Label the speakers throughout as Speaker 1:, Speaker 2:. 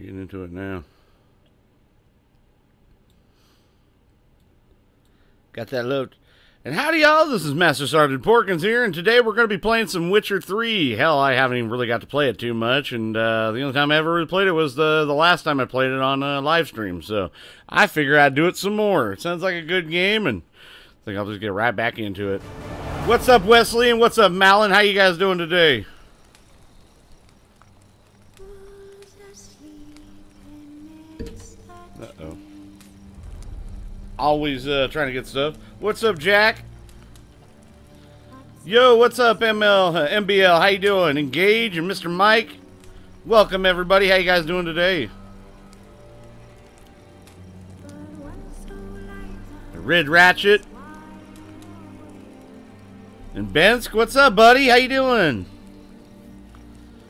Speaker 1: Getting into it now. Got that load. And howdy y'all, this is Master Sergeant Porkins here, and today we're going to be playing some Witcher 3. Hell, I haven't even really got to play it too much, and uh, the only time I ever really played it was the, the last time I played it on uh, live stream, so I figure I'd do it some more. It sounds like a good game, and I think I'll just get right back into it. What's up, Wesley, and what's up, Malin? How you guys doing today? Always uh, trying to get stuff. What's up, Jack? Yo, what's up, ML, MBL? How you doing? Engage and Mr. Mike. Welcome, everybody. How you guys doing today? Red Ratchet. And Bensk, what's up, buddy? How you doing?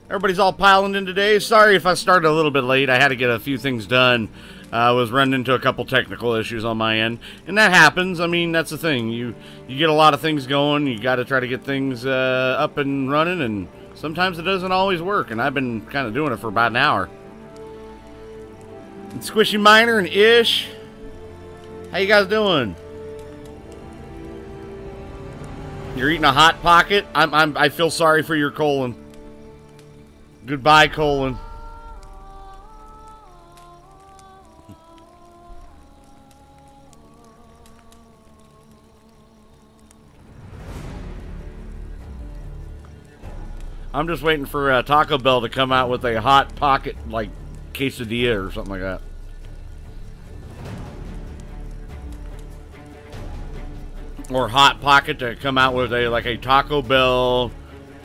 Speaker 1: Everybody's all piling in today. Sorry if I started a little bit late. I had to get a few things done. Uh, I was running into a couple technical issues on my end, and that happens. I mean, that's the thing. You you get a lot of things going. You got to try to get things uh, up and running, and sometimes it doesn't always work. And I've been kind of doing it for about an hour. And Squishy Miner and Ish, how you guys doing? You're eating a hot pocket. I'm, I'm I feel sorry for your colon. Goodbye, colon. I'm just waiting for uh, Taco Bell to come out with a hot pocket, like, quesadilla or something like that. Or Hot Pocket to come out with a, like, a Taco Bell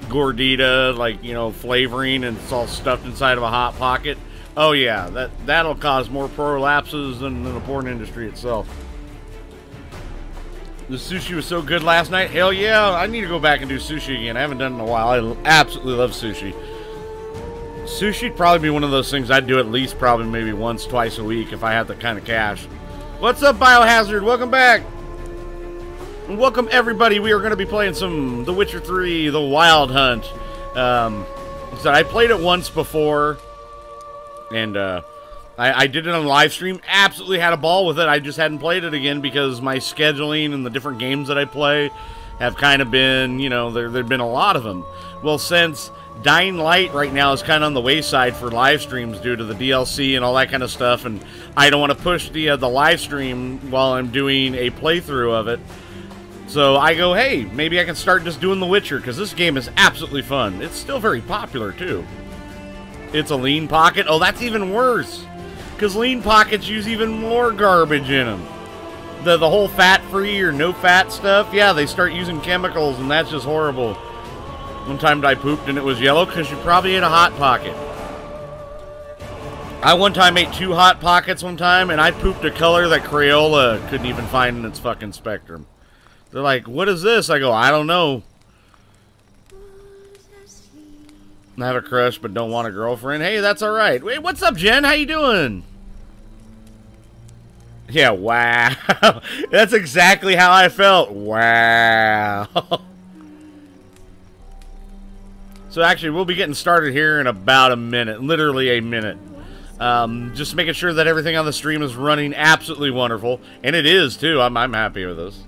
Speaker 1: gordita, like, you know, flavoring and it's all stuffed inside of a Hot Pocket. Oh, yeah, that, that'll cause more prolapses than, than the porn industry itself. The sushi was so good last night. Hell yeah, I need to go back and do sushi again. I haven't done it in a while. I absolutely love sushi. Sushi'd probably be one of those things I'd do at least probably maybe once, twice a week if I had the kind of cash. What's up, Biohazard? Welcome back. Welcome, everybody. We are going to be playing some The Witcher 3, The Wild Hunt. Um, so I played it once before, and uh, I, I, did it on live stream. Absolutely had a ball with it. I just hadn't played it again because my scheduling and the different games that I play have kind of been, you know, there there've been a lot of them. Well, since Dying Light right now is kind of on the wayside for live streams due to the DLC and all that kind of stuff, and I don't want to push the uh, the live stream while I'm doing a playthrough of it. So I go, hey, maybe I can start just doing The Witcher because this game is absolutely fun. It's still very popular too. It's a lean pocket. Oh, that's even worse. Because lean pockets use even more garbage in them. The, the whole fat-free or no-fat stuff, yeah, they start using chemicals, and that's just horrible. One time I pooped and it was yellow because you probably ate a Hot Pocket. I one time ate two Hot Pockets one time, and I pooped a color that Crayola couldn't even find in its fucking spectrum. They're like, what is this? I go, I don't know. Have a crush but don't want a girlfriend. Hey, that's all right. Wait, what's up, Jen? How you doing? Yeah, wow. that's exactly how I felt. Wow. so actually, we'll be getting started here in about a minute. Literally a minute. Um, just making sure that everything on the stream is running absolutely wonderful. And it is, too. I'm, I'm happy with this.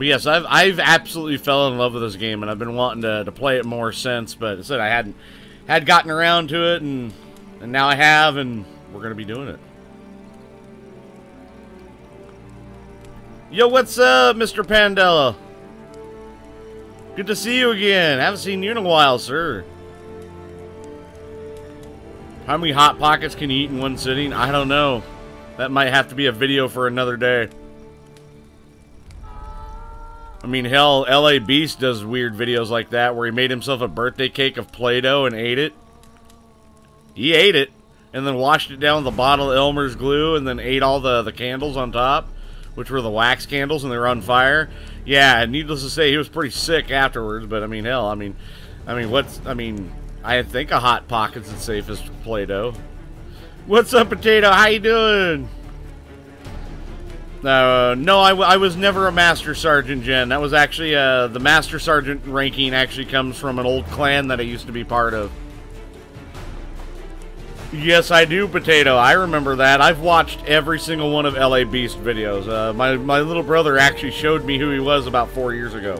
Speaker 1: But yes, I've I've absolutely fell in love with this game, and I've been wanting to, to play it more since. But I said I hadn't had gotten around to it, and and now I have, and we're gonna be doing it. Yo, what's up, Mr. Pandela? Good to see you again. Haven't seen you in a while, sir. How many Hot Pockets can you eat in one sitting? I don't know. That might have to be a video for another day. I mean, hell, LA Beast does weird videos like that where he made himself a birthday cake of Play-Doh and ate it. He ate it and then washed it down with a bottle of Elmer's glue and then ate all the, the candles on top, which were the wax candles and they were on fire. Yeah, needless to say, he was pretty sick afterwards, but I mean, hell, I mean, I mean, what's, I mean, I think a Hot Pocket's the safest Play-Doh. What's up, Potato? How you doing? Uh, no, I, I was never a Master Sergeant, Jen. That was actually, uh, the Master Sergeant ranking actually comes from an old clan that I used to be part of. Yes, I do, Potato. I remember that. I've watched every single one of LA Beast videos. Uh, my, my little brother actually showed me who he was about four years ago.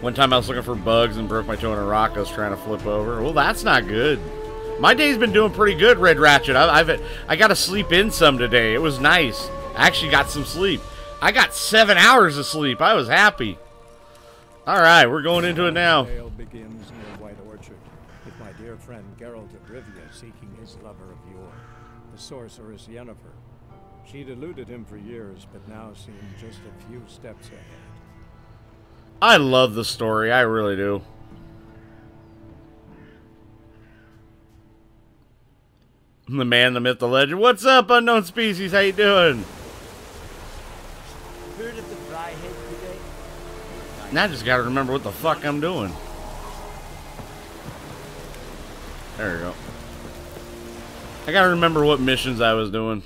Speaker 1: One time I was looking for bugs and broke my toe in a rock. I was trying to flip over. Well, that's not good. My day's been doing pretty good, Red Ratchet. I, I've I got to sleep in some today. It was nice. I actually got some sleep. I got seven hours of sleep. I was happy. All right, we're going into it now.
Speaker 2: tale begins near White Orchard, with my dear friend Geralt of Rivia seeking his lover of yore, the sorceress Yennefer. She'd eluded him for years, but now seemed just a few steps ahead.
Speaker 1: I love the story. I really do. The man, the myth, the legend. What's up, unknown species? How you doing?
Speaker 3: Heard of the Fryhead today?
Speaker 1: Now I just gotta remember what the fuck I'm doing. There we go. I gotta remember what missions I was doing.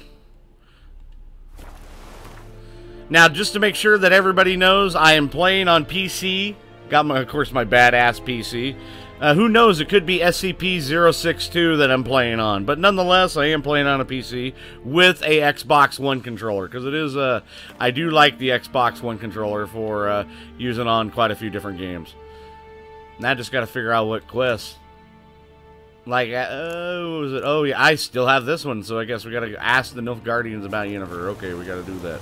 Speaker 1: Now, just to make sure that everybody knows, I am playing on PC. Got my, of course, my badass PC. Uh, who knows? It could be SCP-062 that I'm playing on, but nonetheless, I am playing on a PC with a Xbox One controller because it is. Uh, I do like the Xbox One controller for uh, using on quite a few different games. Now I just got to figure out what quests. Like, uh, oh, was it? Oh, yeah, I still have this one, so I guess we got to ask the Nilfgaardians about Yennefer. Okay, we got to do that.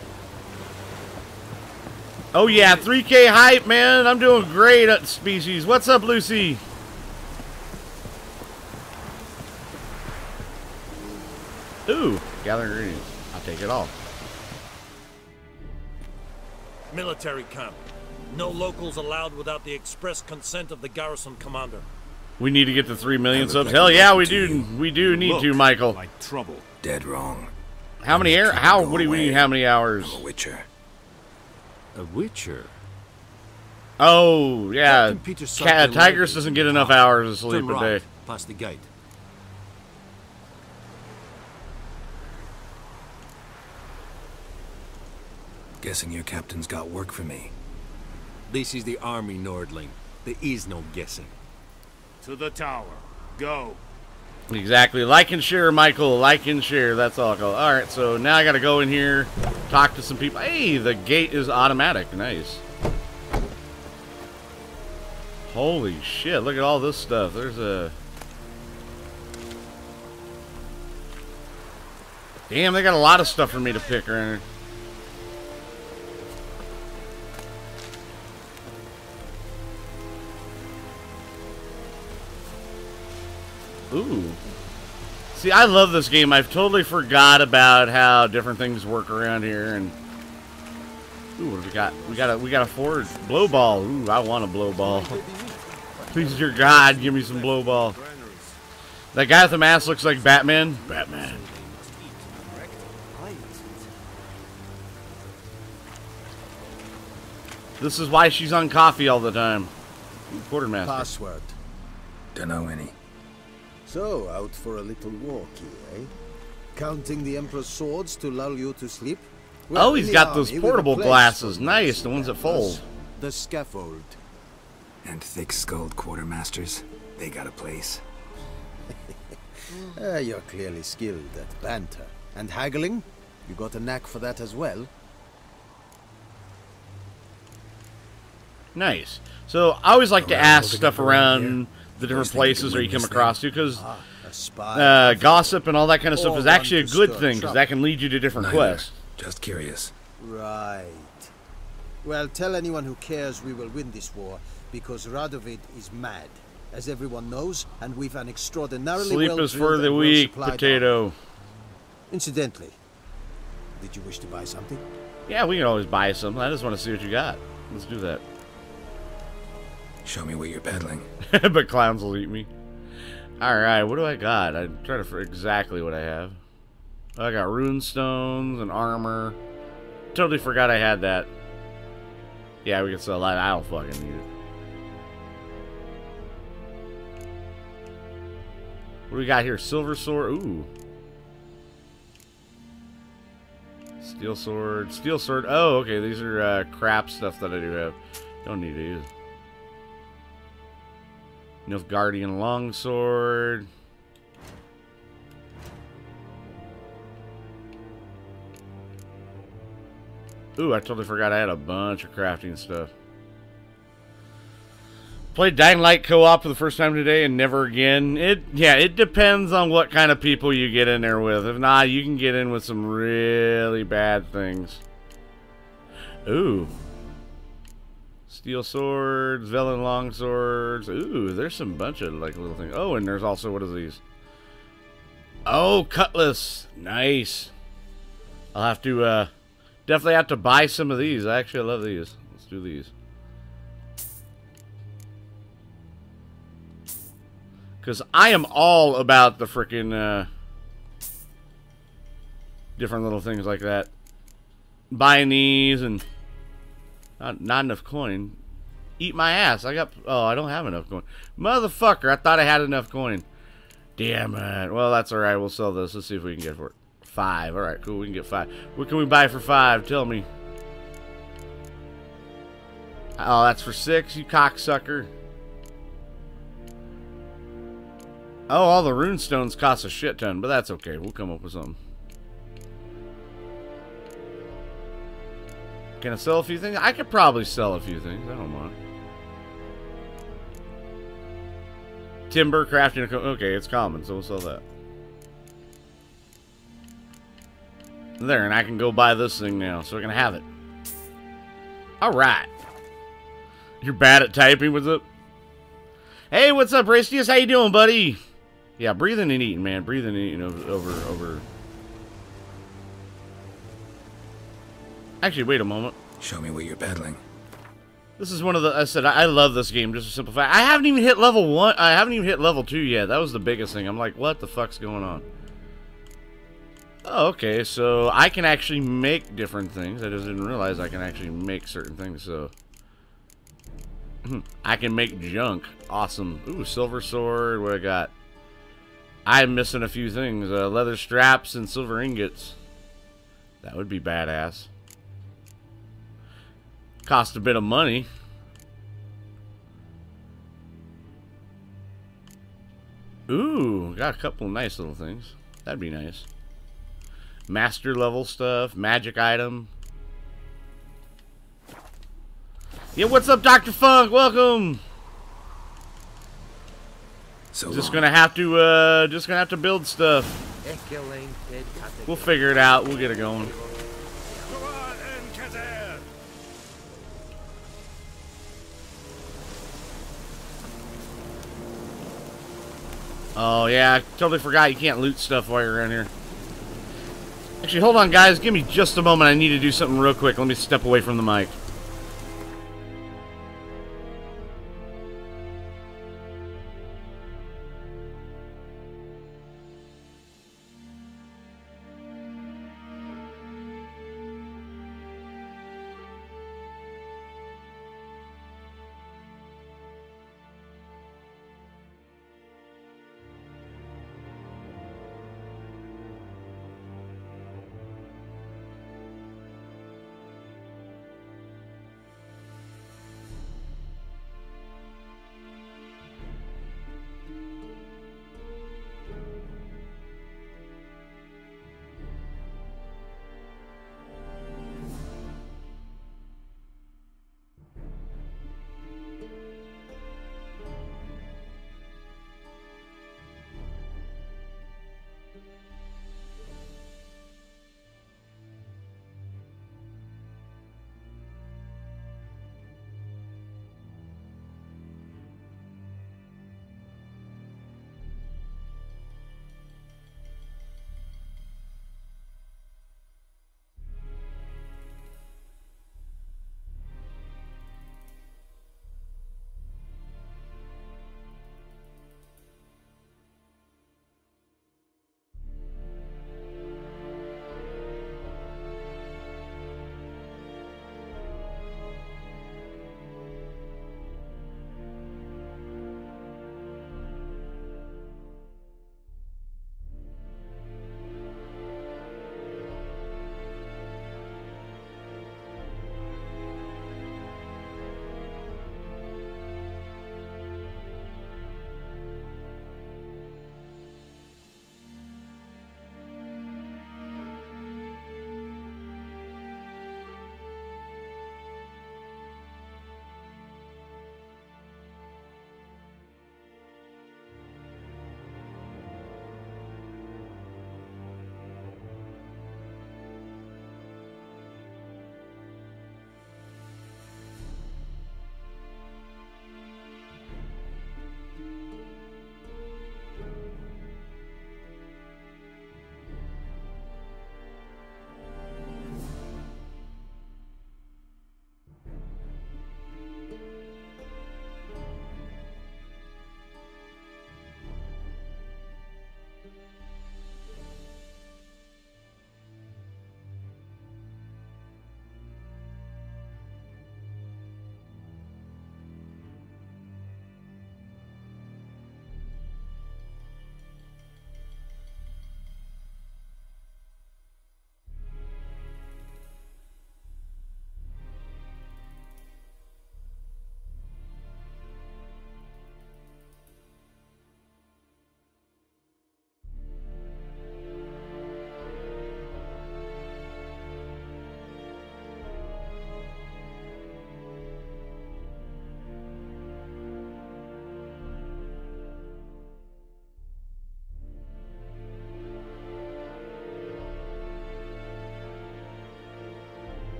Speaker 1: Oh yeah, 3K hype, man. I'm doing great at species. What's up, Lucy? Ooh, gather ingredients. I'll take it all.
Speaker 4: Military camp. No locals allowed without the express consent of the garrison commander.
Speaker 1: We need to get to 3 million
Speaker 5: I
Speaker 1: subs.
Speaker 5: like
Speaker 1: Hell yeah, we do.
Speaker 5: you.
Speaker 1: We do need
Speaker 5: Look
Speaker 1: to, Michael.
Speaker 5: Like trouble.
Speaker 6: Dead wrong.
Speaker 1: How many air? How? What do we
Speaker 6: away.
Speaker 1: need? How many hours?
Speaker 6: I'm a witcher.
Speaker 5: A witcher.
Speaker 1: Oh yeah,
Speaker 4: Captain Peter
Speaker 1: Tigris doesn't get enough hours of sleep
Speaker 4: Turn
Speaker 1: a day.
Speaker 4: past the gate.
Speaker 6: Guessing your captain's got work for me.
Speaker 4: This is the army, Nordling. There is no guessing.
Speaker 5: To the tower. Go.
Speaker 1: Exactly. Like and share, Michael. Like and share. That's all. Go. All right. So now I got to go in here, talk to some people. Hey, the gate is automatic. Nice. Holy shit! Look at all this stuff. There's a. Damn, they got a lot of stuff for me to pick around here. Ooh. See, I love this game. I've totally forgot about how different things work around here. And ooh, what have we got? We got a we got a forward blow ball. Ooh, I want a blow ball. Please, dear God, give me some blow ball. That guy with the mask looks like Batman. Batman. This is why she's on coffee all the time. Ooh, Quartermaster.
Speaker 7: Password.
Speaker 6: Don't know any.
Speaker 7: So, out for a little walk here, eh? Counting the Emperor's swords to lull you to sleep?
Speaker 1: Oh, he's got those
Speaker 7: army, we've a
Speaker 1: portable glasses. Nice, the ones that fold.
Speaker 7: The scaffold.
Speaker 6: And thick-skulled quartermasters. They got a place.
Speaker 7: Ah, you're clearly skilled at banter. And haggling? You got a knack for that as well?
Speaker 1: Nice. So I always like to ask stuff around
Speaker 7: here.
Speaker 1: The different
Speaker 6: First thing you
Speaker 1: places
Speaker 6: can
Speaker 1: where you come
Speaker 6: this
Speaker 1: across to, because
Speaker 7: Ah, a spy.
Speaker 1: uh, gossip and all that kind of stuff is actually a good thing, because that can lead you to different
Speaker 6: Neither.
Speaker 1: quests.
Speaker 6: Just curious.
Speaker 7: Right. Well, tell anyone who cares we will win this war, because Radovid is mad, as everyone knows, and we've an extraordinarily
Speaker 1: Sleep
Speaker 7: well
Speaker 1: is for the weak, potato.
Speaker 7: Incidentally, did you wish to buy something?
Speaker 1: Yeah, we can always buy something. I just want to see what you got. Let's do that.
Speaker 6: Show me what you're peddling.
Speaker 1: but clowns will eat me. Alright, what do I got? I'm trying to for exactly what I have. I got rune stones and armor. Totally forgot I had that. Yeah, we can sell that. I don't fucking need it. What do we got here? Silver sword. Ooh. Steel sword. Steel sword. Oh, okay. These are uh, crap stuff that I do have. Don't need these. Nilfgaardian longsword. Ooh, I totally forgot I had a bunch of crafting stuff. Played Dying Light co-op for the first time today and never again. It yeah, it depends on what kind of people you get in there with. If not, you can get in with some really bad things. Ooh. Steel swords, Velen long swords. Ooh, there's some bunch of like little things. Oh, and there's also what are these? Oh, cutlass. Nice. I'll have to uh definitely have to buy some of these. I actually, love these. Let's do these. Because I am all about the freaking uh, different little things like that. Buying these and not, not enough coin. Eat my ass. I got... Oh, I don't have enough coin. Motherfucker, I thought I had enough coin. Damn it. Well, that's alright. We'll sell this. Let's see if we can get for it. Five. Alright, cool. We can get five. What can we buy for five? Tell me. Oh, that's for six, you cocksucker. Oh, all the rune stones cost a shit ton, but that's okay. We'll come up with something. Can I sell a few things? I could probably sell a few things. I don't mind. Timber, crafting. Okay, it's common, so we'll sell that. There, and I can go buy this thing now, so I can have it. Alright. You're bad at typing, what's up? Hey, what's up, Ristius? How you doing, buddy? Yeah, breathing and eating, man. Breathing and eating over, over, over. Actually, wait a moment.
Speaker 6: Show me what you're battling.
Speaker 1: This is one of the. I said I love this game. Just to simplify, I haven't even hit level one. I haven't even hit level two yet. That was the biggest thing. I'm like, what the fuck's going on? Oh, okay. So I can actually make different things. I just didn't realize I can actually make certain things. So I can make junk. Awesome. Ooh, silver sword. What I got? I'm missing a few things. Uh, leather straps and silver ingots. That would be badass. Cost a bit of money. Ooh, got a couple nice little things. That'd be nice. Master level stuff, magic item. Yeah, what's up, Dr. Funk? Welcome.
Speaker 6: So
Speaker 1: Just
Speaker 6: long.
Speaker 1: gonna have to, uh, just gonna have to build stuff. We'll figure it out. We'll get it going. Oh, yeah, I totally forgot you can't loot stuff while you're around here. Actually, hold on, guys. Give me just a moment. I need to do something real quick. Let me step away from the mic.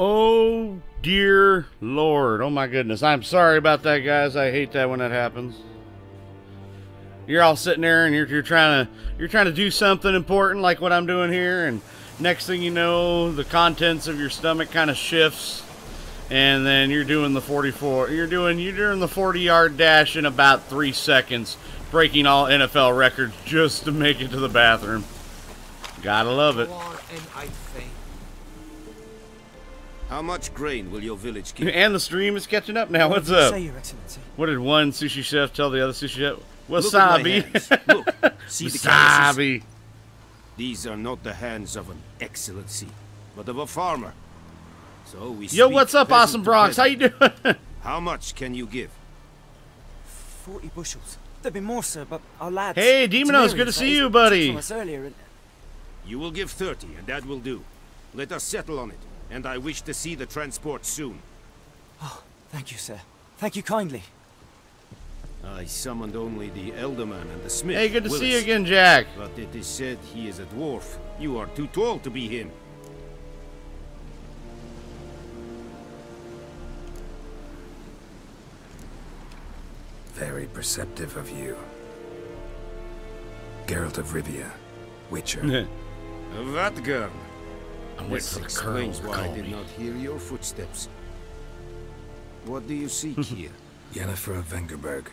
Speaker 1: Oh dear lord. Oh my goodness. I'm sorry about that, guys. I hate that when that happens. You're all sitting there and you're, you're trying to you're trying to do something important like what I'm doing here and next thing you know the contents of your stomach kind of shifts and then you're doing the 44 you're doing you're doing the 40 yard dash in about three seconds breaking all nfl records just to make it to the bathroom gotta love it
Speaker 5: How much grain will your village give?
Speaker 1: and the stream is catching up now what's up?
Speaker 3: Say, Your Excellency.
Speaker 1: what did one sushi chef tell the other sushi chef
Speaker 5: Look at my
Speaker 1: wasabi
Speaker 5: hands. Look, see the
Speaker 1: wasabi
Speaker 5: These are not the hands of an excellency, but of a farmer. So we
Speaker 1: yo what's up awesome
Speaker 5: to
Speaker 1: bronx how you doing
Speaker 5: How much can you give?
Speaker 3: Forty bushels. There'd be more, sir, but our lads.
Speaker 1: Hey, Demonos, it's good to see you, buddy.
Speaker 3: From us earlier, and
Speaker 5: You will give 30, and that will do. Let us settle on it, and I wish to see the transport soon.
Speaker 3: Oh, thank you, sir. Thank you kindly.
Speaker 5: I summoned only the Elderman and the Smith.
Speaker 1: hey good to see you again jack
Speaker 5: But it is said he is a dwarf. You are too tall to be him.
Speaker 6: Very perceptive of you. Geralt of Rivia, Witcher.
Speaker 5: Vatgern.
Speaker 1: I'm
Speaker 5: This
Speaker 1: waiting for the colonel
Speaker 5: explains
Speaker 1: to
Speaker 5: why I did
Speaker 1: me.
Speaker 5: not hear your footsteps. What do you seek here?
Speaker 6: Yennefer of Vengerberg.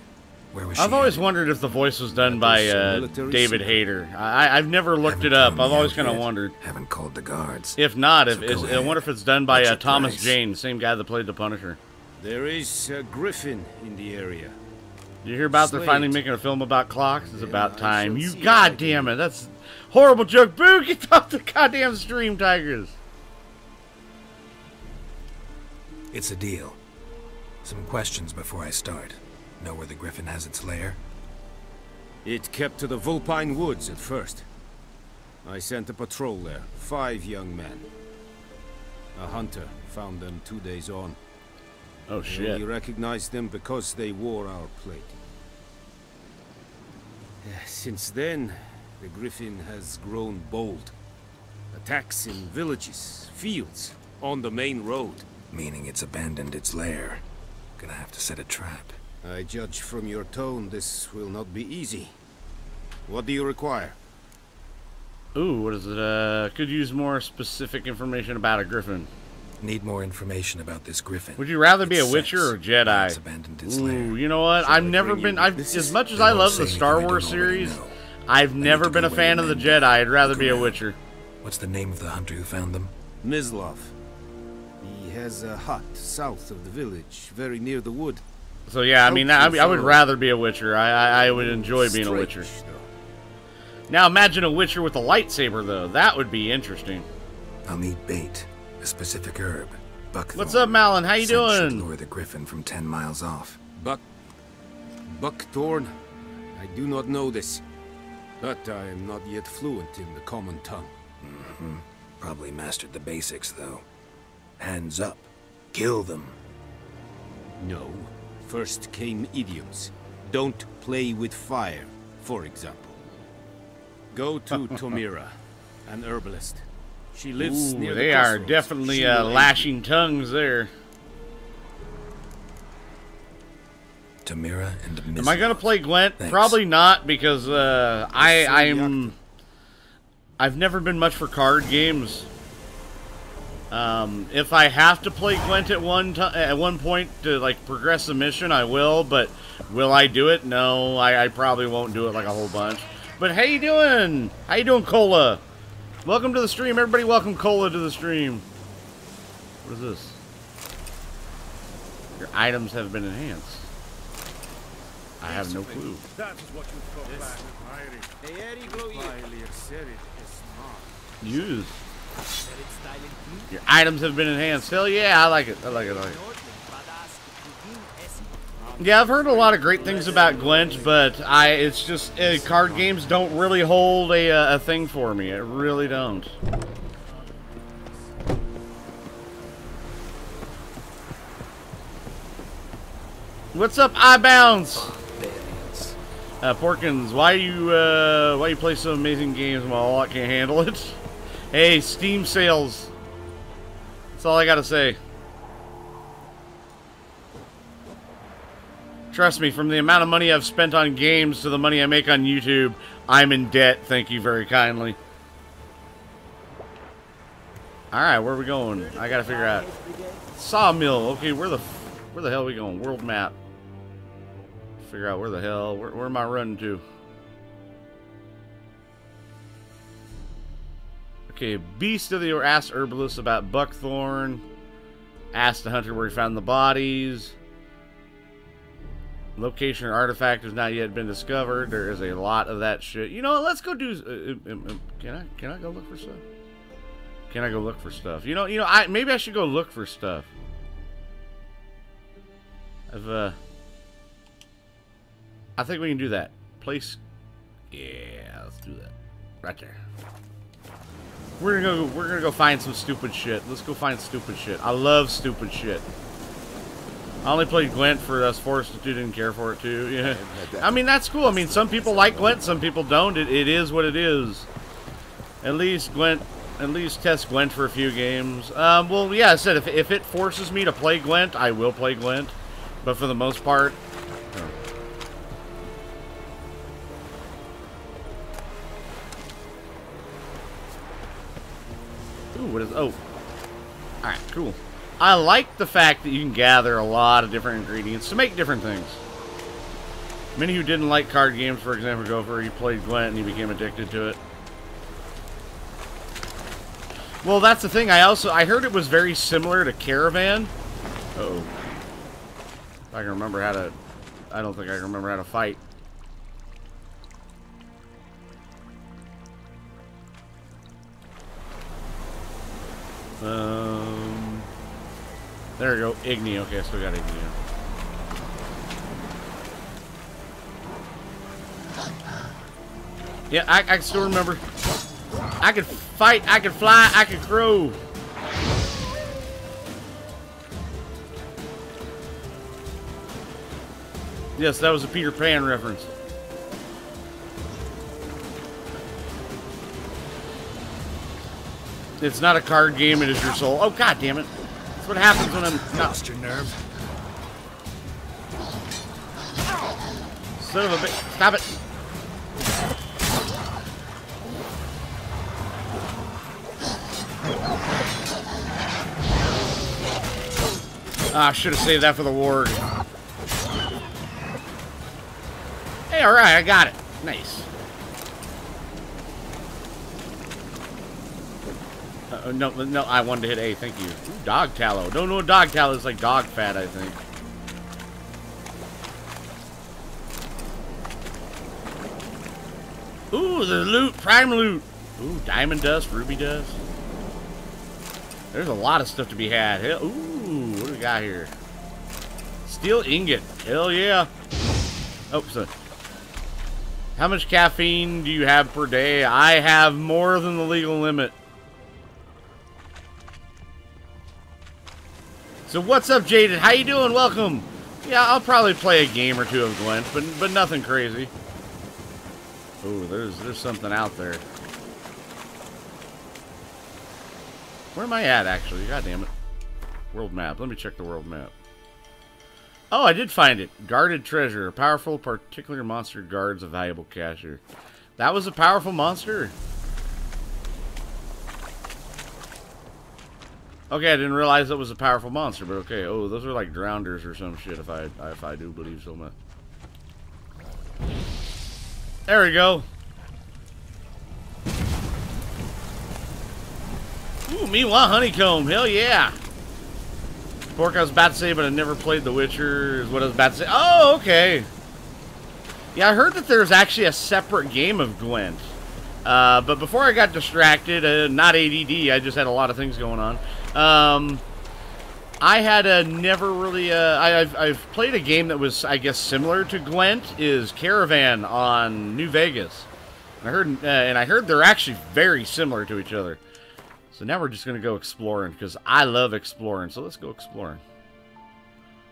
Speaker 6: Where was she?
Speaker 1: I've always
Speaker 6: headed?
Speaker 1: wondered if the voice was done by uh, David. Hayter. I, I've never looked
Speaker 6: Haven't
Speaker 1: it up. I've always kind of wondered.
Speaker 6: Haven't called the guards.
Speaker 1: If not, if
Speaker 6: So
Speaker 1: it's,
Speaker 6: go
Speaker 1: I wonder if it's done by uh, Thomas
Speaker 6: price?
Speaker 1: Jane, same guy that played the Punisher.
Speaker 5: There is a griffin in the area.
Speaker 1: You hear about they're finally making a film about clocks? It's
Speaker 5: Yeah,
Speaker 1: about time. You
Speaker 5: see if I
Speaker 1: goddamn it! That's horrible joke. Boo! Get off the goddamn stream, Tigers.
Speaker 6: It's a deal. Some questions before I start. Know where the griffin has its lair?
Speaker 5: It kept to the Vulpine Woods at first. I sent a patrol there, five young men. A hunter found them two days on.
Speaker 1: Oh
Speaker 5: We
Speaker 1: shit!
Speaker 5: recognized them because they wore our plate. Since then, the Griffin has grown bold. Attacks in villages, fields, on the main road.
Speaker 6: Meaning it's abandoned its lair. Gonna have to set a trap.
Speaker 5: I judge from your tone this will not be easy. What do you require?
Speaker 1: Ooh, what is it? Uh, could use more specific information about a griffin.
Speaker 6: Need more information about this griffin.
Speaker 1: Would you rather be
Speaker 6: Its
Speaker 1: a Witcher
Speaker 6: sex,
Speaker 1: or a Jedi?
Speaker 6: why It's abandoned its lair.
Speaker 1: Ooh, you know what?
Speaker 5: Shall
Speaker 1: I've never been. I've as much as I love the Star Wars series. I've
Speaker 6: need
Speaker 1: never been a fan of the Jedi. I'd rather be a. Witcher.
Speaker 6: What's the name of the hunter who found them?
Speaker 5: Mislav. He has a hut south of the village, very near the wood.
Speaker 1: So yeah, I mean, I, I would rather be a Witcher. I I, I would enjoy being a Witcher. Now imagine a Witcher with a lightsaber, though. That would be interesting.
Speaker 6: I'll need bait, a specific herb, buckthorn.
Speaker 1: What's up, Malin? How you
Speaker 6: Scent should
Speaker 1: doing?
Speaker 6: lure the griffin from ten miles off.
Speaker 5: Buck... Buckthorn? I do not know this. But I am not yet fluent in the common tongue. Mm-hmm.
Speaker 6: Probably mastered the basics, though. Hands up. Kill them.
Speaker 5: No. First came idioms. Don't play with fire, for example. Go to Tomira, an herbalist. She lives
Speaker 1: Ooh,
Speaker 5: near the
Speaker 1: they are definitely uh, lashing tongues there.
Speaker 6: Tomira and Miss.
Speaker 1: Am I gonna play Gwent?
Speaker 6: Thanks.
Speaker 1: Probably not because uh, I I'm I've never been much for card games. Um, if I have to play Gwent at one ti at one point to like progress the mission, I will. But will I do it? No, I, I probably won't do it like a whole bunch. But how you doing? How you doing, Cola? Welcome to the stream, everybody. Welcome Cola to the stream. What is this? Your items have been enhanced. I have no clue.
Speaker 5: That is what you call
Speaker 1: Use. Your items have been enhanced. Hell yeah, I like it. I like it. I like it. Yeah, I've heard a lot of great things about Gwent, but I it's just uh, card games don't really hold a, uh, a thing for me. It really don't. What's up, iBounce? Uh, Porkins, why you uh, why you play some amazing games while I can't handle it? Hey, Steam sales. That's all I gotta say. Trust me, from the amount of money I've spent on games to the money I make on YouTube, I'm in debt. Thank you very kindly. Alright, where are we going? I gotta figure out. Sawmill. Okay, where the where the hell are we going? World map. Figure out where the hell. Where, where am I running to? Okay, Beast of the Or asked Herbalist about Buckthorn. Asked the hunter where he found the bodies. Location or artifact has not yet been discovered. There is a lot of that shit. You know, let's go do. Uh, uh, uh, can I? Can I go look for stuff? Can I go look for stuff? You know, you know, I maybe I should go look for stuff. I've uh, I think we can do that. Place. Yeah, let's do that. Right there. We're gonna go. We're gonna go find some stupid shit. Let's go find stupid shit. I love stupid shit. I only played Gwent for us. Forest didn't care for it too. Yeah. I mean that's cool. I mean some people like Gwent, some people don't. It, it is what it is. At least Gwent. At least test Gwent for a few games. Um, well, yeah, I said if, if it forces me to play Gwent, I will play Gwent. But for the most part, Ooh, what is... Oh. Alright, cool. I like the fact that you can gather a lot of different ingredients to make different things. Many who didn't like card games, for example, go for he played Gwent and he became addicted to it. Well, that's the thing. I also I heard it was very similar to Caravan. Uh oh. If I can remember how to... I don't think I can remember how to fight. Um, there we go. Igni. Okay, so we got Igni. Yeah, I, I can still remember. I could fight, I could fly, I could crow. Yes, that was a Peter Pan reference. It's not a card game, it is your soul. Oh, god damn it. That's what happens when I'm...
Speaker 6: Lost your nerve.
Speaker 1: Son of a bitch. Stop it. Ah, I should have saved that for the ward. Hey, alright, I got it. Nice. Uh, no, no, I wanted to hit A. Thank you. Ooh, dog tallow. No, no, dog tallow is like dog fat, I think. Ooh, the loot, prime loot. Ooh, diamond dust, ruby dust. There's a lot of stuff to be had. Hell, ooh, what do we got here? Steel ingot. Hell yeah. Oh, so. How much caffeine do you have per day? I have more than the legal limit. So what's up, Jaded? How you doing? Welcome. Yeah, I'll probably play a game or two of Gwent, but but nothing crazy. Oh, there's there's something out there. Where am I at, actually? God damn it. World map. Let me check the world map. Oh, I did find it. Guarded treasure. A powerful particular monster guards a valuable cache. That was a powerful monster. Okay, I didn't realize that was a powerful monster, but okay. Oh, those are like drowners or some shit, if I if I do believe so much. There we go. Ooh, meanwhile, honeycomb. Hell yeah. Pork, I was about to say, but I never played The Witcher, is what I was about to say. Oh, okay. Yeah, I heard that there's actually a separate game of Gwent. Uh, but before I got distracted, uh, not ADD, I just had a lot of things going on. Um, I had a never really. Uh, I, have I've played a game that was, I guess, similar to Gwent. Is Caravan on New Vegas? I heard, uh, and I heard they're actually very similar to each other. So now we're just gonna go exploring because I love exploring. So let's go exploring.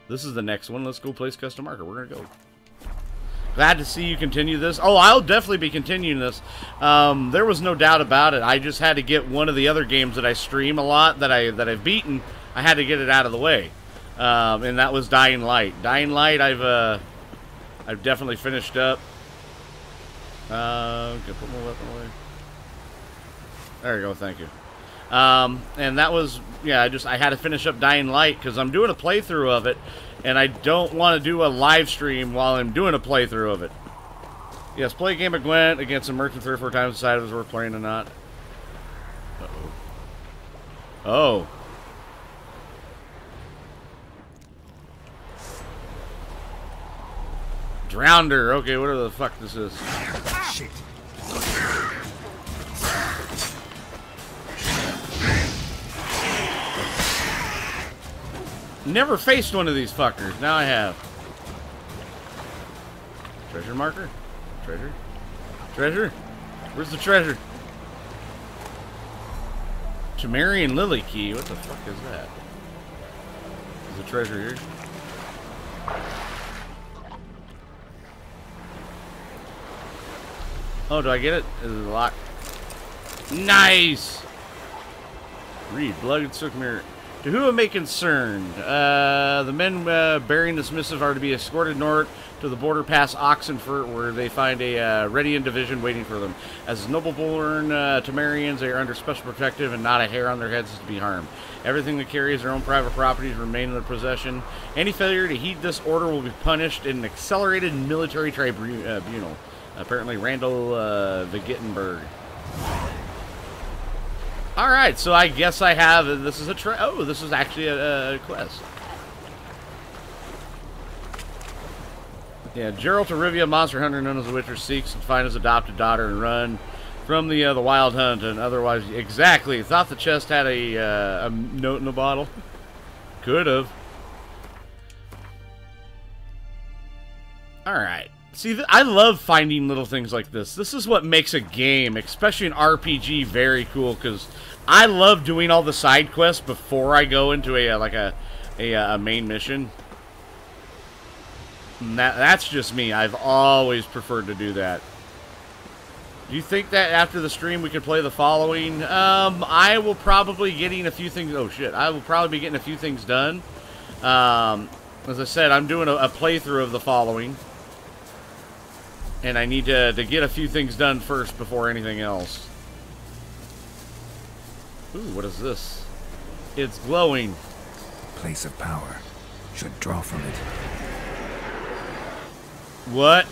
Speaker 1: This is the next one. Let's go place custom marker. We're gonna go. Glad to see you continue this. Oh, I'll definitely be continuing this. Um, there was no doubt about it. I just had to get one of the other games that I stream a lot that I that I've beaten. I had to get it out of the way, um, and that was Dying Light. Dying Light, I've uh, I've definitely finished up. Uh, put my weapon away. There you go. Thank you. Um, and that was yeah. I just I had to finish up Dying Light because I'm doing a playthrough of it, and I don't want to do a live stream while I'm doing a playthrough of it. Yes, play a game of Gwent against a merchant three or four times, decide if it's worth playing or not. Uh oh. Oh. Drownder. Okay, whatever the fuck this is.
Speaker 6: Shit.
Speaker 1: Never faced one of these fuckers. Now I have. Treasure marker? Treasure? Treasure? Where's the treasure? Temerian Lily Key. What the fuck is that? Is the treasure here? Oh, do I get it? Is it locked? Nice! Read. Blood and Silk Mirror. To whom it may concern, uh, the men uh, bearing this missive are to be escorted north to the border pass Oxenfurt, where they find a uh, Redian division waiting for them. As noble-born uh, Temerians, they are under special protective, and not a hair on their heads is to be harmed. Everything that carries their own private properties remain in their possession. Any failure to heed this order will be punished in an accelerated military tribunal. Apparently, Randall uh, Vigittenberg. All right, so I guess I have. This is a tra oh, this is actually a, a quest. Yeah, Geralt of Rivia, monster hunter known as the Witcher, seeks to find his adopted daughter and run from the uh, the wild hunt and otherwise. Exactly. Thought the chest had a uh, a note in the bottle. Could have. All right. See, I love finding little things like this. This is what makes a game, especially an RPG, very cool. Because I love doing all the side quests before I go into a uh, like a a, a main mission. And that that's just me. I've always preferred to do that. Do you think that after the stream we could play the following? Um, I will probably getting a few things. Oh shit! I will probably be getting a few things done. Um, as I said, I'm doing a, a playthrough of the following. And I need to, to get a few things done first before anything else. Ooh, what is this? It's glowing.
Speaker 6: Place of power. Should draw from it.
Speaker 1: What?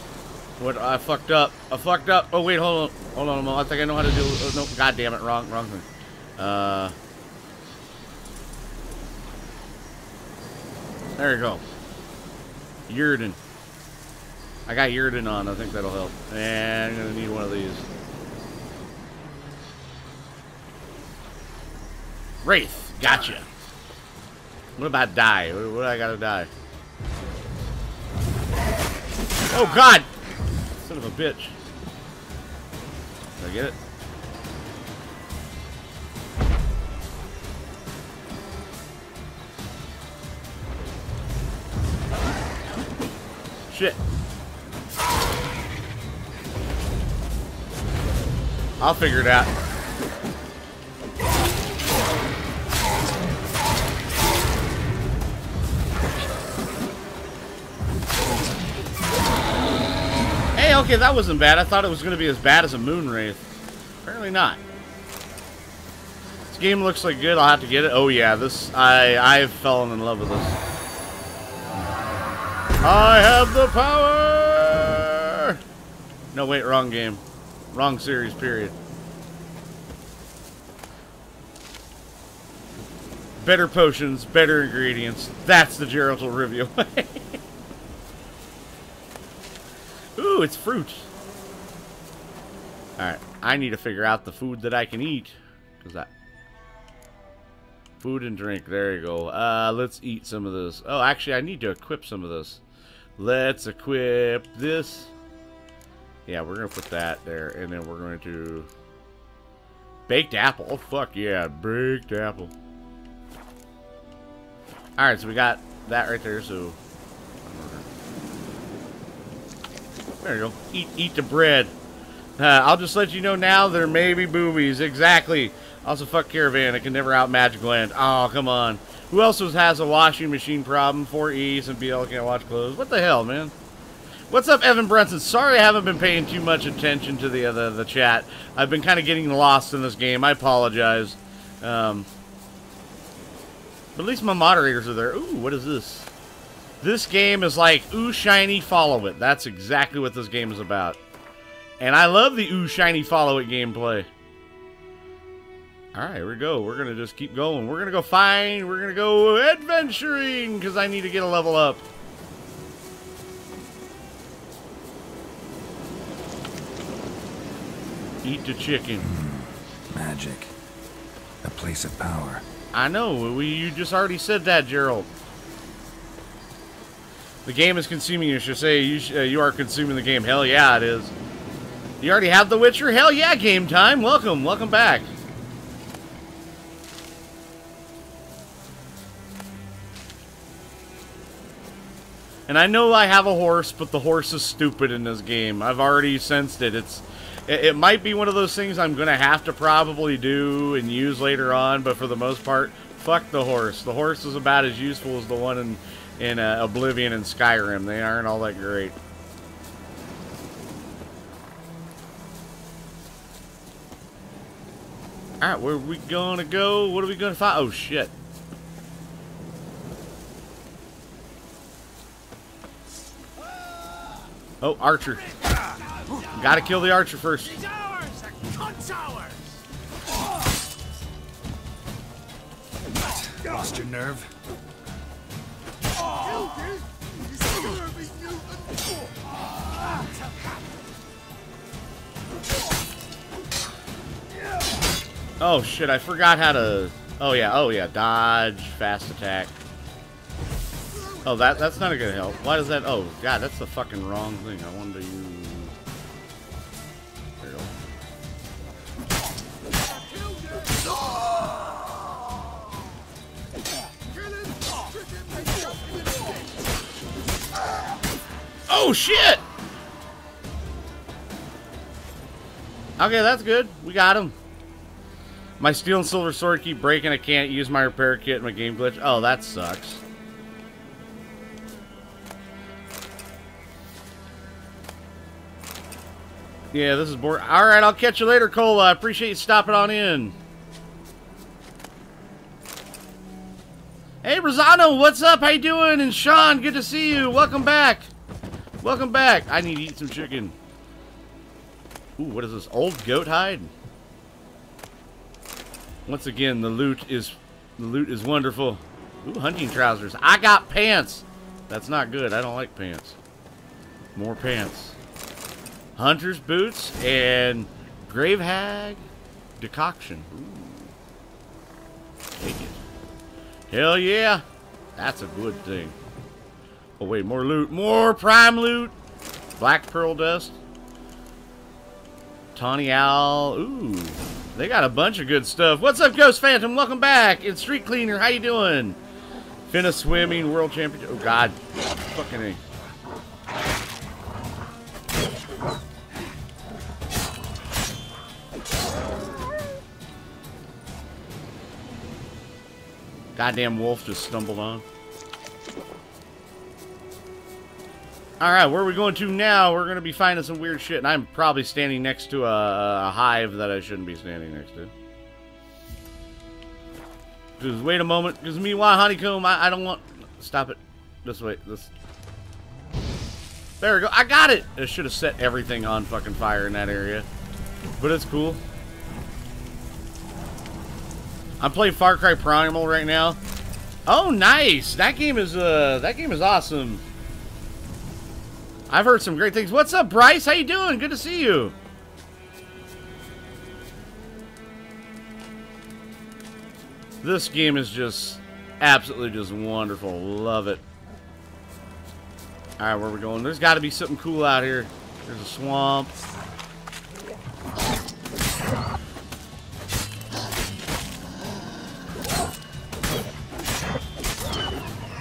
Speaker 1: What? I fucked up. I fucked up. Oh, wait, hold on. Hold on a moment. I think I know how to do uh, No, god damn it. Wrong, wrong thing. Uh... There you go. Yrden. I got Yrden on. I think that'll help. And I'm going to need one of these. Wraith. Gotcha. What about die? What, what I got to die? Oh, God! Son of a bitch. Did I get it? Shit. I'll figure it out. Hey, okay, that wasn't bad. I thought it was going to be as bad as a moon wraith. Apparently not. This game looks like good. I'll have to get it. Oh yeah, this I I've fallen in love with this. I have the power. No, wait, wrong game. Wrong series, period. Better potions, better ingredients. That's the of Rivia way. Ooh, it's fruit. Alright, I need to figure out the food that I can eat. Cause that... Food and drink, there you go. Uh, let's eat some of this. Oh, actually, I need to equip some of this. Let's equip this. Yeah, we're going to put that there, and then we're going to... Baked apple. Oh, fuck yeah. Baked apple. Alright, so we got that right there, so... There you go. Eat, eat the bread. Uh, I'll just let you know now there may be boobies. Exactly. Also, fuck Caravan. It can never out Magic Land. Oh, come on. Who else has a washing machine problem? 4E, and BL can't wash clothes. What the hell, man? What's up, Evan Brunson? Sorry I haven't been paying too much attention to the uh, the, chat. I've been kind of getting lost in this game. I apologize. Um, but at least my moderators are there. Ooh, what is this? This game is like, ooh, shiny, follow it. That's exactly what this game is about. And I love the ooh, shiny, follow it gameplay. Alright, here we go. We're going to just keep going. We're going to go find, we're going to go adventuring, because I need to get a level up. Eat the chicken.
Speaker 6: Magic. A place of power.
Speaker 1: I know. We, you just already said that, Geralt. The game is consuming you. Should say you, sh uh, you are consuming the game. Hell yeah, it is. You already have The Witcher? Hell yeah, game time. Welcome. Welcome back. And I know I have a horse, but the horse is stupid in this game. I've already sensed it. It's it, it might be one of those things I'm going to have to probably do and use later on, but for the most part, fuck the horse. The horse is about as useful as the one in, in uh, Oblivion and Skyrim. They aren't all that great. Alright, where are we gonna go? What are we gonna find? Oh, shit. Oh, Archer. Gotta kill the Archer first.
Speaker 6: Lost your nerve?
Speaker 1: Oh shit, I forgot how to... Oh yeah, oh yeah, dodge, fast attack. Oh, that that's not a good help. Why does that... Oh, God, that's the fucking wrong thing. I wanted to use... Oh, shit! Okay, that's good. We got him. My steel and silver sword keep breaking. I can't use my repair kit. in My game glitch. Oh, that sucks. Yeah, this is boring. All right, I'll catch you later, Cole. I appreciate you stopping on in. Hey, Rosano, what's up? How you doing? And Sean, good to see you. Welcome back. Welcome back. I need to eat some chicken. Ooh, what is this? Old goat hide? Once again, the loot is the loot is wonderful. Ooh, hunting trousers. I got pants. That's not good. I don't like pants. More pants. Hunter's boots and grave hag decoction. Ooh. Take it. Hell yeah. That's a good thing. Oh wait, more loot. More prime loot. Black pearl dust. Tawny Owl. Ooh. They got a bunch of good stuff. What's up, Ghost Phantom? Welcome back. It's Street Cleaner. How you doing? Finna Swimming World Champion. Oh, God. Fucking A. Goddamn wolf just stumbled on. Alright, where are we going to now? We're going to be finding some weird shit, and I'm probably standing next to a, a hive that I shouldn't be standing next to. Just wait a moment, because meanwhile, honeycomb, I, I don't want... Stop it. This way. This. There we go. I got it! I should have set everything on fucking fire in that area. But it's cool. I'm playing Far Cry Primal right now. Oh, nice! That game is, uh, that game is awesome. I've heard some great things. What's up, Bryce? How you doing? Good to see you. This game is just absolutely just wonderful. Love it. Alright, where are we going? There's got to be something cool out here. There's a swamp.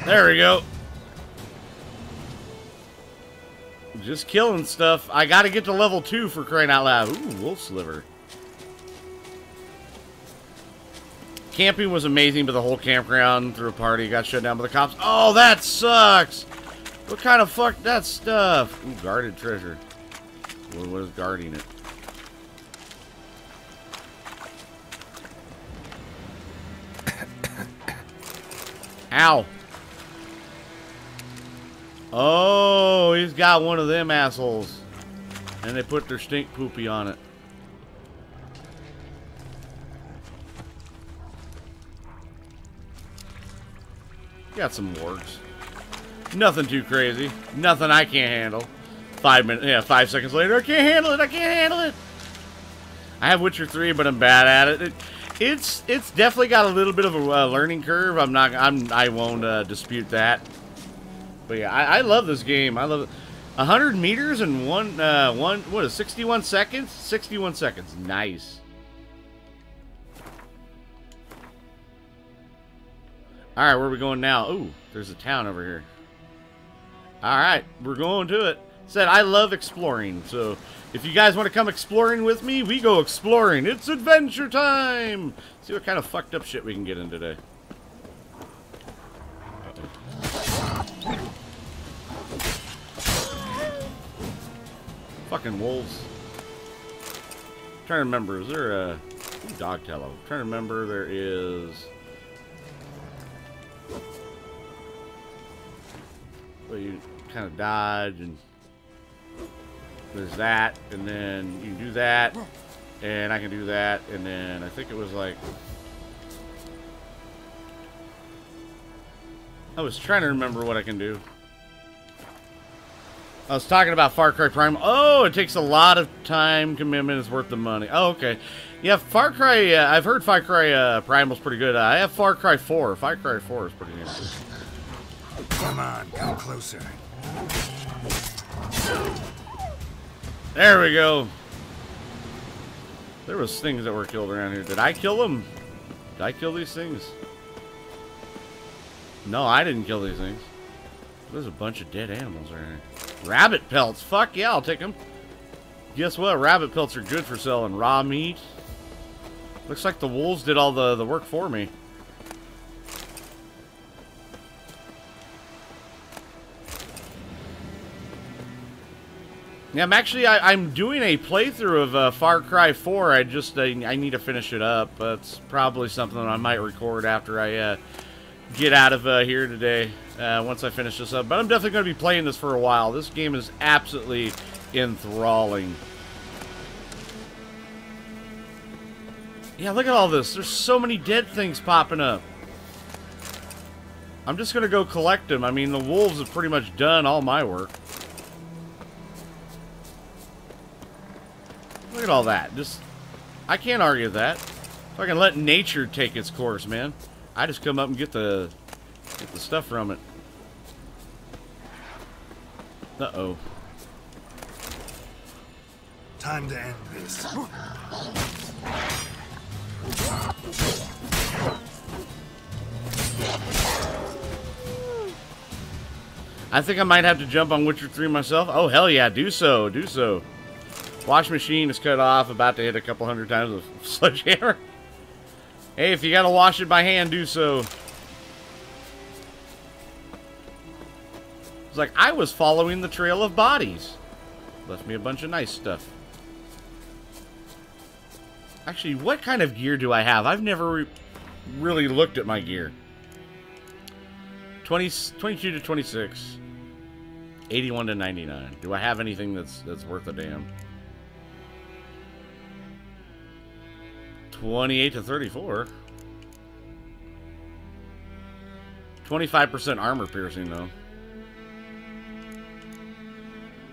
Speaker 1: There we go. Just killing stuff. I got to get to level 2 for crying out loud. Ooh, wolf's liver. Camping was amazing, but the whole campground through a party got shut down by the cops. Oh, that sucks! What kind of fuck that stuff? Ooh, guarded treasure. What, what is guarding it? Ow. Oh, he's got one of them assholes. And they put their stink poopy on it. Got some wargs. Nothing too crazy. Nothing I can't handle. Five minutes, yeah, five seconds later, I can't handle it, I can't handle it. I have Witcher 3, but I'm bad at it. it it's it's definitely got a little bit of a uh, learning curve. I'm not, I'm, I won't uh, dispute that. But yeah, I, I, love this game. I love it. 100 meters and one, uh, one, what is 61 seconds? 61 seconds. Nice. All right, where are we going now? Ooh, there's a town over here. All right, we're going to it. Said I love exploring, so if you guys want to come exploring with me, we go exploring. It's adventure time. See what kind of fucked up shit we can get in today. Fucking wolves. I'm trying to remember, is there a dog tallow? Trying to remember there is well you kind of dodge and there's that and then you do that and I can do that and then I think it was like I was trying to remember what I can do. I was talking about Far Cry Prime. Oh, it takes a lot of time commitment. It's worth the money. Oh, okay. Yeah, Far Cry. Uh, I've heard Far Cry uh, Primal's pretty good. Uh, I have Far Cry 4. Far Cry 4 is pretty good.
Speaker 6: Come on, come closer.
Speaker 1: There we go. There was things that were killed around here. Did I kill them? Did I kill these things? No, I didn't kill these things. There's a bunch of dead animals around here. Rabbit pelts. Fuck yeah, I'll take them. Guess what? Rabbit pelts are good for selling raw meat. Looks like the wolves did all the, the work for me. Yeah, I'm actually, I, am doing a playthrough of uh, Far Cry 4. I just, uh, I need to finish it up. That's probably something I might record after I uh, get out of uh, here today uh, once I finish this up. But I'm definitely going to be playing this for a while. This game is absolutely enthralling. Yeah, look at all this. There's so many dead things popping up. I'm just going to go collect them. I mean, the wolves have pretty much done all my work. Look at all that. Just, I can't argue that. If I can let nature take its course, man. I just come up and get the, get the stuff from it. Uh-oh.
Speaker 6: Time to end this.
Speaker 1: I think I might have to jump on Witcher 3 myself. Oh, hell yeah, do so, do so. Wash machine is cut off, about to hit a couple hundred times with sledgehammer. Hey, if you gotta wash it by hand, do so. It's like, I was following the trail of bodies. Left me a bunch of nice stuff. Actually, what kind of gear do I have? I've never re really looked at my gear. 20, 22 to 26. 81 to 99. Do I have anything that's that's worth a damn? 28 to 34. 25% armor piercing, though.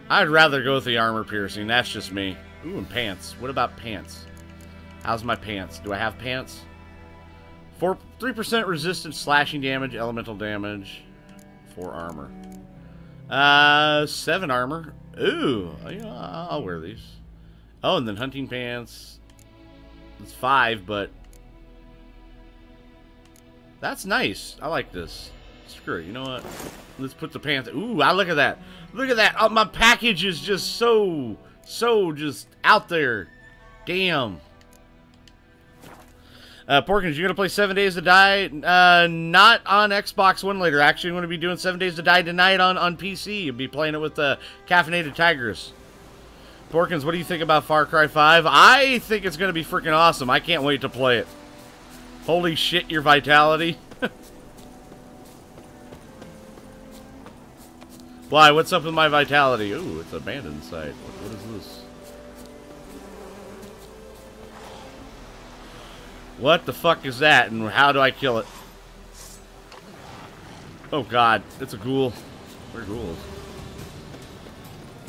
Speaker 1: I'd rather go with the armor piercing. That's just me. Ooh, and pants. What about pants? How's my pants? Do I have pants? Four, 3% resistance slashing damage, elemental damage, 4 armor. Uh, 7 armor. Ooh, I'll wear these. Oh, and then hunting pants. It's 5, but... That's nice. I like this. Screw it. You know what? Let's put the pants. Ooh, I look at that. Look at that. Oh, my package is just so, so just out there. Damn. Uh, Porkins, you're gonna play Seven Days to Die? Uh, not on Xbox One later. Actually, I'm gonna be doing Seven Days to Die tonight on on PC. You'll be playing it with the uh, Caffeinated Tigers. Porkins, what do you think about Far Cry 5? I think it's gonna be freaking awesome. I can't wait to play it. Holy shit, your vitality. Why? What's up with my vitality? Ooh, it's abandoned site. What is this? What the fuck is that, and how do I kill it? Oh god, it's a ghoul. Where are ghouls?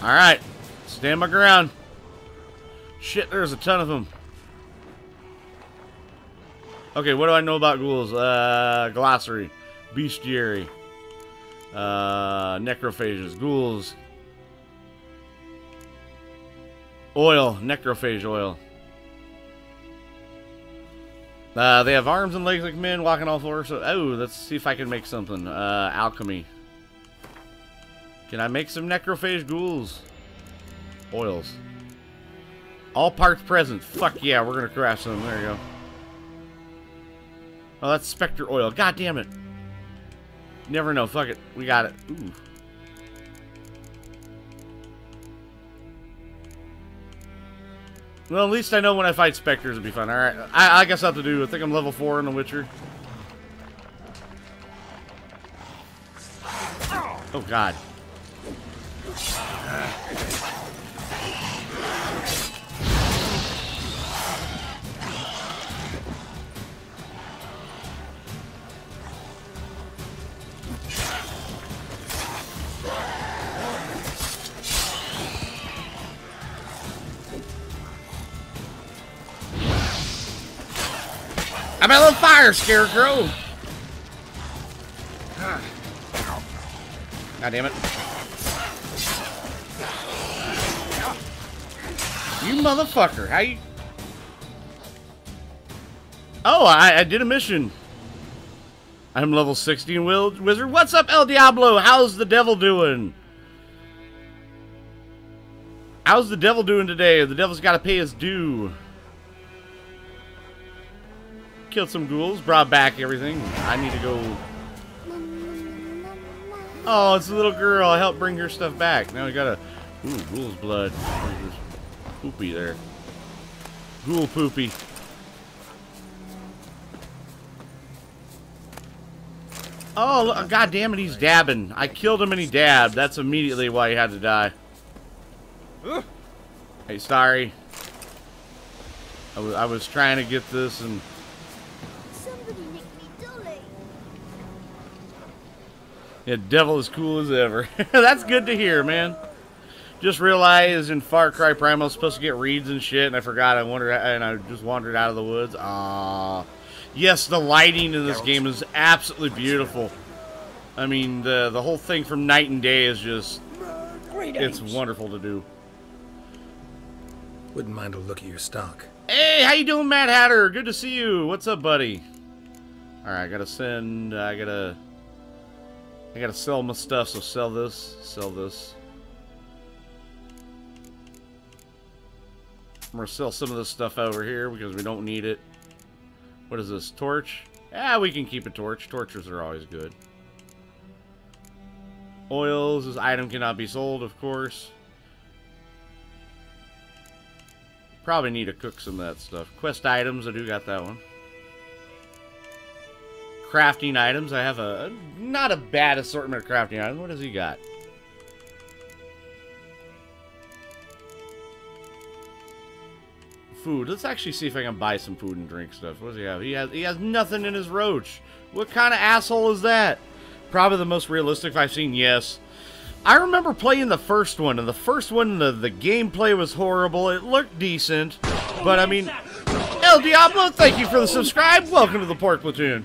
Speaker 1: Alright, stand my ground. Shit, there's a ton of them. Okay, what do I know about ghouls? Uh, glossary. Bestiary. Uh, necrophages. Ghouls. Oil. Necrophage oil. Uh, they have arms and legs like men, walking all fours. So, oh, let's see if I can make something. Uh, alchemy. Can I make some necrophage ghouls? Oils. All parts present. Fuck yeah, we're gonna craft some. There you go. Oh, that's Spectre oil. God damn it. Never know. Fuck it. We got it. Ooh. Well, at least I know when I fight specters it'll be fun. Alright, I, I guess I have to do. I think I'm level 4 in The Witcher. Oh, God. I'm on fire, Scarecrow! Ah. God damn it. You motherfucker, how you... Oh, I, I did a mission. I'm level 16 wizard. What's up, El Diablo? How's the devil doing? How's the devil doing today? The devil's got to pay his due. Killed some ghouls, brought back everything. I need to go... Oh, it's a little girl. I helped bring her stuff back. Now we got a... Ooh, ghoul's blood. Poopy there. Ghoul poopy. Oh, look, god damn it, he's dabbing. I killed him and he dabbed. That's immediately why he had to die. Hey, sorry. I was, I was trying to get this and... Yeah, devil as cool as ever. That's good to hear, man. Just realized in Far Cry Primal I was supposed to get reeds and shit, and I forgot. I wandered and I just wandered out of the woods. Ah, yes, the lighting in this game is absolutely beautiful. I mean, the the whole thing from night and day is just it's wonderful to do.
Speaker 6: Wouldn't mind a look at your stock.
Speaker 1: Hey, how you doing, Mad Hatter? Good to see you. What's up, buddy? All right, I gotta send. I gotta. I gotta sell my stuff, so sell this, sell this. I'm gonna sell some of this stuff over here because we don't need it. What is this, torch? Yeah, we can keep a torch. Torches are always good. Oils, this item cannot be sold, of course. Probably need to cook some of that stuff. Quest items, I do got that one crafting items. I have a not a bad assortment of crafting items. What has he got? Food. Let's actually see if I can buy some food and drink stuff. What does he have? He has he has nothing in his roach. What kind of asshole is that? Probably the most realistic I've seen. Yes. I remember playing the first one, and the first one, the, the gameplay was horrible. It looked decent, but I mean, El Diablo, thank you for the subscribe. Welcome to the Pork Platoon.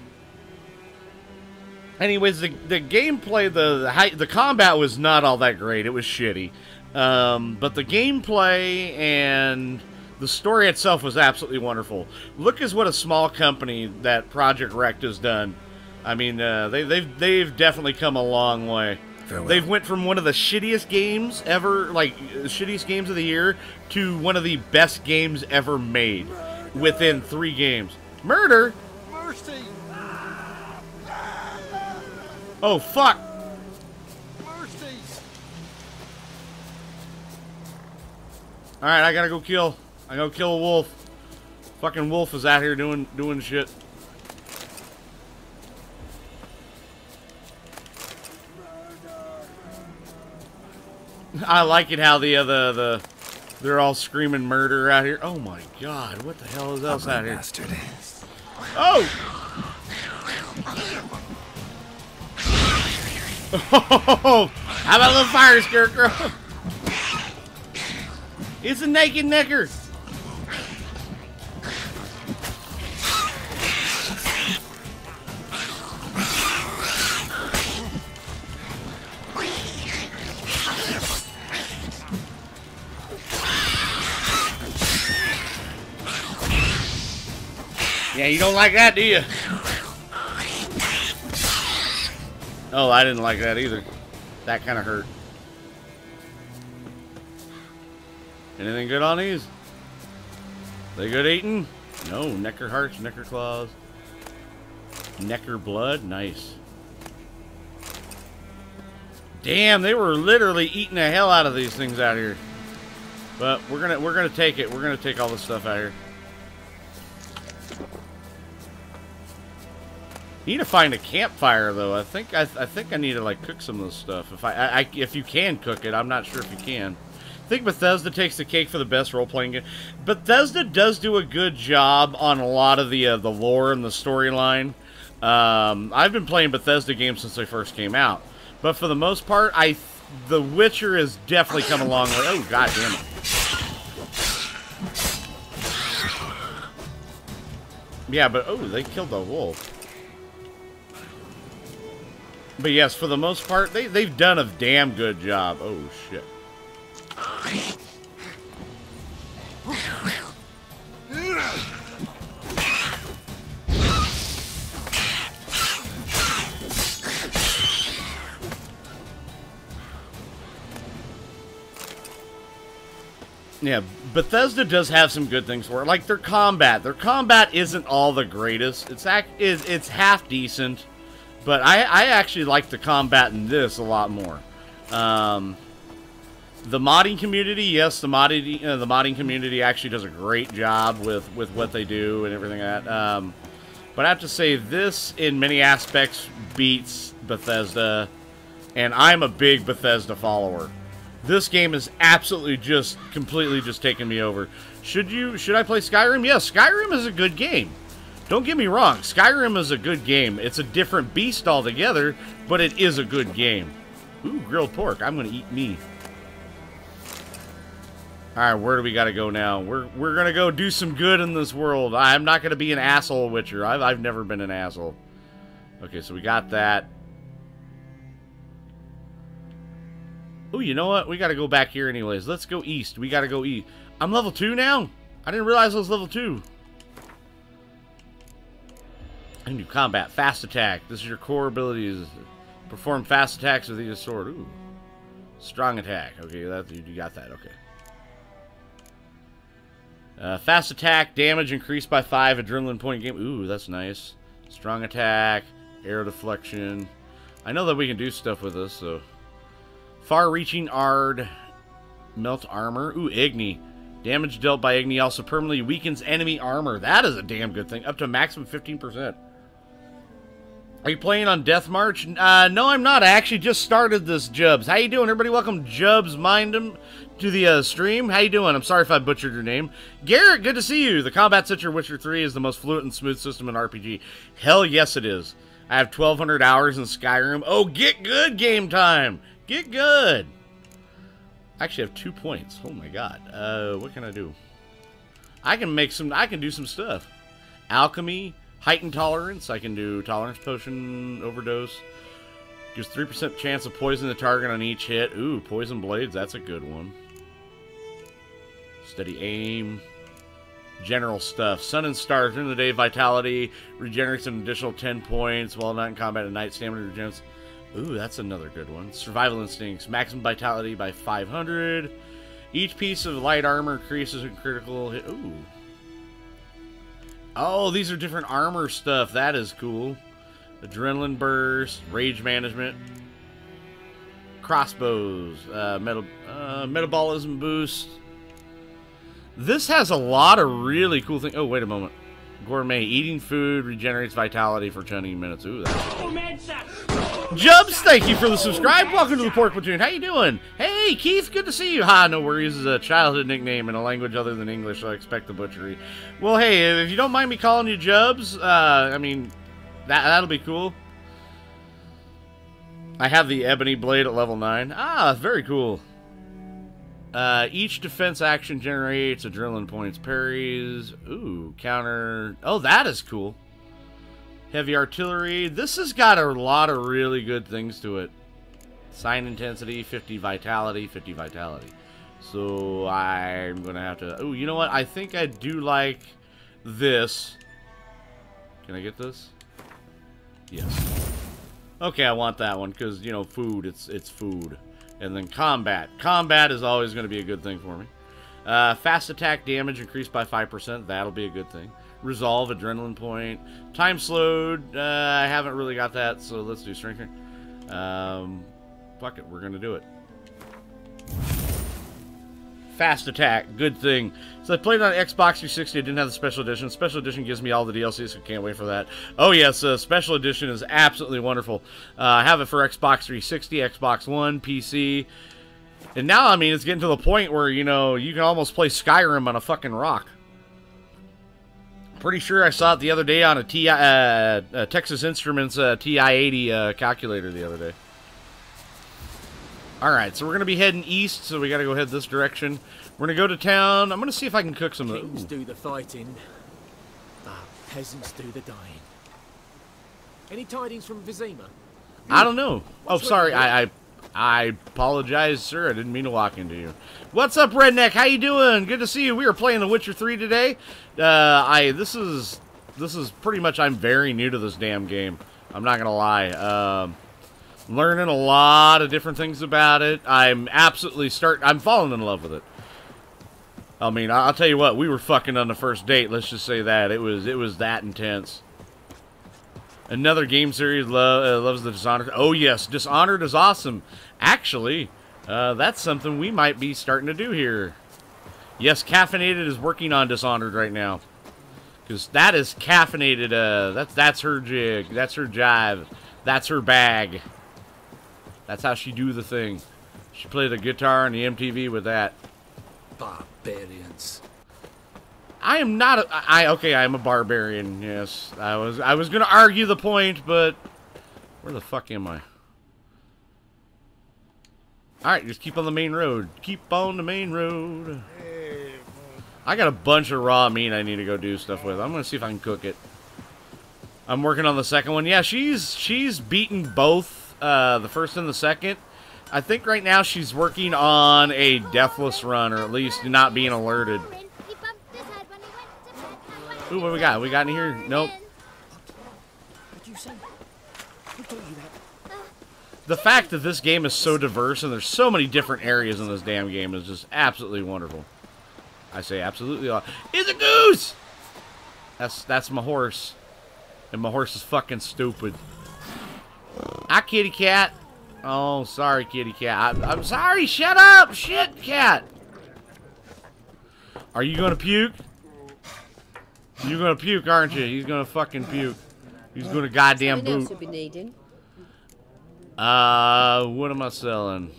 Speaker 1: Anyways, the, the gameplay, the, the the combat was not all that great. It was shitty. Um, but the gameplay and the story itself was absolutely wonderful. Look at what a small company that Projekt Red has done. I mean, uh, they, they've they've definitely come a long way.
Speaker 6: Farewell.
Speaker 1: They've went from one of the shittiest games ever, like shittiest games of the year, to one of the best games ever made within three games. Murder? Oh fuck! All right, I gotta go kill. I gotta kill a wolf. Fucking wolf is out here doing doing shit. I like it how the uh, the the they're all screaming murder out here. Oh my god, what the hell is else out here?
Speaker 6: Bastard.
Speaker 1: Oh! Oh! How about a little fire scarecrow? It's a naked nekker. Yeah, you don't like that, do you? Oh, I didn't like that either. That kind of hurt. Anything good on these? They good eating? No, nekker hearts, nekker claws. Nekker blood, nice. Damn, they were literally eating the hell out of these things out here. But we're gonna we're gonna take it. We're gonna take all this stuff out here. Need to find a campfire though. I think I, I think I need to like cook some of this stuff. If I, I, if you can cook it, I'm not sure if you can. I think Bethesda takes the cake for the best role playing game. Bethesda does do a good job on a lot of the uh, the lore and the storyline. Um, I've been playing Bethesda games since they first came out, but for the most part, I The Witcher has definitely come along. long. Oh god damn it! Yeah, but oh, they killed the wolf. But yes, for the most part, they, they've done a damn good job. Oh, shit. Yeah, Bethesda does have some good things for it, like their combat. Their combat isn't all the greatest. It's act is it's half decent, but I I actually like the combat in this a lot more. Um, the modding community, yes, the modding uh, the modding community actually does a great job with with what they do and everything like that. Um, but I have to say this, in many aspects, beats Bethesda, and I'm a big Bethesda follower. This game is absolutely just completely just taking me over. Should you should I play Skyrim? Yes, Skyrim is a good game. Don't get me wrong, Skyrim is a good game. It's a different beast altogether, but it is a good game. Ooh, grilled pork. I'm gonna eat me. Alright, where do we gotta go now? We're we're gonna go do some good in this world. I'm not gonna be an asshole witcher. I've I've never been an asshole. Okay, so we got that. Oh, you know what? We got to go back here anyways. Let's go east. We got to go east. I'm level 2 now? I didn't realize I was level 2. Do combat. Fast attack. This is your core abilities. Perform fast attacks with either sword. Ooh. Strong attack. Okay, that you got that. Okay. Uh, fast attack. Damage increased by 5. Adrenaline point game. Ooh, that's nice. Strong attack. Air deflection. I know that we can do stuff with this, so... Far-reaching Ard. Melt armor. Ooh, Igni. Damage dealt by Igni also permanently weakens enemy armor. That is a damn good thing. Up to maximum 15%. Are you playing on Death March? Uh, no, I'm not. I actually just started this, Jubs. How you doing, everybody? Welcome, Jubs Mindem, to the uh, stream. How you doing? I'm sorry if I butchered your name. Garrett, good to see you. The combat Citra Witcher 3 is the most fluent and smooth system in RPG. Hell yes, it is. I have 1,200 hours in Skyrim. Oh, get good game time. Get good. I actually have two points. Oh my god. Uh, what can I do? I can make some. I can do some stuff. Alchemy, heightened tolerance. I can do tolerance potion overdose. Gives three percent chance of poison the target on each hit. Ooh, poison blades. That's a good one. Steady aim. general stuff. Sun and stars during the day, vitality regenerates an additional 10 points while not in combat. At night, stamina regenerates. Ooh, that's another good one. Survival instincts, maximum vitality by 500. Each piece of light armor increases in critical hit. Ooh. Oh, these are different armor stuff. That is cool. Adrenaline burst, rage management, crossbows, uh, meta, uh, metabolism boost. This has a lot of really cool things. Oh, wait a moment. Gourmet eating food regenerates vitality for 20 minutes. Ooh, that's Jubs, thank you for the subscribe. Welcome to the Pork Platoon. How you doing? Hey, Keith, good to see you. Ha, no worries. Is a childhood nickname in a language other than English, so I expect the butchery. Well, hey, if you don't mind me calling you Jubs, uh, I mean, that that'll be cool. I have the ebony blade at level 9. Ah, very cool. Uh, each defense action generates adrenaline points, parries. Ooh, counter. Oh, that is cool. Heavy artillery. This has got a lot of really good things to it. Sign intensity, 50 vitality, 50 vitality. So I'm going to have to... Oh, you know what? I think I do like this. Can I get this? Yes. Okay, I want that one because, you know, food, it's it's food. And then combat. Combat is always going to be a good thing for me. Uh, fast attack damage increased by 5%. That'll be a good thing. Resolve, adrenaline point. Time slowed. Uh, I haven't really got that, so let's do strength. Um, fuck it, we're going to do it. Fast attack, good thing. So I played on Xbox 360. I didn't have the special edition. Special edition gives me all the DLC, so can't wait for that. Oh yes, uh, special edition is absolutely wonderful. Uh, I have it for Xbox 360, Xbox One, PC, and now I mean it's getting to the point where you know you can almost play Skyrim on a fucking rock. Pretty sure I saw it the other day on a TI, uh, uh, Texas Instruments uh, TI-80 uh, calculator the other day. Alright, so we're going to be heading east, so we got to go head this direction. We're going to go to town. I'm going to see if I can cook some of
Speaker 8: Kings do the fighting, but peasants do the dying. Any tidings from Vizima?
Speaker 1: I don't know. Oh, sorry. I, I I apologize, sir. I didn't mean to walk into you. What's up, Redneck? How you doing? Good to see you. We are playing The Witcher 3 today. Uh, I this is this is pretty much I'm very new to this damn game. I'm not gonna lie. Um, learning a lot of different things about it. I'm absolutely start. I'm falling in love with it. I mean, I'll tell you what. We were fucking on the first date. Let's just say that it was it was that intense. Another game series lo- uh, loves the Dishonored. Oh yes, Dishonored is awesome. Actually, uh, that's something we might be starting to do here. Yes, Caffeinated is working on Dishonored right now. Because that is caffeinated. Uh, that's that's her jig. That's her jive. That's her bag. That's how she do the thing. She played the guitar and the MTV with that.
Speaker 6: Barbarians.
Speaker 1: I am not a, I okay, I am a barbarian. Yes. I was I was going to argue the point, but where the fuck am I? All right, just keep on the main road. Keep on the main road. I got a bunch of raw meat I need to go do stuff with. I'm going to see if I can cook it. I'm working on the second one. Yeah, she's she's beaten both uh, the first and the second. I think right now she's working on a deathless run, or at least not being alerted. Ooh, what we got? We got in here? Nope.
Speaker 8: What you say? Who taught you that?
Speaker 1: The fact that this game is so diverse and there's so many different areas in this damn game is just absolutely wonderful. I say absolutely. It's a goose! That's that's my horse. And my horse is fucking stupid. Hi, kitty cat. Oh, sorry, kitty cat. I, I'm sorry. Shut up. Shit, cat. Are you gonna puke? You're gonna puke, aren't you? He's gonna fucking puke. He's gonna goddamn
Speaker 9: Something else
Speaker 1: boot.
Speaker 9: be needing.
Speaker 1: Uh, what am I selling?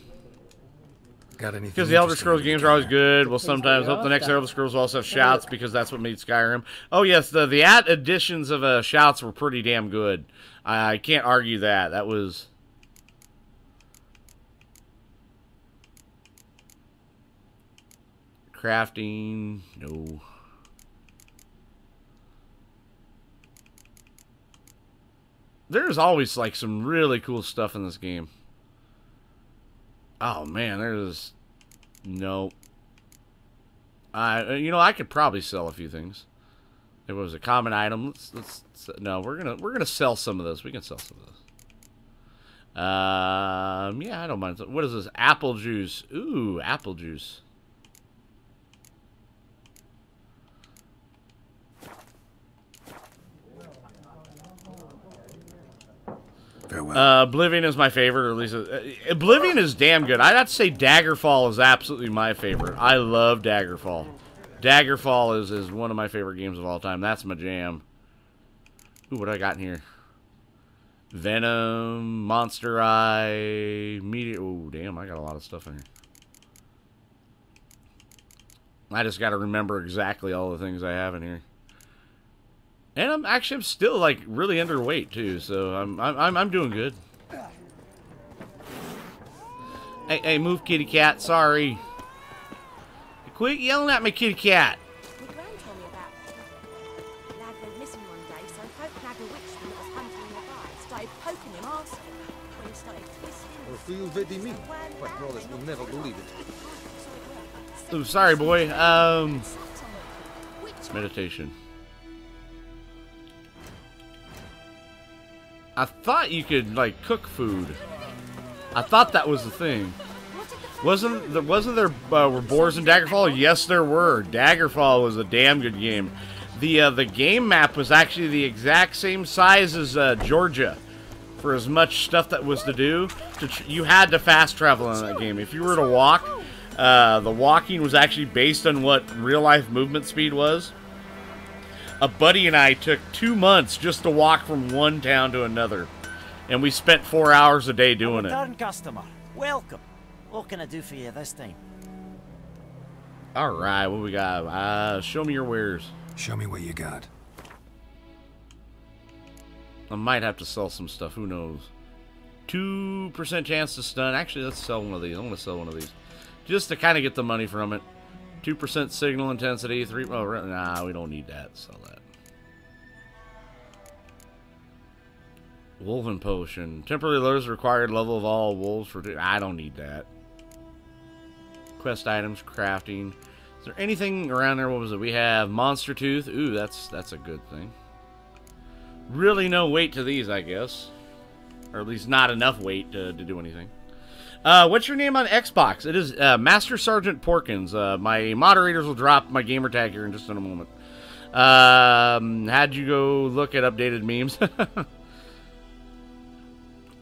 Speaker 6: Got anything?
Speaker 1: Because the Elder Scrolls games are always good. Well, sometimes hope the next. Elder Scrolls will also have shouts because that's what made Skyrim. Oh yes, the the ad editions of uh, shouts were pretty damn good. I, can't argue that. That was. Crafting, no. There's always like some really cool stuff in this game. Oh man, there's no. I, you know, I could probably sell a few things. It was a common item. Let's, let's, no, we're gonna we're gonna sell some of this. We can sell some of this. Um, yeah, I don't mind. What is this? Apple juice. Ooh, apple juice.
Speaker 6: Farewell.
Speaker 1: Uh, Oblivion is my favorite, or at least uh, Oblivion is damn good. I'd have to say Daggerfall is absolutely my favorite. I love Daggerfall. Daggerfall is is one of my favorite games of all time. That's my jam. Ooh, what I got in here? Venom, Monster Eye, Meteor. Oh, damn, I got a lot of stuff in here. I just got to remember exactly all the things I have in here. And I'm actually I'm still like really underweight too, so I'm I'm I'm doing good. Hey, hey, move, kitty cat. Sorry. Quit yelling at me, kitty cat.
Speaker 9: My gran told me about. Lad went missing one day, so folk nagged a witch that was hunting nearby. Started poking him arsehole. When he started twisting...
Speaker 7: Feel ready me. My brothers will never believe it.
Speaker 1: Oh, sorry, boy. Um, meditation. I thought you could like cook food. I thought that was the thing. Wasn't there wasn't there uh, were boars in Daggerfall? Yes, there were. Daggerfall was a damn good game. The uh, the game map was actually the exact same size as uh, Georgia. For as much stuff that was to do, to you had to fast travel in that game. If you were to walk, uh, the walking was actually based on what real life movement speed was. A buddy and I took two months just to walk from one town to another, and we spent four hours a day doing it.
Speaker 10: Customer. Welcome. What can I do for you this time?
Speaker 1: All right, what we got? Uh, show me your wares.
Speaker 6: Show me what you got.
Speaker 1: I might have to sell some stuff. Who knows? Two percent chance to stun. Actually, let's sell one of these. I'm gonna sell one of these, just to kind of get the money from it. Two percent signal intensity. Three. Oh, nah, we don't need that. Sell that. Wolven potion. Temporary lowers required level of all wolves for. I don't need that. Quest items, crafting. Is there anything around there? What was it? We have monster tooth. Ooh, that's that's a good thing. Really no weight to these, I guess. Or at least not enough weight to, to do anything. Uh, what's your name on Xbox? It is uh, Master Sergeant Porkins. Uh, my moderators will drop my gamer tag here in just in a moment. Um, how'd you go look at updated memes?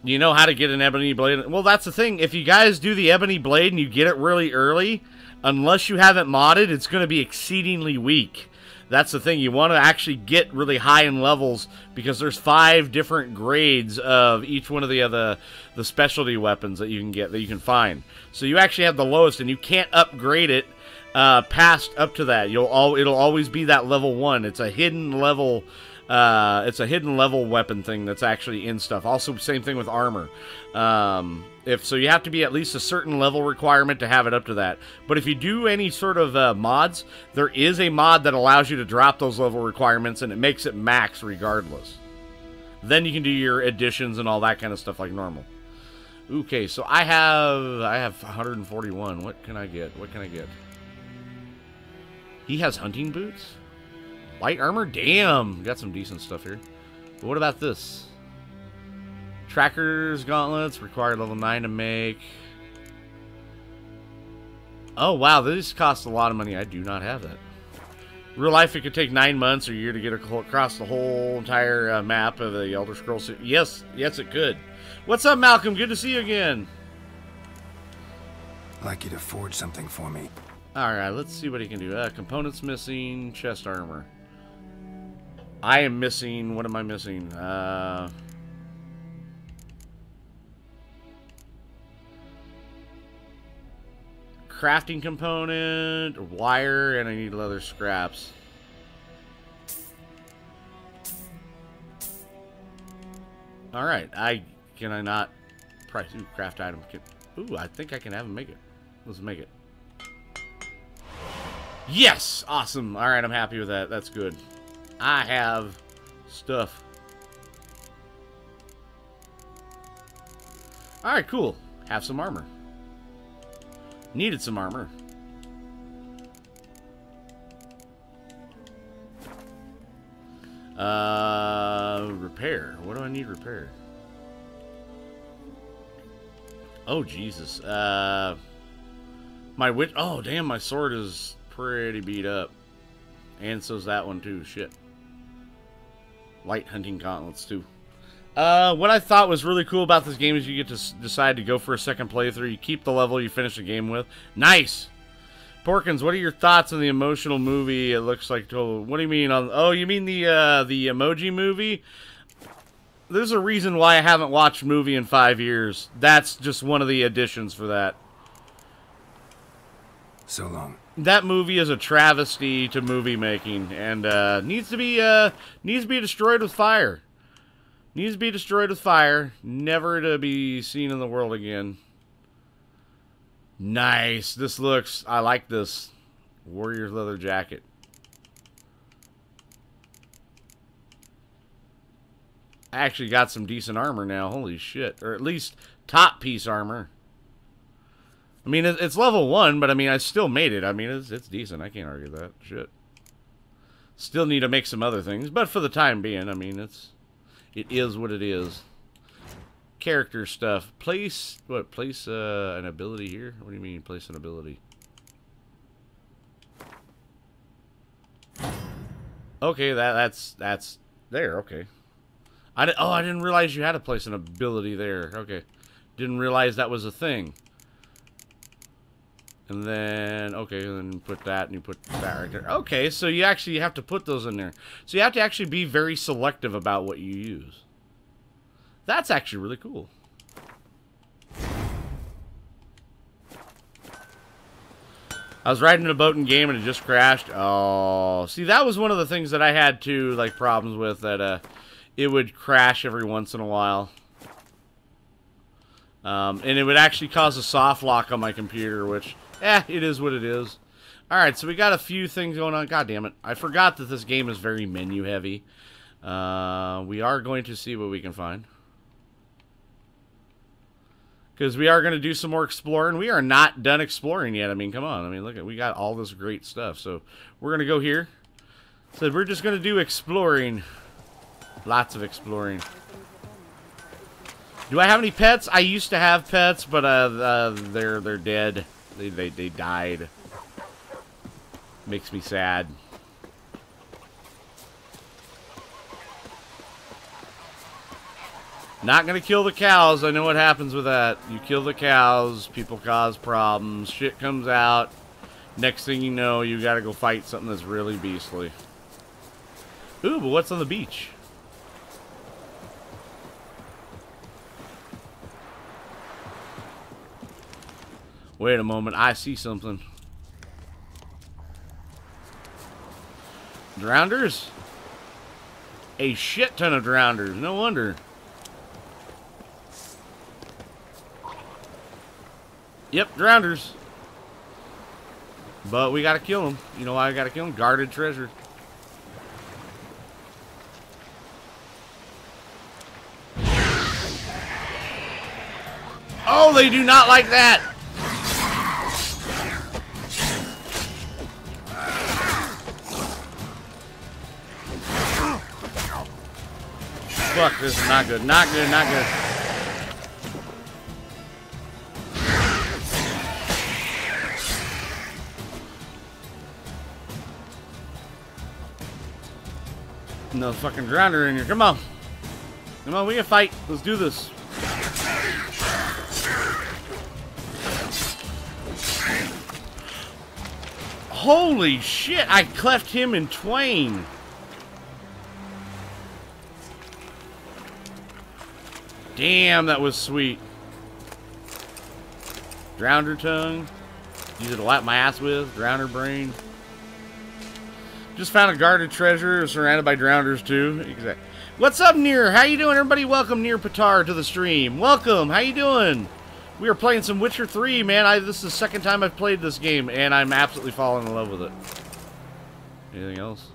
Speaker 1: you know how to get an ebony blade? Well, that's the thing. If you guys do the ebony blade and you get it really early, unless you have it modded, it's going to be exceedingly weak. That's the thing. You want to actually get really high in levels because there's five different grades of each one of the other the specialty weapons that you can get that you can find. So you actually have the lowest, and you can't upgrade it uh, past up to that. You'll all it'll always be that level one. It's a hidden level. Uh, it's a hidden level weapon thing that's actually in stuff. Also, same thing with armor. Um, if so, you have to be at least a certain level requirement to have it up to that. But if you do any sort of uh, mods, there is a mod that allows you to drop those level requirements, and it makes it max regardless. Then you can do your additions and all that kind of stuff like normal. Okay, so I have I have 141. What can I get? What can I get? He has hunting boots. Light armor? Damn! Got some decent stuff here. But what about this? Trackers, gauntlets, required level 9 to make. Oh, wow, these cost a lot of money. I do not have that. Real life, it could take nine months or a year to get across the whole entire uh, map of the Elder Scrolls. Yes, yes, it could. What's up, Malcolm? Good to see you again.
Speaker 6: I'd like you to forge something for me.
Speaker 1: All right, let's see what he can do. Uh, components missing, chest armor. I am missing. What am I missing? Uh, crafting component, wire, and I need leather scraps. All right, I can I not price ooh, craft item? Can, ooh, I think I can have him make it. Let's make it. Yes! Awesome. All right, I'm happy with that. That's good. I have stuff. Alright, cool. Have some armor. Needed some armor. Uh, repair. What do I need repair? Oh, Jesus. Uh, my witch. Oh, damn, my sword is pretty beat up. And so's that one, too. Shit. Light hunting gauntlets, too. Uh, what I thought was really cool about this game is you get to decide to go for a second playthrough. You keep the level you finish the game with. Nice! Porkins, what are your thoughts on the emotional movie? It looks like total. What do you mean on? Oh, you mean the uh, the emoji movie? There's a reason why I haven't watched movie in five years. That's just one of the additions for that.
Speaker 6: So long.
Speaker 1: That movie is a travesty to movie making, and uh, needs to be uh, needs to be destroyed with fire. Needs to be destroyed with fire, never to be seen in the world again. Nice. This looks. I like this. Warrior's leather jacket. I actually got some decent armor now. Holy shit. Or at least top piece armor. I mean, it's level one, but I mean, I still made it. I mean, it's, it's decent. I can't argue that. Shit. Still need to make some other things, but for the time being, I mean, it's it is what it is. Character stuff. Place what? Place uh, an ability here. What do you mean place an ability? Okay, that that's that's there. Okay. I di- oh I didn't realize you had to place an ability there. Okay, didn't realize that was a thing. And then, okay, and then put that, and you put that right there. Okay, so you actually have to put those in there. So you have to actually be very selective about what you use. That's actually really cool. I was riding a boat in game and it just crashed. Oh, see, that was one of the things that I had too, like problems with that. Uh, it would crash every once in a while. Um, and it would actually cause a soft lock on my computer, which, eh, it is what it is. Alright, so we got a few things going on. God damn it. I forgot that this game is very menu heavy. Uh, we are going to see what we can find. Because we are going to do some more exploring. We are not done exploring yet. I mean, come on. I mean, look at we got all this great stuff. So we're going to go here. So we're just going to do exploring. Lots of exploring. Do I have any pets? I used to have pets, but uh, uh they're they're dead. They they they died. Makes me sad. Not gonna kill the cows. I know what happens with that. You kill the cows, people cause problems, shit comes out. Next thing you know, you gotta go fight something that's really beastly. Ooh, but what's on the beach? Wait a moment, I see something. Drowners? A shit ton of drowners, no wonder. Yep, drowners. But we gotta kill them. You know why I gotta kill them? Guarded treasure. Oh, they do not like that! Fuck, this is not good. Not good, not good. No fucking drowner in here. Come on. Come on, we can fight. Let's do this. Holy shit, I cleft him in twain. Damn, that was sweet. Drowner tongue. Use it to lap my ass with. Drowner brain. Just found a guarded treasure surrounded by drowners too. Exactly. What's up, Near? How you doing, everybody? Welcome, Near Patar, to the stream. Welcome. How you doing? We are playing some Witcher 3, man. I this is the second time I've played this game, and I'm absolutely falling in love with it. Anything else?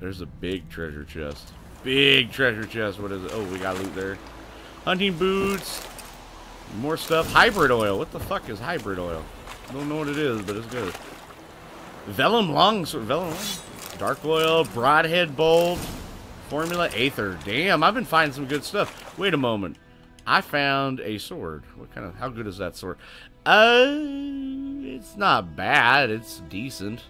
Speaker 1: There's a big treasure chest. Big treasure chest. What is it? Oh, we got loot there. Hunting boots. More stuff. Hybrid oil. What the fuck is hybrid oil? I Don't know what it is, but it's good. Velen long, Velen long. Dark Oil, Broadhead Bolt, Formula Aether. Damn, I've been finding some good stuff. Wait a moment. I found a sword. What kind of, how good is that sword? Uh, it's not bad. It's decent.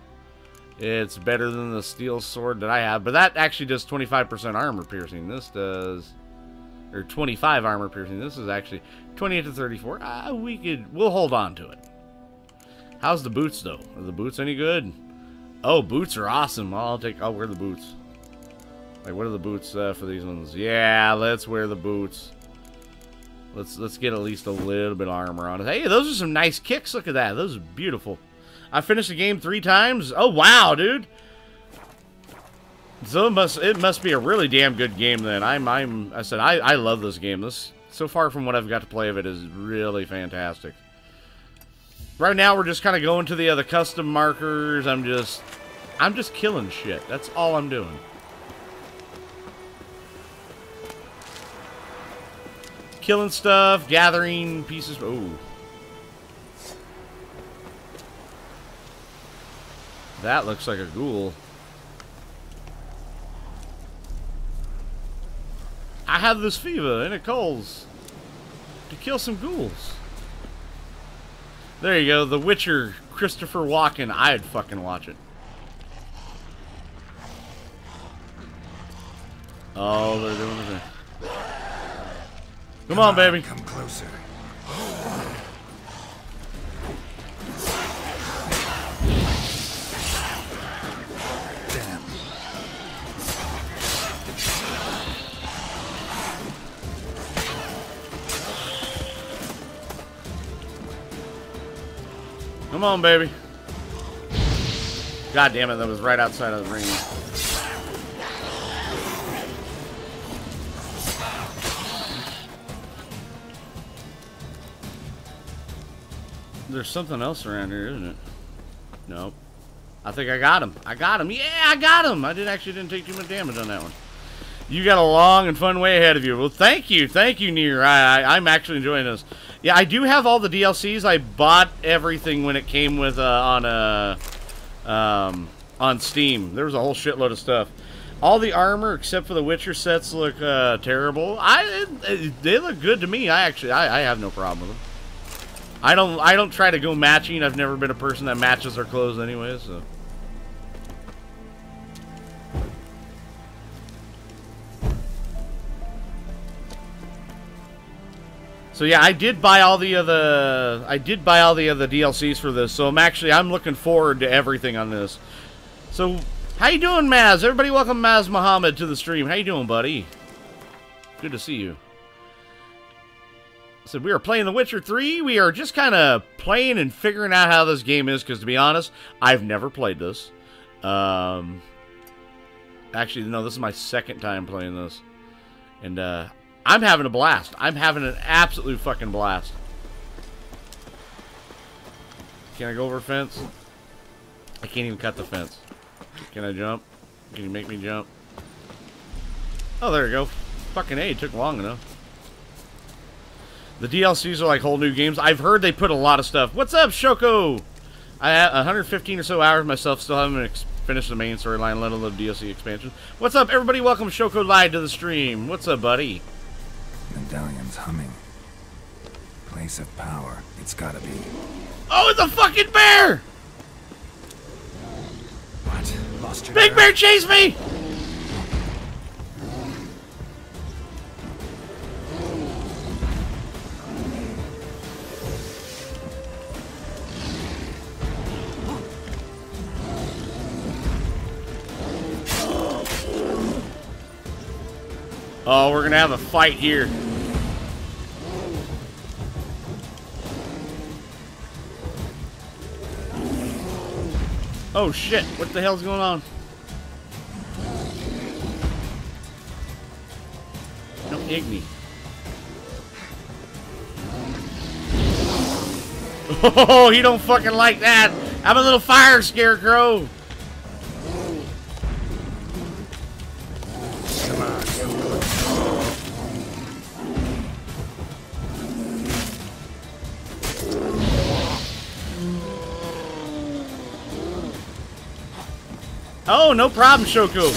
Speaker 1: It's better than the steel sword that I have, but that actually does 25% armor piercing. This does, or 25 armor piercing. This is actually 28 to 34. Uh, we could, we'll hold on to it. How's the boots though? Are the boots any good? Oh, boots are awesome. I'll take, I'll wear the boots. Like, what are the boots uh, for these ones? Yeah, let's wear the boots. Let's let's get at least a little bit of armor on it. Hey, those are some nice kicks. Look at that. Those are beautiful. I finished the game three times. Oh wow, dude. So it must it must be a really damn good game then. I'm I'm I said I I love this game. This so far from what I've got to play of it is really fantastic. Right now we're just kind of going to the other custom markers. I'm just I'm just killing shit. That's all I'm doing. Killing stuff, gathering pieces. Oh. That looks like a ghoul. I have this fever and it calls to kill some ghouls. There you go, The Witcher, Christopher Walken. I'd fucking watch it. Oh, they're doing the thing. Come, on, baby.
Speaker 6: Come closer.
Speaker 1: Come on, baby. God damn it, that was right outside of the ring. There's something else around here, isn't it? Nope. I think I got him. I got him. Yeah, I got him. I didn't actually didn't take too much damage on that one. You got a long and fun way ahead of you. Well, thank you. Thank you, Nier. I, I, I'm actually enjoying this. Yeah, I do have all the DLCs. I bought everything when it came with uh, on uh, um, on Steam. There was a whole shitload of stuff. All the armor except for the Witcher sets look uh, terrible. I they look good to me. I actually I, I have no problem with them. I don't I don't try to go matching. I've never been a person that matches their clothes anyway. So. So yeah, I did buy all the other I did buy all the other DLCs for this. So I'm actually I'm looking forward to everything on this. So how you doing, Maz? Everybody welcome Maz Muhammad to the stream. How you doing, buddy? Good to see you. So we are playing The Witcher 3. We are just kind of playing and figuring out how this game is because to be honest, I've never played this. Um Actually, no, this is my second time playing this. And uh I'm having a blast. I'm having an absolute fucking blast. Can I go over a fence? I can't even cut the fence. Can I jump? Can you make me jump? Oh, there you go. Fucking A, it took long enough. The DLCs are like whole new games. I've heard they put a lot of stuff. What's up, Shoko? I have 115 or so hours myself. Still haven't finished the main storyline, let alone the DLC expansion. What's up, everybody? Welcome Shoko Live to the stream. What's up, buddy?
Speaker 6: Medallion's humming. Place of power. It's gotta be.
Speaker 1: Oh, it's a fucking bear!
Speaker 6: What? Lost your
Speaker 1: Big bear chase me! Oh, we're gonna have a fight here. Oh shit, what the hell's going on? Don't Igni. Oh, he don't fucking like that. I'm a little fire scarecrow.
Speaker 6: Come on.
Speaker 1: Oh, no problem, Shoko.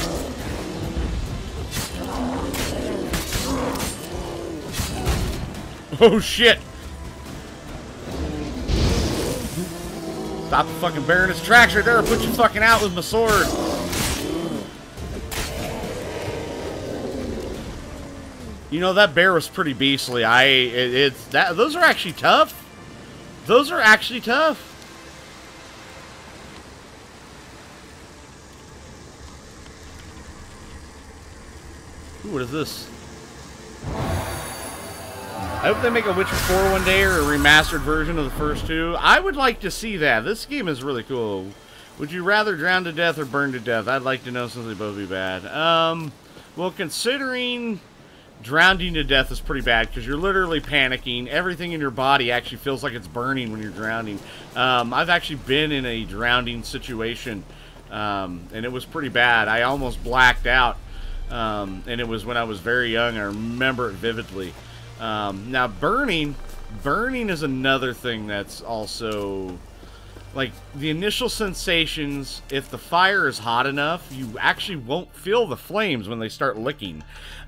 Speaker 1: Oh, shit. Stop the fucking bear in his tracks right there. Put you fucking out with my sword. You know that bear was pretty beastly. I it, it's that those are actually tough. Those are actually tough. Ooh, what is this? I hope they make a Witcher 4 one day or a remastered version of the first two. I would like to see that. This game is really cool. Would you rather drown to death or burn to death? I'd like to know since they both be bad. Um, well, considering drowning to death is pretty bad because you're literally panicking. Everything in your body actually feels like it's burning when you're drowning. Um, I've actually been in a drowning situation, um, and it was pretty bad. I almost blacked out, um, and it was when I was very young. I remember it vividly. Um, now, burning, burning is another thing that's also like the initial sensations if the fire is hot enough you actually won't feel the flames when they start licking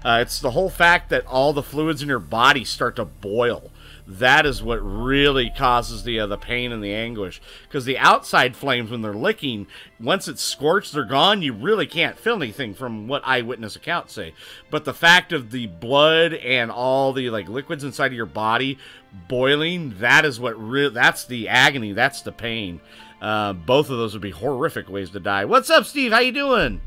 Speaker 1: uh, it's the whole fact that all the fluids in your body start to boil that is what really causes the uh, the pain and the anguish. Because the outside flames when they're licking once it's scorched they're gone you really can't feel anything from what eyewitness accounts say. But the fact of the blood and all the like liquids inside of your body boiling that is what re- that's the agony that's the pain. Uh, both of those would be horrific ways to die. What's up steve? How you doing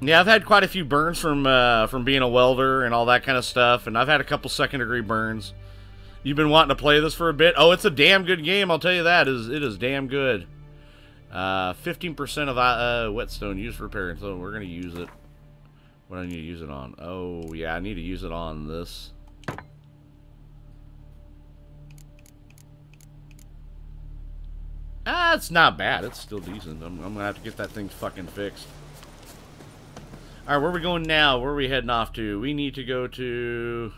Speaker 1: Yeah, I've had quite a few burns from uh, from being a welder and all that kind of stuff, and I've had a couple second degree burns. You've been wanting to play this for a bit. Oh, it's a damn good game. I'll tell you that. It is it is damn good. Uh, 15% of uh, whetstone used for repairing, so we're gonna use it. What do I need to use it on? Oh yeah, I need to use it on this. Ah, it's not bad. It's still decent. I'm, I'm gonna have to get that thing fucking fixed. Alright, where are we going now? Where are we heading off to? We need to go to...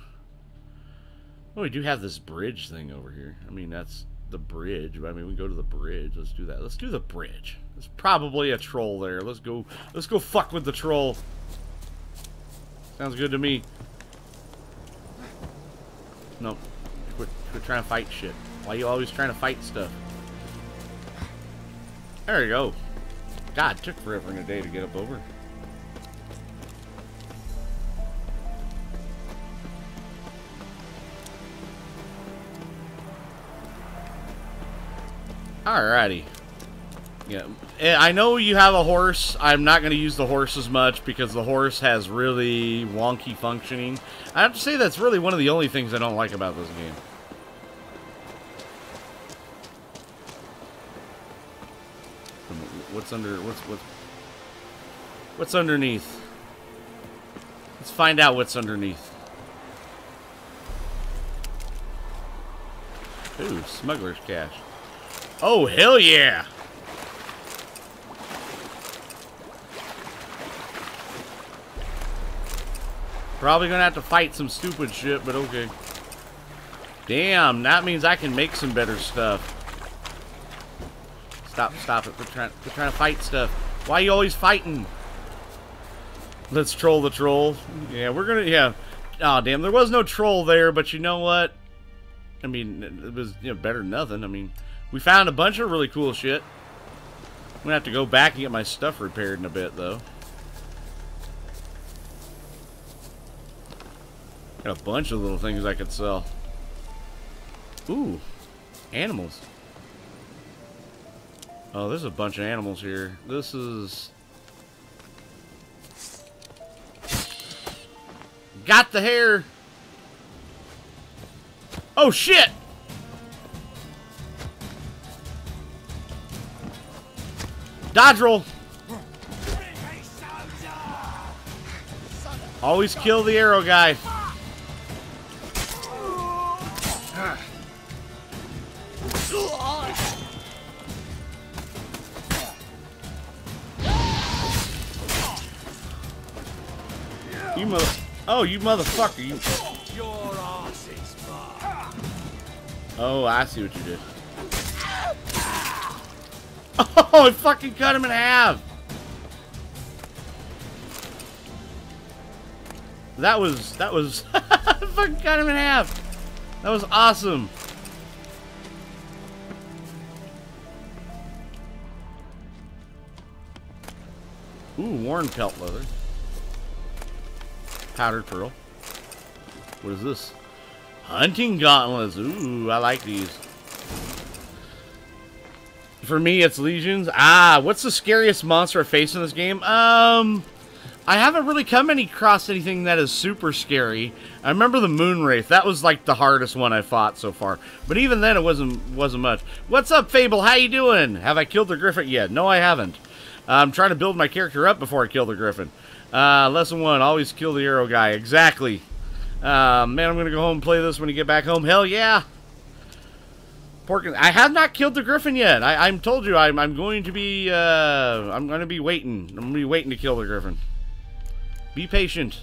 Speaker 1: Oh, we do have this bridge thing over here. I mean, that's the bridge. I mean, we go to the bridge. Let's do that. Let's do the bridge. There's probably a troll there. Let's go. Let's go fuck with the troll. Sounds good to me. No. Quit, quit trying to fight shit. Why you always trying to fight stuff? There you go. God, took forever and a day to get up over. Alrighty. Yeah, eh, I know you have a horse. I'm not going to use the horse as much because the horse has really wonky functioning. I have to say that's really one of the only things I don't like about this game. What's under what's what's what's underneath? Let's find out what's underneath. Ooh, smuggler's cache. Oh, hell yeah! Probably gonna have to fight some stupid shit, but okay. Damn, that means I can make some better stuff. Stop, stop it. Quit trying, quit trying to fight stuff. Why are you always fighting? Let's troll the troll. Yeah, we're gonna, yeah. Oh, damn, there was no troll there, but you know what? I mean, it was you know, better than nothing. I mean, we found a bunch of really cool shit. I'm gonna have to go back and get my stuff repaired in a bit, though. Got a bunch of little things I could sell. Ooh, animals. Oh, there's a bunch of animals here. This is... Got the hare! Oh, shit! Dodge roll! Always kill the arrow guy. You mother... Oh, you motherfucker. You... Oh, I see what you did. Oh, I fucking cut him in half. That was, that was, I fucking cut him in half. That was awesome. Ooh, worn pelt leather. Powdered pearl. What is this? Hunting gauntlets. Ooh, I like these. For me, it's legions. Ah, what's the scariest monster I face in this game? Um, I haven't really come any across anything that is super scary. I remember the moon wraith. That was like the hardest one I fought so far. But even then, it wasn't wasn't much. What's up, Fable? How you doing? Have I killed the griffin yet? No, I haven't. I'm trying to build my character up before I kill the griffin. Uh, lesson one: always kill the arrow guy. Exactly. Uh, man, I'm gonna go home and play this when you get back home. Hell yeah! Porkins. I have not killed the griffin yet. I, I'm told you I'm, I'm going to be uh, I'm going to be waiting. I'm going to be waiting to kill the griffin. Be patient.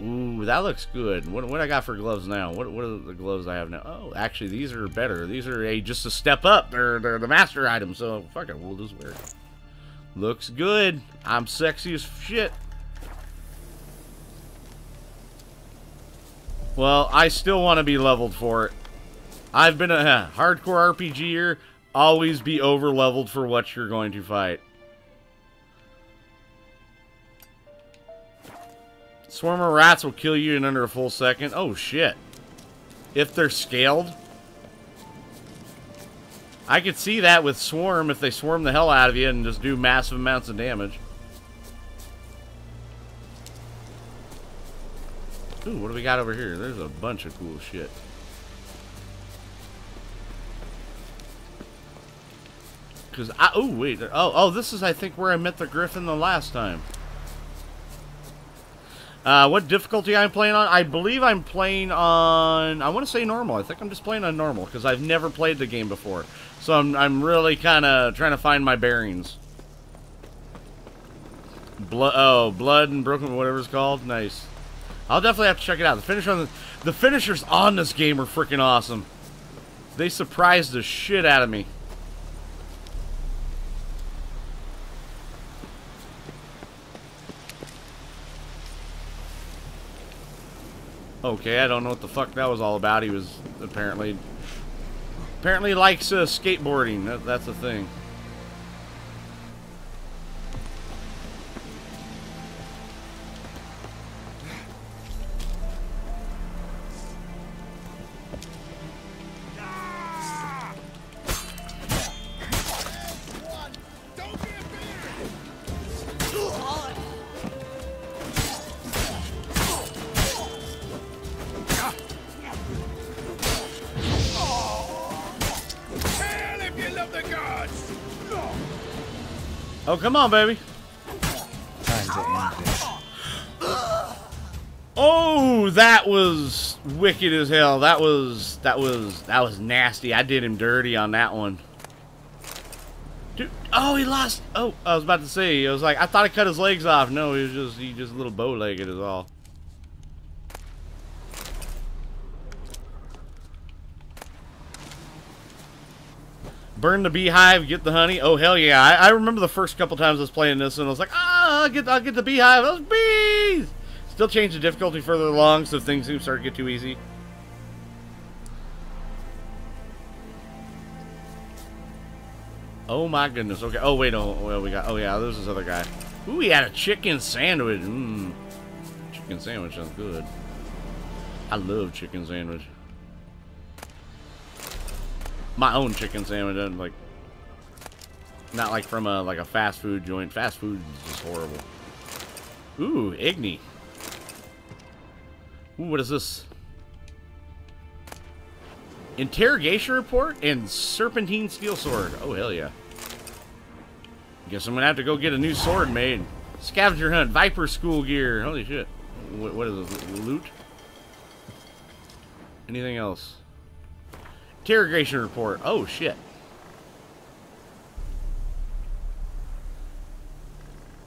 Speaker 1: Ooh, that looks good. What what I got for gloves now? What what are the gloves I have now? Oh, actually, these are better. These are a just a step up. They're they're the master items. So fuck it, we'll just wear it. Looks good. I'm sexy as shit. Well, I still want to be leveled for it. I've been a hardcore RPGer. Always be over leveled for what you're going to fight. Swarm of rats will kill you in under a full second. Oh, shit. If they're scaled. I could see that with Swarm if they swarm the hell out of you and just do massive amounts of damage. Ooh, what do we got over here? There's a bunch of cool shit. Cause I oh wait oh oh this is I think where I met the Griffin the last time. Uh, what difficulty I'm playing on? I believe I'm playing on. I want to say normal. I think I'm just playing on normal because I've never played the game before, so I'm I'm really kind of trying to find my bearings. Blood oh blood and broken whatever it's called. Nice. I'll definitely have to check it out. The finish on the, the finishers on this game are freaking awesome. They surprised the shit out of me. Okay, I don't know what the fuck that was all about. He was apparently apparently likes uh, skateboarding. That, that's a thing. Oh, come on, baby. Oh, that was wicked as hell. That was that was that was nasty. I did him dirty on that one. Dude, oh, he lost. Oh, I was about to say. I was like, I thought I cut his legs off. No, he was just he just a little bow-legged is all. Burn the beehive, get the honey. Oh hell yeah! I, I remember the first couple times I was playing this, and I was like, ah, I'll get I'll get the beehive. Those bees. Still change the difficulty further along, so things seem start to get too easy. Oh my goodness. Okay. Oh wait. Oh well, we got. Oh yeah. There's this other guy. Ooh, he had a chicken sandwich. Mmm. Chicken sandwich sounds good. I love chicken sandwich my own chicken sandwich and like not like from a like a fast food joint. Fast food is just horrible. Ooh, Igni. Ooh, what is this? Interrogation report and serpentine steel sword. Oh hell yeah. Guess I'm gonna have to go get a new sword made. Scavenger hunt, Viper school gear. Holy shit. what, what is this? Loot? Anything else? Interrogation report. Oh, shit.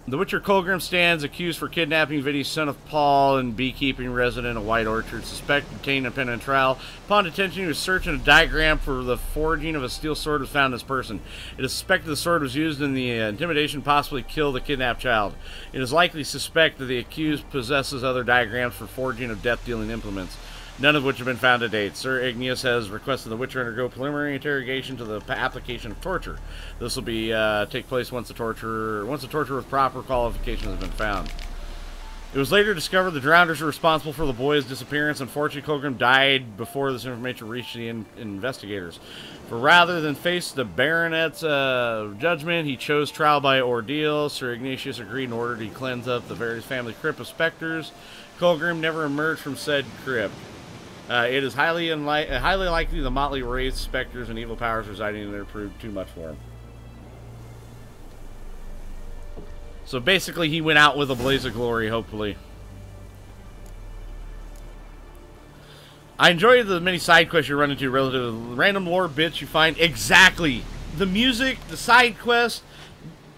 Speaker 1: The Witcher Colgrim stands accused for kidnapping Vinny's son of Paul and beekeeping resident of White Orchard. Suspect obtained a pending trial. Upon detention, he was searching a diagram for the forging of a steel sword was found in his person. It is suspected the sword was used in the uh, intimidation, possibly kill the kidnapped child. It is likely suspect that the accused possesses other diagrams for forging of death-dealing implements none of which have been found to date. Sir Igneous has requested the Witcher undergo preliminary interrogation to the application of torture. This will be uh, take place once the torture once the torture with proper qualifications has been found. It was later discovered the drowners were responsible for the boy's disappearance. Unfortunately, Colgrim died before this information reached the in investigators. For rather than face the baronet's uh, judgment, he chose trial by ordeal. Sir Ignatius agreed in order to cleanse up the various family crypt of specters. Colgrim never emerged from said crypt. Uh, it is highly uh, highly likely the motley wraiths, specters, and evil powers residing in there proved too much for him. So basically, he went out with a blaze of glory, hopefully. I enjoy the many side quests you run into relative to random lore bits you find. Exactly. The music, the side quest.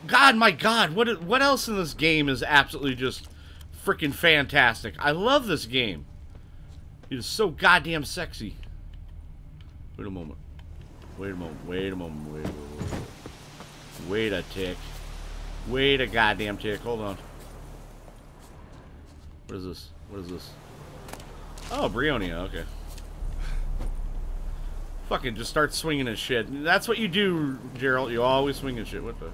Speaker 1: God, my God, what what else in this game is absolutely just freaking fantastic? I love this game. It is so goddamn sexy. Wait a moment. Wait a moment. Wait a moment. Wait, wait, wait. wait a tick. Wait a goddamn tick. Hold on. What is this? What is this? Oh, Bryonia. Okay. Fucking just start swinging his shit. That's what you do, Geralt. You always swing shit. What the...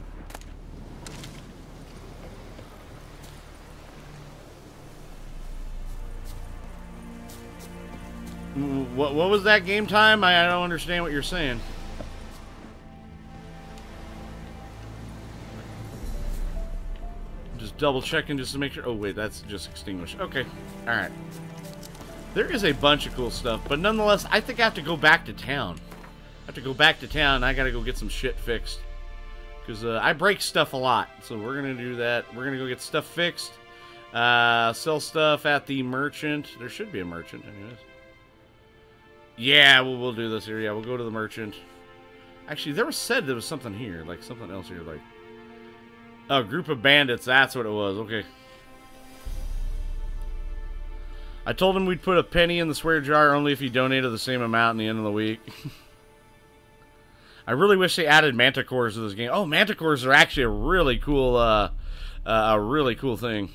Speaker 1: What, what was that game time? I, I don't understand what you're saying. Just double checking just to make sure. Oh, wait, that's just extinguished. Okay. Alright. There is a bunch of cool stuff, but nonetheless, I think I have to go back to town. I have to go back to town. I gotta go get some shit fixed. Because uh, I break stuff a lot. So we're gonna do that. We're gonna go get stuff fixed. Uh, sell stuff at the merchant. There should be a merchant, anyways. Yeah, we'll, we'll do this here. Yeah, we'll go to the merchant. Actually, there was said there was something here. Like, something else here. Like, a group of bandits. That's what it was. Okay. I told him we'd put a penny in the swear jar only if he donated the same amount in the end of the week. I really wish they added manticores to this game. Oh, manticores are actually a really cool, uh, uh, a really cool thing.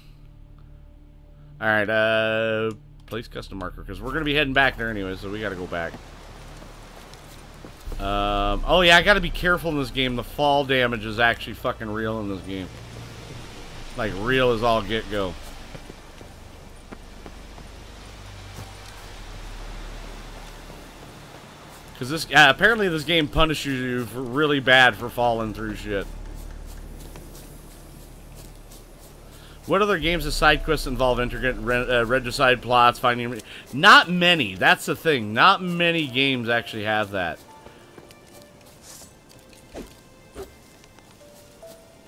Speaker 1: All right, uh, place custom marker because we're gonna be heading back there anyway, so we gotta go back. Um, oh yeah, I gotta be careful in this game. The fall damage is actually fucking real in this game. Like real as all get go. Because this, uh, apparently this game punishes you really bad for falling through shit. What other games of side quests involve intricate uh, regicide plots, finding... Not many. That's the thing. Not many games actually have that.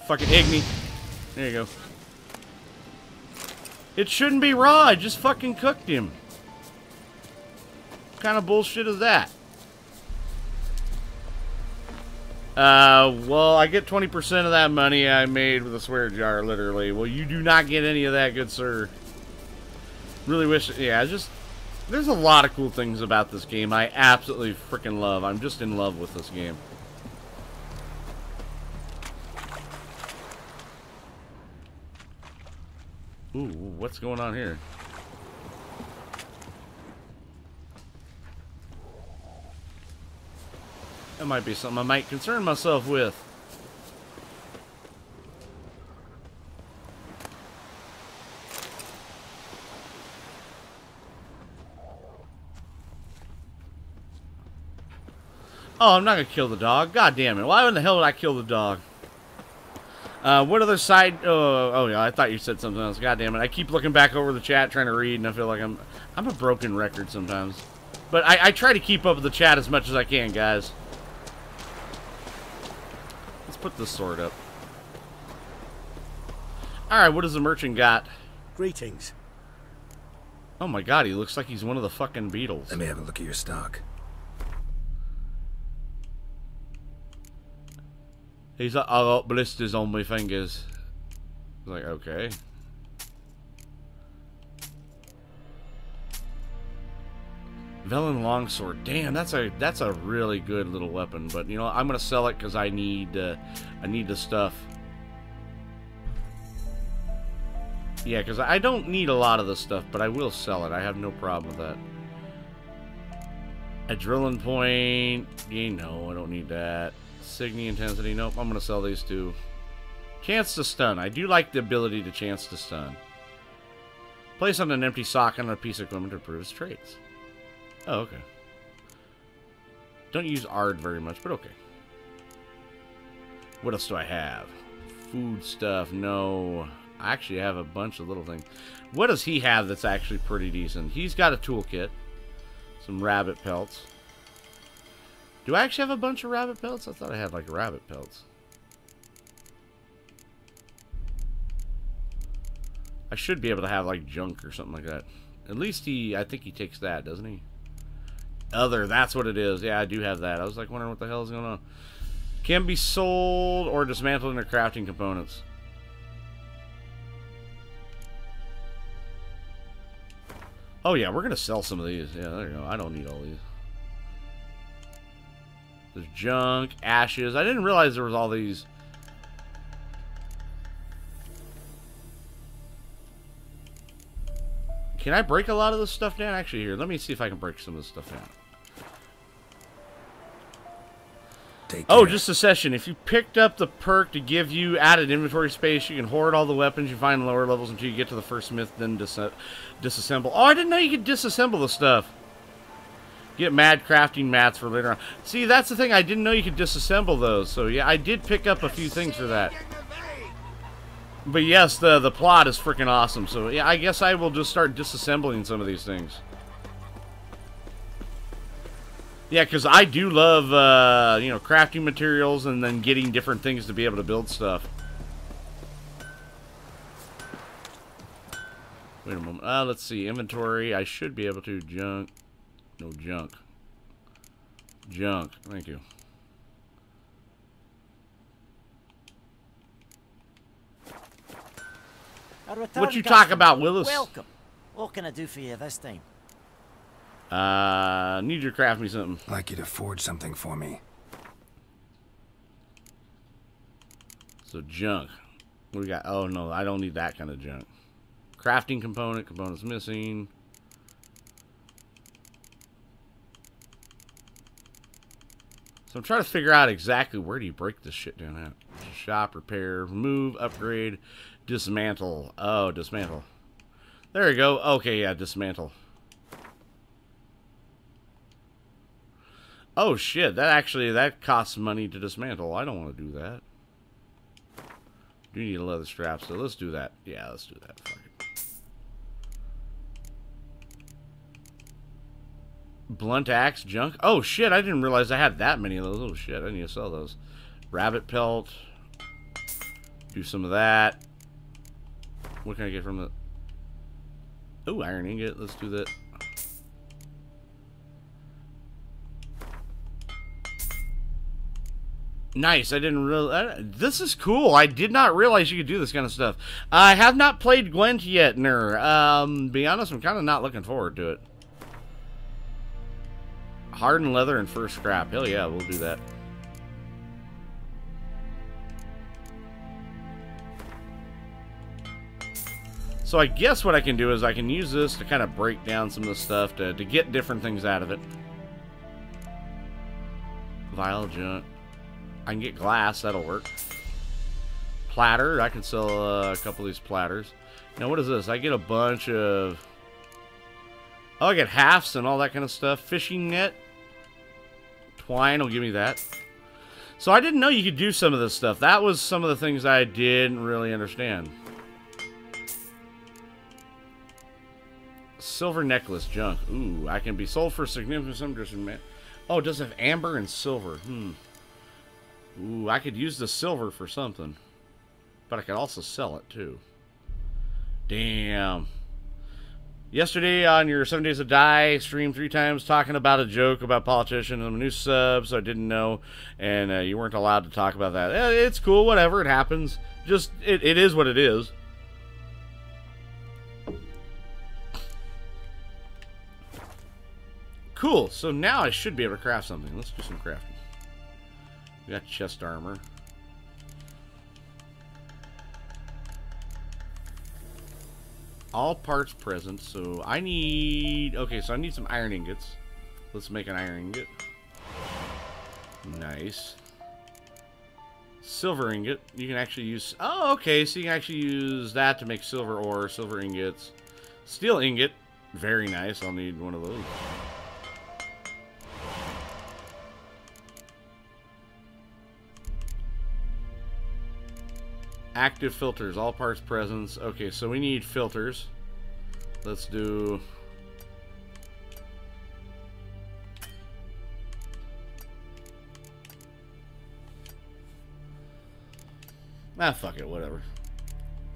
Speaker 1: Fucking Igni. There you go. It shouldn't be raw. I just fucking cooked him. What kind of bullshit is that? Uh, well, I get 20% of that money I made with a swear jar, literally. Well, you do not get any of that, good sir. Really wish, yeah, just, there's a lot of cool things about this game I absolutely freaking love. I'm just in love with this game. Ooh, what's going on here? That might be something I might concern myself with. Oh, I'm not gonna kill the dog. God damn it. Why in the hell would I kill the dog? Uh, what other side? Oh, oh yeah, I thought you said something else. God damn it. I keep looking back over the chat trying to read, and I feel like I'm I'm a broken record sometimes. But I, I try to keep up with the chat as much as I can, guys put the sword up. Alright, what does the merchant got?
Speaker 11: Greetings.
Speaker 1: Oh my god, he looks like he's one of the fucking Beatles.
Speaker 6: Let me have a look at your stock.
Speaker 1: He's like, I got blisters on my fingers. Like, okay. Velen longsword. Damn, that's a that's a really good little weapon. But you know, I'm gonna sell it because I need uh, I need the stuff. Yeah, because I don't need a lot of the stuff, but I will sell it. I have no problem with that. A drilling point. Yeah, no, I don't need that. Signy intensity. Nope, I'm gonna sell these two. Chance to stun. I do like the ability to chance to stun. Place on an empty socket on a piece of equipment to prove its traits. Oh, okay. Don't use Ard very much, but okay. What else do I have? Food stuff, no. I actually have a bunch of little things. What does he have that's actually pretty decent? He's got a toolkit. Some rabbit pelts. Do I actually have a bunch of rabbit pelts? I thought I had like rabbit pelts. I should be able to have like junk or something like that. At least he, I think he takes that, doesn't he? Other, that's what it is. Yeah, I do have that. I was like wondering what the hell is going on. Can be sold or dismantled into crafting components. Oh yeah, we're gonna sell some of these. Yeah, there you go. I don't need all these. There's junk, ashes. I didn't realize there was all these. Can I break a lot of this stuff down? Actually, here, let me see if I can break some of this stuff down.
Speaker 6: Take
Speaker 1: Oh,
Speaker 6: care.
Speaker 1: just a session. If you picked up the perk to give you added inventory space, you can hoard all the weapons you find in lower levels until you get to the first smith, then dis disassemble. Oh, I didn't know you could disassemble the stuff. Get mad crafting mats for later on. See, that's the thing. I didn't know you could disassemble those. So, yeah, I did pick up a few things for that. But yes, the the plot is freaking awesome. So, yeah, I guess I will just start disassembling some of these things. Yeah, because I do love, uh, you know, crafting materials and then getting different things to be able to build stuff. Wait a moment. Uh, let's see. Inventory. I should be able to. Junk. No junk. Junk. Thank you. What you talk about, Willis?
Speaker 10: Welcome. What can I do for you this time?
Speaker 1: Uh, need you to craft me something.
Speaker 6: I'd like you to forge something for me.
Speaker 1: So junk. What we got? Oh no, I don't need that kind of junk. Crafting component. Components missing. So I'm trying to figure out exactly where do you break this shit down at. Shop, repair, remove, upgrade, dismantle. Oh, dismantle. There you go. Okay, yeah, dismantle. Oh shit, that actually that costs money to dismantle. I don't want to do that. Do need a leather strap, so let's do that. Yeah, let's do that. Blunt axe junk. Oh shit, I didn't realize I had that many of those. Oh shit, I need to sell those. Rabbit pelt. Do some of that. What can I get from the? Oh, iron ingot. Let's do that. Nice. I didn't realize. This is cool. I did not realize you could do this kind of stuff. I have not played Gwent yet, Ner. Um, be honest, I'm kind of not looking forward to it. Hardened leather and first scrap. Hell yeah, we'll do that. So I guess what I can do is I can use this to kind of break down some of the stuff to, to get different things out of it. Vile junk. I can get glass, that'll work. Platter, I can sell uh, a couple of these platters. Now what is this? I get a bunch of... Oh, I get halves and all that kind of stuff. Fishing net. Twine will give me that. So I didn't know you could do some of this stuff. That was some of the things I didn't really understand. Silver necklace junk. Ooh, I can be sold for significant sum. Oh, it does have amber and silver. Hmm. Ooh, I could use the silver for something. But I could also sell it too. Damn. Yesterday on your Seven Days to Die stream three times talking about a joke about politicians. I'm a new sub, so I didn't know, and uh, you weren't allowed to talk about that. It's cool, whatever, it happens. Just, it, it is what it is. Cool, so now I should be able to craft something. Let's do some crafting. We got chest armor. All parts present, so I need... Okay, so I need some iron ingots. Let's make an iron ingot. Nice. Silver ingot. You can actually use... Oh, okay, so you can actually use that to make silver ore, silver ingots. Steel ingot. Very nice. I'll need one of those. Active filters, all parts presence. Okay, so we need filters. Let's do... Ah, fuck it, whatever.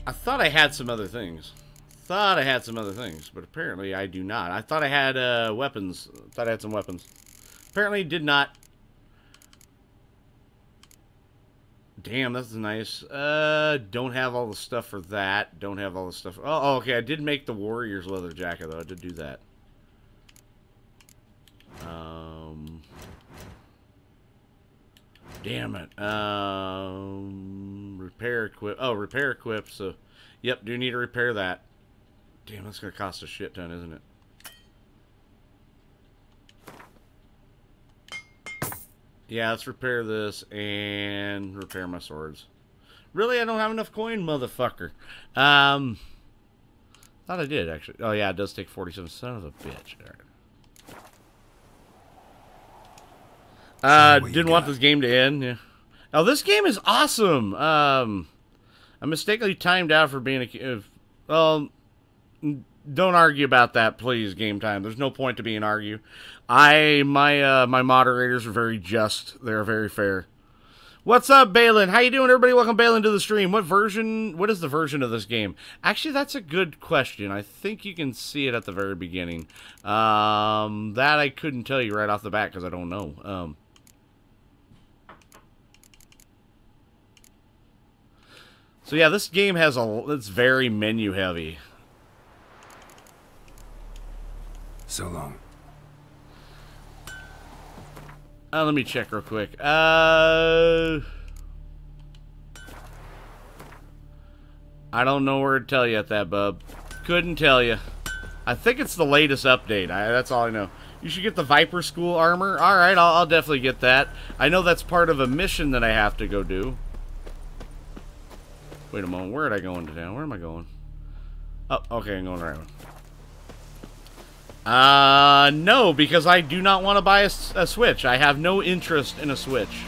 Speaker 1: I thought I had some other things. Thought I had some other things, but apparently I do not. I thought I had uh, weapons. Thought I had some weapons. Apparently did not. Damn, that's nice. Uh, don't have all the stuff for that. Don't have all the stuff. Oh, oh, okay. I did make the Warriors leather jacket, though. I did do that. Um... Damn it. Um, repair equip. Oh, repair equip. So, yep, do need to repair that. Damn, that's going to cost a shit ton, isn't it? Yeah, let's repair this and repair my swords. Really, I don't have enough coin, motherfucker. Um, thought I did, actually. Oh, yeah, it does take 47. Son of a bitch. All right. Uh, didn't want this game to end. Yeah. Oh, this game is awesome. Um, I mistakenly timed out for being a. Uh, well, don't argue about that, please. Game time. There's no point to being argue. I my uh, my moderators are very just. They're very fair. What's up, Balin? How you doing, everybody? Welcome, Balin, to the stream. What version? What is the version of this game? Actually, that's a good question. I think you can see it at the very beginning. Um, that I couldn't tell you right off the bat because I don't know. Um. So yeah, this game has a it's very menu heavy.
Speaker 6: So long.
Speaker 1: Uh, let me check real quick. Uh, I don't know where to tell you at that, bub. Couldn't tell you. I think it's the latest update. I, that's all I know. You should get the Viper School armor. All right, I'll, I'll definitely get that. I know that's part of a mission that I have to go do. Wait a moment. Where did I go into town? Where am I going? Oh, okay. I'm going around. Uh, no, because I do not want to buy a, a Switch. I have no interest in a Switch.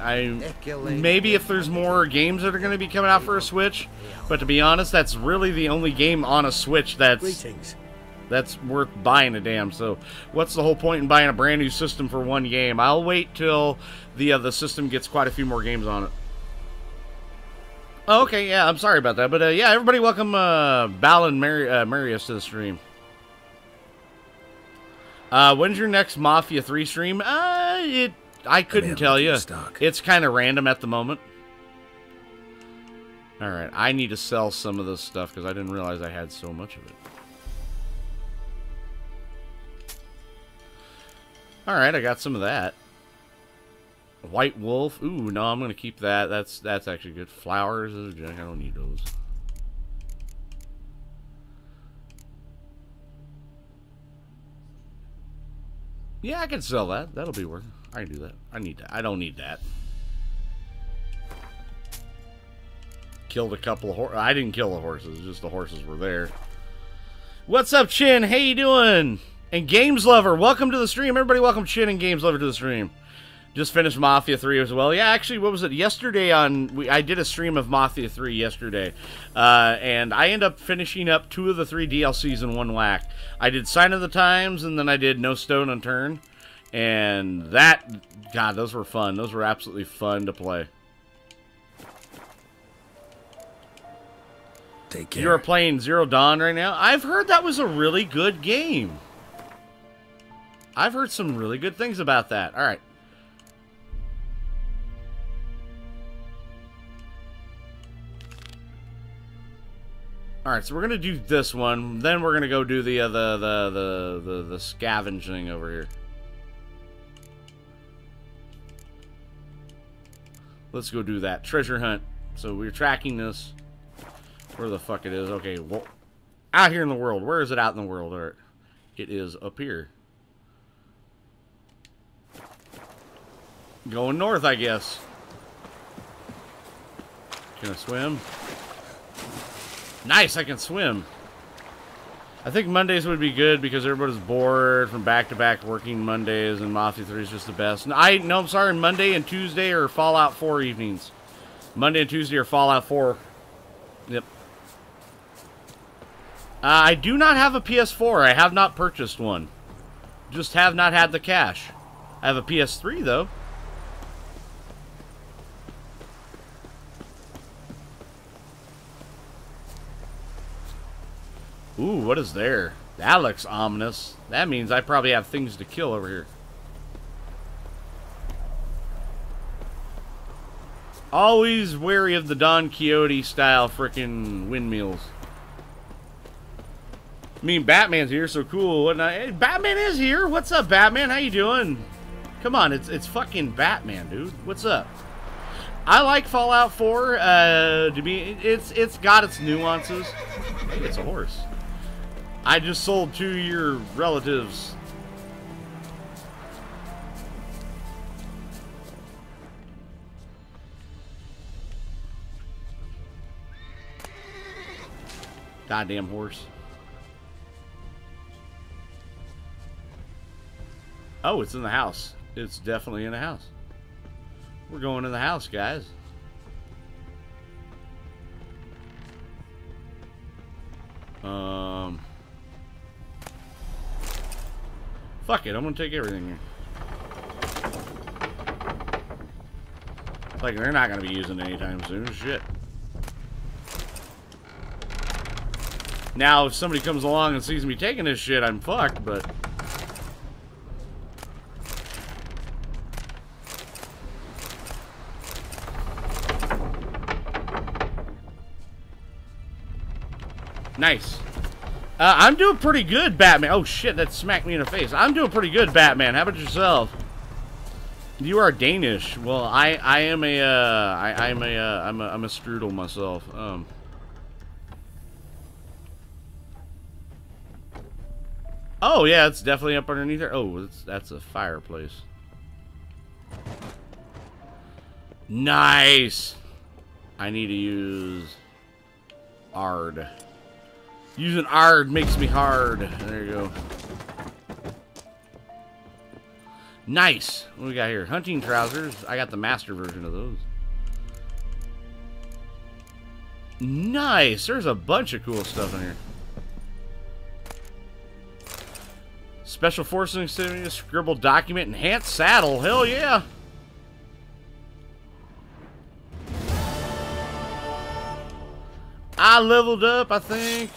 Speaker 1: I maybe if there's more games that are going to be coming out for a Switch, but to be honest, that's really the only game on a Switch that's that's worth buying a damn. So, what's the whole point in buying a brand new system for one game? I'll wait till the uh, the system gets quite a few more games on it. Oh, okay, yeah, I'm sorry about that, but uh, yeah, everybody, welcome uh, Balin Mari- uh, Marius to the stream. Uh, when's your next Mafia 3 stream? Uh, it I couldn't tell you. It's kind of random at the moment. All right, I need to sell some of this stuff because I didn't realize I had so much of it. All right, I got some of that. White wolf. Ooh, no, I'm gonna keep that. That's that's actually good. Flowers. I don't need those. Yeah, I can sell that. That'll be worth. I can do that. I need that. I don't need that. Killed a couple of horses. I didn't kill the horses. Just the horses were there. What's up, Chin? How you doing? And Games Lover, welcome to the stream. Everybody, welcome Chin and Games Lover to the stream. Just finished Mafia 3 as well. Yeah, actually, what was it? Yesterday on, we, I did a stream of Mafia 3 yesterday. Uh, and I end up finishing up two of the three DLCs in one whack. I did Sign of the Times, and then I did No Stone Unturned. And that, God, those were fun. Those were absolutely fun to play.
Speaker 6: Take care.
Speaker 1: You are playing Zero Dawn right now? I've heard that was a really good game. I've heard some really good things about that. All right. All right, so we're gonna do this one. Then we're gonna go do the uh, the, the the the the scavenging over here. Let's go do that treasure hunt. So we're tracking this. Where the fuck it is? Okay, well, out here in the world. Where is it out in the world? All right. It is up here. Going north, I guess. Can I swim? Nice, I can swim. I think Mondays would be good because everybody's bored from back-to-back working Mondays, and Mafia 3 is just the best. I no, I'm sorry. Monday and Tuesday are Fallout 4 evenings. Monday and Tuesday are Fallout 4. Yep. Uh, I do not have a PS4. I have not purchased one. Just have not had the cash. I have a PS3 though. Ooh, what is there? That looks ominous. That means I probably have things to kill over here. Always wary of the Don Quixote style frickin' windmills. I mean, Batman's here, so cool. Whatnot. Hey, Batman is here. What's up, Batman? How you doing? Come on, it's it's fucking Batman, dude. What's up? I like Fallout 4. Uh, to be, it's it's got its nuances. Hey, it's a horse. I just sold two of your relatives. Goddamn horse. Oh, it's in the house. It's definitely in the house. We're going in the house, guys. Um... Fuck it, I'm gonna take everything here. Like, they're not gonna be using it anytime soon. Shit. Now, if somebody comes along and sees me taking this shit, I'm fucked, but... Nice. Uh, I'm doing pretty good, Batman. Oh, shit, that smacked me in the face. I'm doing pretty good, Batman. How about yourself? You are Danish. Well, I, I am a, uh, I, I'm a, uh, I'm a, I'm a strudel myself. Um... Oh, yeah, it's definitely up underneath there. Oh, that's a fireplace. Nice! I need to use... Aard. Using Aard makes me hard. There you go. Nice. What we got here? Hunting trousers. I got the master version of those. Nice. There's a bunch of cool stuff in here. Special Forces Scribble Document Enhanced Saddle. Hell yeah. I leveled up, I think.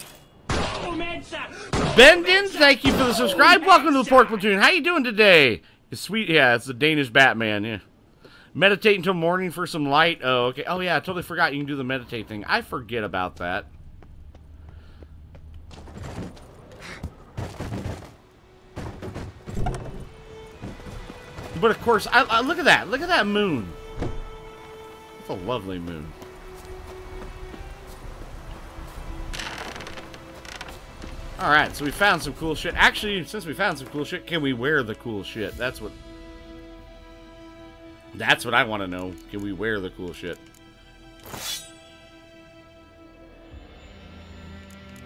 Speaker 1: Bendin, thank you for the subscribe. Welcome to the Pork Platoon. How you doing today? It's sweet. Yeah, it's the Danish Batman. Yeah. Meditate until morning for some light. Oh, okay. Oh, yeah, I totally forgot you can do the meditate thing. I forget about that. But of course, I, I, look at that. Look at that moon. It's a lovely moon. Alright, so we found some cool shit. Actually, since we found some cool shit, can we wear the cool shit? That's what... That's what I want to know. Can we wear the cool shit?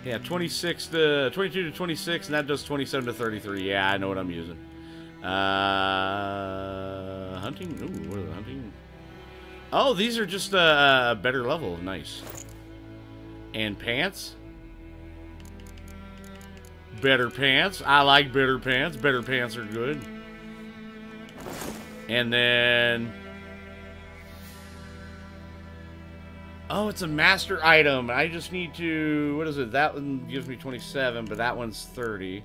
Speaker 1: Yeah, 26 to... 22 to 26, and that does 27 to 33. Yeah, I know what I'm using. Uh... Hunting? Ooh, what are the hunting? Oh, these are just a, a better level. Nice. And pants? Better pants. I like better pants. Better pants are good. And then... Oh, it's a master item. I just need to... What is it? That one gives me 27, but that one's 30.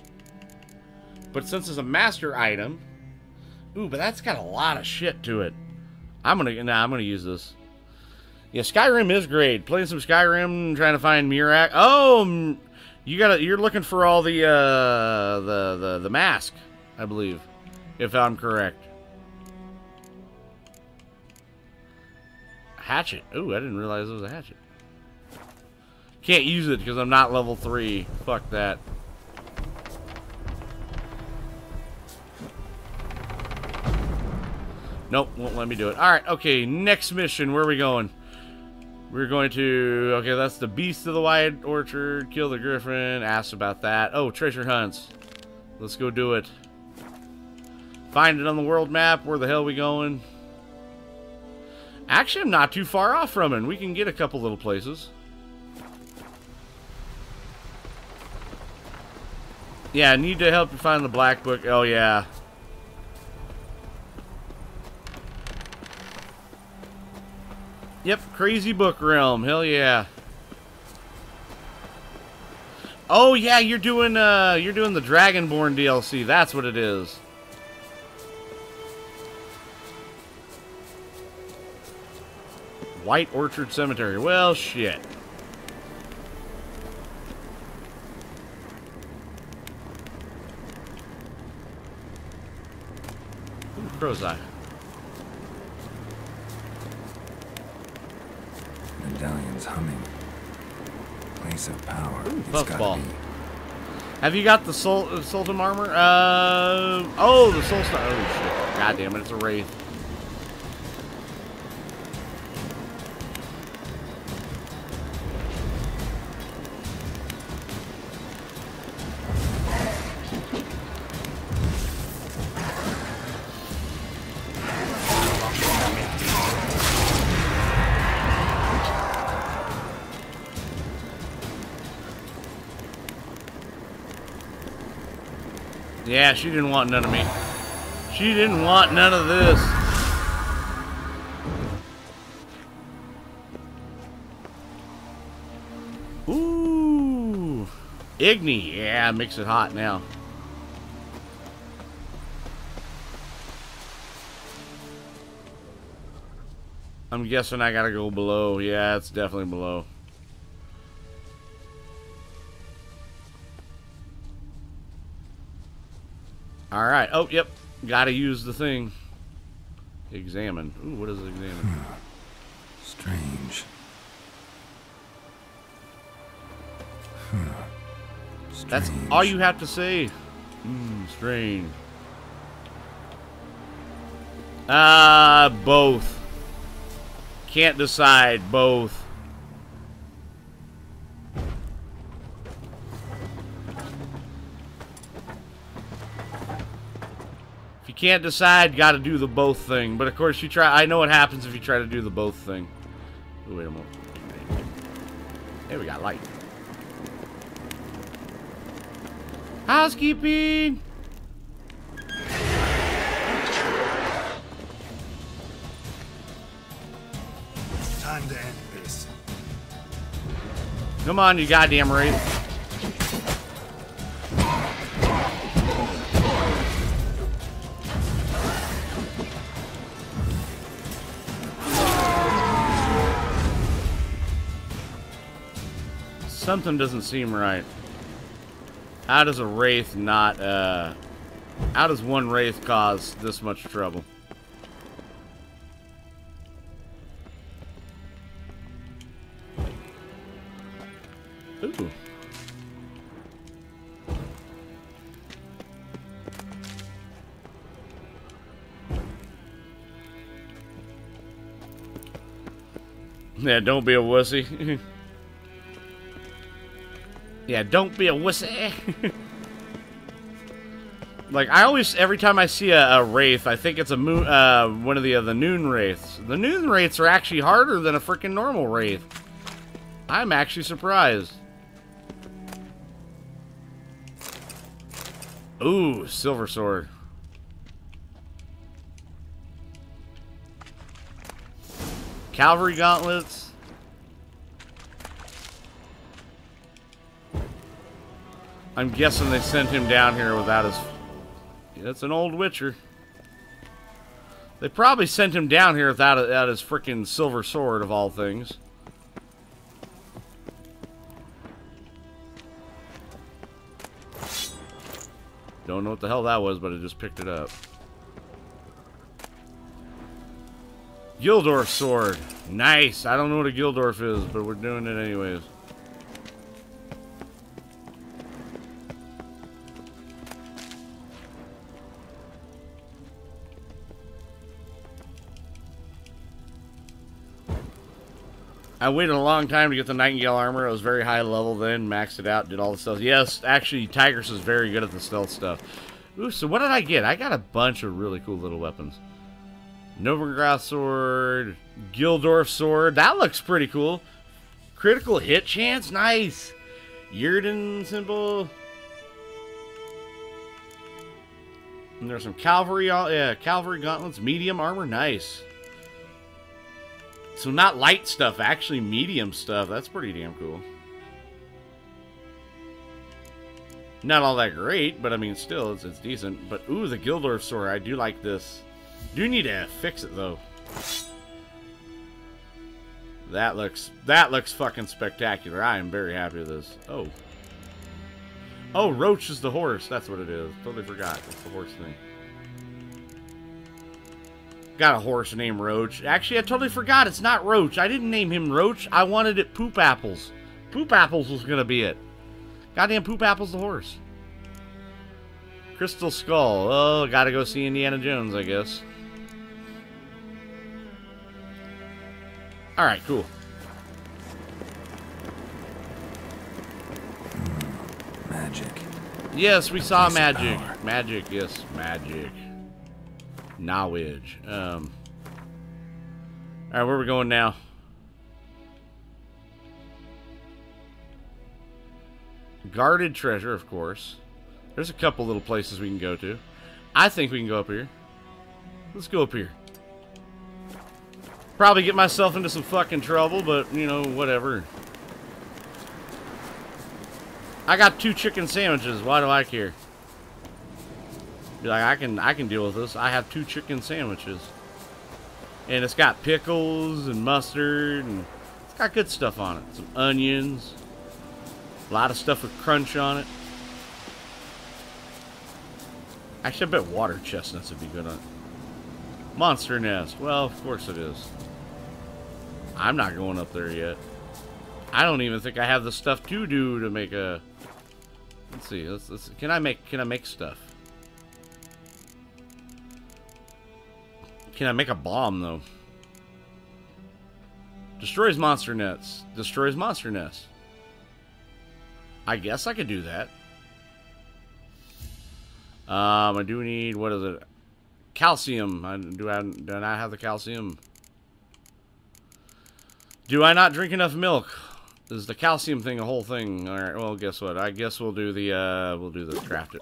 Speaker 1: But since it's a master item... Ooh, but that's got a lot of shit to it. I'm gonna... Nah, I'm gonna use this. Yeah, Skyrim is great. Playing some Skyrim, trying to find Miraak. Oh, you gotta. You're looking for all the uh, the the the mask, I believe, if I'm correct. Hatchet. Ooh, I didn't realize it was a hatchet. Can't use it because I'm not level three. Fuck that. Nope, won't let me do it. Alright, okay, next mission. Where are we going? We're going to... Okay, that's the Beast of the White Orchard. Kill the Griffin. Ask about that. Oh, treasure hunts. Let's go do it. Find it on the world map. Where the hell we going? Actually, I'm not too far off from it. We can get a couple little places. Yeah, I need to help you find the black book. Oh, yeah. Yep, Crazy Book Realm. Hell yeah. Oh yeah, you're doing uh you're doing the Dragonborn DLC. That's what it is. White Orchard Cemetery. Well, shit. Ooh, crow's eye.
Speaker 6: Medallion's humming. Place of power.
Speaker 1: Ooh,
Speaker 6: It's gotta
Speaker 1: puffball.
Speaker 6: be.
Speaker 1: Have you got the Sol uh, Sultan armor? Uh oh, the Soul Star. Oh shit! God damn it! It's a wraith. Yeah, she didn't want none of me. She didn't want none of this. Ooh. Igni. Yeah, makes it hot now. I'm guessing I gotta go below. Yeah, it's definitely below. Oh, yep. Got to use the thing. Examine. Ooh, what is examine?
Speaker 6: Strange.
Speaker 1: That's all you have to say. Hmm, strange. Uh, both. Can't decide. Both. Can't decide, got to do the both thing. But of course, you try. I know what happens if you try to do the both thing. Ooh, wait a moment. There we got light. Housekeeping.
Speaker 6: Time to end this.
Speaker 1: Come on, you goddamn wraith. Something doesn't seem right. How does a wraith not, uh... How does one wraith cause this much trouble? Ooh. Yeah, don't be a wussy. yeah, don't be a wussy. like I always, every time I see a, a wraith, I think it's a moon, uh, one of the uh, the noon wraiths. The noon wraiths are actually harder than a freaking normal wraith. I'm actually surprised. Ooh, silver sword. Cavalry gauntlets. I'm guessing they sent him down here without his... That's an old Witcher. They probably sent him down here without, without his freaking silver sword, of all things. Don't know what the hell that was, but I just picked it up. Gildorf sword. Nice. I don't know what a Gildorf is, but we're doing it anyways. I waited a long time to get the Nightingale armor. I was very high level then, maxed it out, did all the stuff. Yes, actually, Tigris is very good at the stealth stuff. Ooh, so what did I get? I got a bunch of really cool little weapons. Novigrad sword, Gildorf sword. That looks pretty cool. Critical hit chance, nice. Yrden symbol. And there's some cavalry, uh, yeah, cavalry gauntlets, medium armor, nice. So not light stuff, actually medium stuff. That's pretty damn cool. Not all that great, but I mean, still, it's, it's decent. But, ooh, the Gildorf sword. I do like this. Do need to fix it, though. That looks, that looks fucking spectacular. I am very happy with this. Oh. Oh, Roach is the horse. That's what it is. Totally forgot. It's the horse thing. Got a horse named Roach. Actually, I totally forgot. It's not Roach. I didn't name him Roach. I wanted it Poop Apples. Poop Apples was going to be it. Goddamn Poop Apples the horse. Crystal Skull. Oh, gotta go see Indiana Jones, I guess. Alright, cool.
Speaker 6: Magic.
Speaker 1: Yes, we saw magic. Magic, yes, magic. Knowledge. Um. Alright, where are we going now? Guarded treasure, of course. There's a couple little places we can go to. I think we can go up here. Let's go up here. Probably get myself into some fucking trouble, but, you know, whatever. I got two chicken sandwiches. Why do I care? Be like, I can, I can deal with this. I have two chicken sandwiches. And it's got pickles and mustard, and it's got good stuff on it. Some onions. A lot of stuff with crunch on it. Actually, I bet water chestnuts would be good on it. Monster Nest. Well, of course it is. I'm not going up there yet. I don't even think I have the stuff to do to make a... Let's see. Let's, let's, can I make can I make stuff? Can I make a bomb though? Destroys monster nets. Destroys monster nests. I guess I could do that. Um, I do need, what is it? Calcium. I, do, I, do I not have the calcium? Do I not drink enough milk? Is the calcium thing a whole thing? Alright, well, guess what? I guess we'll do the, uh, we'll do the craft it.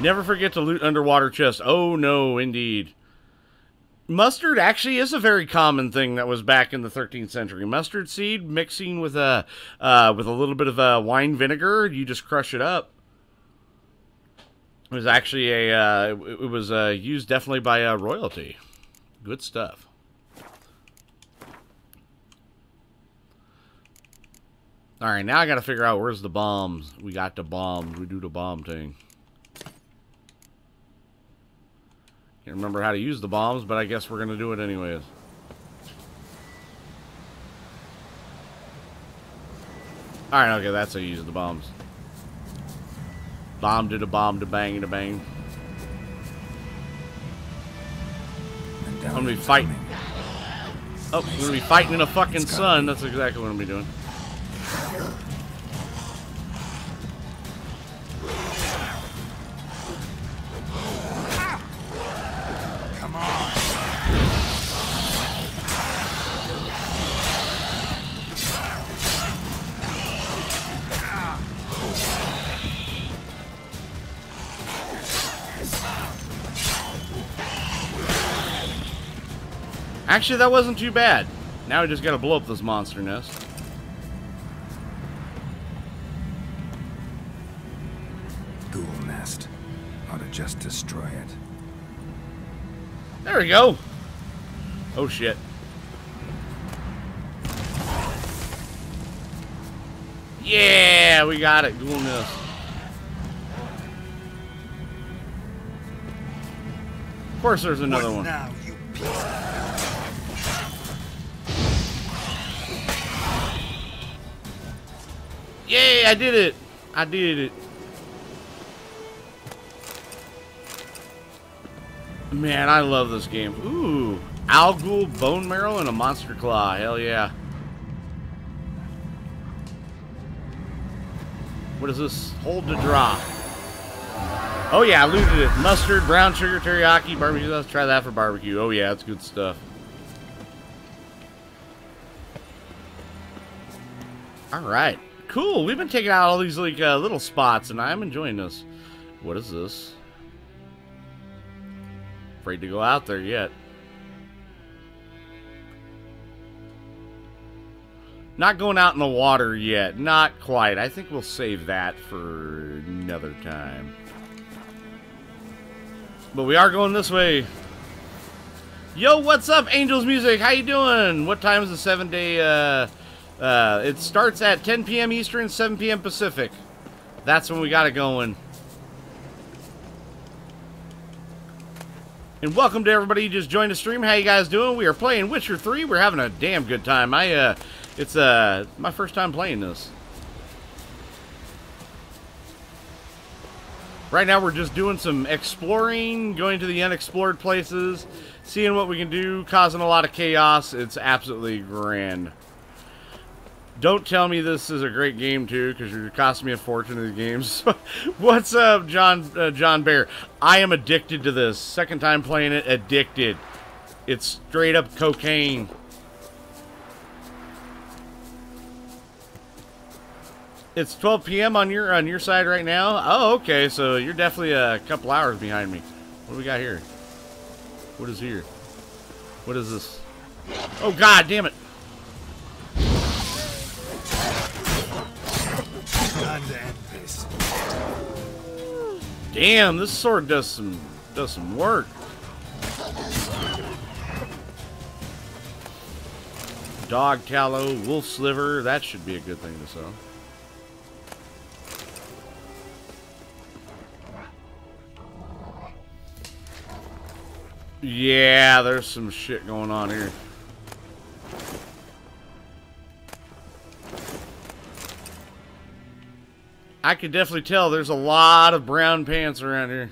Speaker 1: Never forget to loot underwater chests. Oh, no, indeed. Mustard actually is a very common thing that was back in the 13th century. Mustard seed mixing with a, uh, with a little bit of uh, wine vinegar. You just crush it up. It was actually a, uh, it, it, was uh, used definitely by uh, royalty. Good stuff. All right, now I got to figure out where's the bombs. We got the bombs. We do the bomb thing. Can't remember how to use the bombs, but I guess we're going to do it anyways. Alright, okay, that's how you use the bombs. Bomb to the bomb to bang to bang. I'm gonna be fighting. Oh, I'm gonna be fighting in a fucking sun. That's exactly what I'm gonna be doing. Actually, that wasn't too bad. Now we just gotta blow up this monster nest.
Speaker 6: Ghoul nest. Ought to just destroy it.
Speaker 1: There we go. Oh shit. Yeah, we got it. Doing nest. Of course, there's another one.
Speaker 6: Now,
Speaker 1: Yay, I did it. I did it. Man, I love this game. Ooh, Alghoul, Bone Marrow, and a Monster Claw. Hell yeah. What is this? Hold to draw. Oh yeah, I looted it. Mustard, brown sugar, teriyaki, barbecue. Let's try that for barbecue. Oh yeah, that's good stuff. All right, cool. We've been taking out all these like uh, little spots, and I'm enjoying this. What is this? Afraid to go out there yet. Not going out in the water yet. Not quite. I think we'll save that for another time. But we are going this way. Yo, what's up, Angels Music? How you doing? What time is the seven-day, uh... Uh, it starts at 10 p.m. Eastern, 7 p.m. Pacific. That's when we got it going. And welcome to everybody who just joined the stream. How you guys doing? We are playing Witcher 3. We're having a damn good time. I, uh, it's, uh, my first time playing this. Right now we're just doing some exploring, going to the unexplored places, seeing what we can do, causing a lot of chaos. It's absolutely grand. Don't tell me this is a great game too, because you're costing me a fortune in the games. What's up, John uh, John Bear? I am addicted to this. Second time playing it, addicted. It's straight up cocaine. It's 12 p.m. on your on your side right now. Oh, okay. So you're definitely a couple hours behind me. What do we got here? What is here? What is this? Oh God, damn it! Damn, this sword does some does some work. Dog tallow, wolf's liver, that should be a good thing to sell. Yeah, there's some shit going on here. I could definitely tell there's a lot of brown pants around here.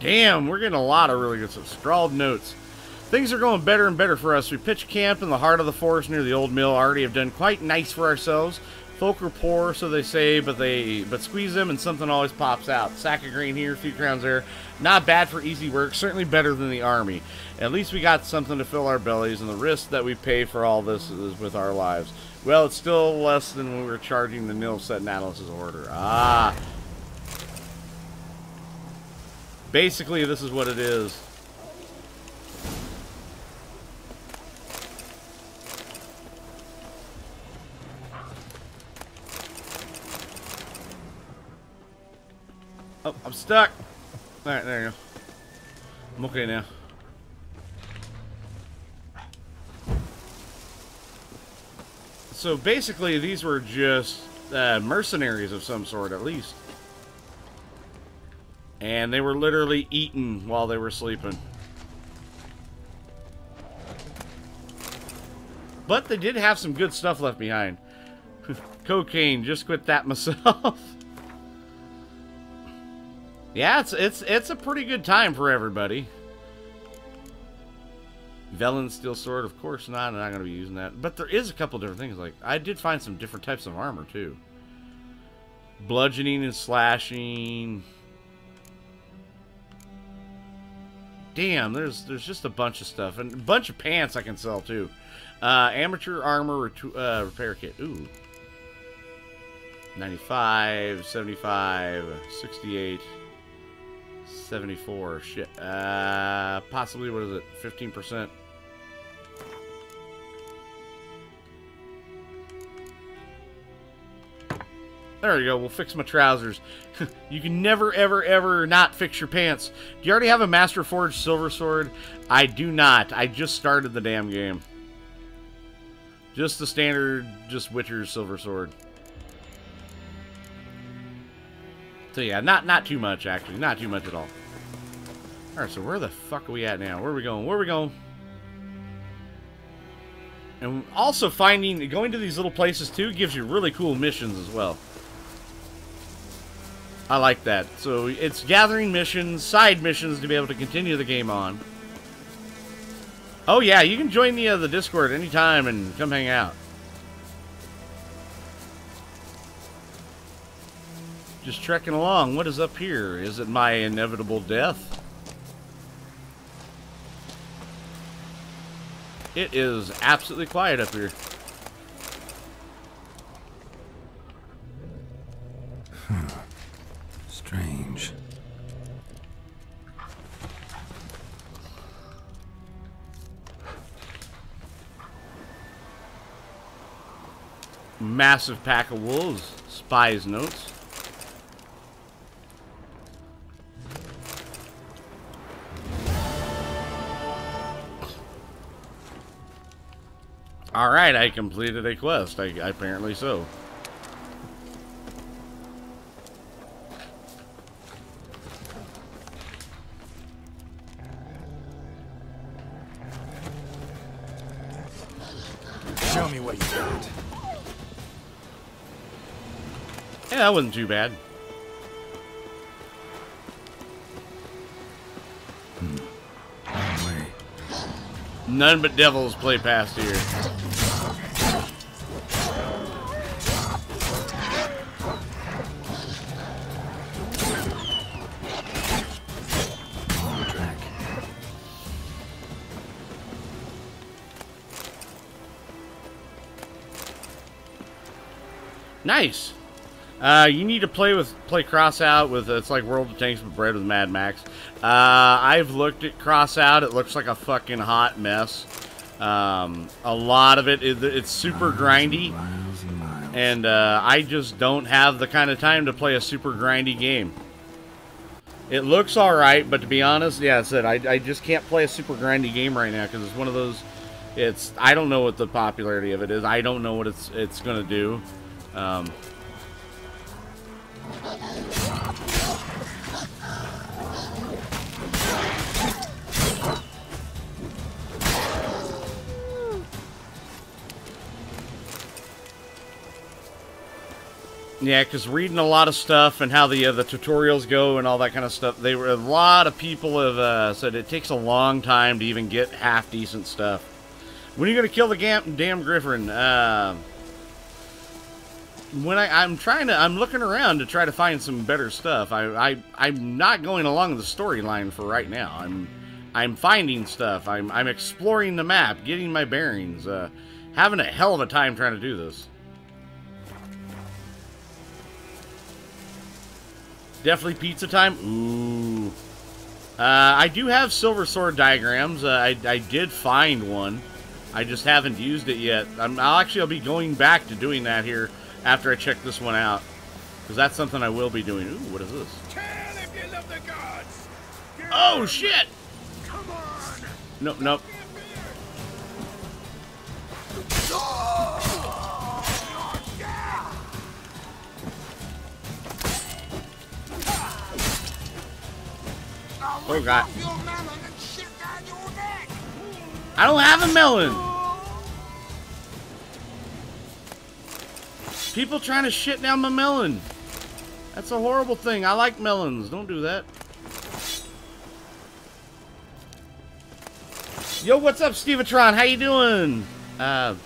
Speaker 1: Damn, we're getting a lot of really good stuff. Scrawled notes. Things are going better and better for us. We pitched camp in the heart of the forest near the old mill. Already have done quite nice for ourselves. Folk are poor, so they say, but they but squeeze them and something always pops out. Sack of grain here, a few crowns there. Not bad for easy work. Certainly better than the army. At least we got something to fill our bellies, and the risk that we pay for all this is with our lives. Well, it's still less than we were charging the nil set in analysis order. Ah. Basically, this is what it is. Oh, I'm stuck. Alright, there you go. I'm okay now. So basically, these were just uh, mercenaries of some sort, at least. And they were literally eaten while they were sleeping. But they did have some good stuff left behind. Cocaine, just quit that myself. yeah, it's it's it's a pretty good time for everybody. Velen steel sword, of course not. I'm not going to be using that. But there is a couple different things. Like I did find some different types of armor too. Bludgeoning and slashing. Damn, there's there's just a bunch of stuff and a bunch of pants I can sell too. Uh, amateur armor uh, repair kit. Ooh. 95, 75, 68, 74. Shit. Uh, possibly, what is it? 15%. There you go. We'll fix my trousers. you can never, ever, ever not fix your pants. Do you already have a Master Forge Silver Sword? I do not. I just started the damn game. Just the standard, just Witcher's Silver Sword. So yeah, not not too much actually, not too much at all. All right, so where the fuck are we at now? Where are we going? Where are we going? And also finding, going to these little places too gives you really cool missions as well. I like that. So it's gathering missions, side missions to be able to continue the game on. Oh yeah, you can join the uh, the Discord anytime and come hang out. Just trekking along. What is up here? Is it my inevitable death? It is absolutely quiet up here. Massive pack of wolves. Spy's notes. Alright, I completed a quest. I, apparently so.
Speaker 6: Show me what you got.
Speaker 1: Yeah, that wasn't too bad. Hmm. None but devils play past here. Nice. Uh, you need to play with play Crossout with it's like World of Tanks but bred with Mad Max. Uh, I've looked at Crossout; It looks like a fucking hot mess. Um, a lot of it is it's super grindy, and uh, I just don't have the kind of time to play a super grindy game. It looks all right, but to be honest, yeah, I said I, I just can't play a super grindy game right now because it's one of those. It's I don't know what the popularity of it is. I don't know what it's it's gonna do. Um, Yeah, because reading a lot of stuff and how the uh, the tutorials go and all that kind of stuff, they were a lot of people have uh, said it takes a long time to even get half decent stuff. When are you gonna kill the damn griffin? Uh, when I I'm trying to I'm looking around to try to find some better stuff. I I I'm not going along the storyline for right now. I'm I'm finding stuff. I'm I'm exploring the map, getting my bearings. Uh, having a hell of a time trying to do this. Definitely pizza time. Ooh. Uh, I do have silver sword diagrams. Uh, I, I did find one. I just haven't used it yet. I'm, I'll actually I'll be going back to doing that here after I check this one out. Because that's something I will be doing. Ooh, what is this? Oh, shit! Nope, nope. Oh god. I don't have a melon. People trying to shit down my melon. That's a horrible thing. I like melons. Don't do that. Yo, what's up, Stevatron? How you doing? Uh.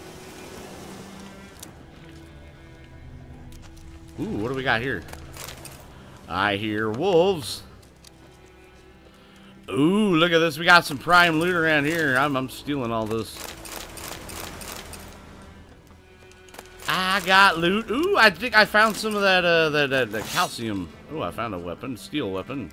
Speaker 1: Ooh, what do we got here? I hear wolves. Ooh, look at this. We got some prime loot around here. I'm, I'm stealing all this. I got loot. Ooh, I think I found some of that, uh, that, that, that calcium. Ooh, I found a weapon. Steel weapon.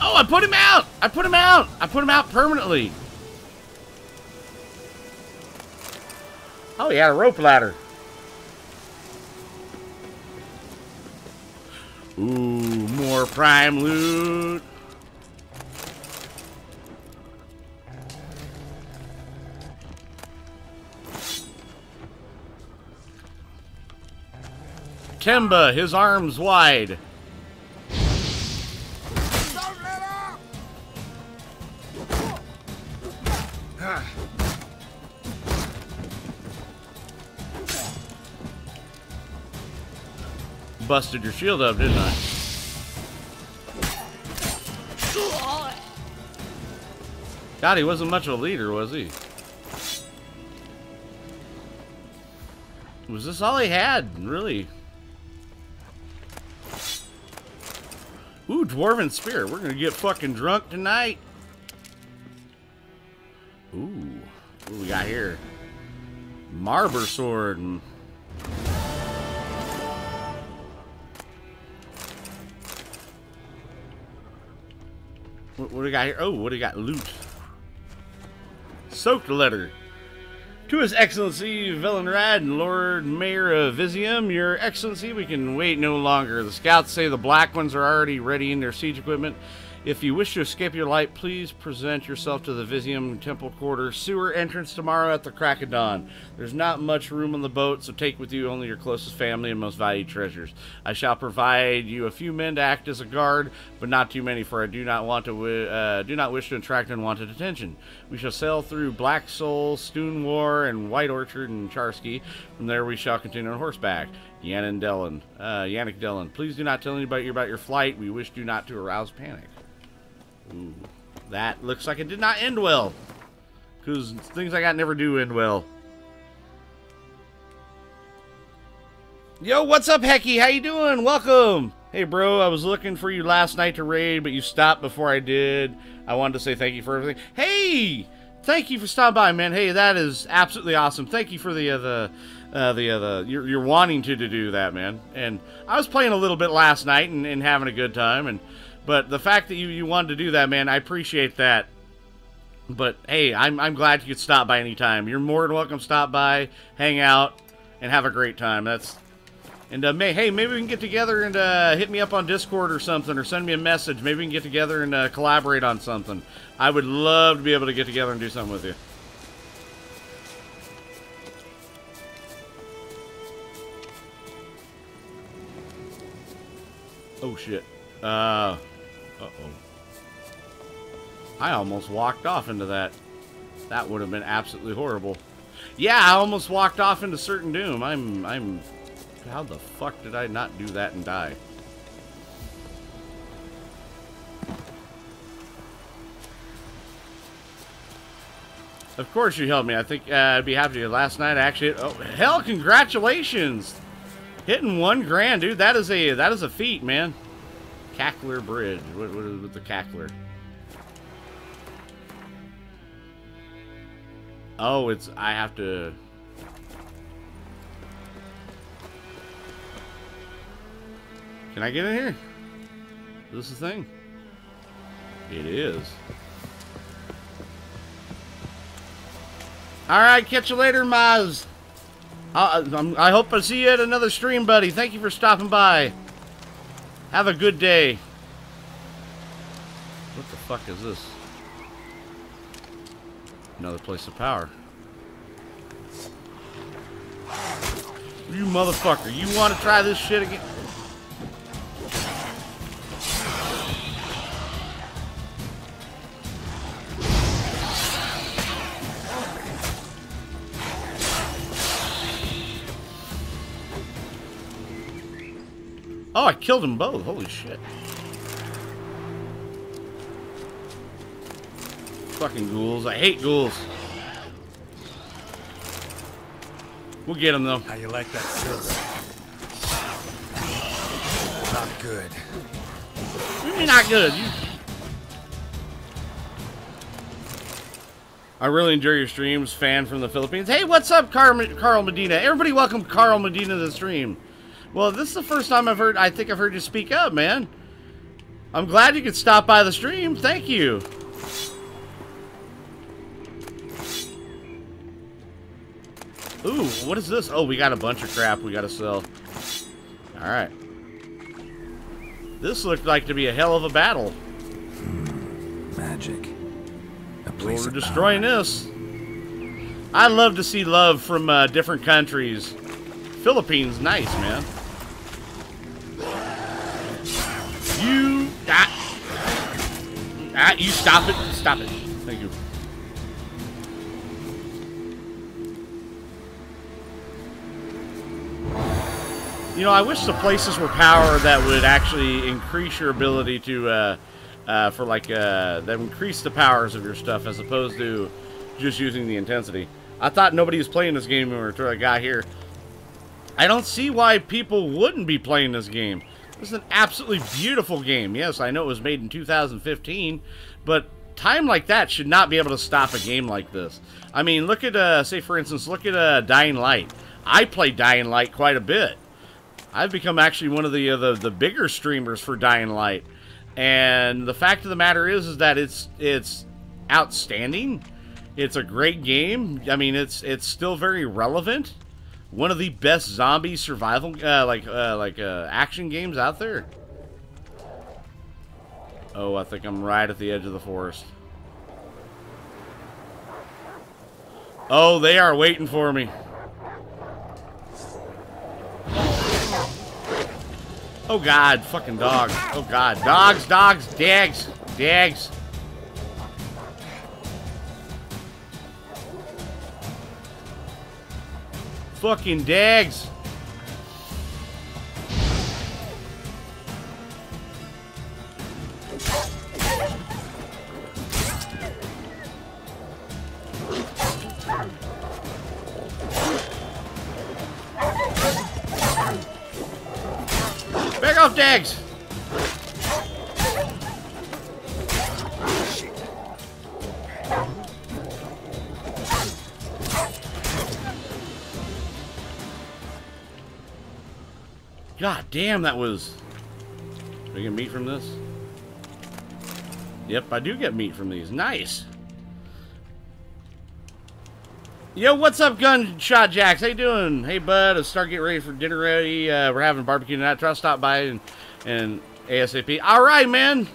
Speaker 1: Oh, I put him out! I put him out! I put him out permanently. Oh, he had a rope ladder. Ooh, more prime loot. Temba, his arms wide. Busted your shield up, didn't I? God, he wasn't much of a leader, was he? Was this all he had, really? Ooh, Dwarven Spear. We're gonna get fucking drunk tonight. Ooh. What we got here? Marber Sword. What, what do we got here? Oh, what do we got? Loot. Soaked letter. To His Excellency Velerad and Lord Mayor of Vizima, Your Excellency, we can wait no longer. The scouts say the Black Ones are already ready in their siege equipment. If you wish to escape your light, please present yourself to the Vizima Temple Quarter sewer entrance tomorrow at the crack of dawn. There's not much room on the boat, so take with you only your closest family and most valued treasures. I shall provide you a few men to act as a guard, but not too many, for I do not want to uh, do not wish to attract unwanted attention. We shall sail through Black Soul, Stoonwar, and White Orchard and Charsky. From there, we shall continue on horseback. Yannick Dellen, uh, Yannick please do not tell anybody about your flight. We wish you not to arouse panic. Ooh, that looks like it did not end well. Because things I got never do end well. Yo, what's up, Hecky? How you doing? Welcome. Hey, bro, I was looking for you last night to raid, but you stopped before I did. I wanted to say thank you for everything. Hey, thank you for stopping by, man. Hey, that is absolutely awesome. Thank you for the uh, the uh, the uh, the you're, you're wanting to, to do that, man. And I was playing a little bit last night and, and having a good time, and but the fact that you you wanted to do that, man, I appreciate that. But hey, I'm I'm glad you could stop by anytime. You're more than welcome to stop by, hang out, and have a great time. That's and uh, may hey maybe we can get together and uh, hit me up on Discord or something, or send me a message. Maybe we can get together and uh, collaborate on something. I would love to be able to get together and do something with you. Oh shit. Uh. I almost walked off into that. That would have been absolutely horrible. Yeah, I almost walked off into certain doom. I'm. I'm. How the fuck did I not do that and die? Of course you helped me. I think uh, I'd be happy to. Last night, I actually. Oh hell! Congratulations, hitting one grand, dude. That is a that is a feat, man. Cackler Bridge. What, what is with the Cackler? Oh, it's I have to. Can I get in here? Is this the thing? It is. All right, catch you later, Maz. I, I'm- I hope I see you at another stream, buddy. Thank you for stopping by. Have a good day. What the fuck is this? Another place of power. You motherfucker, you want to try this shit again? Oh, I killed them both. Holy shit. Fucking ghouls. I hate ghouls. We'll get them though.
Speaker 6: How you like that silver? Not good.
Speaker 1: You're not good. You... I really enjoy your streams. Fan from the Philippines. Hey, what's up, Carl, Carl Medina? Everybody, welcome Carl Medina to the stream. Well, this is the first time I've heard. I think I've heard you speak up, man. I'm glad you could stop by the stream. Thank you. Ooh, what is this? Oh, we got a bunch of crap we gotta sell. Alright. This looked like to be a hell of a battle.
Speaker 6: Hmm, Magic. A
Speaker 1: Well,
Speaker 6: place
Speaker 1: we're destroying
Speaker 6: power.
Speaker 1: this. I love to see love from uh, different countries. Philippines, nice, man. You... Ah, ah, you stop it. Stop it. You know, I wish the places were power that would actually increase your ability to, uh, uh, for like, uh, that increase the powers of your stuff as opposed to just using the intensity. I thought nobody was playing this game when we were got here. I don't see why people wouldn't be playing this game. This is an absolutely beautiful game. Yes, I know it was made in 2015, but time like that should not be able to stop a game like this. I mean, look at, uh, say for instance, look at uh, Dying Light. I play Dying Light quite a bit. I've become actually one of the, uh, the the bigger streamers for Dying Light, and the fact of the matter is, is that it's it's outstanding. It's a great game. I mean, it's it's still very relevant. One of the best zombie survival uh, like uh, like uh, action games out there. Oh, I think I'm right at the edge of the forest. Oh, they are waiting for me. Oh god, fucking dogs. Oh god, dogs, dogs, dags, dags. Fucking dags. God damn, that was... Do I get meat from this? Yep, I do get meat from these. Nice. Yo, what's up, Gunshot Jacks? How you doing? Hey, bud. Let's start getting ready for dinner ready. Uh, we're having barbecue tonight. Try to stop by and, and ASAP. All right, man.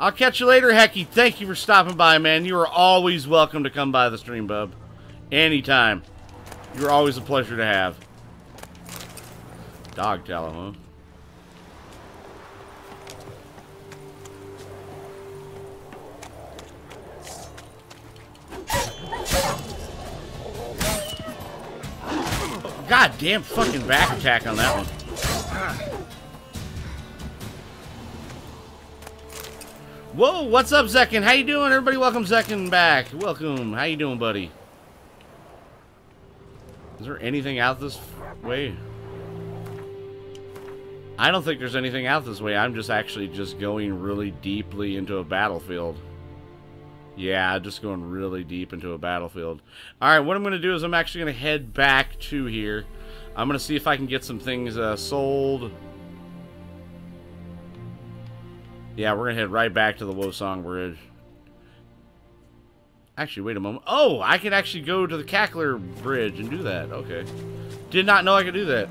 Speaker 1: I'll catch you later, Hecky. Thank you for stopping by, man. You are always welcome to come by the stream, bub. Anytime. You're always a pleasure to have. Dog tallow, huh? God damn fucking back attack on that one. Whoa, what's up, Zekin? How you doing? Everybody welcome Zekin back. Welcome. How you doing, buddy? Is there anything out this way? I don't think there's anything out this way. I'm just actually just going really deeply into a battlefield. Yeah, just going really deep into a battlefield. Alright, what I'm going to do is I'm actually going to head back to here. I'm going to see if I can get some things uh, sold. Yeah, we're going to head right back to the Woesong Bridge. Actually, wait a moment. Oh, I can actually go to the Cackler Bridge and do that. Okay. Did not know I could do that.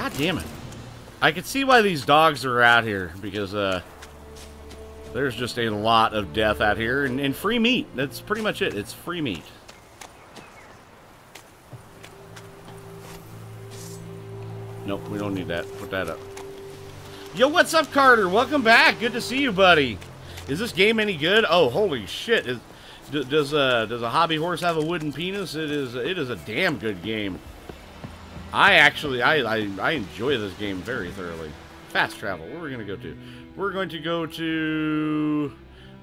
Speaker 1: God damn it. I can see why these dogs are out here, because uh, there's just a lot of death out here, and, and free meat. That's pretty much it. It's free meat. Nope, we don't need that. Put that up. Yo, what's up, Carter? Welcome back. Good to see you, buddy. Is this game any good? Oh, holy shit. Is, does, uh, does a hobby horse have a wooden penis? It is, it is a damn good game. I actually, I, I, I enjoy this game very thoroughly. Fast travel. Where are we going to go to? We're going to go to...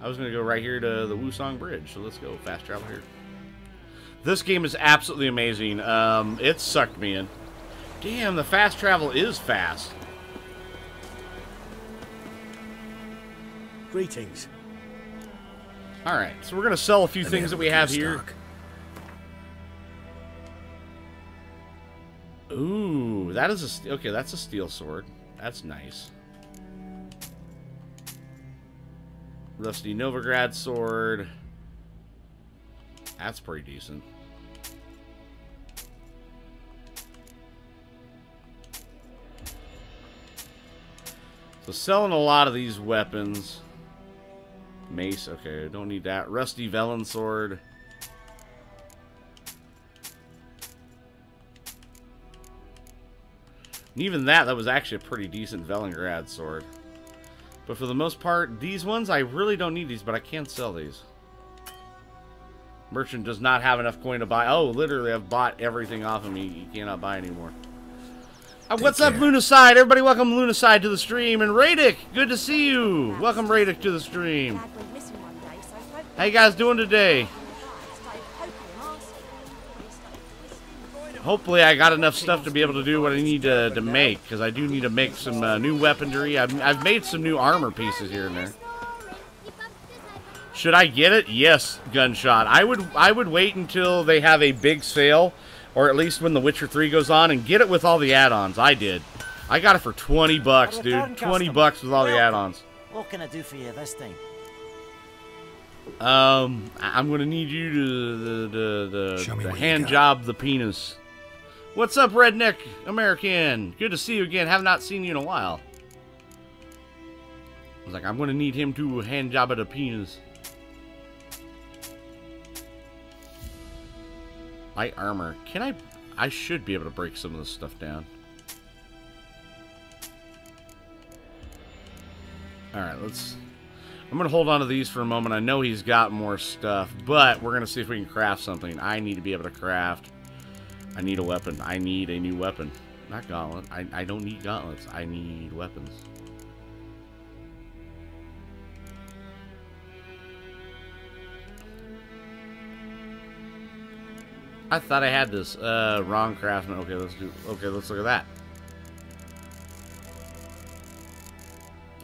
Speaker 1: I was going to go right here to the Woesong Bridge. So let's go fast travel here. This game is absolutely amazing. Um, it sucked me in. Damn, the fast travel is fast.
Speaker 11: Greetings.
Speaker 1: All right, so we're going to sell a few things that we have here.
Speaker 6: stock.
Speaker 1: Ooh, that is a okay. That's a steel sword. That's nice. Rusty Novigrad sword. That's pretty decent. So selling a lot of these weapons. Mace, okay, don't need that. Rusty Velen sword. And even that, that was actually a pretty decent Velengrad sword. But for the most part, these ones, I really don't need these, but I can't sell these. Merchant does not have enough coin to buy. Oh, literally, I've bought everything off of me. You cannot buy anymore. Uh, what's up, Lunacide? Everybody, welcome Lunacide to the stream. And Radic, good to see you. Welcome Radic to the stream.
Speaker 9: Dad went missing one day, so I spoke
Speaker 1: How you guys doing today? Hopefully I got enough stuff to be able to do what I need to, to make, because I do need to make some uh, new weaponry. I've, I've made some new armor pieces here and there. Should I get it? Yes, Gunshot. I would I would wait until they have a big sale, or at least when The Witcher 3 goes on, and get it with all the add-ons. I did. I got it for 20 bucks, dude. 20 bucks with all the add-ons.
Speaker 10: What can I do for you this time?
Speaker 1: Um, I- I'm gonna need you to the the, the, the hand job the penis. What's up, redneck American? Good to see you again. Have not seen you in a while. I was like, I'm gonna need him to hand job at a penis. Light armor. Can I? I should be able to break some of this stuff down. All right, let's. I'm gonna hold on to these for a moment. I know he's got more stuff, but we're gonna see if we can craft something. I need to be able to craft. I need a weapon. I need a new weapon. Not gauntlet. I, I don't need gauntlets. I need weapons. I thought I had this. Uh, wrong craftsman. Okay, let's do. Okay, let's look at that.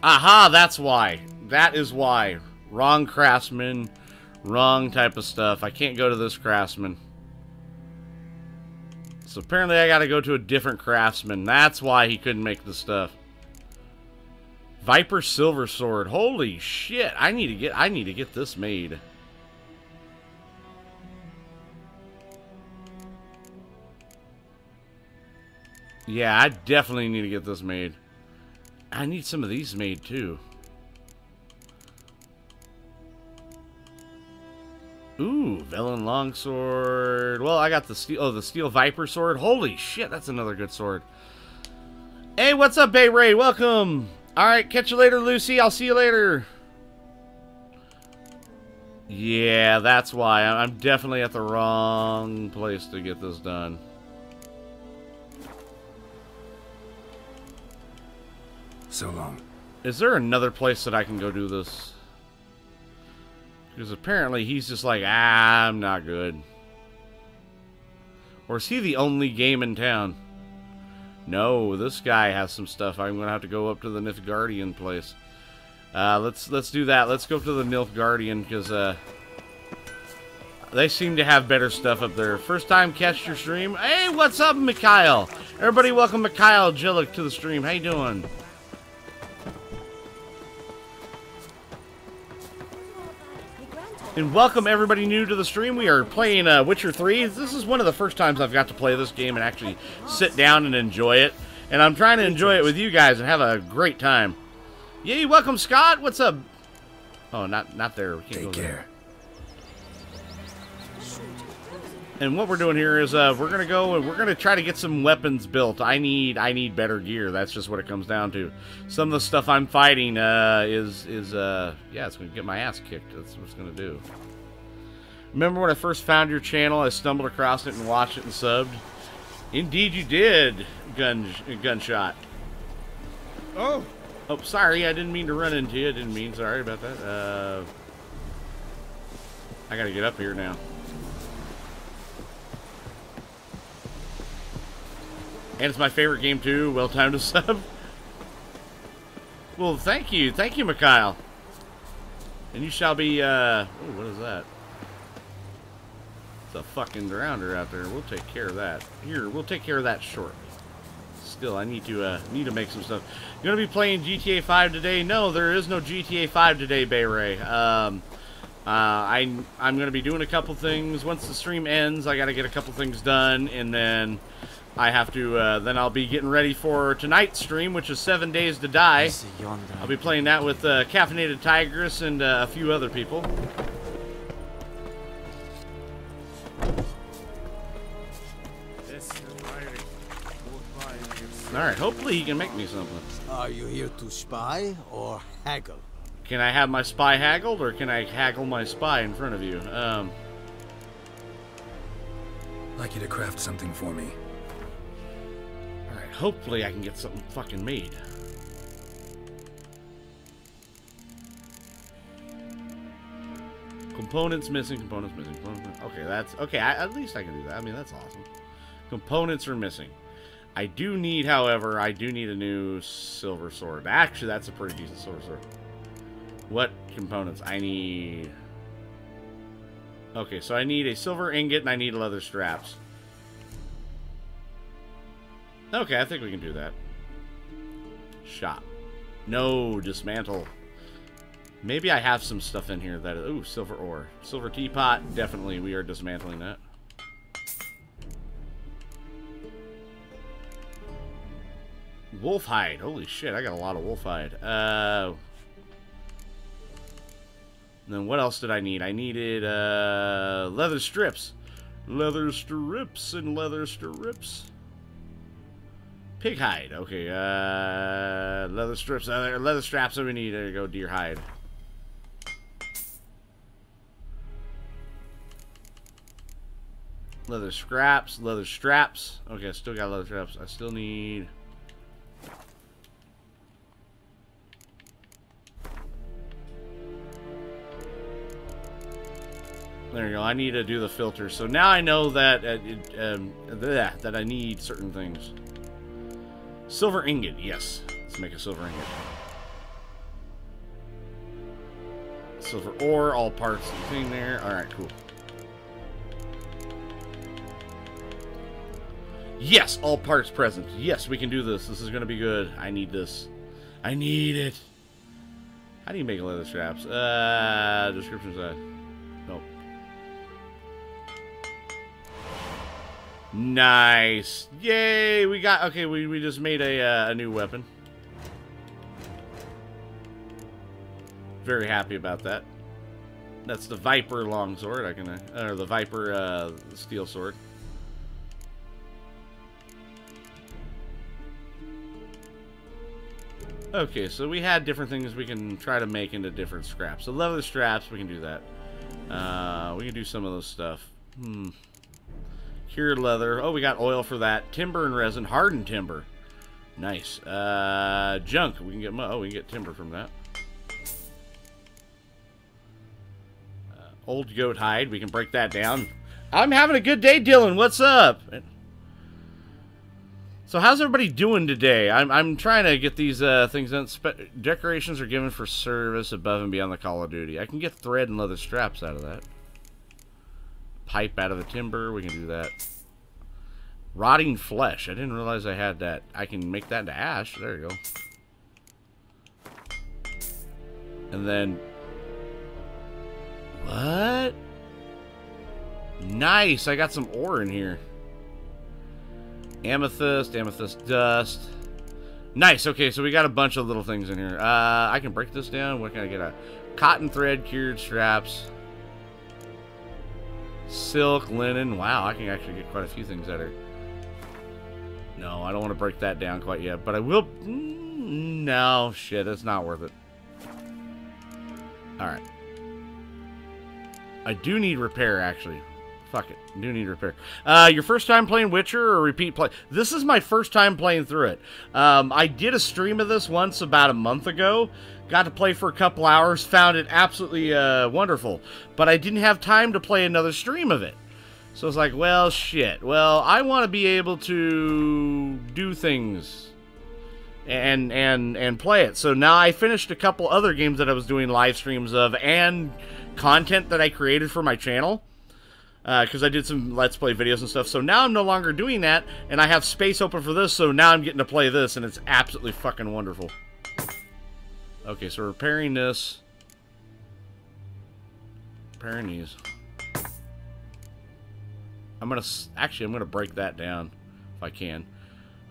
Speaker 1: Aha, that's why. That is why. Wrong craftsman, wrong type of stuff. I can't go to this craftsman. So apparently I gotta go to a different craftsman. That's why he couldn't make the stuff. Viper Silver Sword. Holy shit. I need to get I need to get this made. Yeah, I definitely need to get this made. I need some of these made too. Ooh, Velen Longsword. Well, I got the steel. Oh, the Steel Viper Sword. Holy shit, that's another good sword. Hey, what's up, Bay Ray? Welcome. All right, catch you later, Lucy. I'll see you later. Yeah, that's why. I'm definitely at the wrong place to get this done.
Speaker 6: So long.
Speaker 1: Is there another place that I can go do this? Because apparently he's just like, ah, I'm not good. Or is he the only game in town? No, this guy has some stuff. I'm gonna have to go up to the Nilfgaardian place. Uh, let's let's do that. Let's go up to the Nilfgaardian because uh, they seem to have better stuff up there. First time catch your stream. Hey, what's up, Mikhail? Everybody, welcome Mikhail Jillik to the stream. How you doing? And welcome everybody new to the stream. We are playing uh, Witcher 3. This is one of the first times I've got to play this game and actually sit down and enjoy it. And I'm trying to enjoy it with you guys and have a great time. Yay, welcome Scott. What's up? Oh, not not there.
Speaker 6: Take
Speaker 1: go there. And what we're doing here is uh, we're gonna go and we're gonna try to get some weapons built. I need I need better gear. That's just what it comes down to. Some of the stuff I'm fighting uh, is is uh, yeah, it's gonna get my ass kicked. That's what it's gonna do. Remember when I first found your channel? I stumbled across it and watched it and subbed. Indeed, you did, gun gunshot.
Speaker 2: Oh,
Speaker 1: Oh, sorry, I didn't mean to run into you. I didn't mean. Sorry about that. Uh, I gotta get up here now. And it's my favorite game too. Well timed to sub. Well, thank you, thank you, Mikhail. And you shall be. uh... Oh, what is that? It's a fucking drowner out there. We'll take care of that. Here, we'll take care of that shortly. still, I need to uh, need to make some stuff. You Gonna be playing GTA 5 today? No, there is no GTA 5 today, Bay Ray. Um, uh, I I'm gonna be doing a couple things. Once the stream ends, I gotta get a couple things done, and then I have to. Uh, then I'll be getting ready for tonight's stream, which is Seven Days to Die. I'll be playing that with uh, Caffeinated Tigress and uh, a few other people. Alright, hopefully he can make me something.
Speaker 7: Are you here to spy or haggle?
Speaker 1: Can I have my spy haggled, or can I haggle my spy in front of you? Um,
Speaker 6: like you to craft something for me.
Speaker 1: Hopefully I can get something fucking made. Components missing, components missing. components- Okay, that's... Okay, I, at least I can do that. I mean, that's awesome. Components are missing. I do need, however, I do need a new silver sword. Actually, that's a pretty decent silver sword. What components? I need... Okay, so I need a silver ingot and I need leather straps. Okay, I think we can do that. Shop. No, dismantle. Maybe I have some stuff in here that... Ooh, silver ore. Silver teapot. Definitely, we are dismantling that. Wolf hide. Holy shit, I got a lot of wolf hide. Uh... Then what else did I need? I needed, uh... Leather strips. Leather strips and leather strips. Pig hide. Okay, uh... Leather strips. Uh, leather straps that we need. There you go, deer hide. Leather scraps, leather straps. Okay, I still got leather straps. I still need... There you go. I need to do the filter. So now I know that uh, um, that I need certain things. Silver ingot. Yes. Let's make a silver ingot. Silver ore. All parts of thing there. All right. Cool. Yes. All parts present. Yes, we can do this. This is going to be good. I need this. I need it. How do you make leather straps? Uh, description side. Nice. Yay, we got... Okay, we, we just made a, uh, a new weapon. Very happy about that. That's the Viper longsword. I can... Uh, or the Viper uh, steel sword. Okay, so we had different things we can try to make into different scraps. So leather straps, we can do that. Uh, we can do some of those stuff. Hmm. Cured leather. Oh, we got oil for that. Timber and resin. Hardened timber. Nice. Uh, junk. We can get. Oh, we can get timber from that. Uh, old goat hide. We can break that down. I'm having a good day, Dylan. What's up? So how's everybody doing today? I'm, I'm trying to get these uh, things done. Spe decorations are given for service above and beyond the Call of Duty. I can get thread and leather straps out of that pipe out of the timber. We can do that. Rotting flesh. I didn't realize I had that. I can make that into ash. There you go. And then... What? Nice. I got some ore in here. Amethyst, amethyst dust. Nice. Okay, so we got a bunch of little things in here. Uh, I can break this down. What can I get? A cotton thread, cured straps. Silk, linen. Wow, I can actually get quite a few things that are... No, I don't want to break that down quite yet, but I will... No, shit, it's not worth it. Alright. I do need repair, actually. Fuck it. I do need repair. Uh, your first time playing Witcher or repeat play? This is my first time playing through it. Um, I did a stream of this once about a month ago. Got to play for a couple hours. Found it absolutely uh, wonderful. But I didn't have time to play another stream of it. So it's like, well, shit. Well, I want to be able to do things and and and play it. So now I finished a couple other games that I was doing live streams of and content that I created for my channel. because I did some Let's Play videos and stuff. So now I'm no longer doing that, and I have space open for this, so now I'm getting to play this, and it's absolutely fucking wonderful. Okay, so repairing this. Repairing these. I'm gonna, actually, I'm gonna break that down, if I can.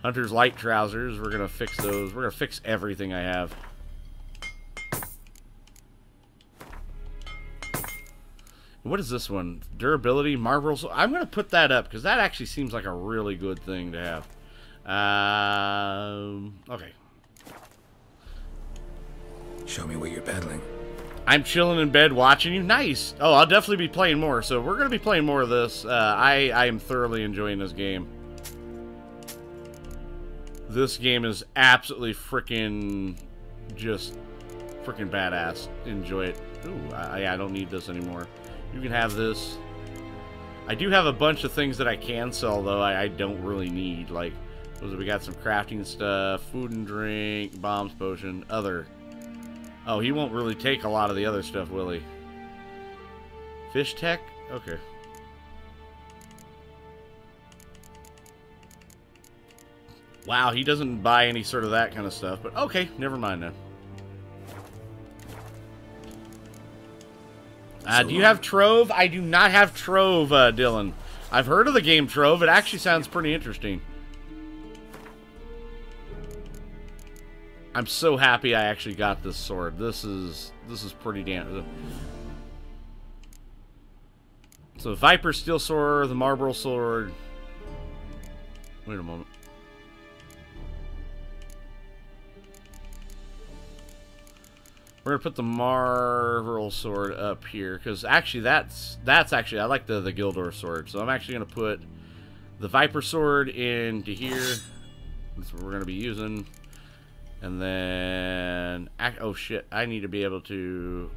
Speaker 1: Hunter's light trousers, we're gonna fix those. We're gonna fix everything I have. What is this one? Durability, Marlboro. I'm going to put that up because that actually seems like a really good thing to have. Um, okay.
Speaker 6: Show me what you're peddling.
Speaker 1: I'm chilling in bed watching you. Nice. Oh, I'll definitely be playing more. So we're going to be playing more of this. Uh, I, I am thoroughly enjoying this game. This game is absolutely freaking just freaking badass. Enjoy it. Ooh, I, I don't need this anymore. You can have this. I do have a bunch of things that I can sell, though, I, I don't really need. Like, we got some crafting stuff, food and drink, bombs, potion, other. Oh, he won't really take a lot of the other stuff, will he? Fish tech? Okay. Wow, he doesn't buy any sort of that kind of stuff, but okay, never mind then. Uh, do you have Trove? I do not have Trove, uh, Dylan. I've heard of the game Trove. It actually sounds pretty interesting. I'm so happy I actually got this sword. This is this is pretty damn. Uh. So Viper Steel Sword, the Marlboro Sword. Wait a moment. We're gonna put the Marvel sword up here because actually that's that's actually I like the the Gildor sword, so I'm actually gonna put the Viper sword into here. That's what we're gonna be using, and then oh shit, I need to be able to.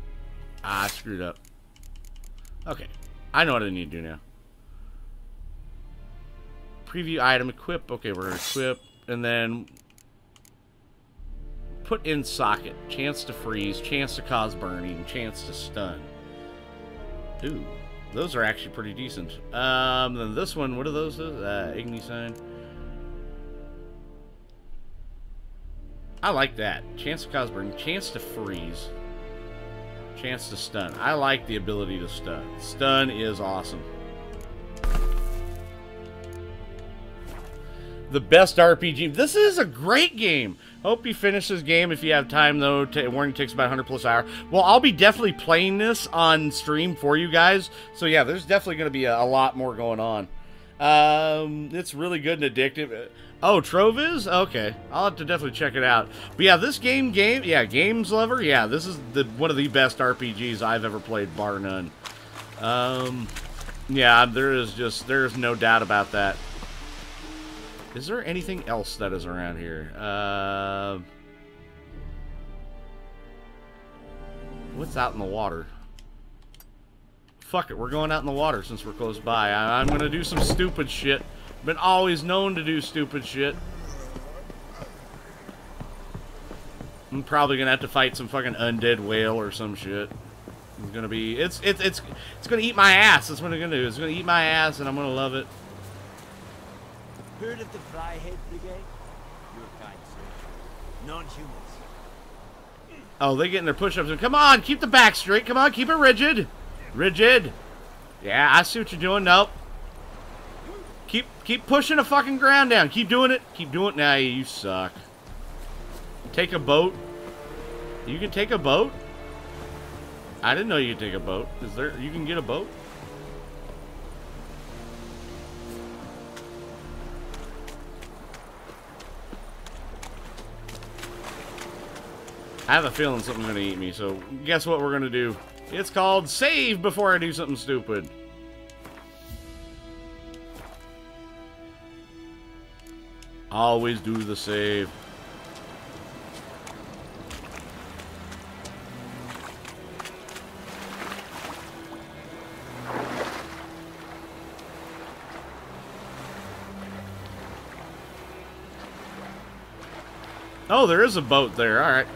Speaker 1: Ah, I screwed up. Okay, I know what I need to do now. Preview item equip. Okay, we're gonna equip, and then put in socket. Chance to freeze, chance to cause burning, chance to stun. Ooh, those are actually pretty decent. Um, then this one, what are those? Uh, Igni sign. I like that. Chance to cause burning, chance to freeze, chance to stun. I like the ability to stun. Stun is awesome. The best RPG. This is a great game. Hope you finish this game if you have time, though. T warning takes about 100 plus hour. Well, I'll be definitely playing this on stream for you guys. So, yeah, there's definitely going to be a, a, lot more going on. Um, it's really good and addictive. Oh, Trove is? Okay. I'll have to definitely check it out. But, yeah, this game, game, yeah, Games Lover, yeah, this is the one of the best RPGs I've ever played, bar none. Um, yeah, there is just, there's no doubt about that. Is there anything else that is around here? Uh, what's out in the water? Fuck it, we're going out in the water since we're close by. I am gonna do some stupid shit. Been always known to do stupid shit. I'm probably gonna have to fight some fucking undead whale or some shit. It's gonna be it's it's it's it's gonna eat my ass. That's what it's gonna do. It's gonna eat my ass and I'm gonna love it.
Speaker 10: Heard of the Fryhead Brigade? Your kind, sir. Non-humans.
Speaker 1: Oh, they getting their push-ups. Come on, keep the back straight. Come on, keep it rigid. Rigid. Yeah, I see what you're doing. Nope. Keep pushing the fucking ground down. Keep doing it. Keep doing it. Nah, you suck. Take a boat. You can take a boat? I didn't know you could take a boat. Is there you can get a boat? I have a feeling something's to eat me, so guess what we're to do? It's called save before I do something stupid. Always do the save. Oh, there is a boat there. All right.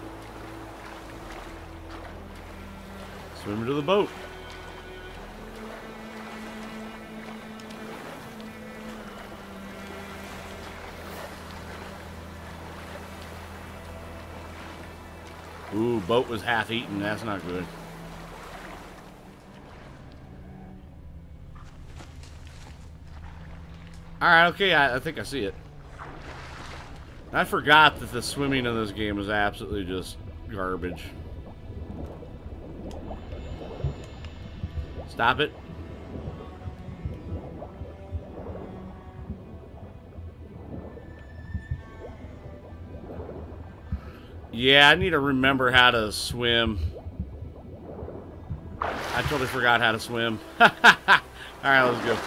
Speaker 1: Swim to the boat. Boat was half eaten. That's not good. Alright, okay, I, I think I see it. I forgot that the swimming in this game is absolutely just garbage. Stop it. Yeah, I need to remember how to swim. I totally forgot how to swim. Alright, let's go.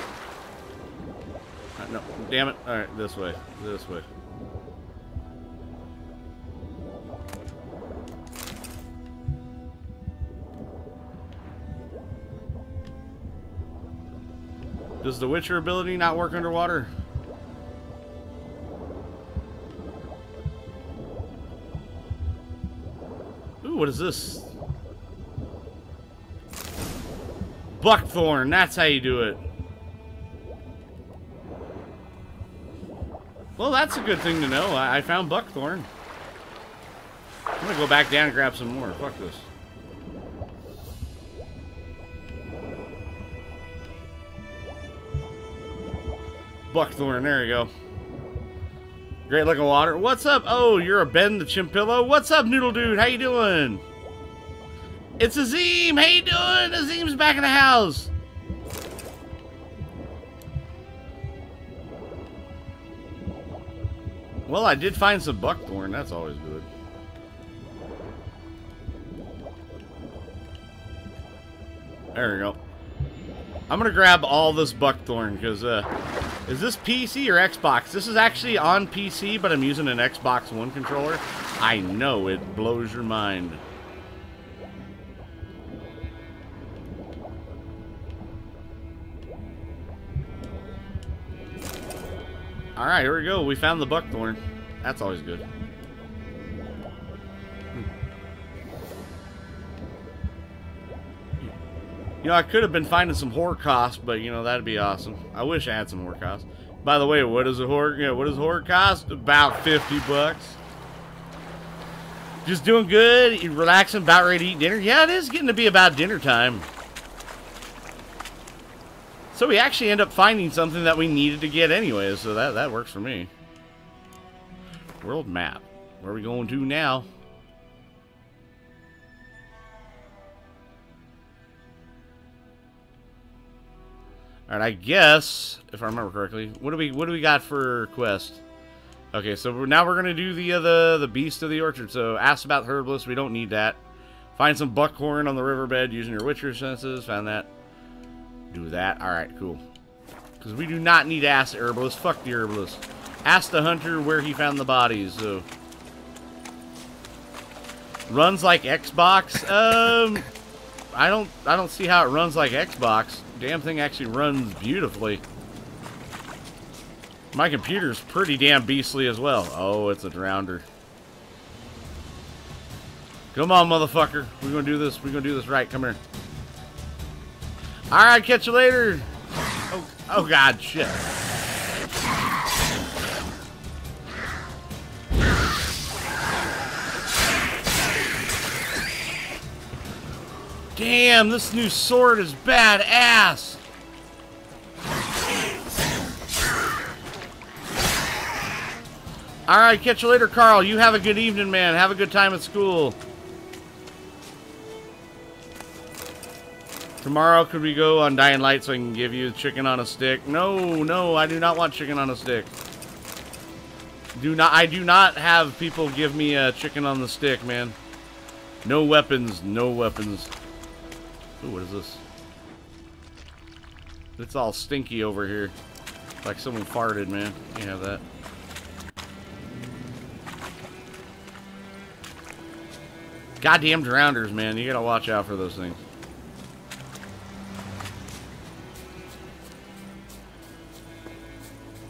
Speaker 1: Uh, no, damn it. Alright, this way. This way. Does the Witcher ability not work underwater? Ooh, what is this? Buckthorn, that's how you do it. Well, that's a good thing to know. I, I found buckthorn. I'm gonna go back down and grab some more. Fuck this. Buckthorn, there you go. Great looking water. What's up? Oh, you're a Ben the Chimpillo. What's up, Noodle Dude? How you doing? It's Azim. How you doing? Azim's back in the house. Well, I did find some buckthorn. That's always good. There we go. I'm gonna grab all this buckthorn because uh, is this PC or Xbox? This is actually on PC, but I'm using an Xbox One controller. I know it blows your mind. All right, here we go. We found the buckthorn. That's always good. You know, I could have been finding some horror cost, but you know that'd be awesome. I wish I had some horror cost. By the way, what is a horror? Yeah, what does cost? About fifty bucks. Just doing good, relaxing, about ready to eat dinner. Yeah, it is getting to be about dinner time. So we actually end up finding something that we needed to get anyways, so that, that works for me. World map. Where are we going to now? Alright, I guess, if I remember correctly, what do we what do we got for quest? Okay, so we're, now we're gonna do the uh, the the beast of the orchard. So ask about herbalist, we don't need that. Find some buckthorn on the riverbed using your witcher senses. Found that. Do that. Alright, cool. Because we do not need to ask the herbalist. Fuck the herbalist. Ask the hunter where he found the bodies, so. Runs like Xbox? Um I don't I don't see how it runs like Xbox. Damn thing actually runs beautifully. My computer's pretty damn beastly as well. Oh, it's a drowner. Come on, motherfucker. We're gonna do this. We're gonna do this right. Come here. Alright, catch you later. Oh, oh god, shit. Damn, this new sword is badass. All right, catch you later, Carl. You have a good evening, man. Have a good time at school. Tomorrow, could we go on Dying Light so I can give you chicken on a stick? No, no, I do not want chicken on a stick. Do not. I do not have people give me a chicken on the stick, man. No weapons. No weapons. Ooh, what is this? It's all stinky over here. Like someone farted, man. Can't have that. Goddamn drowners, man. You gotta watch out for those things.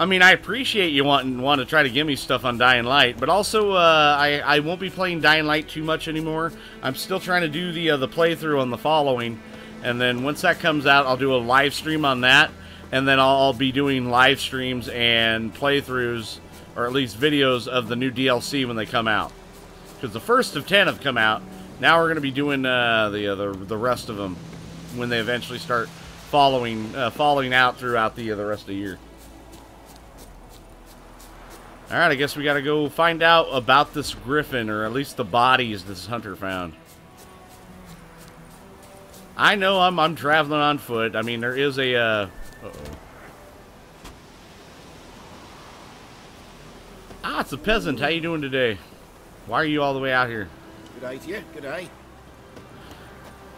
Speaker 1: I mean, I appreciate you wanting want to try to give me stuff on Dying Light, but also uh, I I won't be playing Dying Light too much anymore. I'm still trying to do the uh, the playthrough on the following, and then once that comes out, I'll do a live stream on that, and then I'll, I'll be doing live streams and playthroughs, or at least videos of the new DLC when they come out, because the first of ten have come out, Now we're gonna be doing uh, the, uh, the the rest of them when they eventually start following uh, following out throughout the uh, the rest of the year. All right, I guess we got to go find out about this griffin, or at least the bodies this hunter found. I know I'm I'm traveling on foot. I mean, there is a. Uh, uh oh. Ah, it's a peasant. How you doing today? Why are you all the way out here?
Speaker 12: Good day to you. Good day.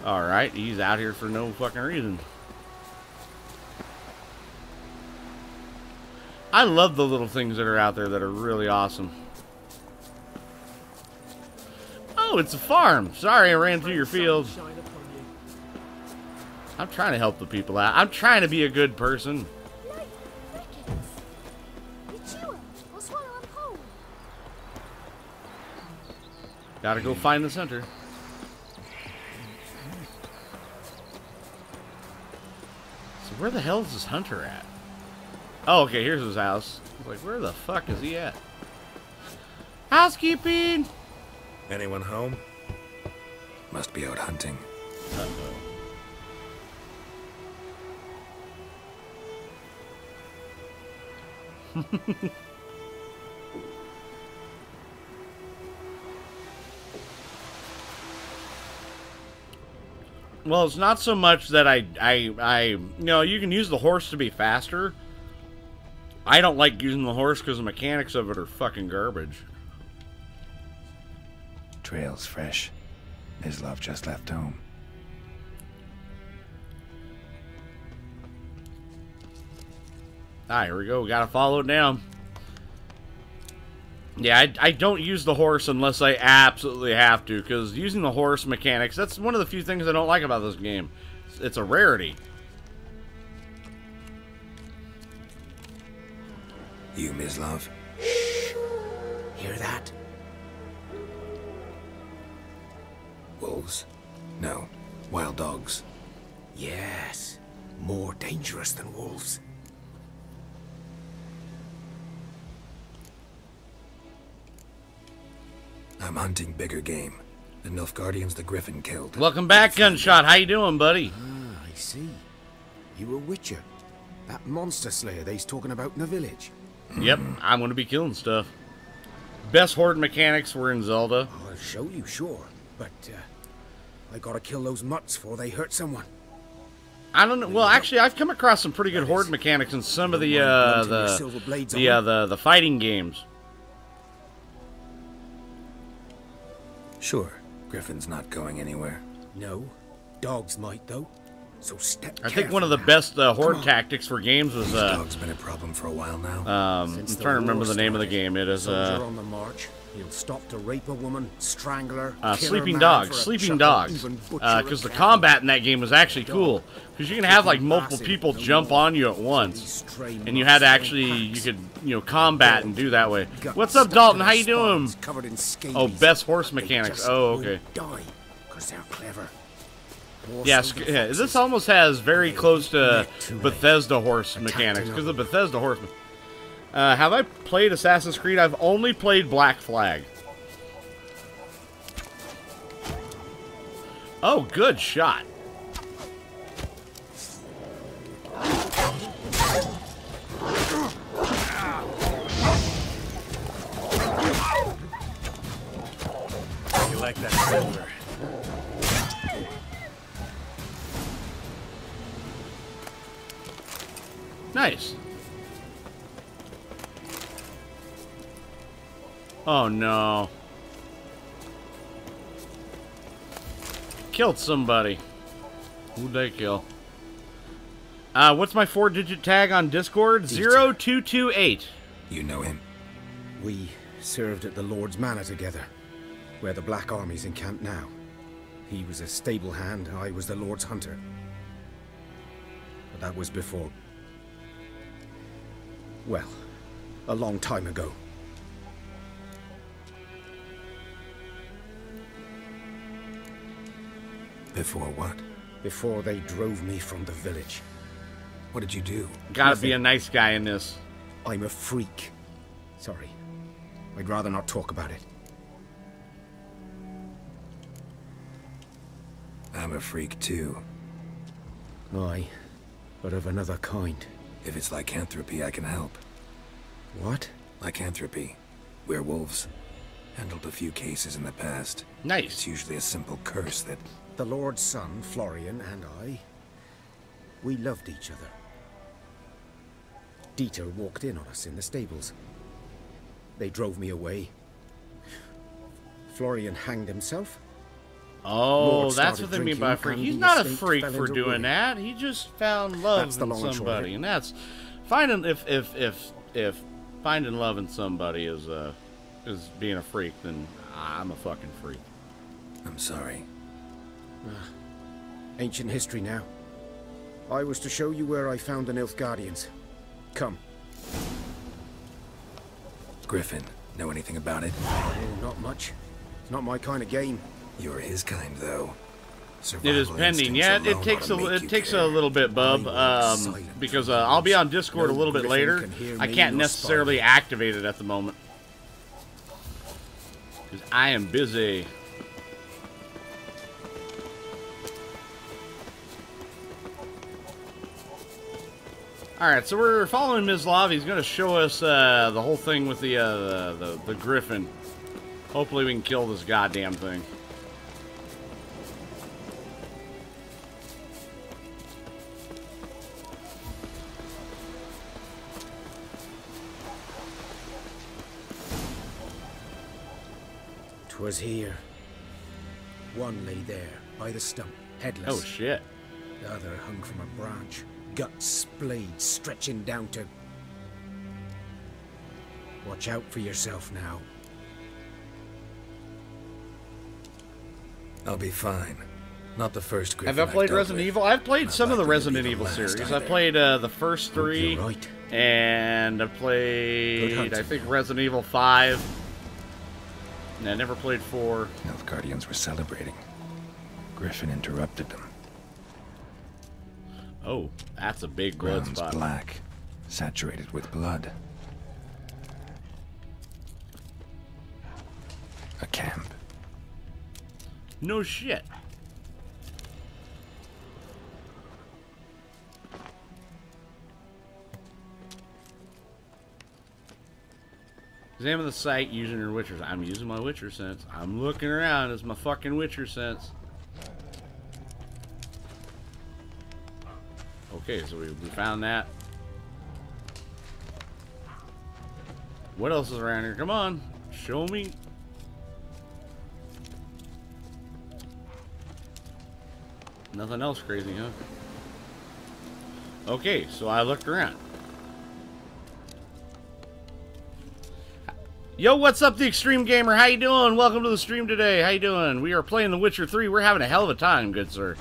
Speaker 1: All right, he's out here for no fucking reason. I love the little things that are out there that are really awesome. Oh, it's a farm. Sorry I ran through your field. I'm trying to help the people out. I'm trying to be a good person. Gotta go find the center. So where the hell is this hunter at? Oh, okay, here's his house. Like, where the fuck is he at? Housekeeping!
Speaker 6: Anyone home? Must be out hunting.
Speaker 1: Uh-oh. well, it's not so much that I, I, I, you know, you can use the horse to be faster. I don't like using the horse because the mechanics of it are fucking garbage.
Speaker 6: Trail's fresh. Mislav just left home.
Speaker 1: Ah, here we go. We gotta follow it down. Yeah, I, I don't use the horse unless I absolutely have to, because using the horse mechanics, that's one of the few things I don't like about this game. It's, it's a rarity.
Speaker 6: You, Mislav. Shh.
Speaker 5: Hear that?
Speaker 6: Wolves? No. Wild dogs.
Speaker 5: Yes. More dangerous than wolves.
Speaker 6: I'm hunting bigger game. The Nilfgaardians the Griffin killed.
Speaker 1: Welcome back, Gunshot. How you doing, buddy?
Speaker 5: Ah, I see. You a witcher. That monster slayer they's talking about in the village.
Speaker 1: Yep, I'm going to be killing stuff. Best horde mechanics were in Zelda.
Speaker 5: I'll show you, sure. But, uh, I gotta kill those mutts before they hurt someone.
Speaker 1: I don't know. Well, actually, I've come across some pretty good horde mechanics in some of the uh, the the, uh, the the fighting games.
Speaker 6: Sure, Griffin's not going anywhere.
Speaker 5: No, dogs might though. So step.
Speaker 1: I think one of the best uh, horde tactics for games was uh,
Speaker 6: Dog's been a problem for a while now.
Speaker 1: um, I'm trying to remember the name of the game. It is
Speaker 5: Soldier
Speaker 1: uh,
Speaker 5: on the march. He'll stop to rape a woman, strangle her,
Speaker 1: uh, Sleeping Dogs. Sleeping Dogs.
Speaker 5: even butcher a
Speaker 1: Because the combat in that game was actually cool. Because you can have like multiple people jump on you at once, and you had to actually you could you know combat and do that way. What's up, Dalton? How you doing?
Speaker 5: spines, Covered in scabies.
Speaker 1: Oh, best horse mechanics. Oh, okay.
Speaker 5: Die, because they're clever. More
Speaker 1: Yeah,
Speaker 5: so
Speaker 1: sc-
Speaker 5: than
Speaker 1: yeah, this almost has very close to
Speaker 5: Not.
Speaker 1: Bethesda horse mechanics because the. Bethesda horse. Uh, have I played Assassin's Creed? I've only played Black Flag. Oh, good shot.
Speaker 6: You like that silver?
Speaker 1: Nice. Oh no. Killed somebody. Who'd they kill? Uh, what's my four digit tag on Discord? 0228.
Speaker 6: You know him.
Speaker 5: We served at the Lord's Manor together, where the Black Army's encamped now. He was a stable hand, I was the Lord's hunter. But that was before. Well, a long time ago.
Speaker 6: Before what?
Speaker 5: Before they drove me from the village.
Speaker 6: What did you do?
Speaker 1: Gotta be a nice guy in this.
Speaker 5: I'm a freak. Sorry. I'd rather not talk about it.
Speaker 6: I'm a freak too.
Speaker 3: Aye, but of another kind.
Speaker 6: If it's lycanthropy, I can help.
Speaker 3: What?
Speaker 6: Lycanthropy. Werewolves. Handled a few cases in the past.
Speaker 1: Nice.
Speaker 6: It's usually a simple curse that...
Speaker 3: The Lord's son, Florian, and I, we loved each other. Dieter walked in on us in the stables. They drove me away. Florian hanged himself.
Speaker 1: Oh, that's what they mean by freak. He's not a freak for doing
Speaker 3: ruin.
Speaker 1: that. He just found love
Speaker 3: That's the
Speaker 1: in
Speaker 3: long and
Speaker 1: somebody, and that's finding if if if if finding love in somebody is uh is being a freak, then I'm a fucking freak.
Speaker 6: I'm sorry.
Speaker 3: Ancient history now. I was to show you where I found the Nilfgaardians. Come.
Speaker 6: Griffin, know anything about it?
Speaker 3: Oh, not much. It's not my kind of game.
Speaker 6: You're his kind, though.
Speaker 1: It is pending. Yeah, it takes a
Speaker 6: ought to make
Speaker 1: it takes
Speaker 6: care.
Speaker 1: a little bit, bub, um, because uh, I'll be on Discord a little bit later.
Speaker 3: can
Speaker 1: I can't necessarily activate it at the moment because I am busy. All right, so we're following Mislav. He's going to show us uh, the whole thing with the, uh, the the the griffin. Hopefully, we can kill this goddamn thing.
Speaker 3: Twas here. One lay there, by the stump, headless.
Speaker 1: Oh shit!
Speaker 3: The other hung from a branch, guts splayed, stretching down to... Watch out for yourself now.
Speaker 6: I'll be fine. Not the first Griffin
Speaker 1: Have I
Speaker 6: I've
Speaker 1: played Resident
Speaker 6: with.
Speaker 1: Evil? I've played
Speaker 6: Not
Speaker 1: some of the
Speaker 6: likely to be
Speaker 1: Resident Evil
Speaker 6: last
Speaker 1: series. I
Speaker 6: either.
Speaker 1: played uh, the first three,
Speaker 3: right.
Speaker 1: and I played, I think, Resident Evil 5. And I never played 4.
Speaker 6: Nilfgaardians were celebrating. Griffin interrupted them.
Speaker 1: Oh, that's a big blood
Speaker 6: Ground's
Speaker 1: spot.
Speaker 6: black, saturated with blood. A camp.
Speaker 1: No shit. Examine the site using your Witcher. I'm using my Witcher sense. I'm looking around as my fucking Witcher sense. Okay, so we, we found that. What else is around here? Come on, show me. Nothing else crazy, huh? Okay, so I looked around. Yo, what's up, the Extreme Gamer? How you doing? Welcome to the stream today. How you doing? We are playing The Witcher 3. We're having a hell of a time, good sir.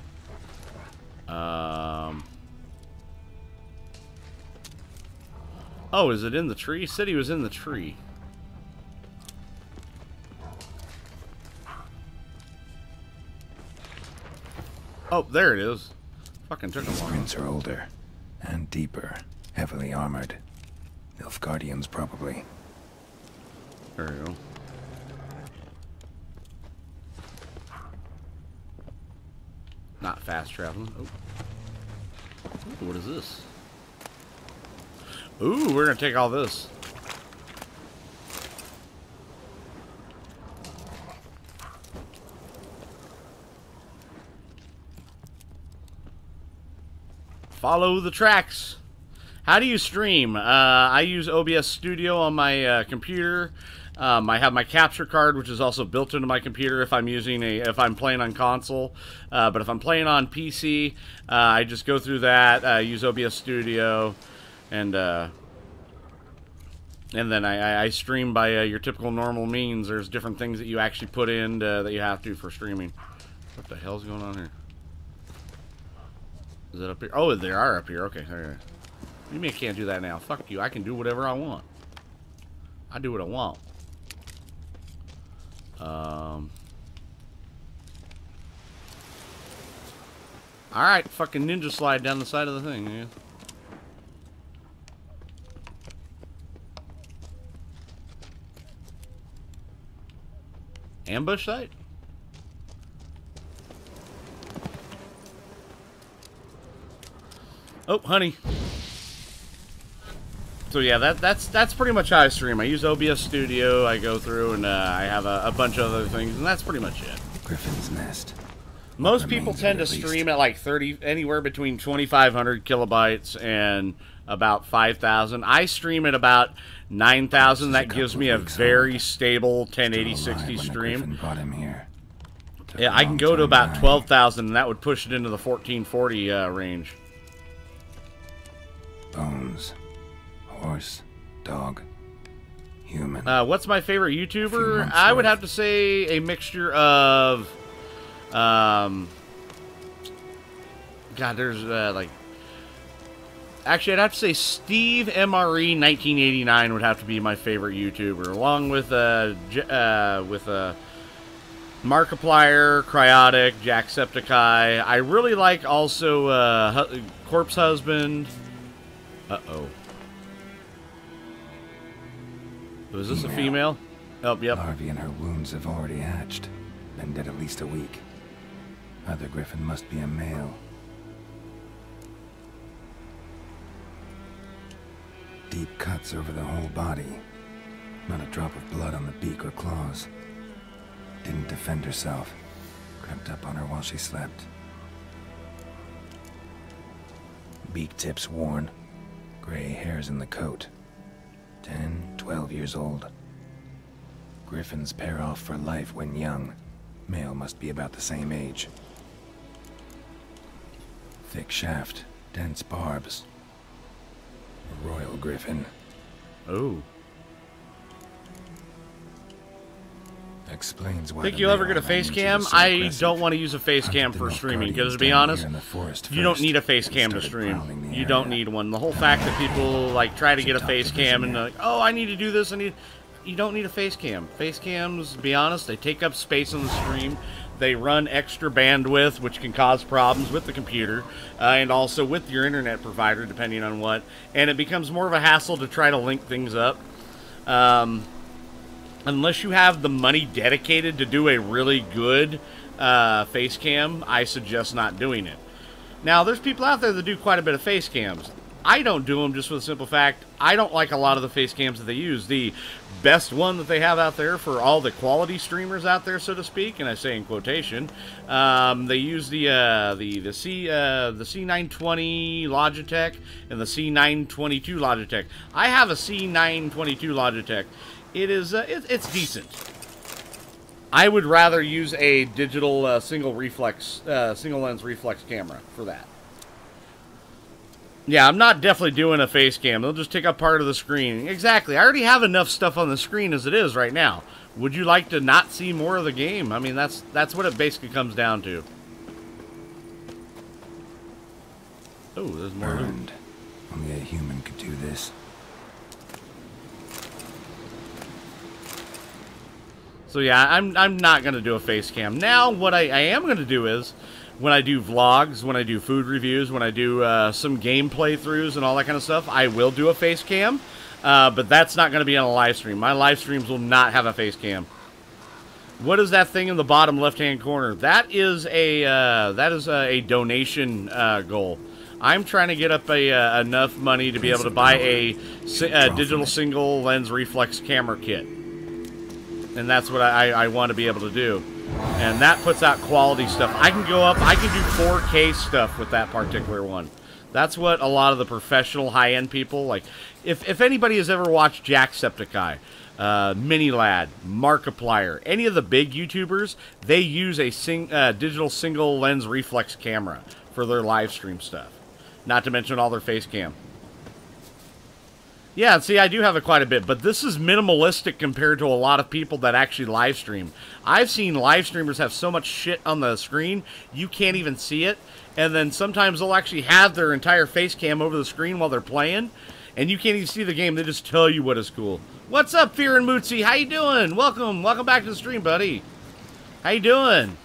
Speaker 1: Um. Oh, is it in the tree? Said he was in the tree. Oh, there it is. Fucking took
Speaker 6: These prints are older and deeper, heavily armored. Nilfgaardians, probably.
Speaker 1: There you go. Not fast traveling. Oh. Ooh, what is this? Ooh, we're gonna take all this. Follow the tracks. How do you stream? Uh, I use OBS Studio on my uh, computer. Um, I have my capture card, which is also built into my computer if I'm using a if I'm playing on console. Uh, but if I'm playing on PC, uh, I just go through that, uh, use OBS Studio, and uh, and then I, I- stream by uh, your typical normal means. There's different things that you actually put in uh, that you have to for streaming. What the hell's going on here? Is it up here? Oh, they are up here. Okay, okay. You mean I can't do that now? Fuck you. I can do whatever I want. I do what I want. Um, Alright, fucking ninja slide down the side of the thing. Yeah. Ambush site? Oh, honey. So yeah, that that's that's pretty much how I stream. I use OBS Studio. I go through and uh, I have a, a bunch of other things, and that's pretty much it.
Speaker 6: Griffin's Nest.
Speaker 1: Most people tend to stream at like 30, anywhere between 2,500 kilobytes and about 5,000. I stream at about 9,000. That gives me a very stable 1080 60 stream.
Speaker 6: Brought him here.
Speaker 1: Yeah, I can go to about 12,000, and that would push it into the 1440 uh, range.
Speaker 6: Bones. Horse. Dog. Human.
Speaker 1: Uh, what's my favorite YouTuber? I would have to say a mixture of, um, God, there's uh, like, actually, I'd have to say Steve MRE 1989 would have to be my favorite YouTuber, along with uh, J- uh with uh, Markiplier, Cryaotic, Jacksepticeye. I really like also uh, Corpse Husband. Uh oh. Was this a female? Oh, yep.
Speaker 6: Larvae in her wounds have already hatched. Been dead at least a week. Other griffin must be a male. Deep cuts over the whole body. Not a drop of blood on the beak or claws. Didn't defend herself. Crept up on her while she slept. Beak tips worn. Gray hairs in the coat. Ten, twelve years old. Griffins pair off for life when young. Male must be about the same age. Thick shaft, dense barbs. A royal griffin.
Speaker 1: Oh.
Speaker 6: Explains why.
Speaker 1: Think you'll ever get a face cam?
Speaker 6: so
Speaker 1: I don't want to use a face cam for streaming because to be honest,
Speaker 6: the forest
Speaker 1: you don't need a face cam to stream. You don't need one. The whole fact that people like try to get a face cam and like, oh, I need to do this. I need. You don't need a face cam. Face cams, to be honest, they take up space on the stream. They run extra bandwidth, which can cause problems with the computer uh, and also with your internet provider, depending on what. And it becomes more of a hassle to try to link things up. Um, unless you have the money dedicated to do a really good uh, face cam, I suggest not doing it. Now, there's people out there that do quite a bit of face cams. I don't do them just for the simple fact I don't like a lot of the face cams that they use. The best one that they have out there for all the quality streamers out there, so to speak, and I say in quotation, um, they use the uh, the the C uh, the C920 Logitech and the C922 Logitech. I have a C922 Logitech. It is uh, it, it's decent. I would rather use a digital uh, single reflex, uh, single lens reflex camera for that. Yeah, I'm not definitely doing a face cam. They'll just take up part of the screen. Exactly. I already have enough stuff on the screen as it is right now. Would you like to not see more of the game? I mean, that's that's what it basically comes down to. Oh, there's more.
Speaker 6: Burned. Only a human could do this.
Speaker 1: So yeah, I'm I'm not gonna do a face cam. Now what I, I am gonna do is when I do vlogs, when I do food reviews, when I do uh, some game playthroughs and all that kind of stuff, I will do a face cam. Uh, but that's not gonna be on a live stream. My live streams will not have a face cam. What is that thing in the bottom left hand corner? That is a uh, that is a, a donation uh, goal. I'm trying to get up a, uh, enough money to be able to buy a, a digital single lens reflex camera kit and that's what I, I want to be able to do. And that puts out quality stuff. I can go up, I can do 4K stuff with that particular one. That's what a lot of the professional high-end people like. If if anybody has ever watched Jacksepticeye, uh, MiniLadd, Markiplier, any of the big YouTubers, they use a sing, uh, digital single lens reflex camera for their live stream stuff. Not to mention all their face cam. Yeah, see, I do have it quite a bit, but this is minimalistic compared to a lot of people that actually live stream. I've seen live streamers have so much shit on the screen, you can't even see it. And then sometimes they'll actually have their entire face cam over the screen while they're playing, and you can't even see the game. They just tell you what is cool. What's up, Fear and Mootsie? How you doing? Welcome, welcome back to the stream, buddy. How you doing?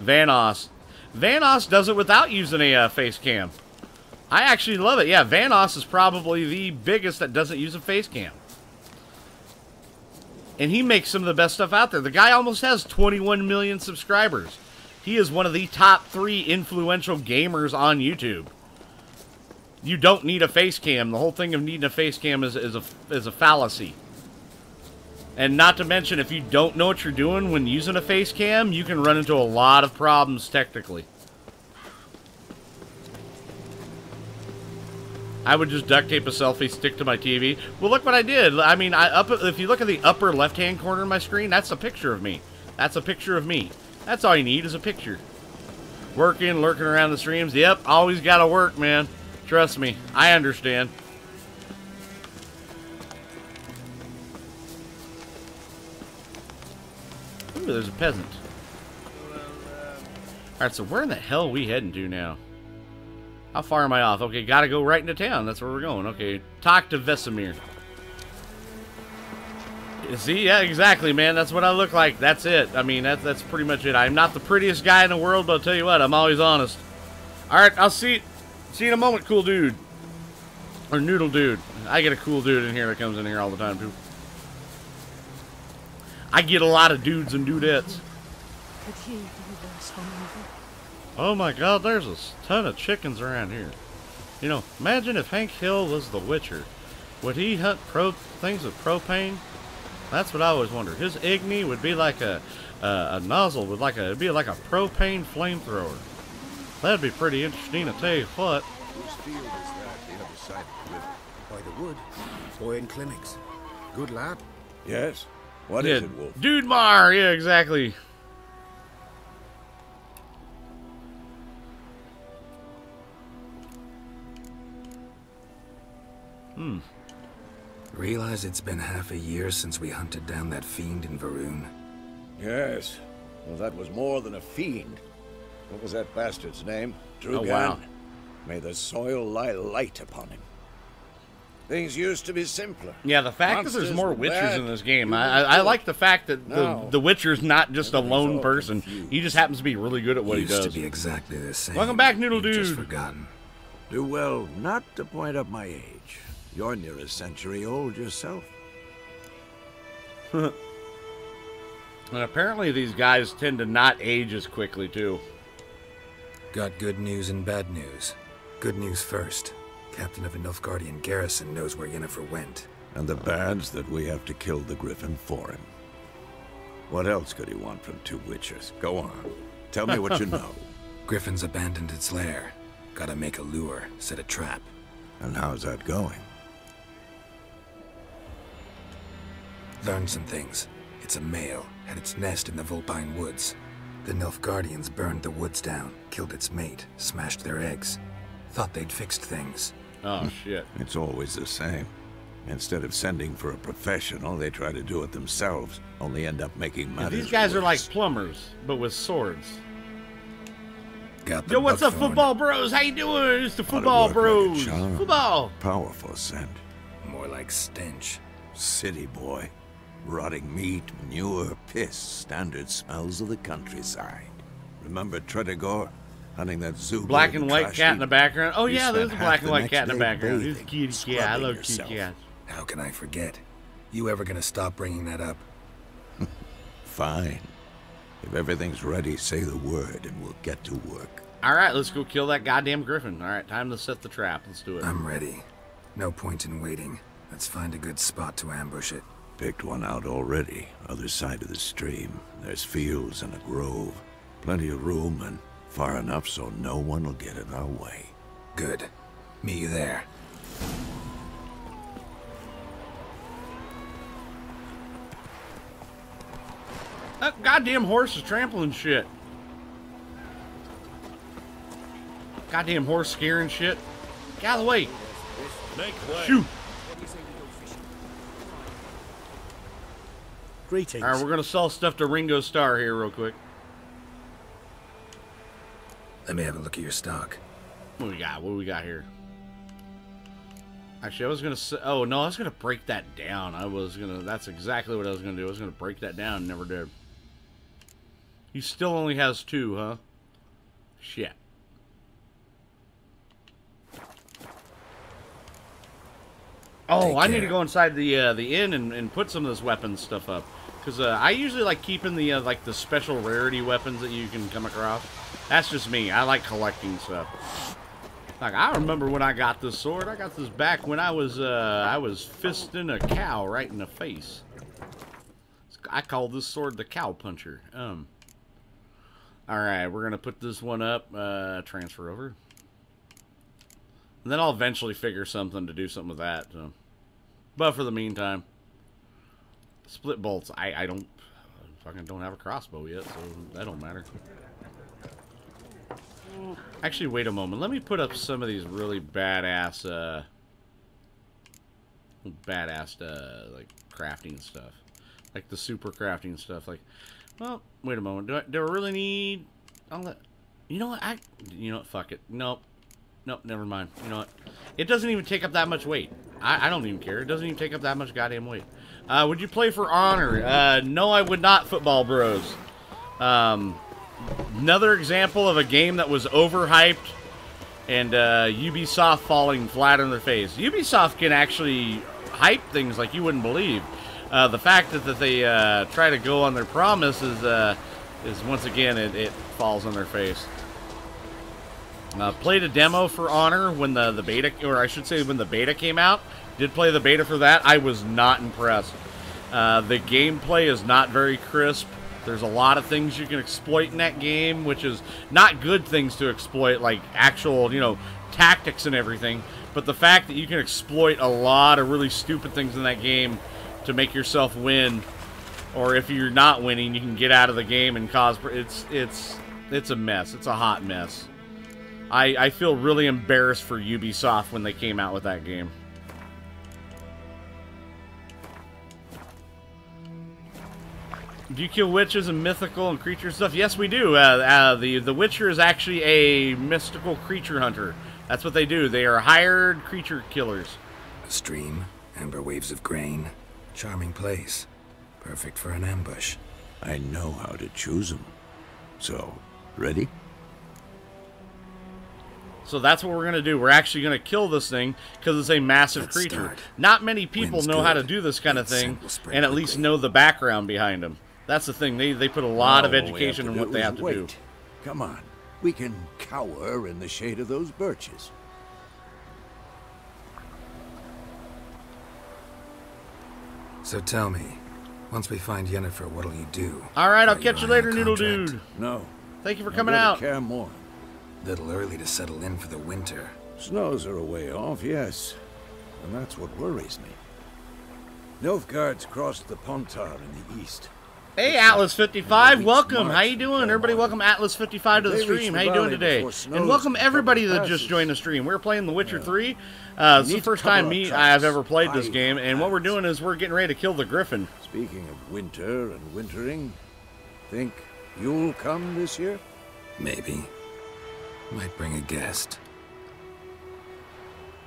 Speaker 1: Vanoss. Vanoss does it without using a uh, face cam. I actually love it. Yeah, Vanoss is probably the biggest that doesn't use a face cam. And he makes some of the best stuff out there. The guy almost has 21 million subscribers. He is one of the top three influential gamers on YouTube. You don't need a face cam. The whole thing of needing a face cam is, is a is a fallacy. And not to mention, if you don't know what you're doing when using a face cam, you can run into a lot of problems technically. I would just duct tape a selfie stick to my TV. Well, look what I did. I mean, I up if you look at the upper left-hand corner of my screen, that's a picture of me. That's a picture of me. That's all you need is a picture. Working, lurking around the streams. Yep, always got to work, man. Trust me. I understand. Ooh, there's a peasant. Alright, so where in the hell are we heading to now? How far am I off? Okay, gotta go right into town. That's where we're going. Okay, talk to Vesemir. See, yeah, exactly, man. That's what I look like. That's it. I mean, that's that's pretty much it. I'm not the prettiest guy in the world, but I'll tell you what, I'm always honest. All right, I'll see see you in a moment, cool dude. Or noodle dude. I get a cool dude in here that comes in here all the time too. I get a lot of dudes and dudettes. Oh my god, there's a ton of chickens around here. You know, imagine if Hank Hill was the Witcher. Would he hunt pro things with propane? That's what I always wonder. His Igni would be like a a nozzle with like a it'd be like a propane flamethrower. That'd be pretty interesting. I tell you what.
Speaker 3: Whose field is that the other side of the river? By the wood. Boy in clinics. Good lad.
Speaker 11: Yes. What
Speaker 1: yeah,
Speaker 11: is it, Wolf?
Speaker 1: Dude Mar, yeah, exactly. Hmm.
Speaker 6: Realize it's been half a year since we hunted down that fiend in Varun?
Speaker 11: Yes. Well, that was more than a fiend. What was that bastard's name? Drugan?
Speaker 1: Oh, wow.
Speaker 11: May the soil lie light upon him. Things used to be simpler.
Speaker 1: Yeah, the fact that there's more
Speaker 11: were
Speaker 1: witchers
Speaker 11: bad.
Speaker 1: in this game, I, I, I like the fact that the,
Speaker 11: No.
Speaker 1: the Witcher's not just a lone person.
Speaker 11: confused.
Speaker 1: He just happens to be really good at what
Speaker 6: Used
Speaker 1: he does.
Speaker 6: to be exactly the same.
Speaker 1: Welcome back, Noodle
Speaker 6: You've Just
Speaker 1: Dude.
Speaker 6: forgotten.
Speaker 11: Do well not to point up my age. You're near a century old yourself.
Speaker 1: And apparently these guys tend to not age as quickly too.
Speaker 6: Got good news and bad news. Good news first. Captain of a Nilfgaardian garrison knows where Yennefer went.
Speaker 11: And the bad's that we have to kill the Griffin for him. What else could he want from two witches? Go on. Tell me what you know.
Speaker 6: Griffin's abandoned its lair. Gotta make a lure, set a trap.
Speaker 11: And how's that going?
Speaker 6: Learned some things. It's a male, had its nest in the Vulpine Woods. The Nilfgaardians burned the woods down, killed its mate, smashed their eggs. Thought they'd fixed things.
Speaker 1: Oh hmm. shit.
Speaker 11: It's always the same. Instead of sending for a professional, they try to do it themselves, only end up making matters
Speaker 1: These guys are like plumbers, but with swords.
Speaker 6: Got the
Speaker 1: Yo, what's up, football bros? How you doing? It's the football
Speaker 11: work like
Speaker 1: bros. football.
Speaker 11: Powerful scent.
Speaker 6: More like stench.
Speaker 11: City boy. Rotting meat, manure, piss, standard smells of the countryside. Remember Tretogor? Hunting that zoo.
Speaker 1: Black and white cat in the background. Oh
Speaker 11: You
Speaker 1: yeah, there's a black and white cat in the background. He's a
Speaker 11: bathing,
Speaker 1: kitty cat. I love
Speaker 11: yourself.
Speaker 1: kitty cats.
Speaker 6: How can I forget? You ever gonna stop bringing that up?
Speaker 11: Fine. If everything's ready, say the word and we'll get to work.
Speaker 1: All right, let's go kill that goddamn griffin. All right, time to set the trap. Let's do it.
Speaker 6: I'm ready. No point in waiting. Let's find a good spot to ambush it.
Speaker 11: Picked one out already, other side of the stream. There's fields and a grove. Plenty of room and far enough so no one will get in our way.
Speaker 6: Good. Meet you there.
Speaker 1: That goddamn horse is trampling shit. Goddamn horse scaring shit. Get out of the way.
Speaker 4: Make way.
Speaker 1: Shoot.
Speaker 8: Greetings.
Speaker 1: All right, we're gonna sell stuff to Ringo Starr here real quick.
Speaker 6: Let me have a look at your stock.
Speaker 1: What we got? What we got here? Actually, I was gonna say. Oh no, I was gonna break that down. I was gonna. That's exactly what I was gonna do. I was gonna break that down. Never did. He still only has two, huh? Shit. Oh,
Speaker 6: Take
Speaker 1: I need to go inside the uh, the inn and, and put some of this weapons stuff up because uh, I usually like keeping the uh, like the special rarity weapons that you can come across. That's just me. I like collecting stuff. Like I remember when I got this sword. I got this back when I was uh, I was fisting a cow right in the face. I call this sword the cow puncher. Um. All right, we're gonna put this one up. Uh, transfer over. And then I'll eventually figure something to do something with that. So. But for the meantime, split bolts. I I don't fucking don't have a crossbow yet, so that don't matter. Actually, wait a moment. Let me put up some of these really badass, uh, badass, uh, like crafting stuff, like the super crafting stuff. Like, well, wait a moment. Do I, do I really need all that? You know what? I, you know what? Fuck it. Nope. Nope. Never mind. You know what? It doesn't even take up that much weight. I, I don't even care. It doesn't even take up that much goddamn weight. Uh, would you play For Honor? Uh, no, I would not. Football Bros. Um, another example of a game that was overhyped and uh, Ubisoft falling flat on their face. Ubisoft can actually hype things like you wouldn't believe. Uh, the fact that, that they uh, try to go on their promise is, uh, is once again, it, it, falls on their face. Played a demo for Honor when the, the beta, or I should say when the beta came out. Did play the beta for that. I was not impressed. Uh, the gameplay is not very crisp. There's a lot of things you can exploit in that game, which is not good things to exploit, like actual, you know, tactics and everything. But the fact that you can exploit a lot of really stupid things in that game to make yourself win, or if you're not winning, you can get out of the game and cause it's it's it's a mess. It's a hot mess. I I feel really embarrassed for Ubisoft when they came out with that game. Do you kill witches and mythical and creature stuff? Yes, we do. Uh, uh, the the Witcher is actually a mystical creature hunter. That's what they do. They are hired creature killers.
Speaker 6: A stream, amber waves of grain, charming place, perfect for an ambush.
Speaker 11: I know how to choose them. So, ready?
Speaker 1: So that's what we're going to do. We're actually going to kill this thing because it's a massive
Speaker 6: Let's
Speaker 1: creature.
Speaker 6: start.
Speaker 1: Not many people
Speaker 6: Wind's
Speaker 1: know how to do this kind of thing
Speaker 6: scent will spread
Speaker 1: and at least know the background behind them. That's the thing. They, they put a lot of
Speaker 11: All we have
Speaker 1: education
Speaker 11: to
Speaker 1: in
Speaker 11: do
Speaker 1: what they have to
Speaker 11: wait.
Speaker 1: do.
Speaker 11: Come on. We can cower in the shade of those birches.
Speaker 6: So tell me, once we find Yennefer, what'll you do?
Speaker 1: All right, I'll
Speaker 6: Are
Speaker 1: catch you
Speaker 6: eyeing
Speaker 1: later, Noodle? Dude.
Speaker 11: No.
Speaker 1: Thank you for
Speaker 11: I
Speaker 1: coming
Speaker 11: better
Speaker 1: out.
Speaker 11: Care more.
Speaker 6: Little early to settle in for the winter.
Speaker 11: Snows are a way off, yes. And that's what worries me. Nilfgaard's crossed the Pontar in the east.
Speaker 1: Hey, Atlas 55, welcome. How you doing? Everybody, welcome Atlas 55 to the stream. How you doing today? And welcome everybody that just joined the stream. We're playing The Witcher 3. Uh, it's the first time me. I've ever played this game, and what we're doing is we're getting ready to kill the Griffin.
Speaker 11: Speaking of winter and wintering, think you'll come this year?
Speaker 6: Maybe. Might bring a guest.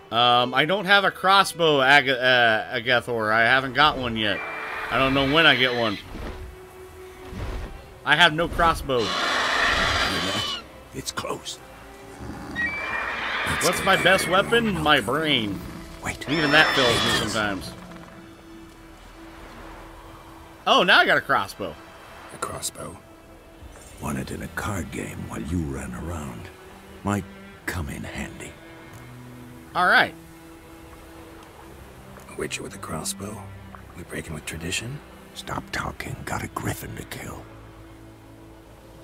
Speaker 1: Um, I don't have a crossbow, Ag- uh, Agathor. I haven't got one yet. I don't know when I get one. I have no crossbow.
Speaker 11: It's close.
Speaker 6: Let's
Speaker 1: What's my best weapon? My brain.
Speaker 11: Wait.
Speaker 1: Even that fails me sometimes. Oh, now I got a crossbow.
Speaker 6: A crossbow.
Speaker 11: Won it in a card game while you ran around. Might come in handy.
Speaker 1: All right.
Speaker 6: A witcher with a crossbow. We breaking with tradition?
Speaker 11: Stop talking. Got a griffin to kill.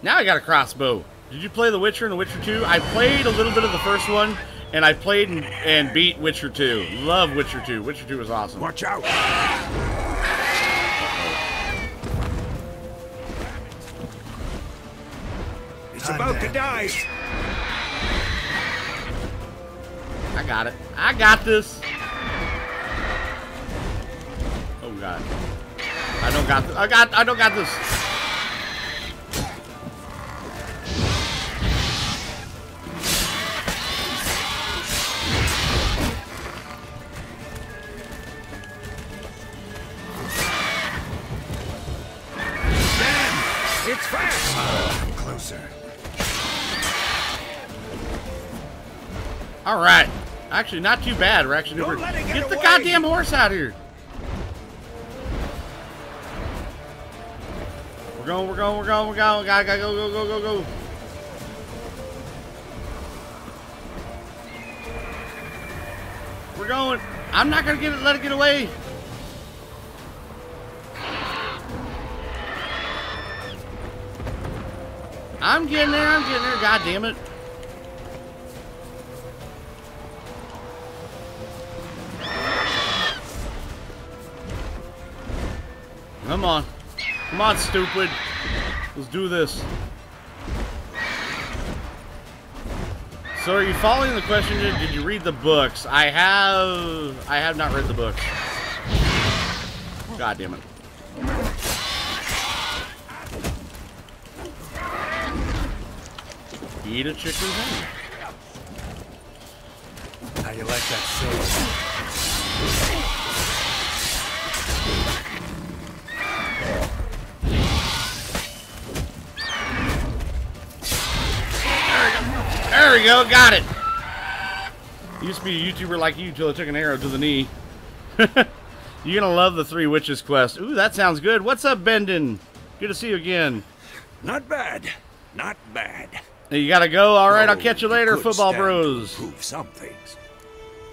Speaker 1: Now I got a crossbow. Did you play The Witcher and The Witcher 2? I played a little bit of the first one, and I played and, and beat Witcher 2. Love Witcher 2. Witcher 2 was awesome.
Speaker 11: Watch out! It's about to die.
Speaker 1: I got it. I got this. Oh god. I don't got this. I got I don't got this.
Speaker 11: It's fast.
Speaker 6: Come closer.
Speaker 1: All right. Actually, not too bad. We're actually
Speaker 11: Don't
Speaker 1: we're,
Speaker 11: let it get
Speaker 1: get the
Speaker 11: away.
Speaker 1: goddamn horse out here. We're going. We're going. We're going. We're going. Gotta, gotta go. Go. Go. Go. Go. We're going. I'm not gonna get it. Let it get away. I'm getting there. I'm getting there. God damn it. Come on. Come on, stupid. Let's do this. So are you following the question? Did, you read the books? I have... I have not read the books. God damn it. Eat a chicken's head.
Speaker 10: How you like that sword?
Speaker 1: There we go, got it. Used to be a YouTuber like you till I took an arrow to the knee. You're gonna love the Three Witches quest. Ooh, that sounds good. What's up, Bendon? Good to see you again.
Speaker 11: Not bad. Not bad.
Speaker 1: You gotta go. All right, I'll
Speaker 11: Oh,
Speaker 1: catch you
Speaker 11: you
Speaker 1: later,
Speaker 11: could
Speaker 1: football bros.
Speaker 11: Prove some things.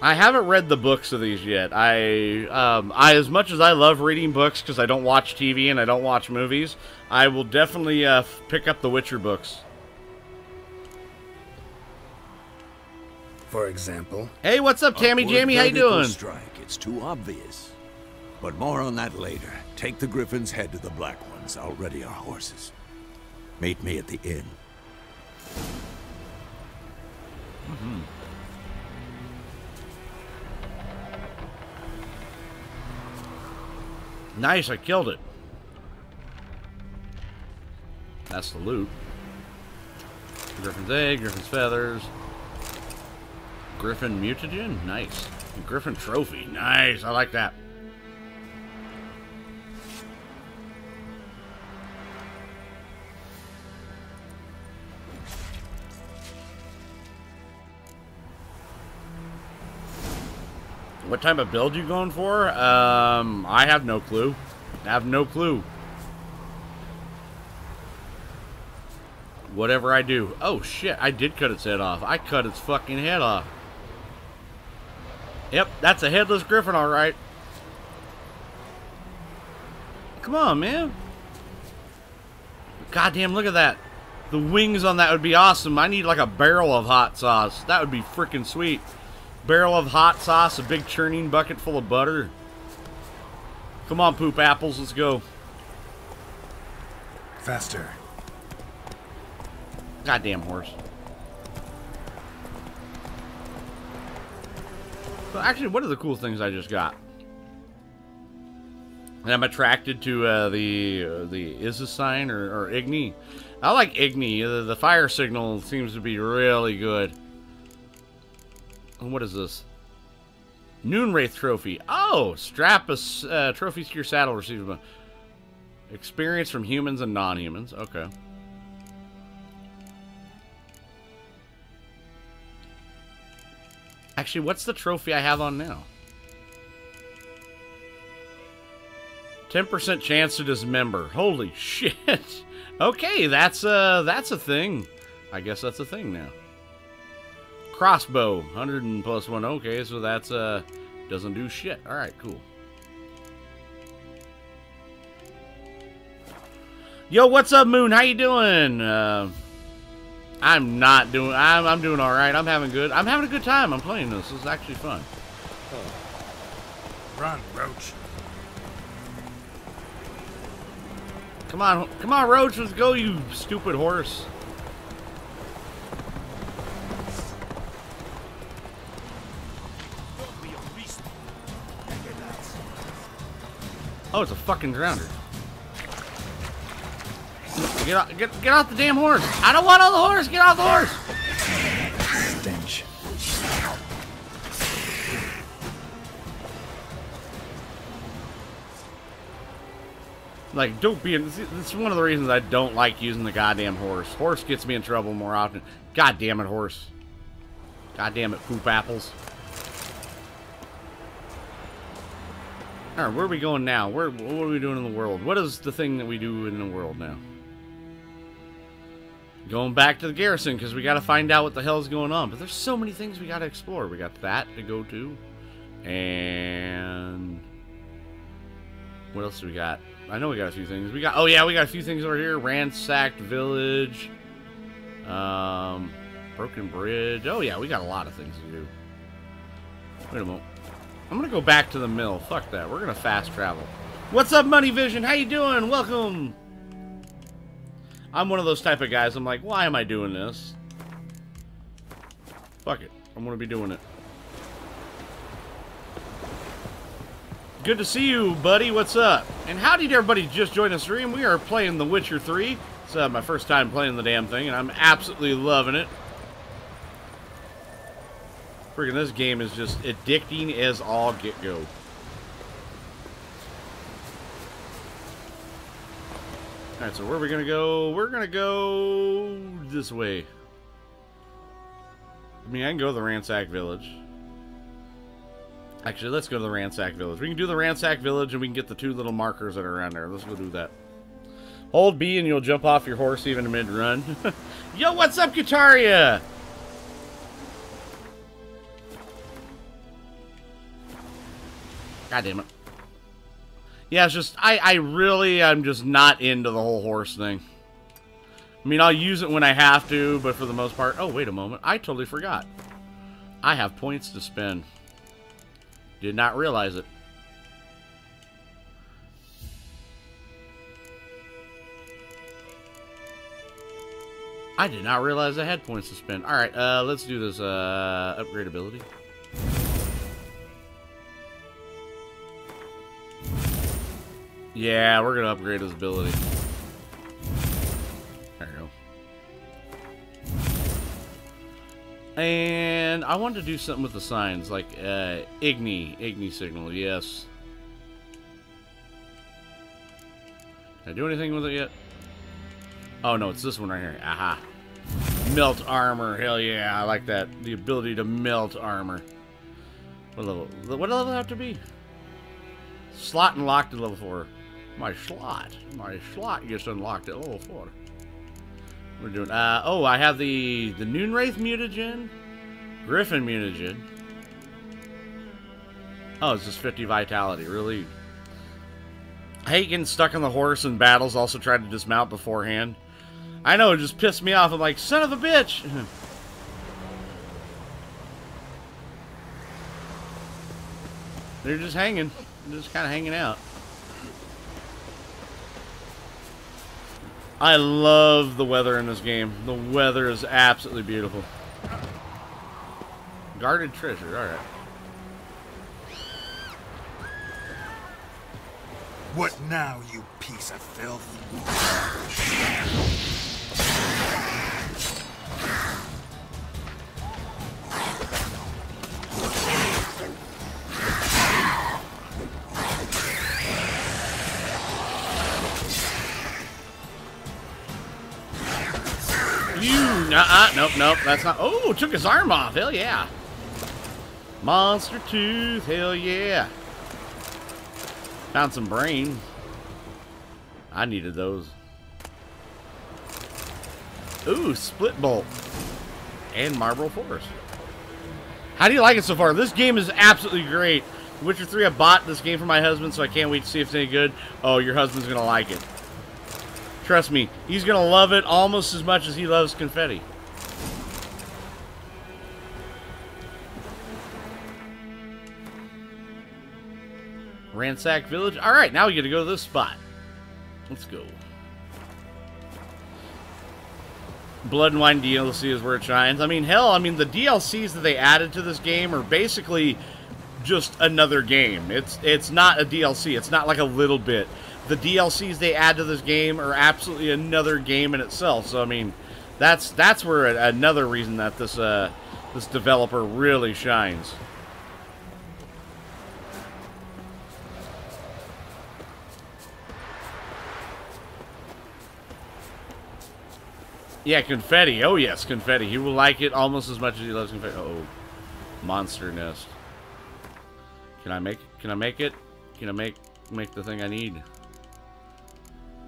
Speaker 1: I haven't read the books of these yet. I, um, I as much as I love reading books because I don't watch TV and I don't watch movies, I will definitely uh, pick up the Witcher books.
Speaker 3: For example,
Speaker 1: Hey, what's up, Tammy Jamie? How you doing?
Speaker 11: Strike. It's too obvious. But more on that later. Take the Griffin's head to the Black Ones. I'll ready our horses. Meet me at the inn. Mm-hmm.
Speaker 1: Nice, I killed it. That's the loot. Griffin's egg, Griffin's feathers. Griffin mutagen? Nice. Griffin trophy. Nice, I like that. What type of build you going for? Um, I have no clue. I have no clue. Whatever I do. Oh shit, I did cut its head off. I cut its fucking head off. Yep, that's a headless griffin, alright. Come on, man. Goddamn, look at that. The wings on that would be awesome. I need like a barrel of hot sauce. That would be freaking sweet. Barrel of hot sauce, a big churning bucket full of butter. Come on, poop apples, let's go.
Speaker 3: faster.
Speaker 1: Goddamn horse. So actually, what are the cool things I just got? And I'm attracted to uh, the uh, the is a sign or, or Igni. I like Igni. The, the fire signal seems to be really good. And What is this? Noonwraith trophy. Oh, strap a uh, trophy to your saddle. Receive a experience from humans and non-humans. Okay. Actually, what's the trophy I have on now? 10% chance to dismember. Holy shit. Okay, that's a, that's a thing. I guess that's a thing now. Crossbow, 100 and plus 1. Okay, so that's uh doesn't do shit. All right, cool. Yo, what's up, Moon? How you doing? Uh, I'm not doing. I'm, I'm doing all right. I'm having good. I'm having a good time. I'm playing this. This is actually fun.
Speaker 10: Run, Roach.
Speaker 1: Come on, come on, Roach. Let's go, you stupid horse. Oh, it's a fucking drowner. Get off, get, get off the damn horse. I don't want on the horse. Get off the horse.
Speaker 6: Stench.
Speaker 1: Like, don't be. This is one of the reasons I don't like using the goddamn horse. Horse gets me in trouble more often. God damn it, horse. God damn it, poop apples. All right, where are we going now? Where what are we doing in the world? What is the thing that we do in the world now? Going back to the garrison because we got to find out what the hell's going on. But there's so many things we got to explore. We got that to go to. And what else do we got? I know we got a few things. We got oh yeah, we got a few things over here. Ransacked village. Um broken bridge. Oh yeah, we got a lot of things to do. Wait a moment. I'm gonna go back to the mill. Fuck that. We're gonna fast travel. What's up, Money Vision? How you doing? Welcome. I'm one of those type of guys. I'm like, why am I doing this? Fuck it. I'm gonna be doing it. Good to see you, buddy. What's up? And how did everybody just join the stream? We are playing The Witcher 3. It's uh, my first time playing the damn thing, and I'm absolutely loving it. Freaking this game is just addicting as all get go. Alright, so where are we gonna go? We're gonna go this way. I mean, I can go to the Ransack Village. Actually, let's go to the Ransack Village. We can do the Ransack Village and we can get the two little markers that are around there. Let's go do that. Hold B and you'll jump off your horse even mid-run. Yo, what's up, Guitaria? God damn it. Yeah, it's just, I, I really, I'm just not into the whole horse thing. I mean, I'll use it when I have to, but for the most part... Oh, wait a moment. I totally forgot. I have points to spend. Did not realize it. I did not realize I had points to spend. Alright, uh, let's do this, uh, upgrade ability. Yeah, we're gonna upgrade his ability. There you go. And I wanted to do something with the signs, like uh, Igni, Igni signal, yes. Can I do anything with it yet? Oh no, it's this one right here. Aha. Melt armor, hell yeah, I like that. The ability to melt armor. What level? What level have to be? Slot unlocked at level 4. My slot. My slot gets unlocked at level 4. We're doing, uh, oh, I have the, the Noonwraith mutagen, Griffin mutagen. Oh, it's just 50 vitality, really? I hate getting stuck on the horse in battles, also tried to dismount beforehand. I know, it just pissed me off. I'm like, son of a bitch! They're just hanging. They're just kind of hanging out. I love the weather in this game. The weather is absolutely beautiful. Guarded treasure, alright.
Speaker 13: What now, you piece of filth?
Speaker 1: You, uh-uh, nope, nope, that's not, oh, took his arm off, hell yeah. Monster Tooth, hell yeah. Found some brain. I needed those. Ooh, split bolt. And Marble Forest. How do you like it so far? This game is absolutely great. Witcher 3, I bought this game for my husband, so I can't wait to see if it's any good. Oh, your husband's going to like it. Trust me, he's going to love it almost as much as he loves confetti. Ransack Village. All right, now we get to go to this spot. Let's go. Blood and Wine DLC is where it shines. I mean, hell, I mean, the DLCs that they added to this game are basically just another game. It's it's not a DLC. It's not like a little bit. The DLCs they add to this game are absolutely another game in itself. So I mean, that's that's where another reason that this uh, this developer really shines. Yeah, confetti. Oh, yes, confetti. He will like it almost as much as he loves confetti. oh, monster nest. Can I make? Can I make it? Can I make make the thing I need?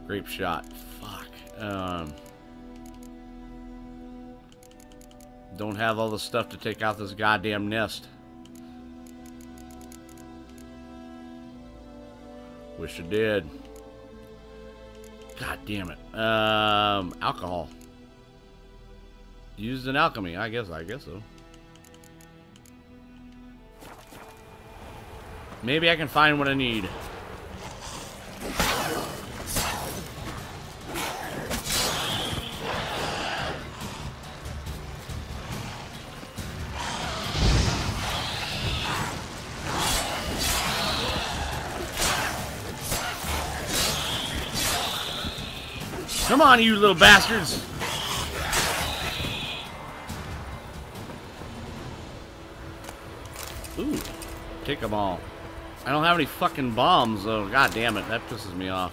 Speaker 1: Grape shot. Fuck. Um, don't have all the stuff to take out this goddamn nest. wish I did. God damn it. Um, alcohol. Used in alchemy. I guess. I guess so. Maybe I can find what I need. Come on, you little bastards! Ooh, take them all. I don't have any fucking bombs, though. God damn it, that pisses me off.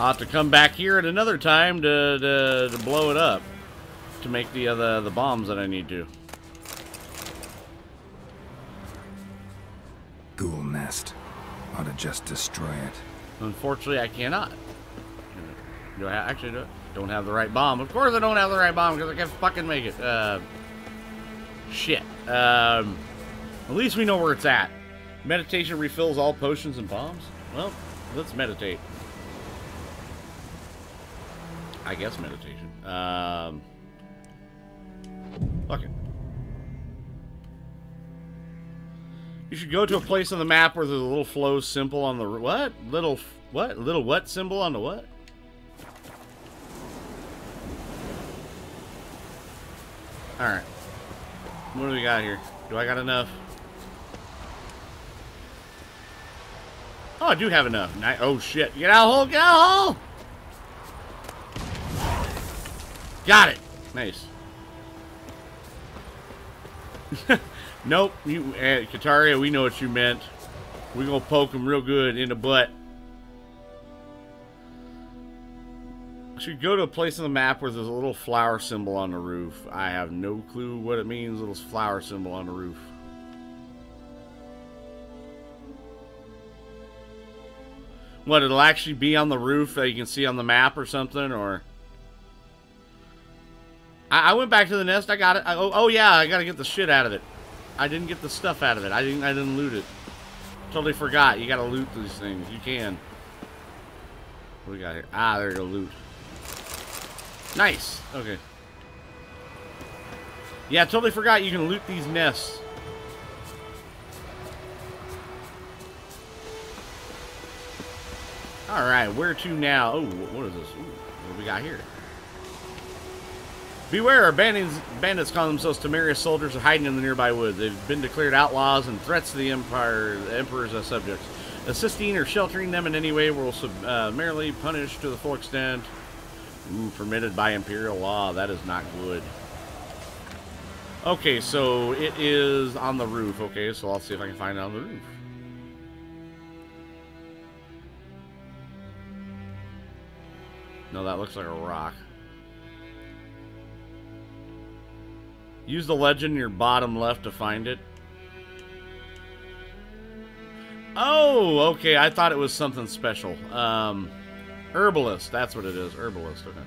Speaker 1: I'll have to come back here at another time to, to, to blow it up. To make the, uh, the, bombs that I need to.
Speaker 6: Ghoul nest. Ought to just destroy it.
Speaker 1: Unfortunately, I cannot. Do I actually do don't have the right bomb? Of course I don't have the right bomb because I can't fucking make it. Uh, shit. Um, at least we know where it's at. Meditation refills all potions and bombs? Well, let's meditate. I guess meditation. Um, fuck it. You should go to a place on the map where there's a little flow symbol on the what? Little what? Little what symbol on the what? All right. What do we got here? Do I got enough? Oh, I do have enough. Oh shit! Get out hole! Get out hole! Got it. Nice. nope. You, uh, Kataria, we know what you meant. We're gonna poke him real good in the butt. Should go to a place on the map where there's a little flower symbol on the roof. I have no clue what it means, little flower symbol on the roof. What, it'll actually be on the roof that you can see on the map or something, or... I, I went back to the nest, I got it. I, oh, oh yeah, I gotta get the shit out of it. I didn't get the stuff out of it. I didn't, I didn't loot it. Totally forgot. You gotta loot these things. You can. What do we got here? Ah, there you go, loot. Nice. Okay. Yeah, totally forgot you can loot these nests. Alright, where to now? Oh, what is this? Ooh, what do we got here? Beware, bandits, bandits call themselves Temerian soldiers are hiding in the nearby woods. They've been declared outlaws and threats to the Empire, the Emperor's uh, subjects. Assisting or sheltering them in any way will summarily uh, punish to the full extent. Ooh, permitted by Imperial law. That is not good. Okay, so it is on the roof. Okay, so I'll see if I can find it on the roof. No, that looks like a rock. Use the legend in your bottom left to find it. Oh, okay. I thought it was something special. Um, herbalist. That's what it is. Herbalist. Okay.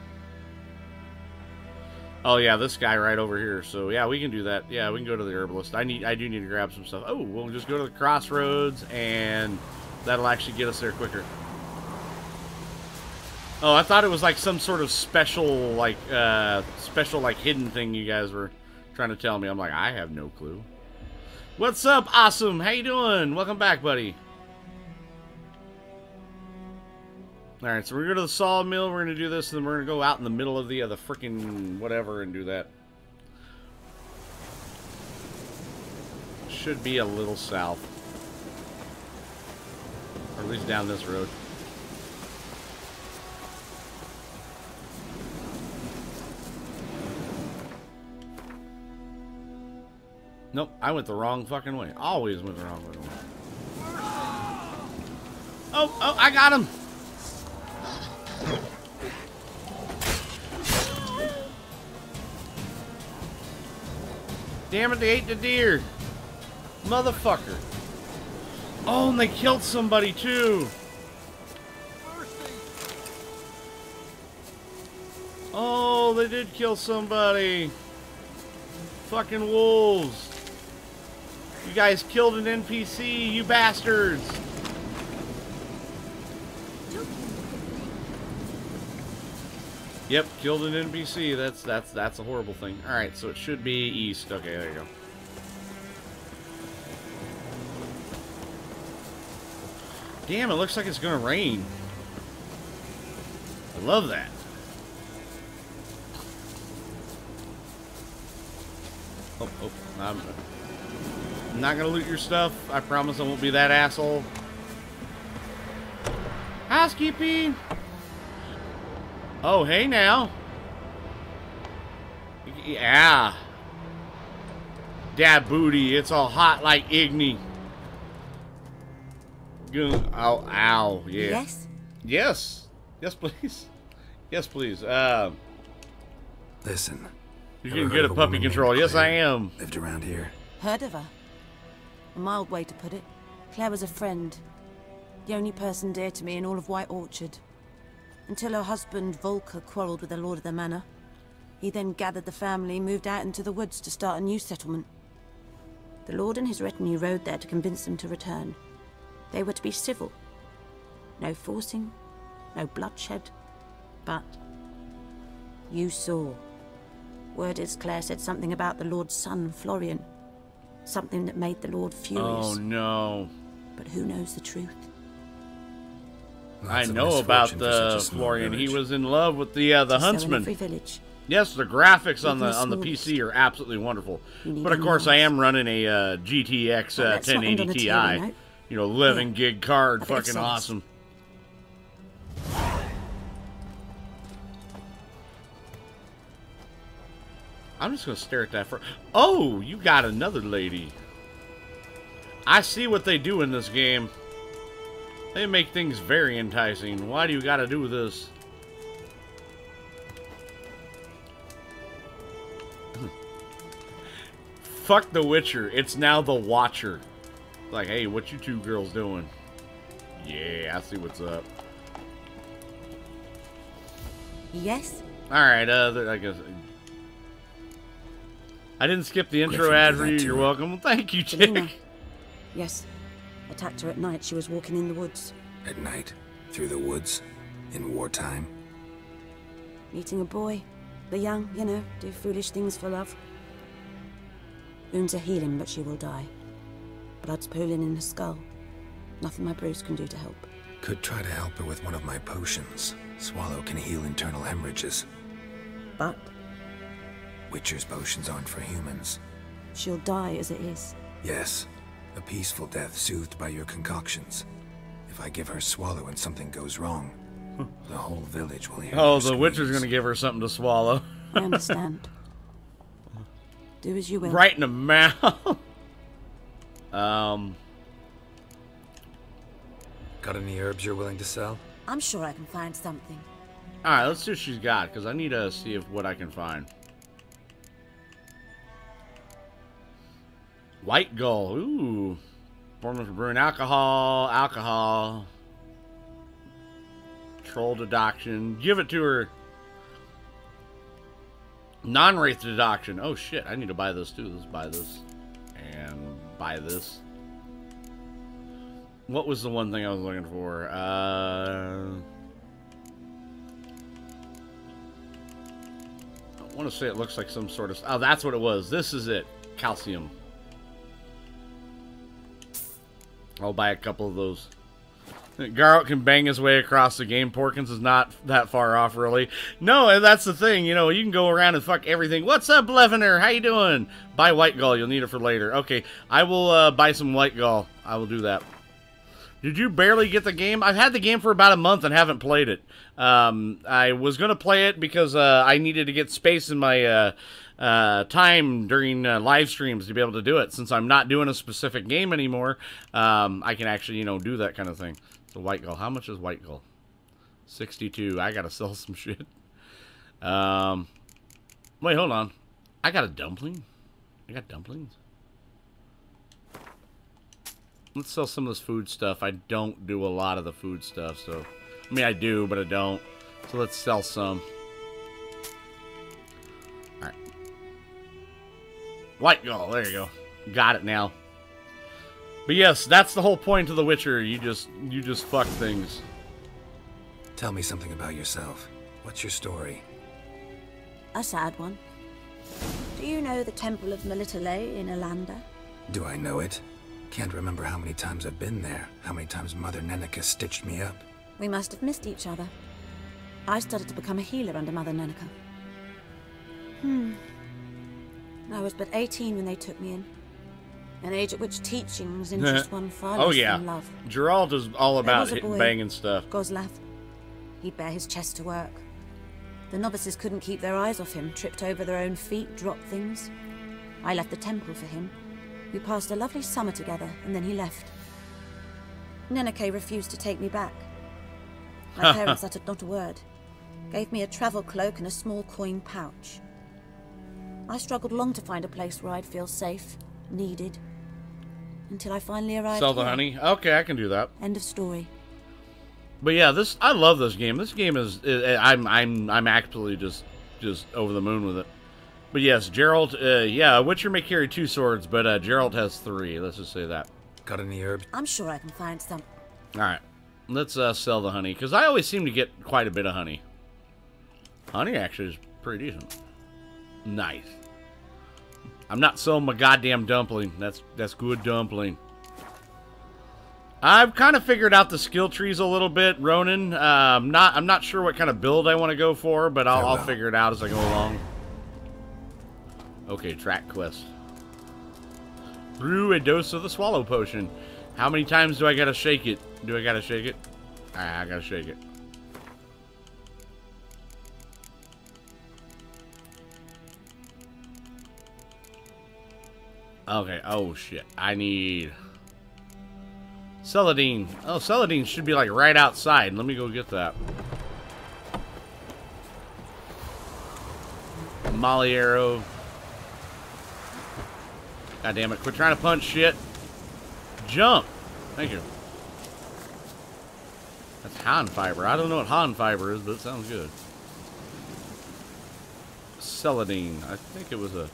Speaker 1: Oh yeah, this guy right over here. So yeah, we can do that. Yeah, we can go to the herbalist. I need. I do need to grab some stuff. Oh, we'll just go to the crossroads, and that'll actually get us there quicker. Oh, I thought it was like some sort of special, like, uh, special, like, hidden thing you guys were trying to tell me. I'm like, I have no clue. What's up, awesome? How you doing? Welcome back, buddy. Alright, so we're going to go to the sawmill. We're going to do this, and then we're going to go out in the middle of the, uh, the freaking whatever and do that. Should be a little south. Or at least down this road. Nope, I went the wrong fucking way. Always went the wrong way. Oh, oh, I got him! Damn it, they ate the deer. Motherfucker. Oh, and they killed somebody too. Oh, they did kill somebody. Fucking wolves. You guys killed an NPC, you bastards! Yep, killed an NPC. That's that's that's a horrible thing. All right, so it should be east. Okay, there you go. Damn, it looks like it's gonna rain. I love that. Oh, oh, I'm, I'm not gonna loot your stuff. I promise I won't be that asshole. Housekeeping! Oh, hey now. Yeah. Dad booty, it's all hot like Igni. Ow, ow, yeah.
Speaker 9: Yes?
Speaker 1: Yes. Yes, please. Yes, please. Uh,
Speaker 6: Listen.
Speaker 1: you
Speaker 6: ever
Speaker 1: can
Speaker 6: heard
Speaker 1: get a
Speaker 6: a
Speaker 1: puppy control. Yes, I am.
Speaker 6: Lived around here.
Speaker 9: Heard of her? A mild way to put it. Claire was a friend. The only person dear to me in all of White Orchard. Until her husband, Volker, quarreled with the lord of the manor. He then gathered the family, moved out into the woods to start a new settlement. The lord and his retinue rode there to convince them to return. They were to be civil. No forcing, no bloodshed. But you saw. Word is Claire said something about the lord's son, Florian. Something that made the lord furious.
Speaker 1: Oh, no.
Speaker 9: But who knows the truth?
Speaker 1: I
Speaker 6: That's a
Speaker 1: know about
Speaker 6: misfortune for such
Speaker 1: the Florian. He was in love with the uh, the
Speaker 9: So
Speaker 1: huntsman.
Speaker 9: every village.
Speaker 1: Yes, the graphics on the on the. PC are absolutely wonderful. But of course, I am running a uh, GTX uh,
Speaker 9: let's not end
Speaker 1: 1080
Speaker 9: on a
Speaker 1: Ti. You know, 11 gig card,
Speaker 9: A bit of
Speaker 1: fucking
Speaker 9: solace.
Speaker 1: awesome. I'm just gonna stare at that for. Oh, you got another lady. I see what they do in this game. They make things very enticing. Why do you gotta do this? Fuck the Witcher. It's now the Watcher. Like, hey, what you two girls doing? Yeah, I see what's up.
Speaker 9: Yes?
Speaker 1: All right, uh, I guess. I didn't skip the intro
Speaker 6: Griffin
Speaker 1: ad for you. You're welcome. Well, thank you,
Speaker 9: Selina.
Speaker 1: Jake.
Speaker 9: Yes. Attacked her at night. She was walking in the woods.
Speaker 6: At night, through the woods, in wartime.
Speaker 9: Meeting a boy. The young, you know, do foolish things for love. Wounds are healing, but she will die. Blood's pooling in her skull. Nothing my brews can do to help.
Speaker 6: Could try to help her with one of my potions. Swallow can heal internal hemorrhages.
Speaker 9: But
Speaker 6: Witcher's potions aren't for humans.
Speaker 9: she'll die as it is.
Speaker 6: Yes, a peaceful death soothed by your concoctions. If I give her Swallow and something goes wrong, the whole village will hear
Speaker 1: Oh,
Speaker 6: her
Speaker 1: the Witcher's gonna give her something to swallow.
Speaker 9: I understand. do as you will.
Speaker 1: right in the mouth. um,
Speaker 14: Got any herbs you're willing to sell?
Speaker 9: I'm sure I can find something.
Speaker 1: all right, let's see what she's got because I need to see if what I can find. White Gull. Ooh. For brewing alcohol. Alcohol. Troll decoction. Give it to her. Noonwraith decoction. Oh shit! I need to buy this too. Let's buy this and buy this. What was the one thing I was looking for? Uh, I want to say it looks like some sort of. Oh, that's what it was. This is it. Calcium. I'll buy a couple of those. Garrett can bang his way across the game. Porkins is not that far off, really. No, that's the thing. You know, you can go around and fuck everything. What's up, Levener? How you doing? Buy White Gull. You'll need it for later. Okay, I will uh, buy some White Gull. I will do that. Did you barely get the game? I've had the game for about a month and haven't played it. Um, I was going to play it because uh, I needed to get space in my uh, uh, time during uh, live streams to be able to do it. Since I'm not doing a specific game anymore, um, I can actually, you know, do that kind of thing. So White Gull. How much is White Gull? 62. I got to sell some shit. Um, wait, hold on. I got a dumpling? I got dumplings? Let's sell some of this food stuff. I don't do a lot of the food stuff, so... I mean, I do, but I don't. So let's sell some. Alright. White Gull, there you go. Got it now. But yes, that's the whole point of The Witcher. You just you just fuck things.
Speaker 6: Tell me something about yourself. What's your story?
Speaker 9: A sad one. Do you know the Temple of Melitele in Ellander?
Speaker 6: Do I know it? Can't remember how many times I've been there, how many times Mother Nenneke stitched me up.
Speaker 9: We must have missed each other. I started to become a healer under Mother Nenneke. Hmm. I was but 18 when they took me in. An age at which teachings interest one far
Speaker 1: oh
Speaker 9: less
Speaker 1: yeah,
Speaker 9: than love.
Speaker 1: Geralt is all about
Speaker 9: was
Speaker 1: hitting
Speaker 9: boy,
Speaker 1: banging stuff.
Speaker 9: Goslav. He'd bare his chest to work. The novices couldn't keep their eyes off him, tripped over their own feet, dropped things. I left the temple for him. We passed a lovely summer together, and then he left. Nenneke refused to take me back. My parents uttered not a word. Gave me a travel cloak and a small coin pouch. I struggled long to find a place where I'd feel safe, needed. Until I finally arrived
Speaker 1: Sell the
Speaker 9: here.
Speaker 1: honey. Okay, I can do that.
Speaker 9: End of story.
Speaker 1: But yeah, this I love this game. This game is, is I'm I'm I'm actually just just over the moon with it. But yes, Geralt. Uh, yeah, Witcher may carry two swords, but uh, Geralt has three. Let's just say that.
Speaker 6: Got any herbs?
Speaker 9: I'm sure I can find some.
Speaker 1: All right, let's uh, sell the honey because I always seem to get quite a bit of honey. Honey actually is pretty decent. Nice. I'm not selling my goddamn dumpling. That's that's good dumpling. I've kind of figured out the skill trees a little bit, Ronan. Uh, I'm not I'm not sure what kind of build I want to go for, but I'll, I'll figure it out as I go along. Okay, track quest. Brew a dose of the swallow potion. How many times do I gotta shake it? Do I gotta shake it? Ah, I gotta shake it. Okay, oh shit. I need... Celandine. Oh, Celandine should be like right outside. Let me go get that. Moleyarrow. God damn it. Quit trying to punch shit. Jump. Thank you. That's Han fiber. I don't know what Han fiber is, but it sounds good. Celandine. I think it was a...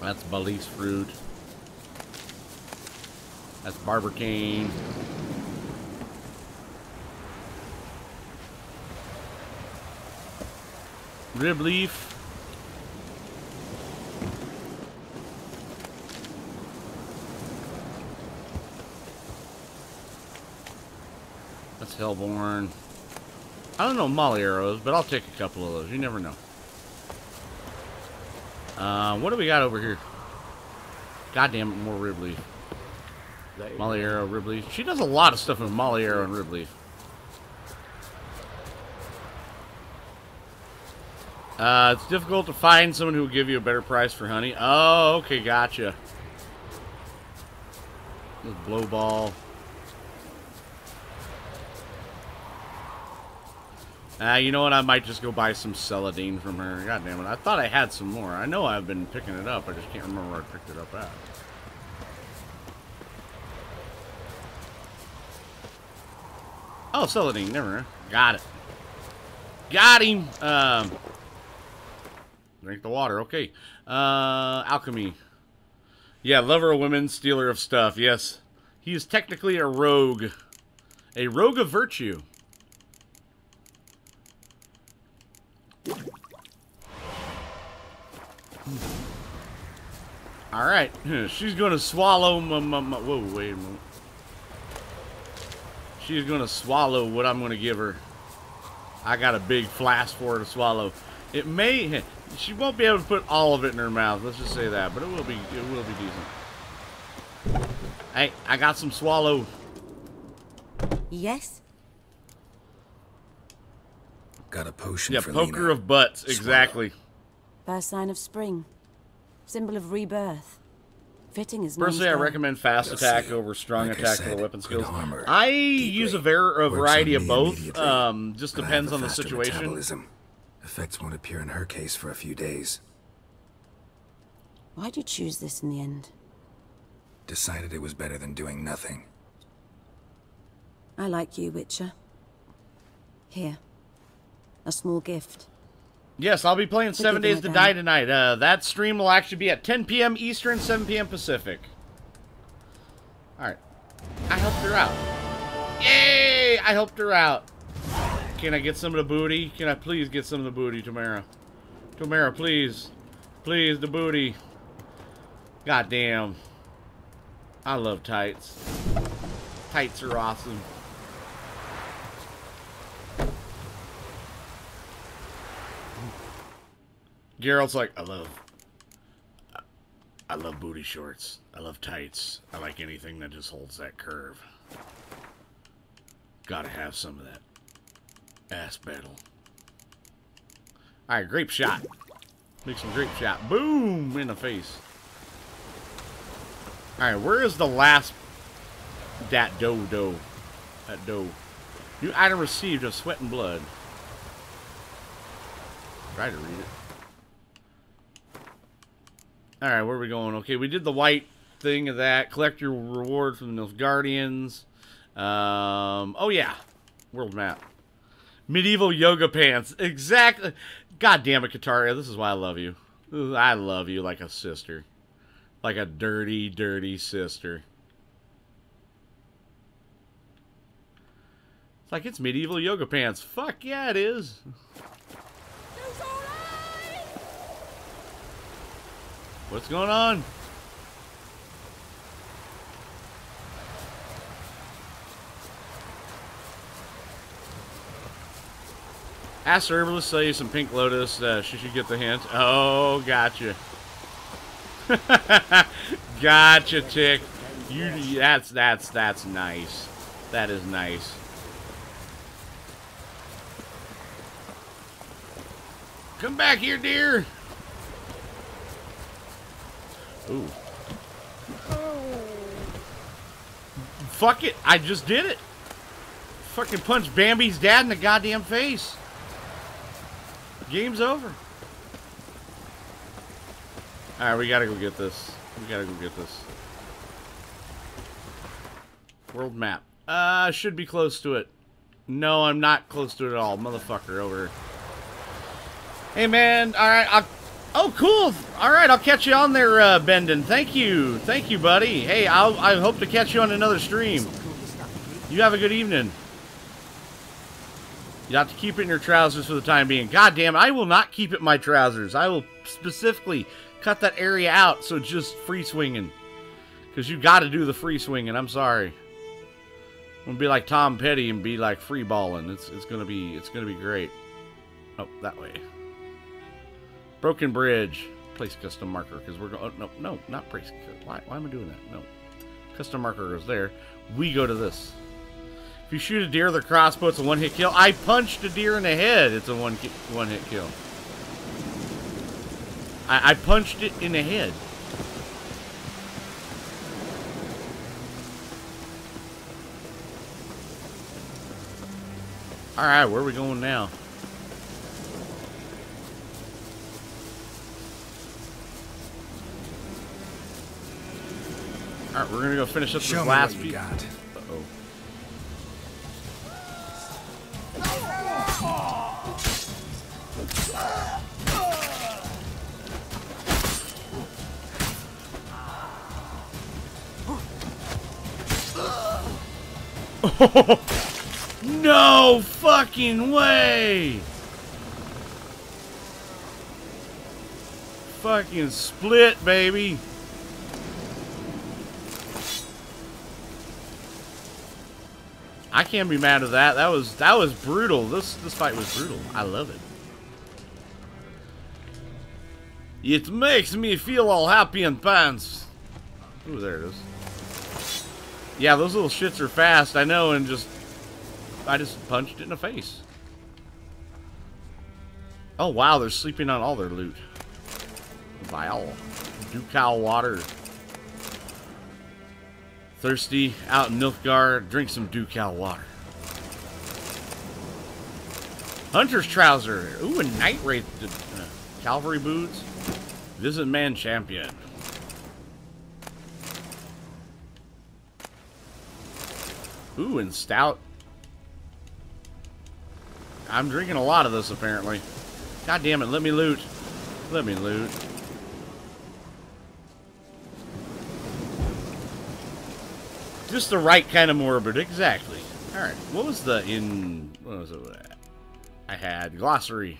Speaker 1: That's Balisse fruit. That's Berbercane. Rib leaf. That's Hellebore. I don't know Moleyarrows, but I'll take a couple of those. You never know. Uh, what do we got over here? Goddamn it, more rib leaf. Moleyarrow, rib leaf. She does a lot of stuff with Moleyarrow and rib leaf. Uh, it's difficult to find someone who will give you a better price for honey. Oh, okay, gotcha. Blowbill. Ah, you know what? I might just go buy some Celandine from her. God damn it. I thought I had some more. I know I've been picking it up. I just can't remember where I picked it up at. Oh, Celandine. Never mind. Got it. Got him. Um, drink the water. Okay. Uh, alchemy. Yeah, lover of women, stealer of stuff. Yes. He is technically a rogue. A rogue of virtue. All right, she's gonna swallow my, my, my whoa, wait a minute. She's gonna swallow what I'm gonna give her. I got a big flask for her to swallow. It may, she won't be able to put all of it in her mouth. Let's just say that, but it will be, it will be decent. Hey, I got some swallow.
Speaker 9: Yes?
Speaker 6: Got a potion
Speaker 1: Yeah,
Speaker 6: for
Speaker 1: poker
Speaker 6: Lena.
Speaker 1: of butts, exactly.
Speaker 9: First sign of spring. Symbol of rebirth. Fitting as no
Speaker 1: Personally, I recommend fast
Speaker 6: You'll
Speaker 1: attack
Speaker 6: see.
Speaker 1: over strong
Speaker 6: Like I
Speaker 1: attack for
Speaker 6: said,
Speaker 1: the weapon skills.
Speaker 6: armor,
Speaker 1: I use a, var- a variety of both. Um, just depends on the situation.
Speaker 6: Metabolism. Effects won't appear in her case for a few days.
Speaker 9: Why'd you choose this in the end?
Speaker 6: Decided it was better than doing nothing.
Speaker 9: I like you, Witcher. Here. A small gift.
Speaker 1: Yes, I'll be playing Seven Days to Die tonight. Uh, that stream will actually be at 10 p.m. Eastern, 7 p.m. Pacific. All right. I helped her out. Yay! I helped her out. Can I get some of the booty? Can I please get some of the booty, Tomira? Tomira, please. Please, the booty. God damn. I love tights. Tights are awesome. Geralt's like, I love I love booty shorts. I love tights. I like anything that just holds that curve. Gotta have some of that ass battle. Alright, grape shot. Make some grape shot. Boom! In the face. Alright, where is the last that dough dough? That dough. New item received of sweat and blood. Try to read it. Alright, where are we going? Okay, we did the white thing of that. Collect your reward from those guardians. Um, oh yeah. World map. Medieval yoga pants. Exactly. God damn it, Kataria. This is why I love you. I love you like a sister. Like a dirty, dirty sister. It's like it's medieval yoga pants. Fuck yeah, it is. What's going on? Ask the herbalist sell you some pink lotus. Uh, she should get the hint. Oh, gotcha. gotcha, chick. You, that's that's that's nice. That is nice. Come back here, dear. Ooh. Fuck it. I just did it. Fucking punch Bambi's dad in the goddamn face. Game's over. Alright, we gotta go get this. We gotta go get this. World map. Uh, should be close to it. No, I'm not close to it at all. Motherfucker over here. Hey, man. Alright, I'll... Oh, cool. All right, I'll catch you on there, uh, Bendon. Thank you. Thank you, buddy. Hey, I'll, I hope to catch you on another stream. You have a good evening. You have to keep it in your trousers for the time being. God damn, I will not keep it in my trousers. I will specifically cut that area out so just free swinging. Because you got to do the free swinging. I'm sorry. I'm gonna be like Tom Petty and be like free balling. It's it's gonna be it's gonna be great. Oh, that way. Broken Bridge. Place custom marker because we're going. Oh, no, no, not place. Why, why am I doing that? No. Custom marker goes there. We go to this. If you shoot a deer a crossbow, it's a one hit kill. I punched a deer in the head. It's a one one hit kill. I, I punched it in the head. All right, where are we going now? All right, we're gonna go finish up
Speaker 3: Show
Speaker 1: this last piece.
Speaker 3: got.
Speaker 1: Uh-oh. no fucking way! Fucking split, baby. I can't be mad at that. That was that was brutal. This this fight was brutal. I love it. It makes me feel all happy and pants. Ooh, there it is. Yeah, those little shits are fast. I know, and just I just punched it in the face. Oh wow, they're sleeping on all their loot. Vile. Ducal water. Thirsty, out in Nilfgaard, drink some Ducal water. Hunter's trouser. Ooh, a night wraith. Uh, cavalry boots. Viziman champion. Ooh, and stout. I'm drinking a lot of this apparently. God damn it, let me loot. Let me loot. Just the right kind of morbid, exactly. All right, what was the in? What was it? I had glossary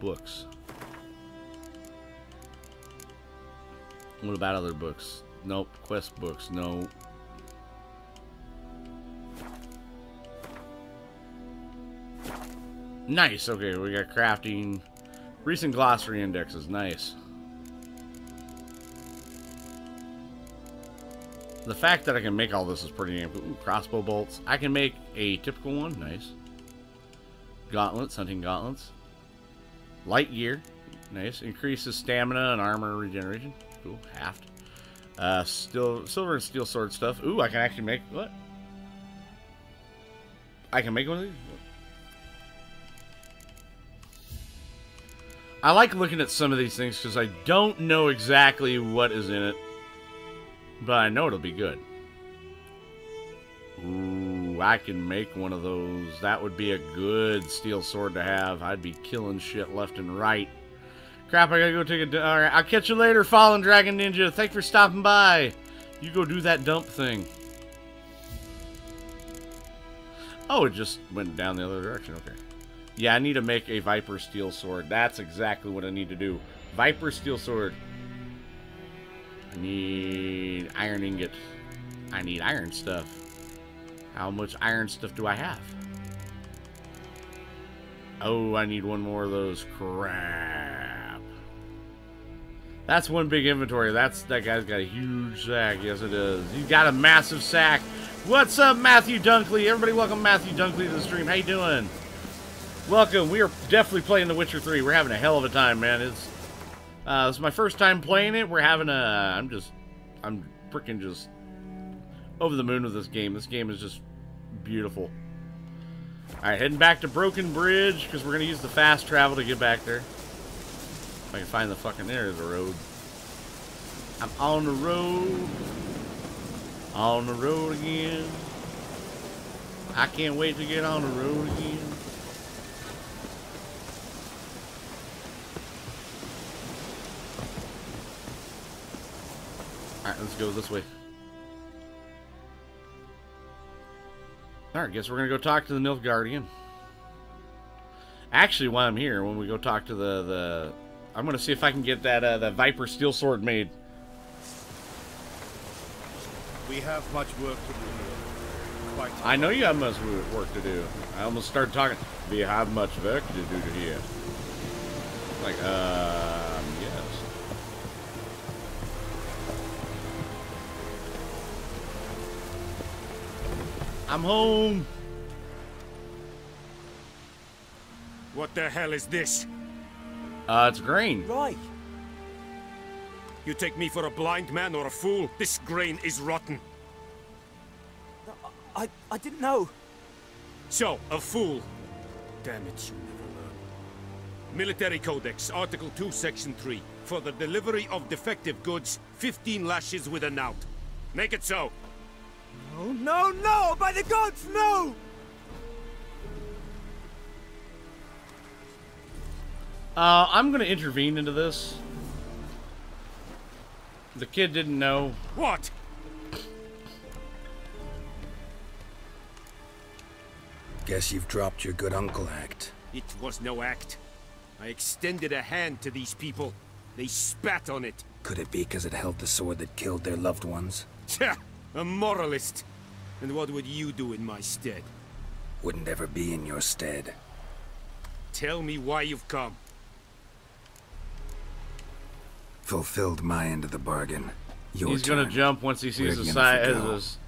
Speaker 1: books. What about other books? Nope. Quest books. No. Nice. Okay, we got crafting. Recent glossary indexes. Nice. The fact that I can make all this is pretty damn cool. Crossbow bolts. I can make a typical one. Nice. Gauntlets. Hunting gauntlets. Light gear. Nice. Increases stamina and armor regeneration. Cool. Haft. Uh, still, silver and steel sword stuff. Ooh, I can actually make... What? I can make one of these? I like looking at some of these things because I don't know exactly what is in it. But I know it'll be good. Ooh, I can make one of those. That would be a good steel sword to have. I'd be killing shit left and right. Crap, I gotta go take a... Alright, I'll catch you later, Fallen Dragon Ninja. Thanks for stopping by. You go do that dump thing. Oh, it just went down the other direction. Okay. Yeah, I need to make a Viper Steel Sword. That's exactly what I need to do. Viper Steel Sword. I need iron ingot. I need iron stuff. How much iron stuff do I have? Oh, I need one more of those. Crap. That's one big inventory. That's That guy's got a huge sack. Yes, it does. He's got a massive sack. What's up, Matthew Dunkley? Everybody welcome Matthew Dunkley to the stream. How you doing? Welcome. We are definitely playing The Witcher 3. We're having a hell of a time, man. It's uh, this is my first time playing it. We're having a... I'm just... I'm freaking just over the moon with this game. This game is just beautiful. Alright, heading back to Broken Bridge because we're going to use the fast travel to get back there. If I can find the fucking... There's the road. I'm on the road. On the road again. I can't wait to get on the road again. Alright, let's go this way. Alright, guess we're gonna go talk to the Nilfgaardian. Actually, while I'm here, when we go talk to the... the I'm gonna see if I can get that, uh, that Viper Steel Sword made.
Speaker 5: We have much work to do. Quite
Speaker 1: I know you have much work to do. I almost started talking. Do you have much work to do to here? Like, um, I'm home.
Speaker 5: What the hell is this?
Speaker 1: Uh, it's grain.
Speaker 10: Right.
Speaker 5: You take me for a blind man or a fool? This grain is rotten.
Speaker 10: I, I didn't know.
Speaker 5: So, a fool. Damn it, you never learn. Military Codex, Article 2, Section 3. For the delivery of defective goods, 15 lashes with a knout. Make it so.
Speaker 10: No, no, no! By the gods, no!
Speaker 1: Uh, I'm gonna intervene into this. The kid didn't know.
Speaker 5: What?
Speaker 3: Guess you've dropped your good uncle act.
Speaker 5: It was no act. I extended a hand to these people. They spat on it.
Speaker 3: Could it be because it held the sword that killed their loved ones?
Speaker 5: Tja, a moralist. And what would you do in my stead?
Speaker 3: Wouldn't ever be in your stead.
Speaker 5: Tell me why you've come.
Speaker 3: Fulfilled my end of the bargain. Your
Speaker 1: He's gonna jump once he sees
Speaker 3: Where
Speaker 1: the
Speaker 3: you
Speaker 1: side
Speaker 3: gonna
Speaker 1: as
Speaker 3: go?
Speaker 1: his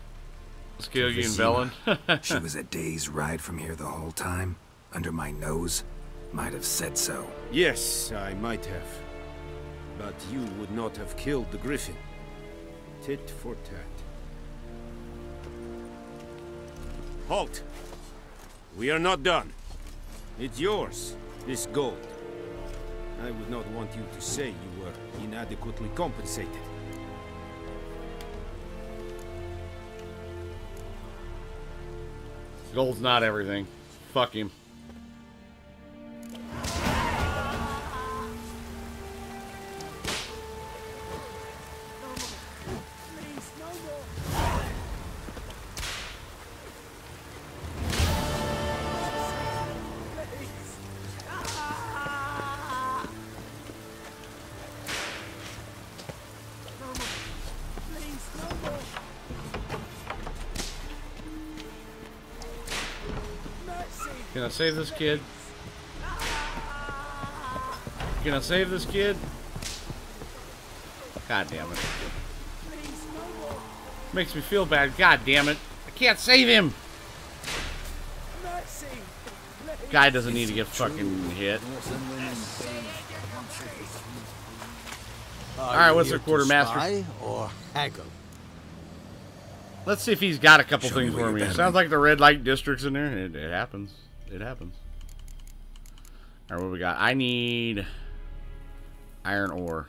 Speaker 1: Skillian
Speaker 3: Vizima.
Speaker 1: Velen.
Speaker 3: she was a day's ride from here the whole time. Under my nose. Might have said so.
Speaker 5: Yes, I might have. But you would not have killed the griffin. Tit for tat. Halt! We are not done. It's yours, this gold. I would not want you to say you were inadequately compensated.
Speaker 1: Gold's not everything. Fuck him. Save this kid? Can I save this kid? God damn it. Makes me feel bad. God damn it. I can't save him. Guy doesn't need to get fucking hit. Alright, what's
Speaker 7: you
Speaker 1: quartermaster?
Speaker 7: Or haggle.
Speaker 1: Let's see if he's got a couple
Speaker 3: Show
Speaker 1: things for me. Sounds like the red light district's in there. It, it happens. It happens. Alright, what we got? I need iron ore.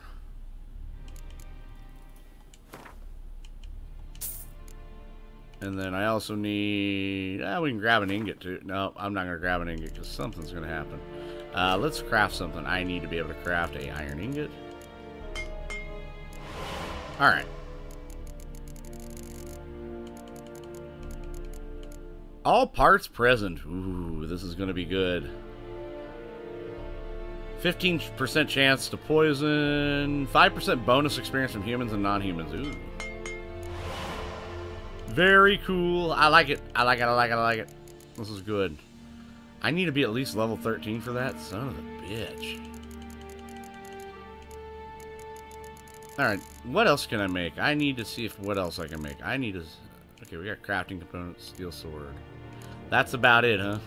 Speaker 1: And then I also need... Ah, we can grab an ingot too. No, I'm not going to grab an ingot because something's going to happen. Uh, let's craft something. I need to be able to craft a iron ingot. Alright. All parts present. Ooh, this is going to be good. 15% chance to poison. 5% bonus experience from humans and non-humans. Ooh. Very cool. I like it. I like it. I like it. I like it. This is good. I need to be at least level 13 for that. Son of a bitch. Alright, what else can I make? I need to see if what else I can make. I need to... Okay, we got crafting components, steel sword. That's about it, huh?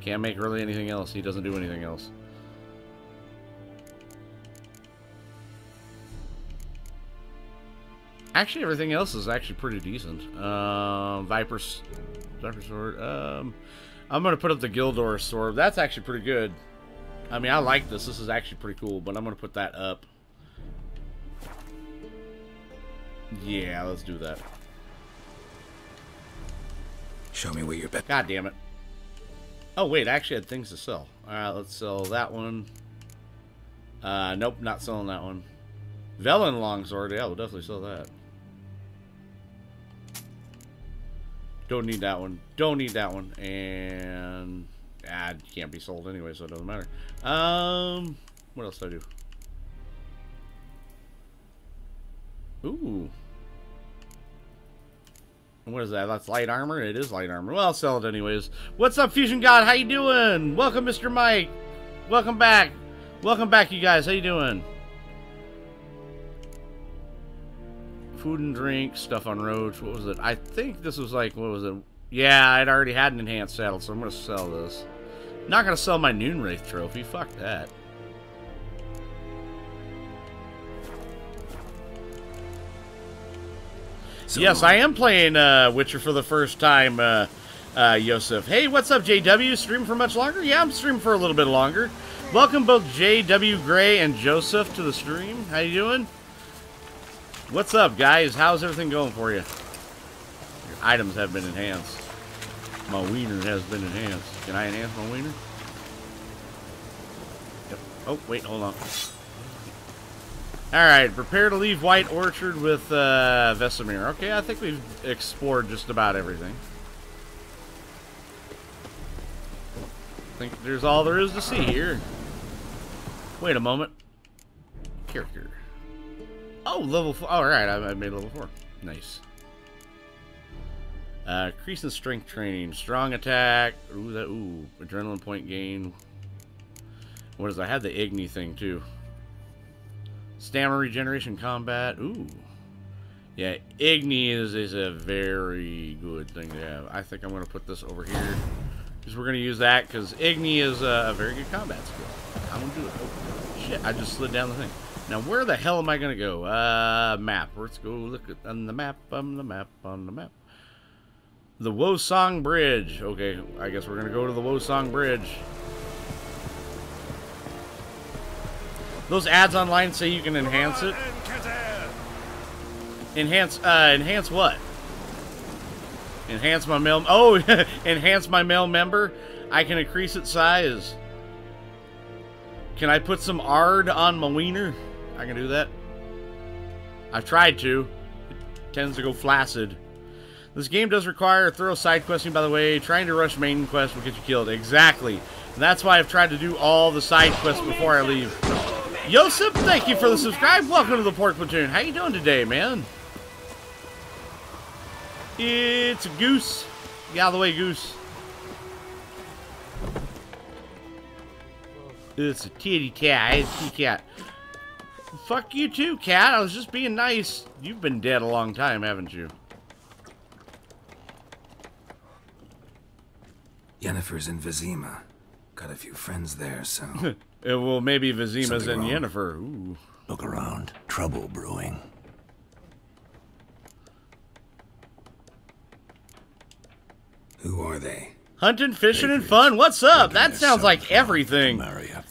Speaker 1: Can't make really anything else. He doesn't do anything else. Actually, everything else is actually pretty decent. Um, Viper's... Viper sword. Um, I'm going to put up the Gildor sword. That's actually pretty good. I mean, I like this. This is actually pretty cool, but I'm going to put that up. Yeah, let's do that.
Speaker 3: Show me where you're better.
Speaker 1: God damn it. Oh, wait, I actually had things to sell. Alright, let's sell that one. Uh, nope, not selling that one. Velen Longsword, yeah, we'll definitely sell that. Don't need that one. Don't need that one. And... Ah, it can't be sold anyway, so it doesn't matter. Um, what else do I do? Ooh. What is that? That's light armor? It is light armor. Well, I'll sell it anyways. What's up, Fusion God? How you doing? Welcome, Mr. Mike. Welcome back. Welcome back, you guys. How you doing? Food and drink, stuff on roads. What was it? I think this was like, what was it? Yeah, I'd already had an enhanced saddle, so I'm going to sell this. Not going to sell my Noon Wraith trophy. Fuck that. Yes, I am playing uh, Witcher for the first time, uh, uh. Hey, what's up, JW? Stream for much longer? Yeah, I'm streaming for a little bit longer. Welcome both JW Gray and Joseph to the stream. How you doing? What's up, guys? How's everything going for you? Your items have been enhanced. My wiener has been enhanced. Can I enhance my wiener? Yep. Oh, wait, hold on. Alright, prepare to leave White Orchard with uh, Vesemir. Okay, I think we've explored just about everything. I think there's all there is to see here. Wait a moment. Character. Oh, level 4. Alright, I, I made level 4. Nice. Uh, increase in strength training. Strong attack. Ooh, that, ooh. Adrenaline point gain. What is I had the Igni thing, too. Stamina regeneration combat. Ooh. Yeah, Igni is, is a very good thing to have. I think I'm going to put this over here. Because we're going to use that because Igni is a, a, very good combat skill. I'm going to do it. Oh, shit, I just slid down the thing. Now, where the hell am I going to go? Uh, map. Let's go look at on the map, on the map, on the map. The Woesong Bridge. Okay, I guess we're going to go to the Woesong Bridge. Those ads online say you can enhance it. Enhance, uh, enhance what? Enhance my mail. Oh, enhance my mail member. I can increase its size. Can I put some Aard on my wiener? I can do that. I've tried to. It tends to go flaccid. This game does require thorough side questing, by the way. Trying to rush main quest will get you killed. Exactly. And that's why I've tried to do all the side quests before I leave. Yosef, thank you for the subscribe. Welcome to the Pork Platoon. How you doing today, man? It's Goose. Get out of the way, Goose. It's a kitty cat. It's a kitty cat. Fuck you too, cat. I was just being nice. You've been dead a long time, haven't you?
Speaker 6: Yennefer's in Vizima. Got a few friends there, so...
Speaker 1: Uh, well, maybe Vizima's
Speaker 6: wrong?
Speaker 1: Yennefer. Ooh.
Speaker 11: Look around. Trouble brewing.
Speaker 6: Who are they?
Speaker 1: Hunting, fishing, and fun. What's up? That sounds like everything.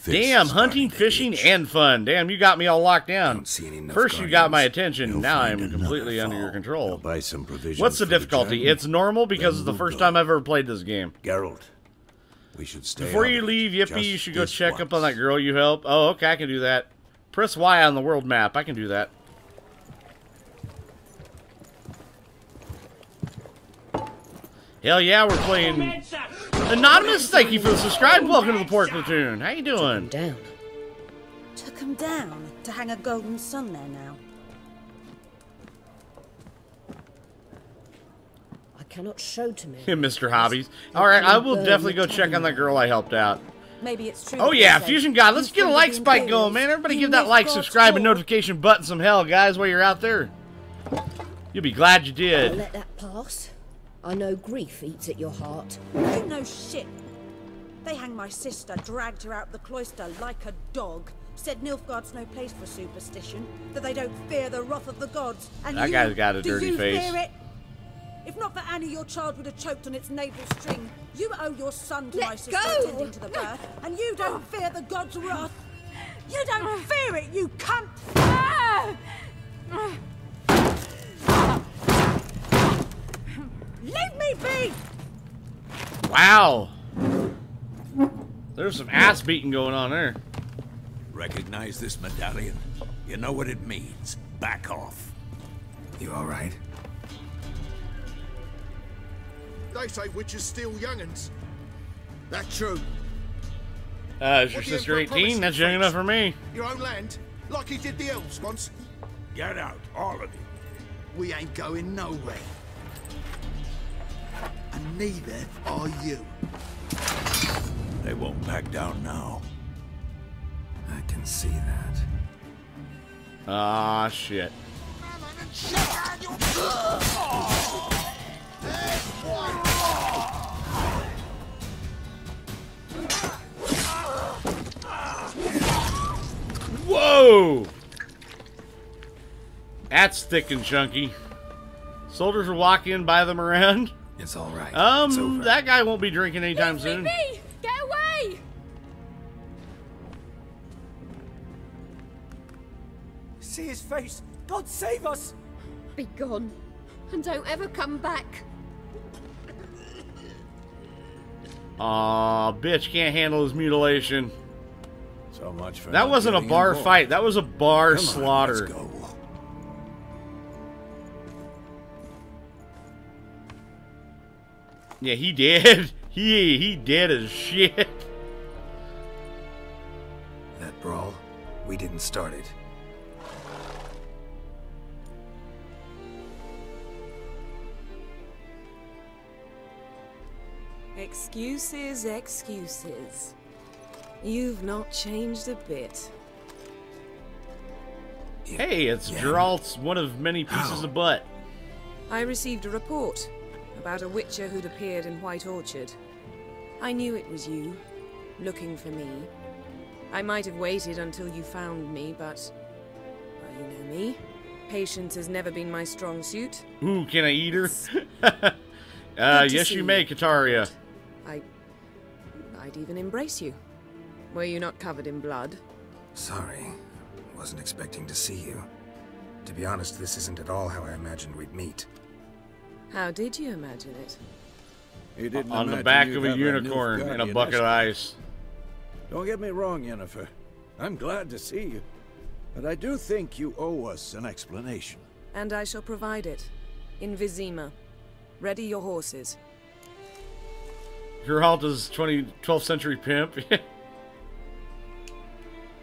Speaker 1: Damn, hunting, fishing, and fun. Damn, you got me all locked down. First, you got my attention. Now I'm completely under your control.
Speaker 11: Buy some provisions.
Speaker 1: What's the difficulty? It's normal because it's the first time I've ever played this game.
Speaker 11: Geralt, we should stay.
Speaker 1: Before you leave, Yippee, you should go check
Speaker 11: once.
Speaker 1: up on that girl you help. Oh, okay, I can do that. Press Y on the world map. I can do that. Hell yeah, we're playing Anonymous. Thank you for the subscribe. Welcome to the Pork Platoon. How you doing?
Speaker 9: Took him down. Took him down to hang a golden sun there now.
Speaker 15: Cannot show to me.
Speaker 1: Mr. Hobbies. All right, I will definitely go check on that girl I helped out.
Speaker 9: Maybe it's true.
Speaker 1: Oh yeah. Fusion God, let's get a like spike going, man. Everybody give that like, subscribe, and notification button some hell, guys, while you're out there. You'll be glad you
Speaker 15: I'll
Speaker 1: did.
Speaker 15: let that pass. I know grief eats at your heart.
Speaker 9: You know shit. They hang my sister, dragged her out the cloister like a dog. Said Nilfgaard's no place for superstition, that they don't fear the wrath of the gods. And
Speaker 1: That
Speaker 9: you,
Speaker 1: guy's got a
Speaker 9: do
Speaker 1: dirty
Speaker 9: you
Speaker 1: face.
Speaker 9: Fear it? If not for Annie, your child would have choked on its navel string. You owe your son to
Speaker 15: Let
Speaker 9: my sister
Speaker 15: go!
Speaker 9: attending to the birth, and you don't fear the god's wrath. You don't fear it, you cunt! Leave me be!
Speaker 1: Wow. There's some ass beating going on there.
Speaker 11: Recognize this medallion? You know what it means. Back off.
Speaker 6: You alright?
Speaker 16: They say witches steal young'uns. That's true.
Speaker 1: Uh, is your
Speaker 16: What the
Speaker 1: sister 18? That's young enough for me.
Speaker 16: Your own land, like he did the elves once.
Speaker 11: Get out, all of you.
Speaker 16: We ain't going nowhere. And neither are you.
Speaker 11: They won't back down now.
Speaker 6: I can see that.
Speaker 1: Ah, shit. Whoa! That's thick and chunky. Soldiers will walk in, buy them around.
Speaker 6: It's alright.
Speaker 1: Um, that guy won't be drinking anytime soon.
Speaker 15: Me! Get away!
Speaker 10: See his face! God save us!
Speaker 15: Be gone. And don't ever come back.
Speaker 1: Aw, bitch can't handle his mutilation.
Speaker 11: So much for
Speaker 1: That wasn't a bar
Speaker 11: involved.
Speaker 1: fight. That was a bar
Speaker 11: Come on,
Speaker 1: slaughter.
Speaker 11: go.
Speaker 1: Yeah, he did. He he did as shit.
Speaker 6: That brawl, we didn't start it.
Speaker 17: Excuses, excuses. You've not changed a bit.
Speaker 1: Hey, it's Geralt's one of many pieces of butt.
Speaker 17: I received a report about a witcher who'd appeared in White Orchard. I knew it was you, looking for me. I might have waited until you found me, but. Well, you know me. Patience has never been my strong suit.
Speaker 1: Ooh, can I eat her? uh, yes, you
Speaker 17: you.
Speaker 1: may, Kataria.
Speaker 17: I. I'd even embrace you. Were you not covered in blood?
Speaker 6: Sorry. Wasn't expecting to see you. To be honest, this isn't at all how I imagined we'd meet.
Speaker 17: How did you imagine it?
Speaker 11: You didn't
Speaker 1: On the back of a
Speaker 11: have
Speaker 1: unicorn in a bucket of ice.
Speaker 18: Don't get me wrong, Yennefer. I'm glad to see you. But I do think you owe us an explanation.
Speaker 17: And I shall provide it. In Vizima. Ready your horses.
Speaker 1: Geralt is 20, 12th century pimp.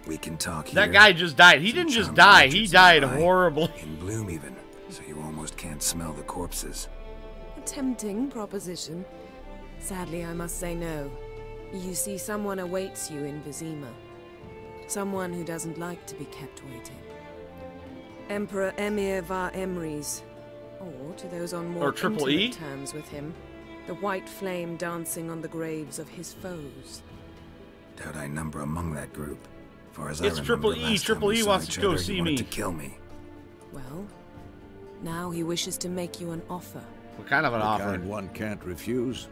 Speaker 6: We can talk here.
Speaker 1: that guy just died. He didn't just die. He died horribly.
Speaker 6: In bloom, even. So you almost can't smell the corpses.
Speaker 17: A tempting proposition. Sadly, I must say no. You see, someone awaits you in Vizima. Someone who doesn't like to be kept waiting. Emperor Emhyr var Emreis. Or, to those on more
Speaker 1: Or Triple E?
Speaker 17: intimate terms with him, the white flame dancing on the graves of his foes.
Speaker 6: Doubt I number among that group. Far as
Speaker 1: It's
Speaker 6: I
Speaker 1: Triple
Speaker 6: remember,
Speaker 1: E.
Speaker 6: last time
Speaker 1: Triple E wants
Speaker 6: each
Speaker 1: to go
Speaker 6: other, he
Speaker 1: see
Speaker 6: wanted
Speaker 1: me.
Speaker 6: to kill me.
Speaker 17: Well, now he wishes to make you an offer.
Speaker 1: What kind of an
Speaker 18: The
Speaker 1: offer?
Speaker 18: kind one can't refuse.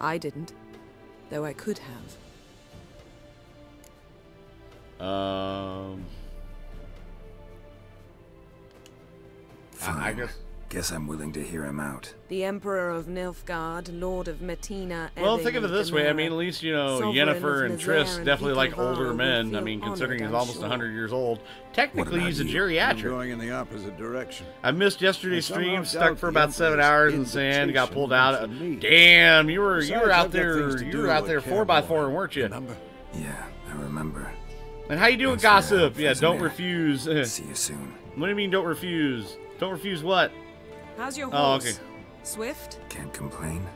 Speaker 17: I didn't, though I could have.
Speaker 1: Um.
Speaker 6: Fine.
Speaker 1: I guess.
Speaker 6: Guess I'm willing to hear him out.
Speaker 17: The Emperor of Nilfgaard, Lord of Metinna,
Speaker 1: Well, think of it this way. I mean, at least you know
Speaker 17: sovereign
Speaker 1: Yennefer and
Speaker 17: Nazair
Speaker 1: Triss definitely like older men. I
Speaker 17: feel
Speaker 1: mean,
Speaker 17: honored,
Speaker 1: considering he's almost
Speaker 17: sure.
Speaker 1: 100 years old. Technically, he's a
Speaker 6: you?
Speaker 18: I'm
Speaker 1: geriatric.
Speaker 18: going in the opposite direction.
Speaker 1: I missed yesterday's stream, stuck for about seven hours in the sand, got pulled out.
Speaker 18: for me.
Speaker 1: Damn, you were you were out
Speaker 18: I've got things
Speaker 1: there, you were out there four by
Speaker 18: Camelot,
Speaker 1: four, weren't you?
Speaker 18: Remember?
Speaker 6: Yeah, I remember.
Speaker 1: And how you doing,
Speaker 6: Thanks for your
Speaker 1: gossip? Yeah, don't refuse.
Speaker 6: See you soon.
Speaker 1: What do you mean don't refuse? Don't refuse what?
Speaker 17: How's your
Speaker 1: Oh,
Speaker 17: horse?
Speaker 1: okay.
Speaker 17: Swift?
Speaker 6: Can't complain.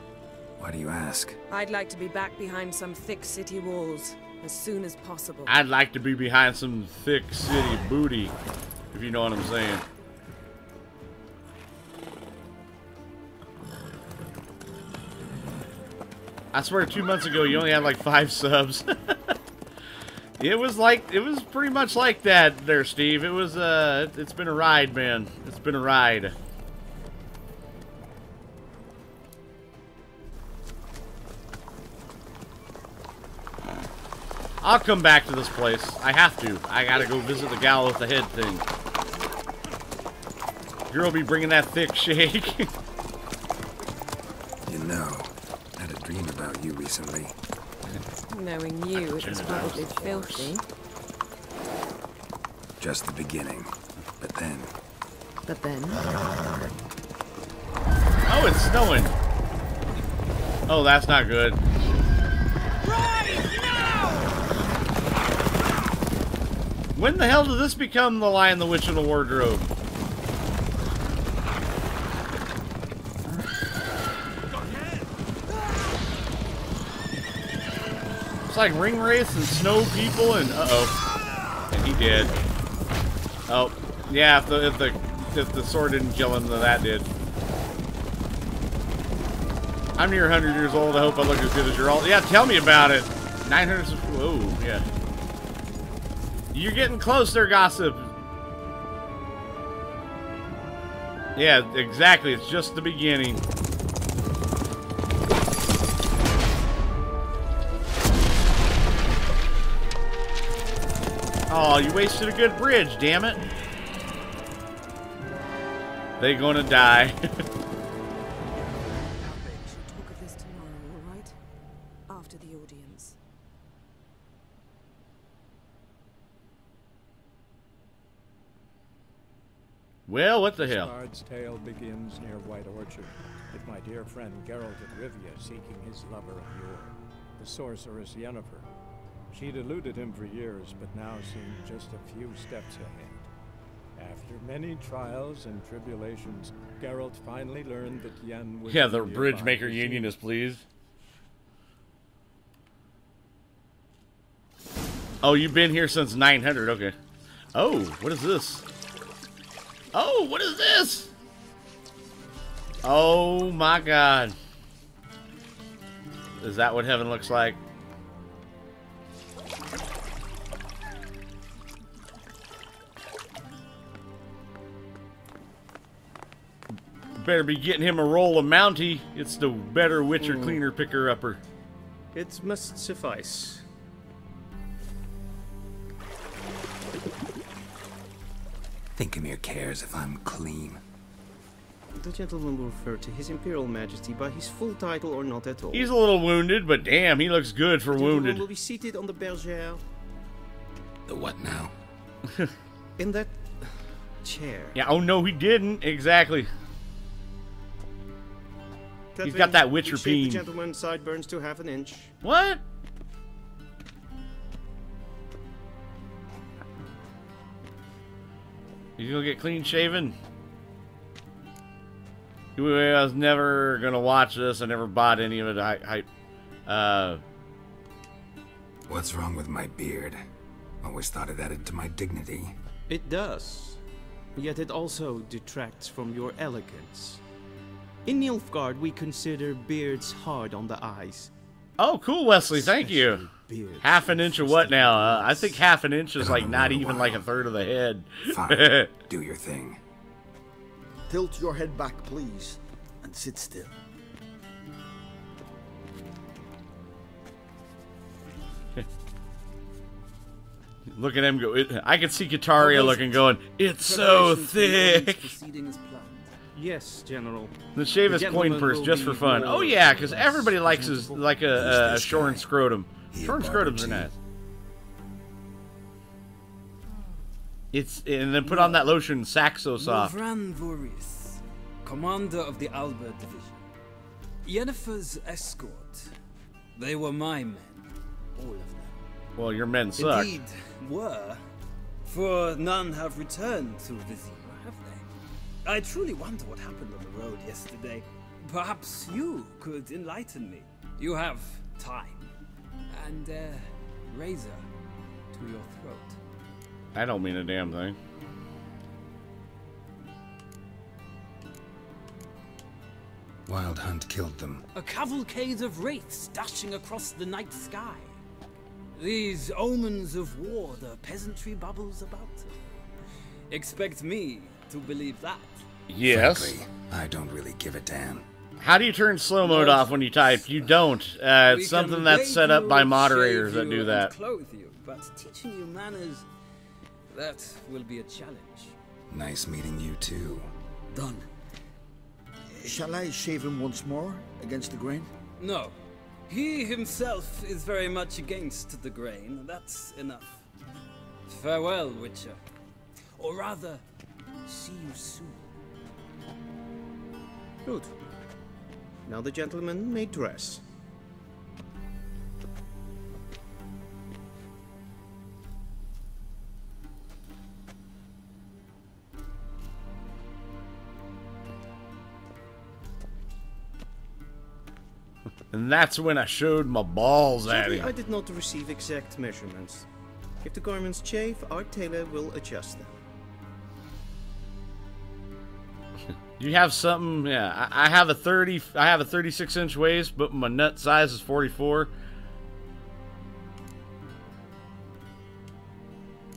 Speaker 6: Why do you ask?
Speaker 17: I'd like to be back behind some thick city walls as soon as possible.
Speaker 1: I'd like to be behind some thick city booty, if you know what I'm saying. I swear, two months ago, you only had like five subs. it was like, it was pretty much like that there, Steve. It was, uh, it's been a ride, man. It's been a ride. I'll come back to this place. I have to. I gotta go visit the gal with the head thing. Girl be bringing that thick shake.
Speaker 6: You know, I had a dream about you recently.
Speaker 17: Knowing you, it was probably filthy.
Speaker 6: Just the beginning. But then,
Speaker 17: But then,
Speaker 1: oh, it's snowing. Oh, that's not good. When the hell did this become the Lion, the Witch, and the Wardrobe? It's like ring race and snow people and uh oh, and he did. Oh, yeah. If the if the if the sword didn't kill him, then that did. I'm near 100 years old. I hope I look as good as you're all. Yeah, tell me about it. 900. Whoa, yeah. You're getting close there, gossip. Yeah, exactly. It's just the beginning. Oh, you wasted a good bridge, damn it. They gonna die. well, what the hell?
Speaker 2: Bard's tale begins near White Orchard, with my dear friend Geralt of Rivia seeking his lover of yore, the sorceress Yennefer. She'd eluded him for years, but now seemed just a few steps ahead. After many trials and tribulations, Geralt finally learned that Yen was
Speaker 1: Yeah, the
Speaker 2: nearby
Speaker 1: bridge maker
Speaker 2: see
Speaker 1: union is pleased. Oh, you've been here since 900. Okay. Oh, what is this? Oh, what is this? Oh my god. Is that what heaven looks like? Better be getting him a roll of Mountie. It's the better Witcher hmm. cleaner picker upper.
Speaker 19: It must suffice.
Speaker 6: Think Emhyr cares if I'm clean.
Speaker 19: The gentleman will refer to His Imperial Majesty by his full title or not at all.
Speaker 1: He's a little wounded, but damn, he looks good for
Speaker 19: The gentleman
Speaker 1: wounded.
Speaker 19: will be seated on the bergère
Speaker 6: The what now?
Speaker 19: in that chair.
Speaker 1: Yeah, oh no, he didn't. Exactly. He's got that Witcher
Speaker 19: you
Speaker 1: peen.
Speaker 19: the gentleman's sideburns to half an inch.
Speaker 1: What? You gonna get clean shaven? I was never gonna watch this. I never bought any of it. I, I uh,
Speaker 6: What's wrong with my beard? Always thought it added to my dignity.
Speaker 19: It does. Yet it also detracts from your elegance. In Nilfgaard, we consider beards hard on the eyes.
Speaker 1: Oh, cool, Wesley. Thank you. Half an inch of what now? Uh, I think half an inch is like not even like a third of the head.
Speaker 6: Fine. Do your thing.
Speaker 16: Tilt your head back, please, and sit still.
Speaker 1: Look at him go. It, I can see Kataria looking, going, "It's so thick."
Speaker 19: Yes, General.
Speaker 1: The shave his coin
Speaker 19: gentleman
Speaker 1: purse just for fun. Oh yeah, because everybody likes his like a, a, a shorn scrotum. Shorn scrotums are nice. It's and then put on that lotion Saxo soft.
Speaker 20: Morvran Voorhis, commander of the Alba division. Yennefer's escort. They were my men, all of them.
Speaker 1: Well, your men suck.
Speaker 20: Indeed, were. For none have returned to Vizima, have they? I truly wonder what happened on the road yesterday. Perhaps you could enlighten me. You have time. And, uh, razor to your throat.
Speaker 1: I don't mean a damn thing.
Speaker 6: Wild Hunt killed them.
Speaker 20: A cavalcade of wraiths dashing across the night sky. These omens of war the peasantry bubbles about. Expect me to believe that.
Speaker 1: Yes.
Speaker 6: Frankly, I don't really give a damn.
Speaker 1: How do you turn slow mode off when you type? You don't. Uh, it's something that's set up by moderators that do that.
Speaker 20: clothe you, but teaching you manners, that will be a challenge.
Speaker 6: Nice meeting you too.
Speaker 16: Done. Shall I shave him once more against the grain?
Speaker 20: No. He himself is very much against the grain. That's enough. Farewell, Witcher. Or rather, see you soon.
Speaker 19: Good. Now the gentleman may dress.
Speaker 1: And that's when I showed my balls at him.
Speaker 19: I did not receive exact measurements. If the garments chafe, our tailor will adjust them.
Speaker 1: You have something? Yeah, I, I have a thirty. I have a thirty-six inch waist, but my nut size is forty-four.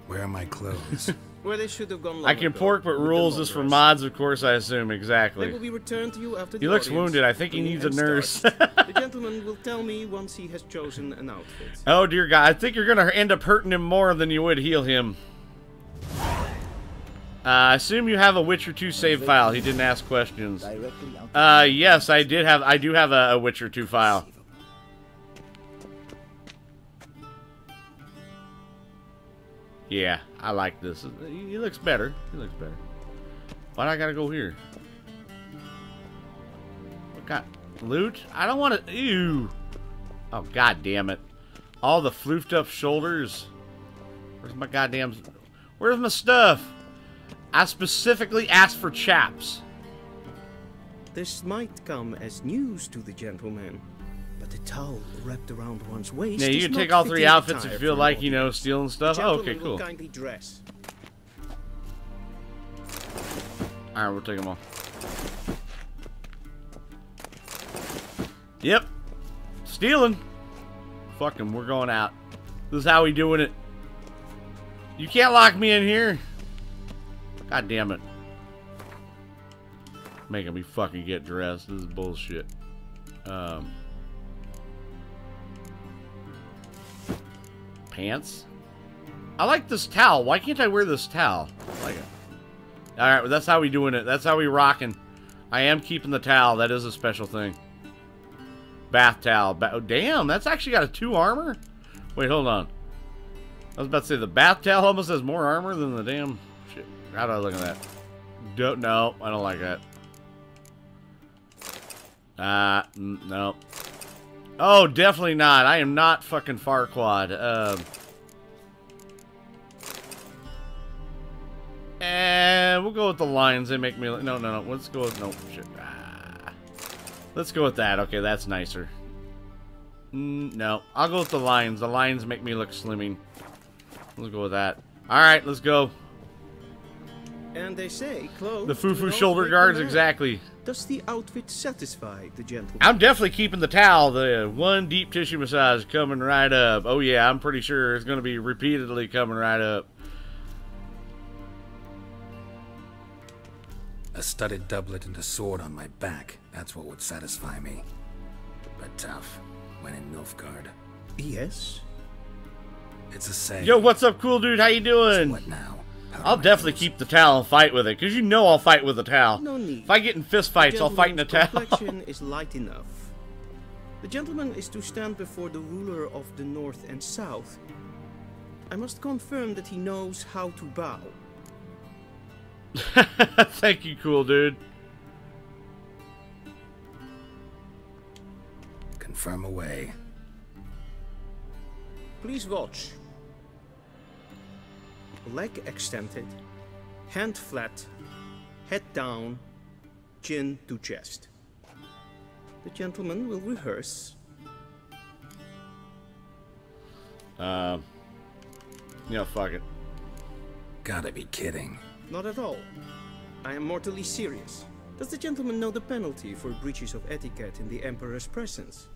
Speaker 6: Where are my clothes?
Speaker 19: Where they should have gone long
Speaker 1: I can
Speaker 19: ago,
Speaker 1: pork, but rules is for mods, of course. I assume
Speaker 19: They
Speaker 1: exactly.
Speaker 19: will be returned to you after the
Speaker 1: He looks
Speaker 19: audience,
Speaker 1: wounded. I think he needs a nurse.
Speaker 19: the gentleman will tell me once he has chosen an outfit.
Speaker 1: Oh dear God! I think you're gonna end up hurting him more than you would heal him. Uh, I assume you have a Witcher 2 save file. He didn't ask questions. Uh, yes, I did have. I do have a, a Witcher 2 file. Yeah, I like this. He looks better. He looks better. Why do I gotta go here? What got loot? I don't want to. Ew. Oh god damn it! All the floofed up shoulders. Where's my goddamn? Where's my stuff? I specifically asked for chaps.
Speaker 19: This might come as news to the gentleman, but the towel wrapped around one's waist.
Speaker 1: Yeah, you can take all three outfits if you feel like you know stealing stuff. Oh, okay, cool.
Speaker 19: kindly dress.
Speaker 1: All right, we'll take them all. Yep, stealing. Fucking, we're going out. This is how we doing it. You can't lock me in here. God damn it. Making me fucking get dressed. This is bullshit. Um. Pants? I like this towel. Why can't I wear this towel? Like it. Alright, well, that's how we doing it. That's how we rocking. I am keeping the towel. That is a special thing. Bath towel. Ba oh, damn, that's actually got a two armor? Wait, hold on. I was about to say, the bath towel almost has more armor than the damn... How do I look at that? Don't, no, I don't like that. Uh, no. Oh, definitely not. I am not fucking Farquaad. Um... And we'll go with the lines. They make me... No, no, no. Let's go with... No, shit. Ah. Let's go with that. Okay, that's nicer. Mm, no, I'll go with the lines. The lines make me look slimming. We'll go with that. All right, let's go.
Speaker 19: And they say clothes.
Speaker 1: The
Speaker 19: do
Speaker 1: foo-foo
Speaker 19: not
Speaker 1: shoulder
Speaker 19: make the
Speaker 1: guards,
Speaker 19: man.
Speaker 1: exactly.
Speaker 19: Does the outfit satisfy the gentleman?
Speaker 1: I'm definitely keeping the towel. The one deep tissue massage coming right up. Oh yeah, I'm pretty sure it's going to be repeatedly coming right up.
Speaker 6: A studded doublet and a sword on my back. That's what would satisfy me. But tough. When in Nilfgaard.
Speaker 19: Yes.
Speaker 6: It's a say.
Speaker 1: Yo, what's up, cool dude? How you doing?
Speaker 6: what now?
Speaker 1: I'll definitely keep the towel and fight with it, because you know I'll fight with a towel.
Speaker 19: No need.
Speaker 1: If I get in fist fights, I'll fight in a
Speaker 19: Gentleman's
Speaker 1: towel.
Speaker 19: complexion is light enough. The gentleman is to stand before the ruler of the north and south. I must confirm that he knows how to bow.
Speaker 1: Thank you, cool dude.
Speaker 6: Confirm away.
Speaker 19: Please watch. Leg extended, hand flat, head down, chin to chest. The gentleman will rehearse.
Speaker 1: Um, yeah, fuck it.
Speaker 6: Gotta be kidding.
Speaker 19: Not at all. I am mortally serious. Does the gentleman know the penalty for breaches of etiquette in the Emperor's presence?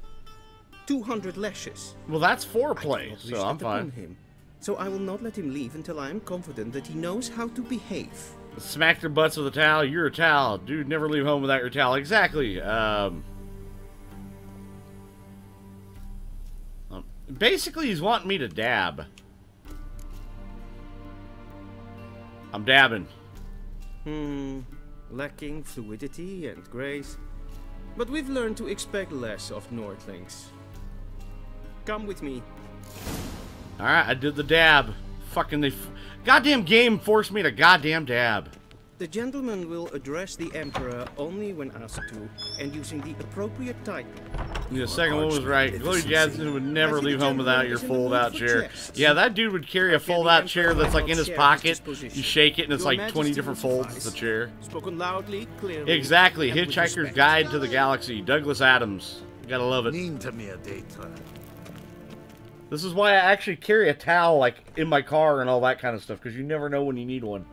Speaker 19: 200 lashes.
Speaker 1: Well, that's
Speaker 19: I
Speaker 1: foreplay, so I'm fine.
Speaker 19: Him. So I will not let him leave until I am confident that he knows how to behave.
Speaker 1: Smack their butts with a towel. You're a towel, dude. Never leave home without your towel. Exactly. Um, um, basically, he's wanting me to dab. I'm dabbing.
Speaker 19: Hmm, lacking fluidity and grace. But we've learned to expect less of Nordlings. Come with me.
Speaker 1: All right, I did the dab. Fucking they, f- goddamn game forced me to goddamn dab.
Speaker 19: The gentleman will address the Emperor only when asked to, and using the appropriate title.
Speaker 1: The second one was right. Chloe Jadson would never leave home without your
Speaker 19: is in the mood
Speaker 1: fold-out chair.
Speaker 19: jests.
Speaker 1: Yeah, that dude would carry a fold-out chair that's like in his pocket. You shake it and it's
Speaker 19: Your
Speaker 1: like 20 different folds. It's a chair.
Speaker 19: Spoken loudly, clearly.
Speaker 1: Exactly. Hitchhiker's. Guide to the Galaxy. Douglas Adams. Gotta love it. This is why I actually carry a towel like in my car and all that kind of stuff because you never know when you need one.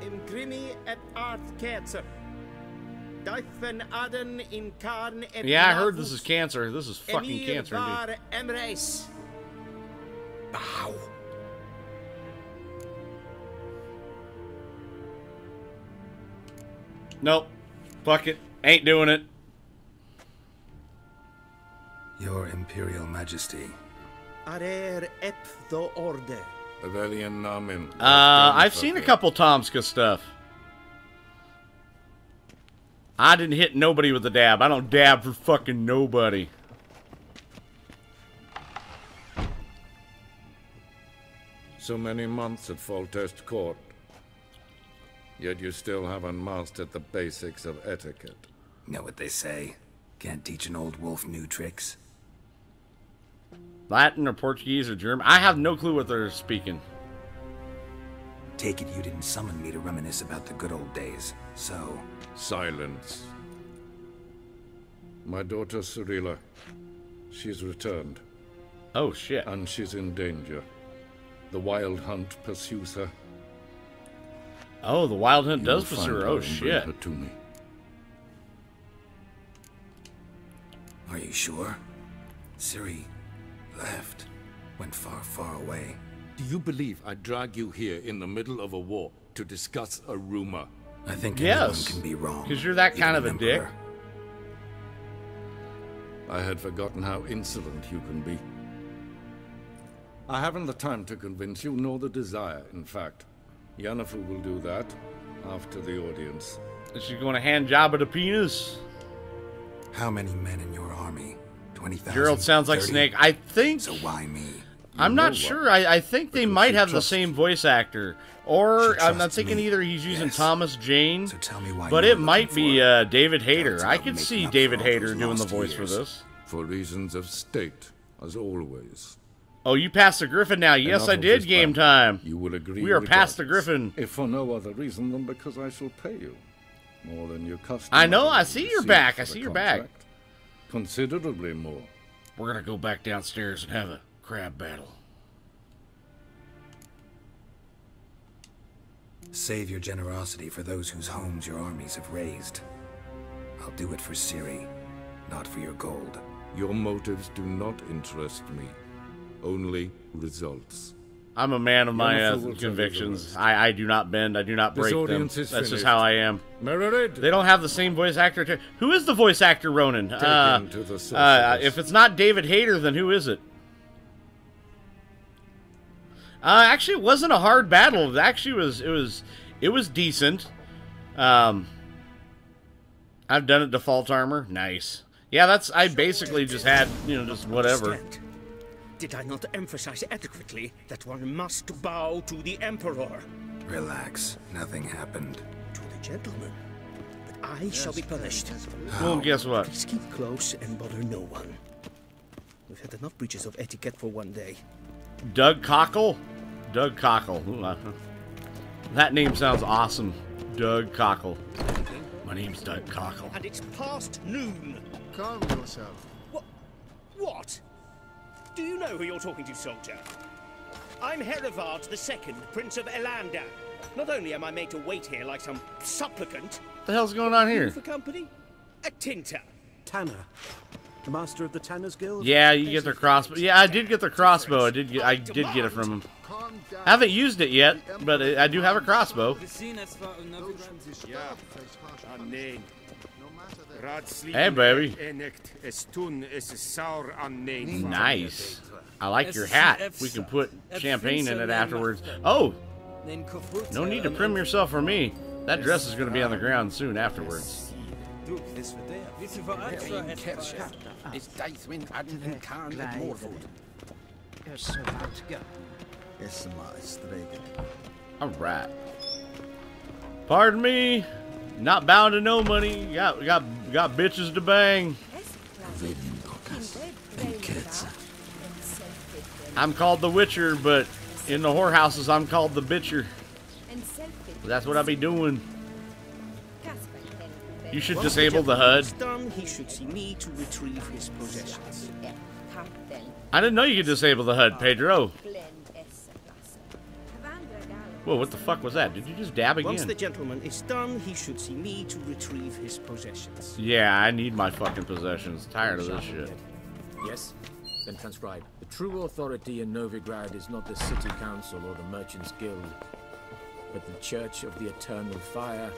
Speaker 19: Imgrimi et art cancer. Difen aden in carn
Speaker 1: Yeah, I heard this is cancer. This is fucking cancer, dude.
Speaker 19: Bow.
Speaker 1: Nope. Fuck it. Ain't doing it.
Speaker 6: Your Imperial Majesty.
Speaker 19: Arer ep the orde.
Speaker 21: Aurelian Namin.
Speaker 1: Uh, I've seen a couple Tomska stuff. I didn't hit nobody with a dab. I don't dab for fucking nobody.
Speaker 21: So many months at Foltest Court. Yet you still haven't mastered the basics of etiquette.
Speaker 6: Know what they say? Can't teach an old wolf new tricks.
Speaker 1: Latin or Portuguese or German. I have no clue what they're speaking.
Speaker 6: Take it you didn't summon me to reminisce about the good old days. So,
Speaker 21: Silence. My daughter Cirilla. She's returned.
Speaker 1: Oh shit.
Speaker 21: And she's in danger. The Wild Hunt pursues her.
Speaker 1: Oh, the Wild Hunt
Speaker 21: You
Speaker 1: does
Speaker 21: will
Speaker 1: pursue her.
Speaker 21: her
Speaker 1: Oh
Speaker 21: and bring
Speaker 1: shit.
Speaker 21: her to me.
Speaker 6: are you sure? Ciri left. Went far, far away.
Speaker 21: Do you believe I drag you here in the middle of a war to discuss a rumor?
Speaker 6: I think
Speaker 1: Yes.
Speaker 6: anyone can be wrong.
Speaker 1: Because you're that kind of a dick.
Speaker 6: Emperor.
Speaker 21: I had forgotten how insolent you can be. I haven't the time to convince you, nor the desire, in fact. Yennefer will do that after the audience.
Speaker 1: Is she going to hand Jabba a penis?
Speaker 6: How many men in your army? 20,000?
Speaker 1: Geralt sounds like
Speaker 6: 30?
Speaker 1: Snake. I think.
Speaker 6: So why me?
Speaker 1: I'm not
Speaker 21: what?
Speaker 1: sure. I, I think they might
Speaker 21: she
Speaker 1: have the same voice actor. Or I'm, I'm thinking
Speaker 6: me.
Speaker 1: either he's using
Speaker 6: Yes.
Speaker 1: Thomas Jane.
Speaker 6: So tell me why
Speaker 1: But it might be uh, David Hayter. I
Speaker 6: about
Speaker 1: could see David Hayter doing the
Speaker 6: lost
Speaker 1: voice for this.
Speaker 21: For reasons of state, as always.
Speaker 1: Oh, you passed the Griffin now. Yes,
Speaker 21: Enough
Speaker 1: I did. Game
Speaker 21: banter.
Speaker 1: time.
Speaker 21: You will agree.
Speaker 1: We are past the Griffin.
Speaker 21: If for no other reason than because I shall pay you more than your custom.
Speaker 1: I know, I see your back, I see your back.
Speaker 21: Considerably more.
Speaker 1: We're gonna go back downstairs and have a crab battle.
Speaker 6: Save your generosity for those whose homes your armies have razed. I'll do it for Ciri, not for your gold.
Speaker 21: Your motives do not interest me. Only results.
Speaker 1: I'm a man of my uh,
Speaker 21: Yennefer will tell you the
Speaker 1: convictions. I, I do not bend. I do not break them. That's
Speaker 21: is
Speaker 1: just how I am. They don't have the same voice actor. To, who is the voice actor, Ronan? Uh,
Speaker 21: him to the
Speaker 1: uh, if it's not David Hayter, then who is it? Uh, actually, it wasn't a hard battle. It actually was. It was. It was decent. Um, I've done it default armor. Nice. Yeah, that's. I basically just had you know just whatever.
Speaker 22: Understand. Did I not emphasize adequately that one must bow to the Emperor?
Speaker 6: Relax. Nothing happened.
Speaker 22: To the gentleman. But I shall be punished.
Speaker 1: Well, guess what?
Speaker 22: Please keep close and bother no one. We've had enough breaches of etiquette for one day.
Speaker 1: Doug Cockle? Doug Cockle. Uh, That name sounds awesome. Doug Cockle. My name's Doug Cockle.
Speaker 22: And it's past noon.
Speaker 16: Calm yourself.
Speaker 22: What? What? Do you know who you're talking to, soldier? I'm Hereward II, Prince of Ellander. Not only am I made to wait here like some supplicant.
Speaker 1: What the hell's going on here?
Speaker 22: For company? A tinter.
Speaker 2: Tanner. The master of the Tanners Guild?
Speaker 1: Yeah, you get the crossbow. Yeah, I did get the crossbow. I did get. I did get it from him. I haven't used it yet, but I I do have a crossbow. Hey, baby. Nice. I like your hat. We can put champagne in it afterwards. Oh, no need to prim yourself for me. That dress is going to be on the ground soon afterwards.
Speaker 3: Is Deithwen Addan Khan at Morford?
Speaker 1: All right. Pardon me. Not bound to no money. Got got got bitches to bang. I'm called the Witcher, but in the whorehouses I'm called the Bitcher. That's what I be doing. You should disable the HUD.
Speaker 22: is Done, he should see me to retrieve his possessions.
Speaker 1: I didn't know you could disable the HUD, Pedro. Whoa, what the fuck was that? Did you just dab again?
Speaker 22: Once the gentleman is done, he should see me to retrieve his possessions.
Speaker 1: Yeah, I need my fucking possessions. Tired of this shit.
Speaker 8: Yes? Then transcribe. The true authority in Novigrad is not the city council or the merchants guild, but the Church of the Eternal Fire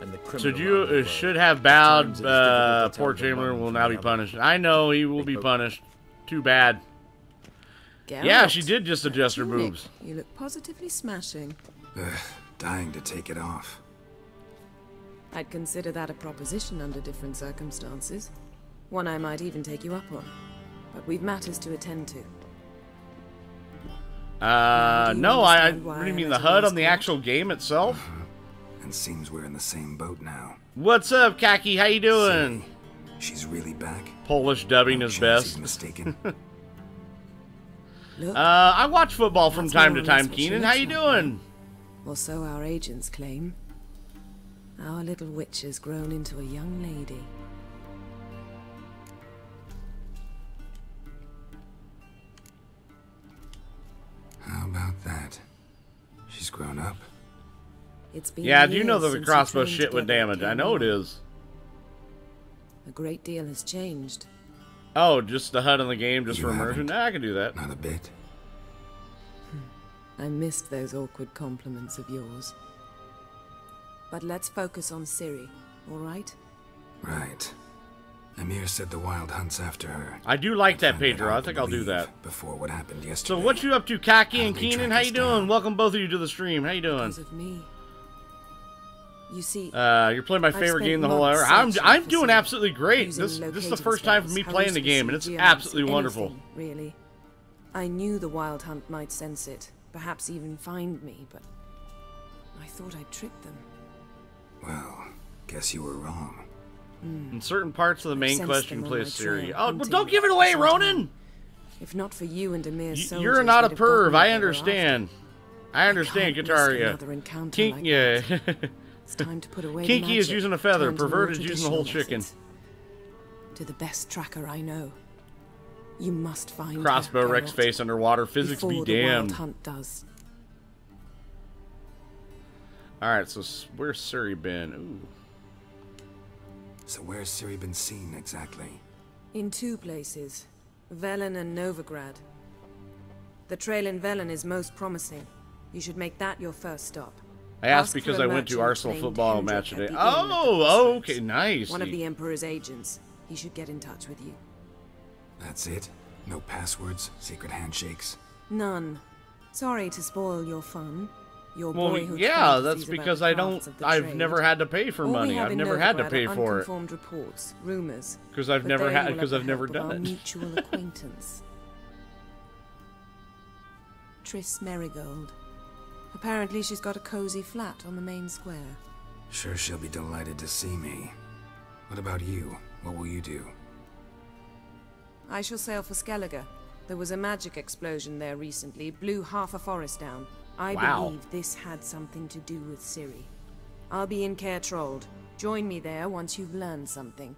Speaker 8: and the criminal.
Speaker 1: So you uh, should have bowed. Uh, poor Chamberlain will now be punished. I know he will be punished. Too bad. Yeah, she did just adjust her boobs.
Speaker 17: You look positively smashing.
Speaker 6: Ugh, dying to take it off.
Speaker 17: I'd consider that a proposition under different circumstances. One I might even take you up on. But we've matters to attend to.
Speaker 1: Uh, no, I. I what do you mean the HUD on the actual game itself?
Speaker 6: And seems we're in the same boat now.
Speaker 1: What's up, Kaki? How you doing?
Speaker 6: She's really back.
Speaker 1: Polish dubbing is best.
Speaker 6: he's mistaken.
Speaker 17: Look,
Speaker 1: Uh, I watch football from
Speaker 17: That's
Speaker 1: time to time, Keenan.
Speaker 17: looks
Speaker 1: How you
Speaker 17: like
Speaker 1: doing?
Speaker 17: or so our agents claim. Our little witch has grown into a young lady.
Speaker 6: How about that? She's grown up.
Speaker 17: It's been
Speaker 1: Yeah, I do know that the crossbow shit with
Speaker 17: together,
Speaker 1: damage. I know it is.
Speaker 17: A great deal has changed.
Speaker 1: Oh, just the HUD on the game, just
Speaker 6: You
Speaker 1: for immersion?
Speaker 6: haven't.
Speaker 1: Nah, I can do that.
Speaker 6: Not a bit. Hmm.
Speaker 17: I missed those awkward compliments of yours. But let's focus on Ciri, all right?
Speaker 6: Right. Emhyr said the Wild hunts after her.
Speaker 1: I do like that, Pedro. I think I'll do that.
Speaker 6: Before what happened yesterday.
Speaker 1: So
Speaker 6: yesterday.
Speaker 1: what you up to, Kaki and
Speaker 6: they
Speaker 1: Keenan? How
Speaker 6: us
Speaker 1: you doing?
Speaker 6: down?
Speaker 1: Welcome both of you to the stream. How you doing?
Speaker 17: Because of me. You see,
Speaker 1: Uh, you're playing my
Speaker 17: I've
Speaker 1: favorite
Speaker 17: spent
Speaker 1: game the whole hour. I'm I'm doing absolutely great.
Speaker 17: using
Speaker 1: This this is the first time for me playing the game, and
Speaker 17: hallucination
Speaker 1: it's
Speaker 17: geodes,
Speaker 1: absolutely wonderful.
Speaker 17: anything, Really, I knew the Wild Hunt might sense it, perhaps even find me, but I thought I'd tricked them.
Speaker 6: Well, guess you were wrong.
Speaker 1: In certain parts of the main
Speaker 17: Sensed
Speaker 1: question,
Speaker 17: them
Speaker 1: play
Speaker 17: my Ciri.
Speaker 1: Oh, well, don't give it away, Ronan.
Speaker 17: If not for you and Emhyr's
Speaker 1: Y-
Speaker 17: soldiers,
Speaker 1: You're not a
Speaker 17: they'd have gotten
Speaker 1: perv. I understand. I understand,
Speaker 17: can't risk
Speaker 1: Kataria.
Speaker 17: another encounter
Speaker 1: Kink,
Speaker 17: like
Speaker 1: yeah.
Speaker 17: It's time to put away the
Speaker 1: Kinky is using a feather.
Speaker 17: turn
Speaker 1: Perverted is using the whole chicken.
Speaker 17: methods. To the best tracker I know. You must find her,
Speaker 1: Crossbow Rex
Speaker 17: Geralt,
Speaker 1: face underwater. Physics
Speaker 17: before
Speaker 1: be
Speaker 17: the
Speaker 1: damned.
Speaker 17: Hunt does.
Speaker 1: Alright, so where's Ciri been? Ooh.
Speaker 6: So where's Ciri been seen exactly?
Speaker 17: In two places, Velen and Novigrad. The trail in Velen is most promising. You should make that your first stop.
Speaker 1: I asked
Speaker 17: Ask
Speaker 1: because I went to Arsenal football
Speaker 17: Hendrik
Speaker 1: match today.
Speaker 17: the inn at the
Speaker 1: Oh,
Speaker 17: oh
Speaker 1: okay, nice.
Speaker 17: One of the Emperor's agents. He should get in touch with you.
Speaker 6: That's it? No passwords? Secret handshakes?
Speaker 17: None. Sorry to spoil your fun. Your
Speaker 1: Well,
Speaker 17: boyhood
Speaker 1: yeah, that's because I don't. I've
Speaker 17: trade.
Speaker 1: never had to pay for
Speaker 17: All
Speaker 1: money. I've never had to pay for it
Speaker 17: unconfirmed reports, rumors.
Speaker 1: 'Cause I've never had-
Speaker 17: Because
Speaker 1: I've never done
Speaker 17: our
Speaker 1: it.
Speaker 17: mutual acquaintance. Triss Merigold. Apparently, she's got a cozy flat on the main square.
Speaker 6: Sure she'll be delighted to see me. What about you? What will you do?
Speaker 17: I shall sail for Skellige. There was a magic explosion there recently, blew half a forest down. I
Speaker 1: Wow.
Speaker 17: believe this had something to do with Ciri. I'll be in Kaer Trolde. Join me there once you've learned something.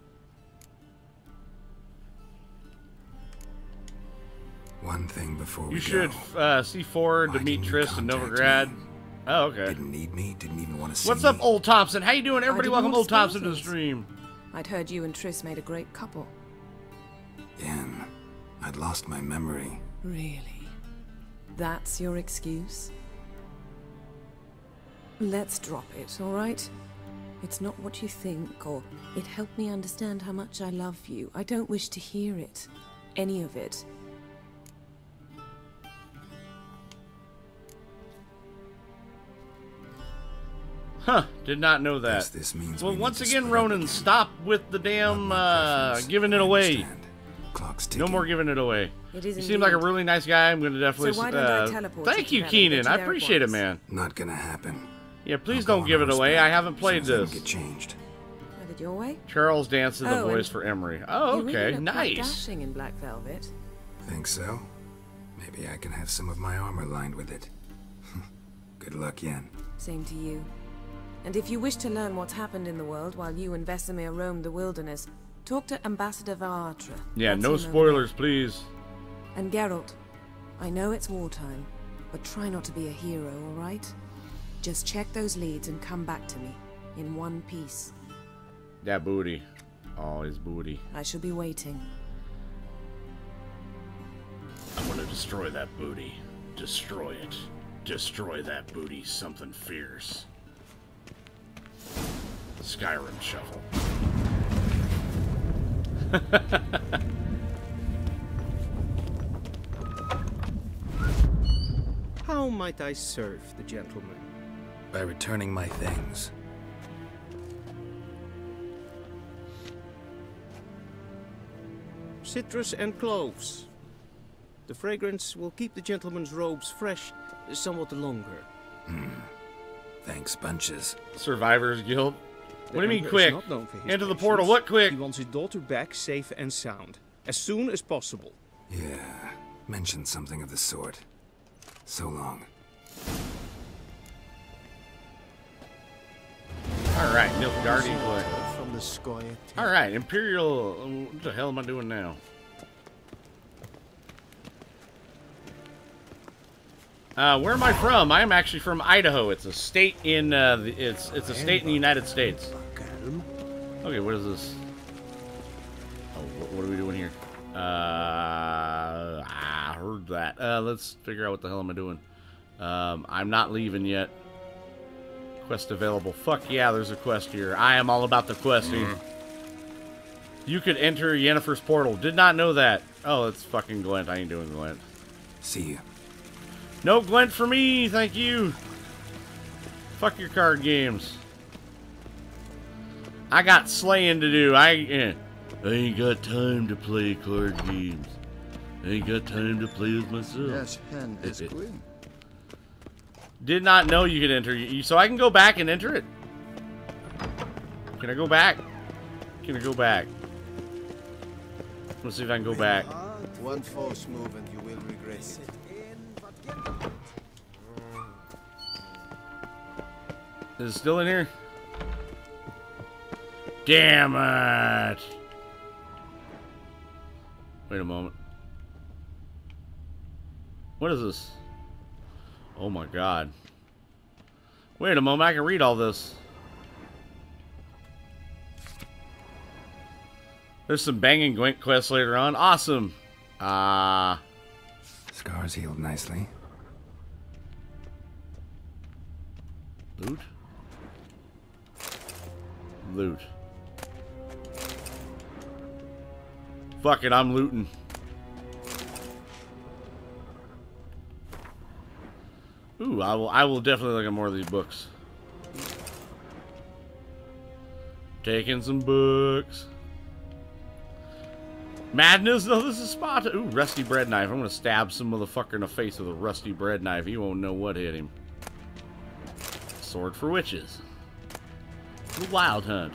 Speaker 6: One thing before we
Speaker 1: You should
Speaker 6: go.
Speaker 1: uh, see forward to
Speaker 6: Why
Speaker 1: meet
Speaker 6: didn't you
Speaker 1: Triss in Novigrad.
Speaker 6: me?
Speaker 1: Oh, okay.
Speaker 6: Didn't need me, didn't even want to see
Speaker 1: What's
Speaker 6: me.
Speaker 1: up, Old Thompson? How you doing? Everybody, welcome Old
Speaker 17: to spoil
Speaker 1: Thompson to the stream.
Speaker 17: I'd heard you and Triss made a great couple.
Speaker 6: Yen, I'd lost my memory.
Speaker 17: Really? That's your excuse? Let's drop it, alright? It's not what you think, or it helped me understand how much I love you. I don't wish to hear it. Any of it.
Speaker 1: Huh? Did not know that.
Speaker 6: this means
Speaker 1: well,
Speaker 6: we
Speaker 1: once again, Ronan, stop with the damn uh, giving it away.
Speaker 6: Clock's
Speaker 1: No more giving it away.
Speaker 17: It
Speaker 1: You seem like a really nice guy. I'm going to definitely.
Speaker 17: So why don't I
Speaker 1: uh,
Speaker 17: teleport
Speaker 1: Thank
Speaker 17: you
Speaker 1: you,
Speaker 17: to Velen,
Speaker 1: Keenan. I appreciate it, man.
Speaker 6: Not gonna happen.
Speaker 1: Yeah, please
Speaker 6: I'll
Speaker 1: don't give it away. I haven't played
Speaker 6: as soon as
Speaker 1: this.
Speaker 6: I Get changed.
Speaker 17: Headed your way?
Speaker 1: Charles Dance's is the
Speaker 17: Oh,
Speaker 1: voice for Emhyr. Oh,
Speaker 17: You really
Speaker 1: okay, nice.
Speaker 17: dashing in black velvet.
Speaker 6: Think so? Maybe I can have some of my armor lined with it. Good luck, Yen.
Speaker 17: Same to you. And if you wish to learn what's happened in the world while you and Vesemir roamed the wilderness, talk to Ambassador var
Speaker 1: Attre.
Speaker 17: Yeah,
Speaker 1: no
Speaker 17: over
Speaker 1: spoilers, please.
Speaker 17: And Geralt, I know it's wartime, but try not to be a hero, alright? Just check those leads and come back to me, in one piece.
Speaker 1: That booty. Oh, his booty.
Speaker 17: I shall be waiting.
Speaker 1: I'm gonna destroy that booty. Destroy it. Destroy that booty. Something fierce. Skyrim shuffle.
Speaker 19: How might I serve the gentleman?
Speaker 6: By returning my things.
Speaker 19: Citrus and cloves. The fragrance will keep the gentleman's robes fresh somewhat longer.
Speaker 6: Hmm. Thanks, bunches.
Speaker 1: Survivors Guild. What do you mean quick?
Speaker 19: not known for his
Speaker 1: Into the portal. What quick?
Speaker 19: He wants his daughter back safe and sound, as soon as possible.
Speaker 6: Yeah, mentioned something of the sort. So long.
Speaker 1: All right, Nilfgaardi Boy.
Speaker 7: From the sky.
Speaker 1: All right, Imperial. What the hell am I doing now? Uh, where am I from? I am actually from Idaho. It's a state in uh, the, it's it's a state in the United States. Okay, what is this? Oh, what, what are we doing here? Uh, I heard that. Uh, let's figure out what the hell am I doing. Um, I'm not leaving yet. Quest available. Fuck yeah, there's a quest here. I am all about the questing. You could enter Yennefer's portal. Did not know that. Oh, it's fucking Gwent. I ain't doing Gwent.
Speaker 6: See you.
Speaker 1: No Gwent for me, thank you. Fuck your card games. I got slaying to do. I, eh, I ain't got time to play card games. I ain't got time to play with myself.
Speaker 16: Yes, hen is queen.
Speaker 1: Did not know you could enter. You- So I can go back and enter it. Can I go back? Can I go back? Let's see if I can go back.
Speaker 7: One false move and you will regret it.
Speaker 1: Is it still in here? Damn it! Wait a moment. What is this? Oh my god. Wait a moment, I can read all this. There's some banging Gwent quests later on. Awesome. Ah. Uh,
Speaker 6: Scars healed nicely.
Speaker 1: Loot? Loot. Fuck it, I'm looting. Ooh, I will I will definitely look at more of these books. Taking some books. Madness? No, this is spot. Ooh, rusty bread knife. I'm gonna stab some motherfucker in the face with a rusty bread knife. He won't know what hit him. Sword for witches. The Wild Hunt.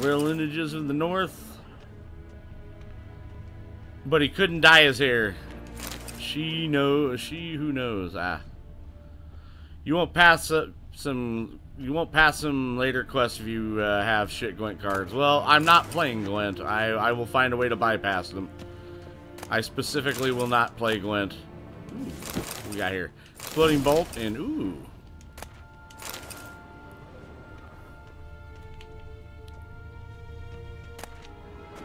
Speaker 1: Real lineages of the north. But he couldn't dye his hair. She knows. She who knows. Ah. You won't pass uh, some. You won't pass some later quests if you uh, have shit Gwent cards. Well, I'm not playing Gwent. I I will find a way to bypass them. I specifically will not play Gwent. Ooh, we got here? Exploding bolt and ooh.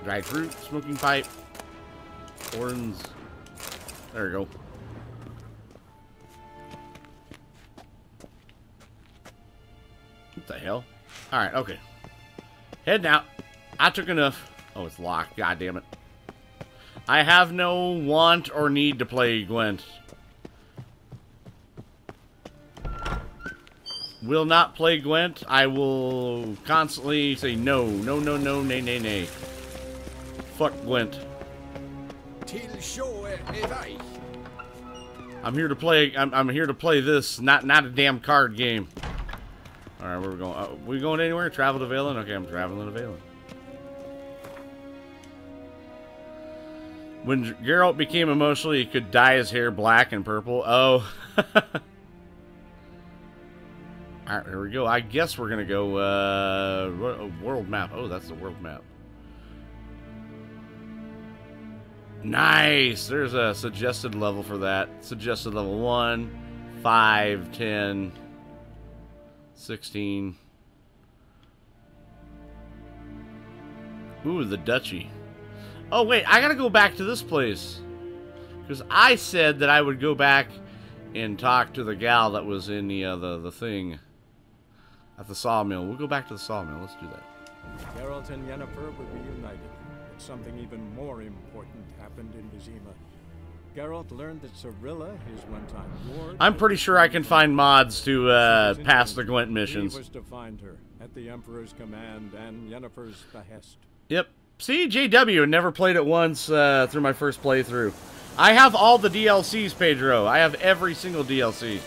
Speaker 1: Dried fruit, smoking pipe, horns. There we go. What the hell? Alright, okay. Heading out. I took enough. Oh, it's locked. God damn it. I have no want or need to play Gwent. Will not play Gwent. I will constantly say no, no, no, no, nay, nay, nay. Fuck Gwent. I'm here to play. I'm, I'm here to play this, not not a damn card game. All right, where we going? Uh, we going anywhere? Travel to Velen? Okay, I'm traveling to Velen. When Geralt became emotional, he could dye his hair black and purple. Oh. All right, here we go. I guess we're gonna go uh, world map. Oh, that's the world map. Nice! There's a suggested level for that. Suggested level 1, 5, 10, 16. Ooh, the duchy. Oh, wait, I gotta go back to this place. Because I said that I would go back and talk to the gal that was in the, uh, the, the thing at the sawmill. We'll go back to the sawmill. Let's do that.
Speaker 2: Geralt and Yennefer were reunited something even more important happened in Vizima. Geralt learned that Cirilla, his one-time ward...
Speaker 1: I'm pretty sure I can find mods to uh, pass the Gwent missions.
Speaker 2: He was to find her, at the Emperor's command and Yennefer's behest.
Speaker 1: Yep. See, JW never played it once uh, through my first playthrough. I have all the DLCs, Pedro. I have every single DLC.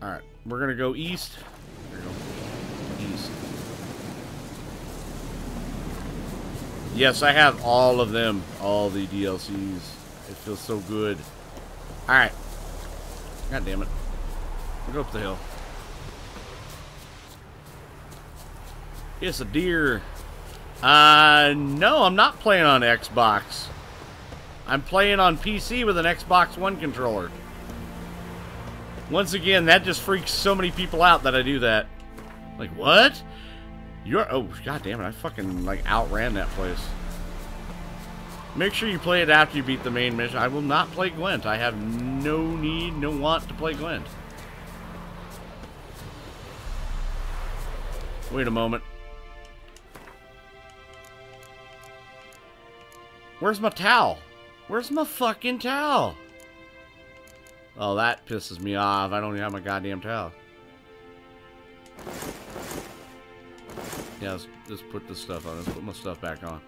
Speaker 1: Alright, we're gonna go east. Yes, I have all of them. All the DLCs. It feels so good. Alright. God damn it. Go up the hill. It's a deer. Uh, no, I'm not playing on Xbox. I'm playing on PC with an Xbox One controller. Once again, that just freaks so many people out that I do that. Like, what? You're oh god damn it! I fucking like outran that place. Make sure you play it after you beat the main mission. I will not play Gwent. I have no need, no want to play Gwent. Wait a moment. Where's my towel? Where's my fucking towel? Oh, that pisses me off. I don't even have my goddamn towel. Yeah, let's, let's put this stuff on. Let's put my stuff back on.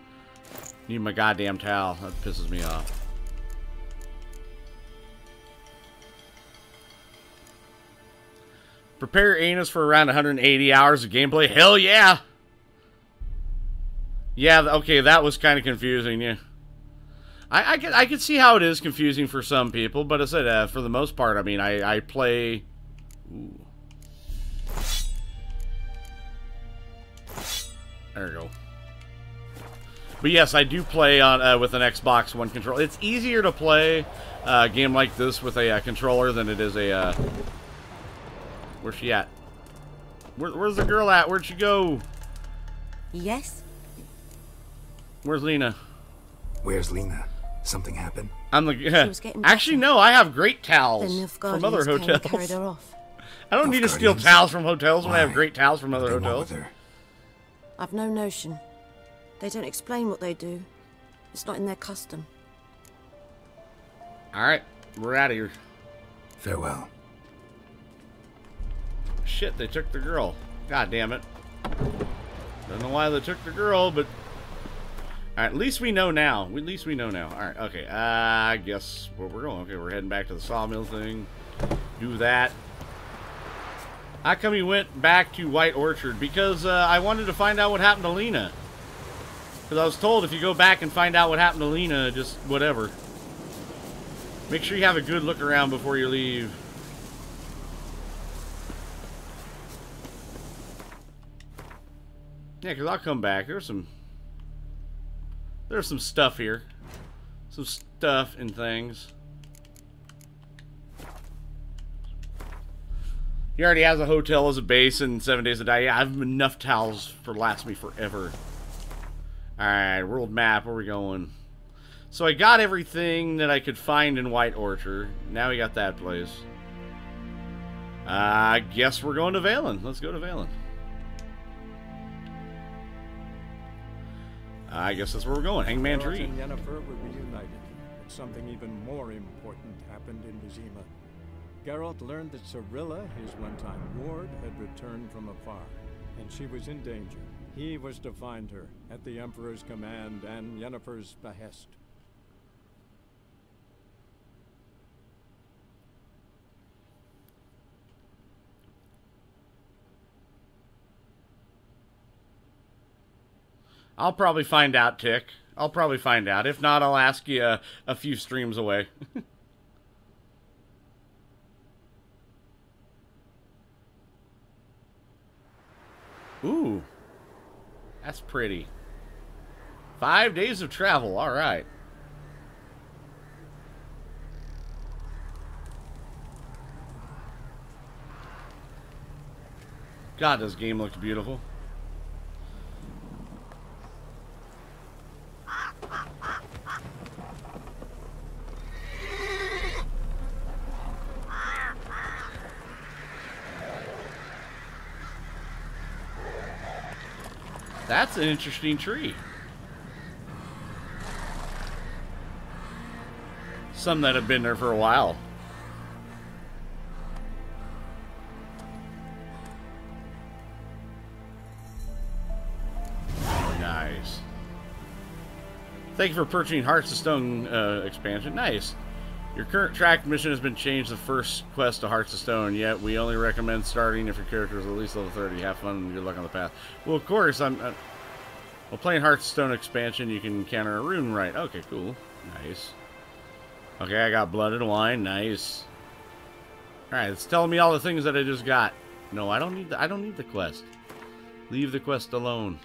Speaker 1: Need my goddamn towel. That pisses me off. Prepare Anus for around 180 hours of gameplay. Hell yeah! Yeah, okay, that was kind of confusing, yeah. I, I, could, I could see how it is confusing for some people, but I said, uh, for the most part, I mean, I, I play... Ooh. There we go. But yes, I do play on uh, with an Xbox One controller. It's easier to play uh, a game like this with a uh, controller than it is a. Uh... Where's she at? Where, where's the girl at? Where'd she go?
Speaker 9: Yes?
Speaker 1: Where's Lena?
Speaker 6: Where's Lena? Something happened?
Speaker 1: I'm the.
Speaker 9: She was getting
Speaker 1: Actually, no. I have great towels from other hotels.
Speaker 9: carried her off.
Speaker 1: I don't need to steal towels from hotels when I have great towels from other
Speaker 9: What do they
Speaker 1: hotels.
Speaker 9: I've no notion. They don't explain what they do. It's not in their custom.
Speaker 1: All right, we're out of here.
Speaker 6: Farewell.
Speaker 1: Shit, they took the girl. God damn it. Don't know why they took the girl, but... Alright, at least we know now. At least we know now. Alright, okay. Uh, I guess where we're going. Okay, we're heading back to the sawmill thing. Do that. How come you went back to White Orchard? Because uh, I wanted to find out what happened to Lena. Because I was told if you go back and find out what happened to Lena, just whatever. Make sure you have a good look around before you leave. Yeah, because I'll come back. There's some... There's some stuff here. Some stuff and things. He already has a hotel as a base and seven days to die. Yeah, I have enough towels for last me forever. Alright, world map. Where we going? So I got everything that I could find in White Orchard. Now we got that place. Uh, I guess we're going to Velen. Let's go to Velen. I guess that's where we're going. Hangman Tree.
Speaker 2: Yennefer were reunited, but something even more important happened in Vizima. Geralt learned that Cirilla, his one-time ward, had returned from afar, and she was in danger. He was to find her, at the Emperor's command and Yennefer's behest.
Speaker 1: I'll probably find out, Tick. I'll probably find out. If not, I'll ask you a, a few streams away. Ooh. That's pretty. Five days of travel. All right. God, this game looks beautiful. That's an interesting tree. Some that have been there for a while. Nice. Thank you for purchasing Hearts of Stone uh, expansion. Nice. Your current track mission has been changed to first quest to Hearts of Stone, yet we only recommend starting if your character is at least level 30. Have fun and good luck on the path. Well, of course, I'm... Uh, well, playing Hearts of Stone expansion, you can counter a Runewright. Okay, cool. Nice. Okay, I got blood and wine. Nice. Alright, it's telling me all the things that I just got. No, I don't need the, I don't need the quest. Leave the quest alone.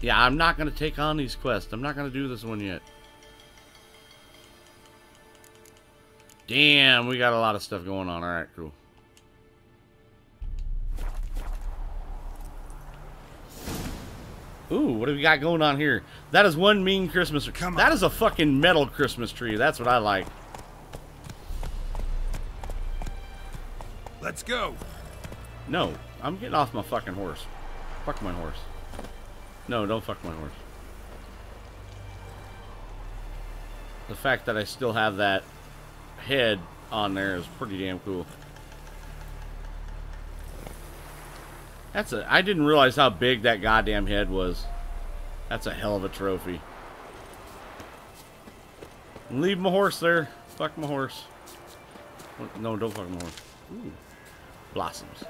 Speaker 1: Yeah, I'm not going to take on these quests. I'm not going to do this one yet. Damn, we got a lot of stuff going on. Alright, cool. Ooh, what do we got going on here? That is one mean Christmas tree. Come on. That is a fucking metal Christmas tree. That's what I like.
Speaker 5: Let's go.
Speaker 1: No, I'm getting off my fucking horse. Fuck my horse. No, don't fuck my horse. The fact that I still have that head on there is pretty damn cool. That's a. I didn't realize how big that goddamn head was. That's a hell of a trophy. Leave my horse there. Fuck my horse. No, don't fuck my horse. Ooh. Blossoms.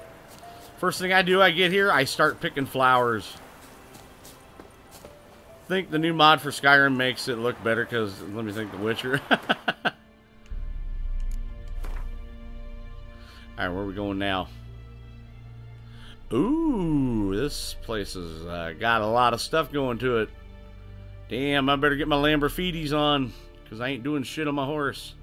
Speaker 1: First thing I do, I get here, I start picking flowers. Think the new mod for Skyrim makes it look better because let me think, The Witcher. All right, where are we going now? Ooh, this place has uh, got a lot of stuff going to it. Damn, I better get my Lamborghinis on, because I ain't doing shit on my horse.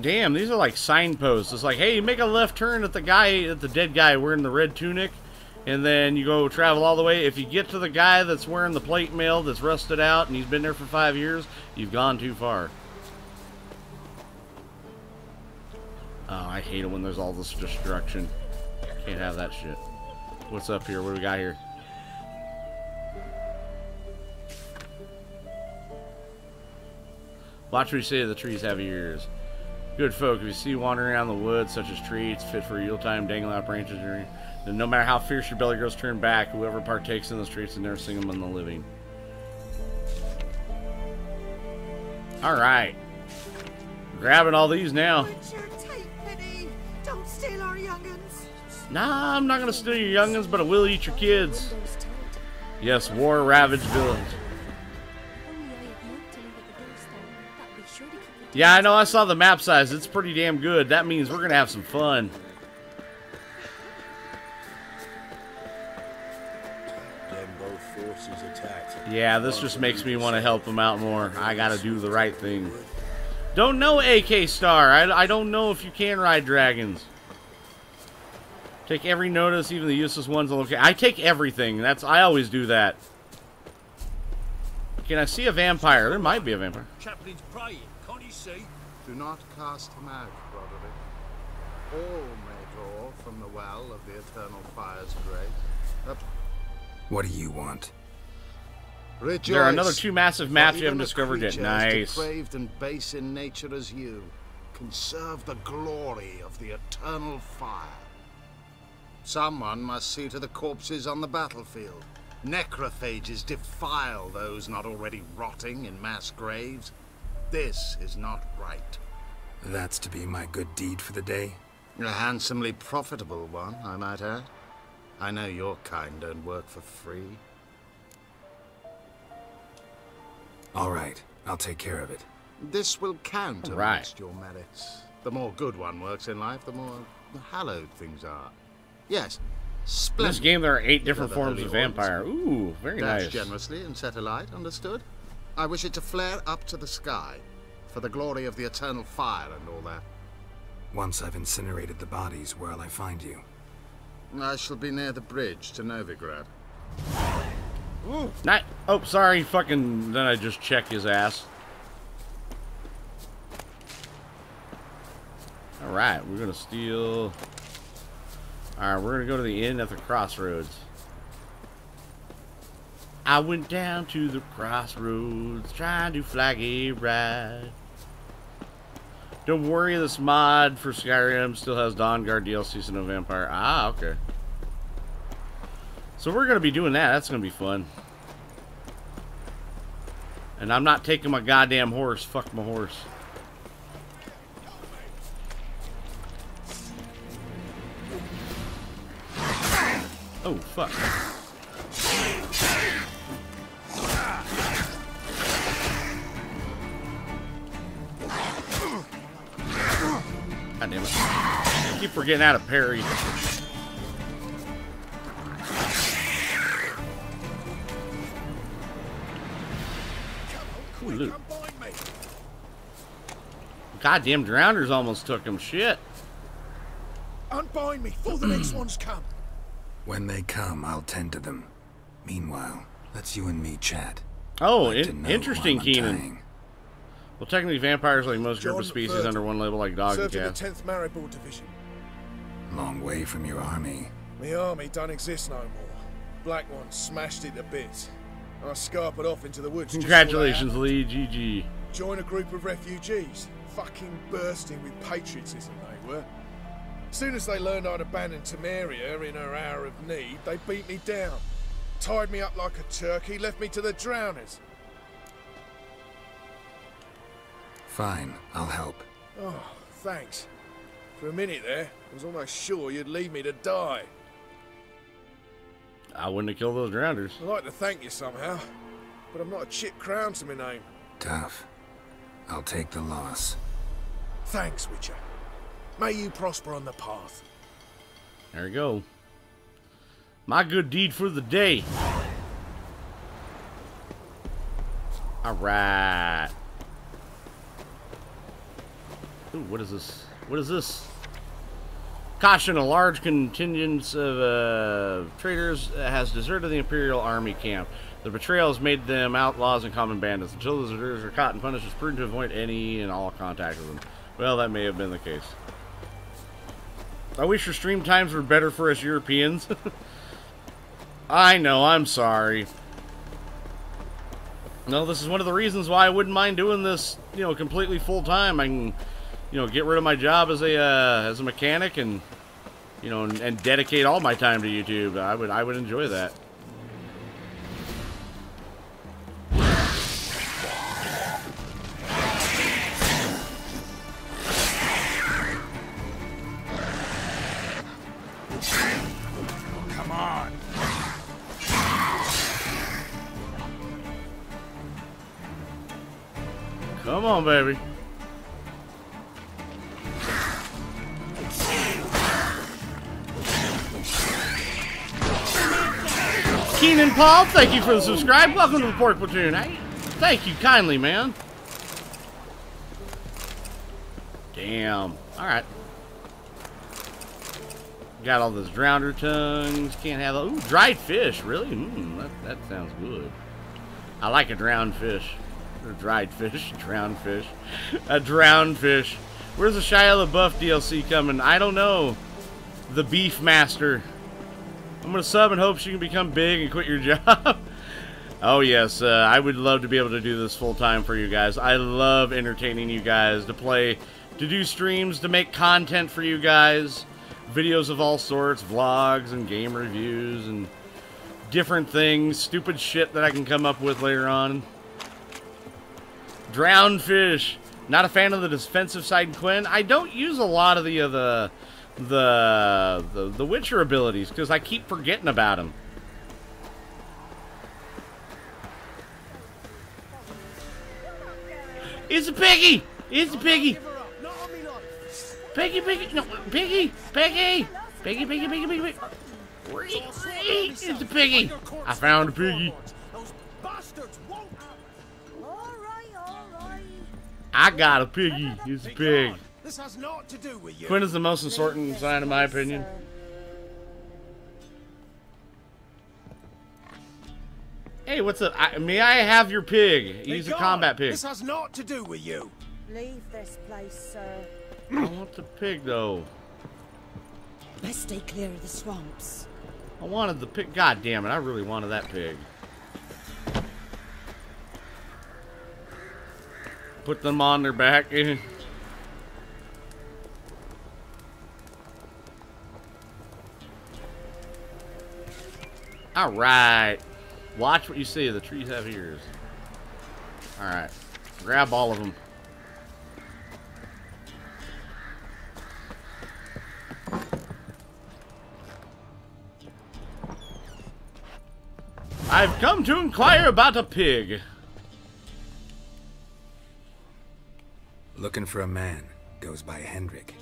Speaker 1: Damn, these are like signposts. It's like, hey, make a left turn at the guy, at the dead guy wearing the red tunic, and then you go travel all the way. If you get to the guy that's wearing the plate mail that's rusted out and he's been there for five years, you've gone too far. Oh, I hate it when there's all this destruction. Can't have that shit. What's up here? What do we got here? Watch what you say the trees have ears. Good folk, if you see wandering around the woods, such as trees fit for Yuletime dangling out branches, then no matter how fierce your belly grows, turn back. Whoever partakes in the streets and never sing them in the living. All right, grabbing all these now.
Speaker 23: Don't steal our young'uns.
Speaker 1: Nah, I'm not gonna steal your youngins, but I will eat your kids. Yes, war ravaged village. Yeah, I know. I saw the map size. It's pretty damn good. That means we're gonna have some fun. Yeah, this just makes me want to help them out more. I gotta do the right thing. Don't know AK Star. I, I don't know if you can ride dragons. Take every notice, even the useless ones. Okay, I take everything. That's I always do that. Can I see a vampire? There might be a vampire.
Speaker 4: Chaplain's praying. Can't you see?
Speaker 24: Do not cast him out, Broderick. All may draw from the well of the Eternal Fire's grace.
Speaker 6: What do you want?
Speaker 24: Rejoice,
Speaker 1: There are another two massive maps
Speaker 24: for
Speaker 1: you haven't discovered yet.
Speaker 24: creature
Speaker 1: Nice.
Speaker 24: depraved and base in nature as you can serve the glory of the Eternal Fire. Someone must see to the corpses on the battlefield. Necrophages defile those not already rotting in mass graves. This is not right.
Speaker 6: That's to be my good deed for the day?
Speaker 24: A handsomely profitable one, I might add. I know your kind don't work for free.
Speaker 6: All right, I'll take care of it.
Speaker 24: This will count
Speaker 1: Right.
Speaker 24: amongst your merits. The more good one works in life, the more hallowed things are. Yes,
Speaker 1: In
Speaker 24: splendid.
Speaker 1: this game, there are eight different
Speaker 24: Together,
Speaker 1: forms of vampire.
Speaker 24: orders.
Speaker 1: Ooh, very
Speaker 24: Dash
Speaker 1: nice.
Speaker 24: generously and set alight, understood? I wish it to flare up to the sky, for the glory of the eternal fire and all that.
Speaker 6: Once I've incinerated the bodies, where'll I find you?
Speaker 24: I shall be near the bridge to Novigrad.
Speaker 1: Not. Oh, sorry. Fucking. Then I just check his ass. All right, we're gonna steal. All right, we're gonna go to the inn at the crossroads. I went down to the crossroads trying to flag a ride. Don't worry, this mod for Skyrim still has Dawnguard DLC, so no vampire. Ah, okay. So we're gonna be doing that. That's gonna be fun. And I'm not taking my goddamn horse. Fuck my horse. Oh fuck. God damn it. I keep forgetting how to parry. Ooh, loot. Goddamn drowners almost took him. Shit.
Speaker 16: Unbind me before the next ones come.
Speaker 6: When they come, I'll tend to them. Meanwhile, let's you and me chat.
Speaker 1: Oh,
Speaker 6: Like
Speaker 1: in- interesting,
Speaker 6: who
Speaker 1: Keenan.
Speaker 6: untying.
Speaker 1: Well, technically, vampires, like most group of species,
Speaker 16: Virgil.
Speaker 1: under one label, like dogs and
Speaker 16: Served in the
Speaker 1: cats.
Speaker 16: 10th Maribor Division.
Speaker 6: Long way from your army.
Speaker 16: My army don't exist no more. Black One smashed it to bits. I scarpered off into the woods. just before that
Speaker 1: Congratulations,
Speaker 16: happened.
Speaker 1: Lee. GG.
Speaker 16: Join a group of refugees. Fucking bursting with patriotism, they were. As soon as they learned I'd abandoned Temeria in her hour of need, they beat me down. Tied me up like a turkey, left me to the drowners.
Speaker 6: Fine, I'll help.
Speaker 16: Oh, thanks. For a minute there, I was almost sure you'd leave me to die.
Speaker 1: I wouldn't have killed those drowners.
Speaker 16: I'd like to thank you somehow. but I'm not a chip crown to my name.
Speaker 6: Tough. I'll take the loss.
Speaker 16: Thanks, Witcher. May you prosper on the path.
Speaker 1: There we go. My good deed for the day. Alright. Ooh, what is this? What is this? Caution, a large contingent of uh, traitors has deserted the Imperial Army camp. The betrayal has made them outlaws and common bandits. Until the deserters are caught and punished, it's prudent to avoid any and all contact with them. Well, that may have been the case. I wish your stream times were better for us Europeans. I know, I'm sorry. No, this is one of the reasons why I wouldn't mind doing this, you know, completely full time. I can, you know, get rid of my job as a uh, as a mechanic and, you know, and, and dedicate all my time to YouTube. I would I would enjoy that.
Speaker 5: Come on.
Speaker 1: Come on, baby. Keenan Paul, thank you for the subscribe. Welcome to the Pork Platoon. Hey, thank you kindly, man. Damn. All right. Got all those drowner tongues. Can't have. Ooh, dried fish. Really? Mm, that, that sounds good. I like a drowned fish. Or dried fish. Drowned fish. a drowned fish. Where's the Shia LaBeouf DLC coming? I don't know. The Beef Master. I'm gonna sub and hope she can become big and quit your job. oh yes, uh, I would love to be able to do this full time for you guys. I love entertaining you guys, to play, to do streams, to make content for you guys, videos of all sorts, vlogs and game reviews and different things, stupid shit that I can come up with later on. Drowned fish. Not a fan of the defensive side Quen. I don't use a lot of the uh, the the the, the Witcher abilities because I keep forgetting about them. It's a piggy! It's a piggy! Piggy, piggy, no, piggy, piggy, piggy, piggy, piggy, piggy, piggy. It's a piggy. I found a piggy. I got a piggy. It's a pig.
Speaker 16: This has naught to do with you.
Speaker 1: Quen is the most important sign, in my opinion. Hey, what's up? I, may I have your pig? He's a combat pig.
Speaker 16: This has naught to do with you.
Speaker 23: Leave this place, sir.
Speaker 1: I want the pig, though.
Speaker 23: Best stay clear of the swamps.
Speaker 1: I wanted the pig. God damn it! I really wanted that pig. Put them on their back. All right. Watch what you see. The trees have ears. All right. Grab all of them. I've come to inquire about a pig.
Speaker 6: Looking for a man. Goes by Hendrik.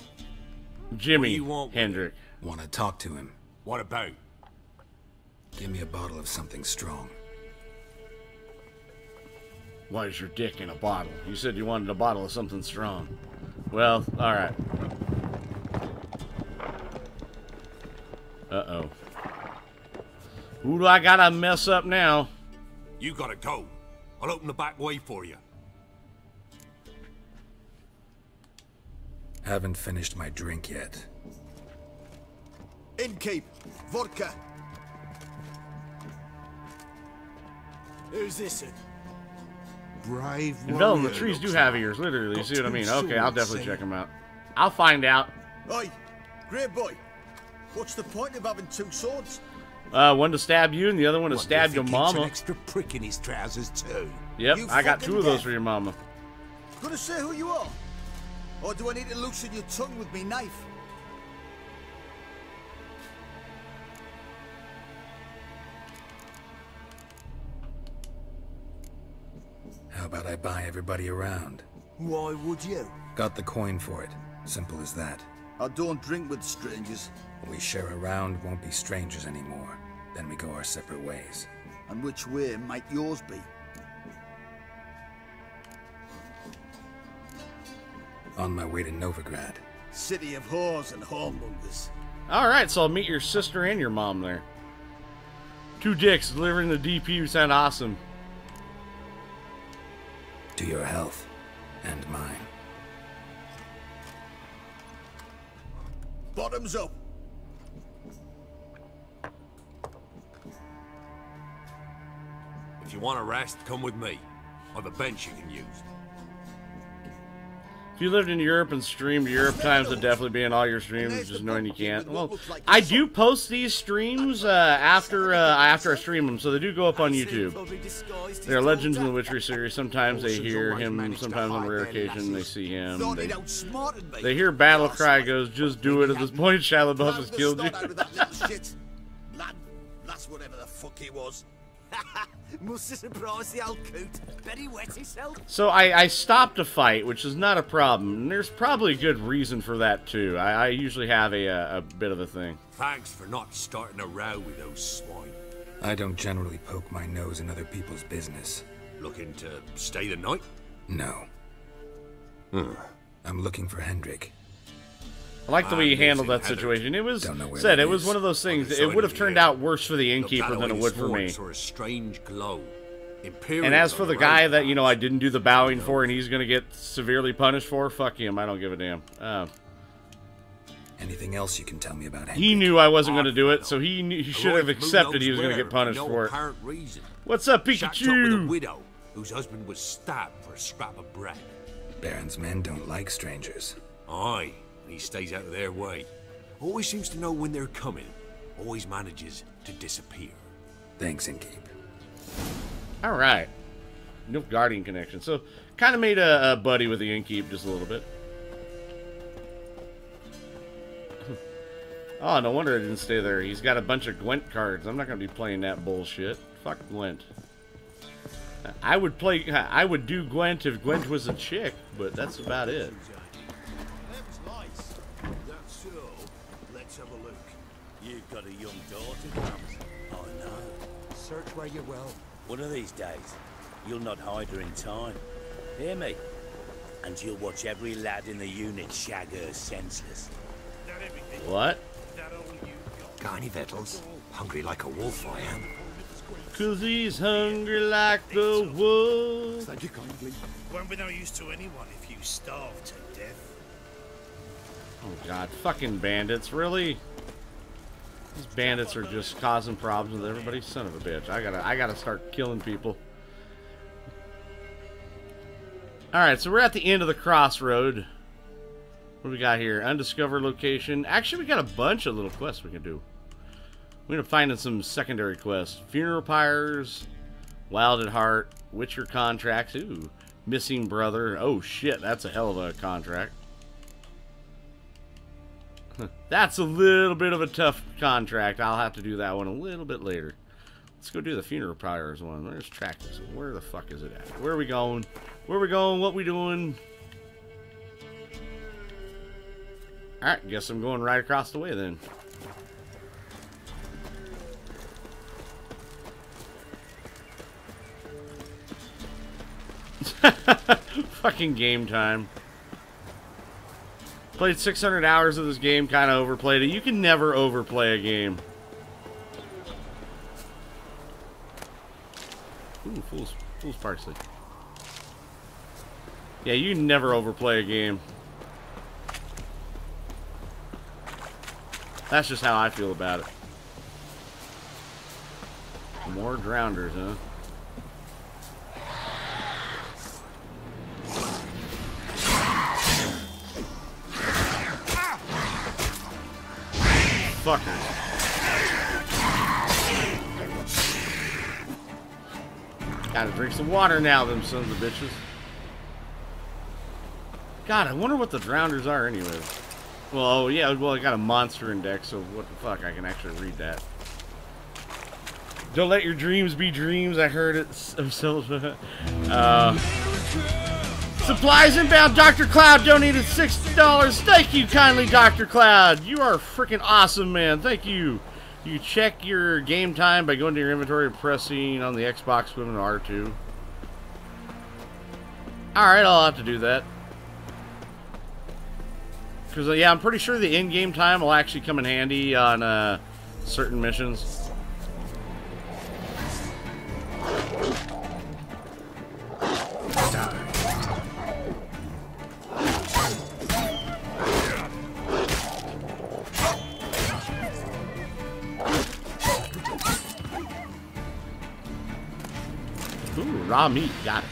Speaker 1: Jimmy want Hendrick.
Speaker 6: Want to talk to him.
Speaker 5: What about?
Speaker 6: Give me a bottle of something strong.
Speaker 1: Why is your dick in a bottle? You said you wanted a bottle of something strong. Well, alright. Uh-oh. Who do I gotta mess up now?
Speaker 5: You gotta go. I'll open the back way for you.
Speaker 6: Haven't finished my drink yet.
Speaker 25: Innkeep, vodka. Who's this? in?
Speaker 11: Brave
Speaker 1: Envelop the trees do have ears, literally. You see what I mean? Okay, I'll definitely
Speaker 11: say.
Speaker 1: check them out. I'll find out.
Speaker 25: Oi, great boy. What's the point of having two swords?
Speaker 1: Uh, one to stab you and the other one to
Speaker 11: Wonder
Speaker 1: stab your
Speaker 11: he An
Speaker 1: mama.
Speaker 11: extra prick in his trousers too.
Speaker 1: Yep,
Speaker 25: You
Speaker 1: I got two of those for your mama.
Speaker 25: Gonna say who you are? Or do I need to loosen your tongue with me knife?
Speaker 6: About I buy everybody around?
Speaker 25: Why would you?
Speaker 6: Got the coin for it. Simple as that.
Speaker 25: I don't drink with strangers.
Speaker 6: We share a round, won't be strangers anymore. Then we go our separate ways.
Speaker 25: And which way might yours be?
Speaker 6: On my way to Novigrad.
Speaker 25: City of whores and whoremongers.
Speaker 1: All right, so I'll meet your sister and your mom there. Two dicks delivering the DP sound awesome.
Speaker 6: To your health. And mine.
Speaker 25: Bottoms up.
Speaker 26: If you want a rest, come with me. I've a bench you can use.
Speaker 1: If you lived in Europe and streamed Europe times, would definitely be in all your streams, just knowing you can't. Well, I do post these streams uh, after uh, after I stream them, so they do go up on YouTube. They're Legends in the Witchery series. Sometimes they hear him, sometimes on rare occasion they see him. They, they hear Battle Cry goes, just do it at this point, Shia LaBeouf has killed you.
Speaker 25: Lad, that's whatever the fuck he was. Must have surprised the old coot. Wet himself.
Speaker 1: So I, I stopped a fight, which is not a problem. And there's probably a good reason for that too. I, I usually have a, a, a bit of a thing.
Speaker 26: Thanks for not starting a row with those swine.
Speaker 6: I don't generally poke my nose in other people's business.
Speaker 26: Looking to stay the night?
Speaker 6: No.
Speaker 26: Hmm.
Speaker 6: I'm looking for Hendrik.
Speaker 1: I like the way you handled that situation. It was said it was one of those things. It would have turned out worse for the innkeeper than it would for me.
Speaker 26: Or a strange glow.
Speaker 1: And as for the guy that you know I didn't do the bowing for, and he's gonna get severely punished for, fuck him. I don't give a damn. Uh,
Speaker 6: Anything else you can tell me about Hendrik?
Speaker 1: he knew I wasn't gonna do it, so he knew, he should have accepted he was gonna get punished
Speaker 26: no
Speaker 1: for it.
Speaker 26: apparent reason.
Speaker 1: What's up,
Speaker 26: Shacked up with a
Speaker 1: Pikachu?
Speaker 26: widow whose husband was stabbed for a scrap of bread.
Speaker 6: Baron's men don't like strangers.
Speaker 26: Aye, and he stays out of their way. Always seems to know when they're coming. Always manages to disappear.
Speaker 6: Thanks, Inkeep.
Speaker 1: All right, no guardian connection. So kind of made a, a buddy with the innkeep just a little bit. oh, no wonder I didn't stay there. He's got a bunch of Gwent cards. I'm not gonna be playing that bullshit. Fuck Gwent. I would play. I would do Gwent if Gwent was a chick, but that's about it.
Speaker 25: Where you will. One of these days, you'll not hide her in time. Hear me? And you'll watch every lad in the unit shag her senseless.
Speaker 1: What?
Speaker 11: Got any victuals? Hungry like a wolf, I am.
Speaker 1: Cause he's hungry like the wolf.
Speaker 11: Thank you kindly.
Speaker 27: Won't be no use to anyone if you starve to death.
Speaker 1: Oh god, fucking bandits, really? These bandits are just causing problems with everybody. Son of a bitch. I gotta I gotta start killing people. Alright, so we're at the end of the crossroad. What do we got here? Undiscovered location. Actually, we got a bunch of little quests we can do. We're gonna find some secondary quests. Funeral pyres, Wild at Heart, Witcher contracts. Ooh, missing brother. Oh shit, that's a hell of a contract. That's a little bit of a tough contract. I'll have to do that one a little bit later. Let's go do the funeral pyres one. Where's Tractus. Where the fuck is it at? Where are we going? Where are we going? What we doing? Alright, guess I'm going right across the way then. Fucking game time. Played 600 hours of this game, kind of overplayed it. You can never overplay a game. Ooh, fool's, fool's parsley. Yeah, you never overplay a game. That's just how I feel about it. More drowners, huh? Fuckers. Gotta drink some water now, them sons of bitches. God, I wonder what the drowners are anyways. Well, oh, yeah, well, I got a monster index, so what the fuck, I can actually read that. Don't let your dreams be dreams, I heard it. So, uh, Supplies inbound. Dr. Cloud donated $60. Thank you kindly, Dr. Cloud. You are freaking awesome, man. Thank you. You check your game time by going to your inventory and pressing on the Xbox an R2. Alright, I'll have to do that. Because, uh, yeah, I'm pretty sure the in-game time will actually come in handy on uh, certain missions. Ooh, raw meat. Got it.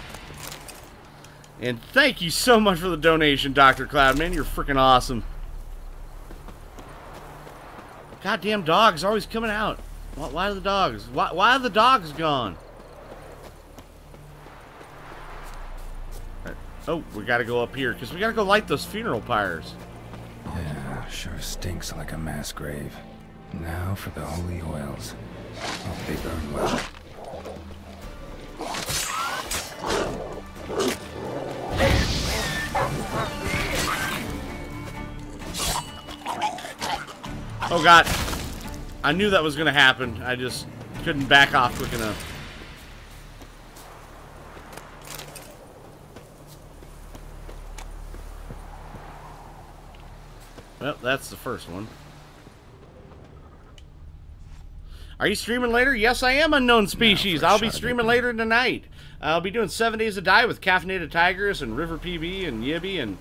Speaker 1: And thank you so much for the donation, Dr. Cloud. Man, you're freaking awesome. Goddamn dogs always coming out. Why, why are the dogs? Why, why are the dogs gone? Alright. Oh, we gotta go up here, because we gotta go light those funeral pyres.
Speaker 6: Yeah, sure stinks like a mass grave. Now for the holy oils. Hope they burn well.
Speaker 1: Oh god. I knew that was gonna happen. I just couldn't back off quick enough. Well, that's the first one. Are you streaming later? Yes, I am, Unknown Species. I'll be streaming later tonight. I'll be doing Seven Days to Die with Caffeinated Tigers and River PB and Yibby, and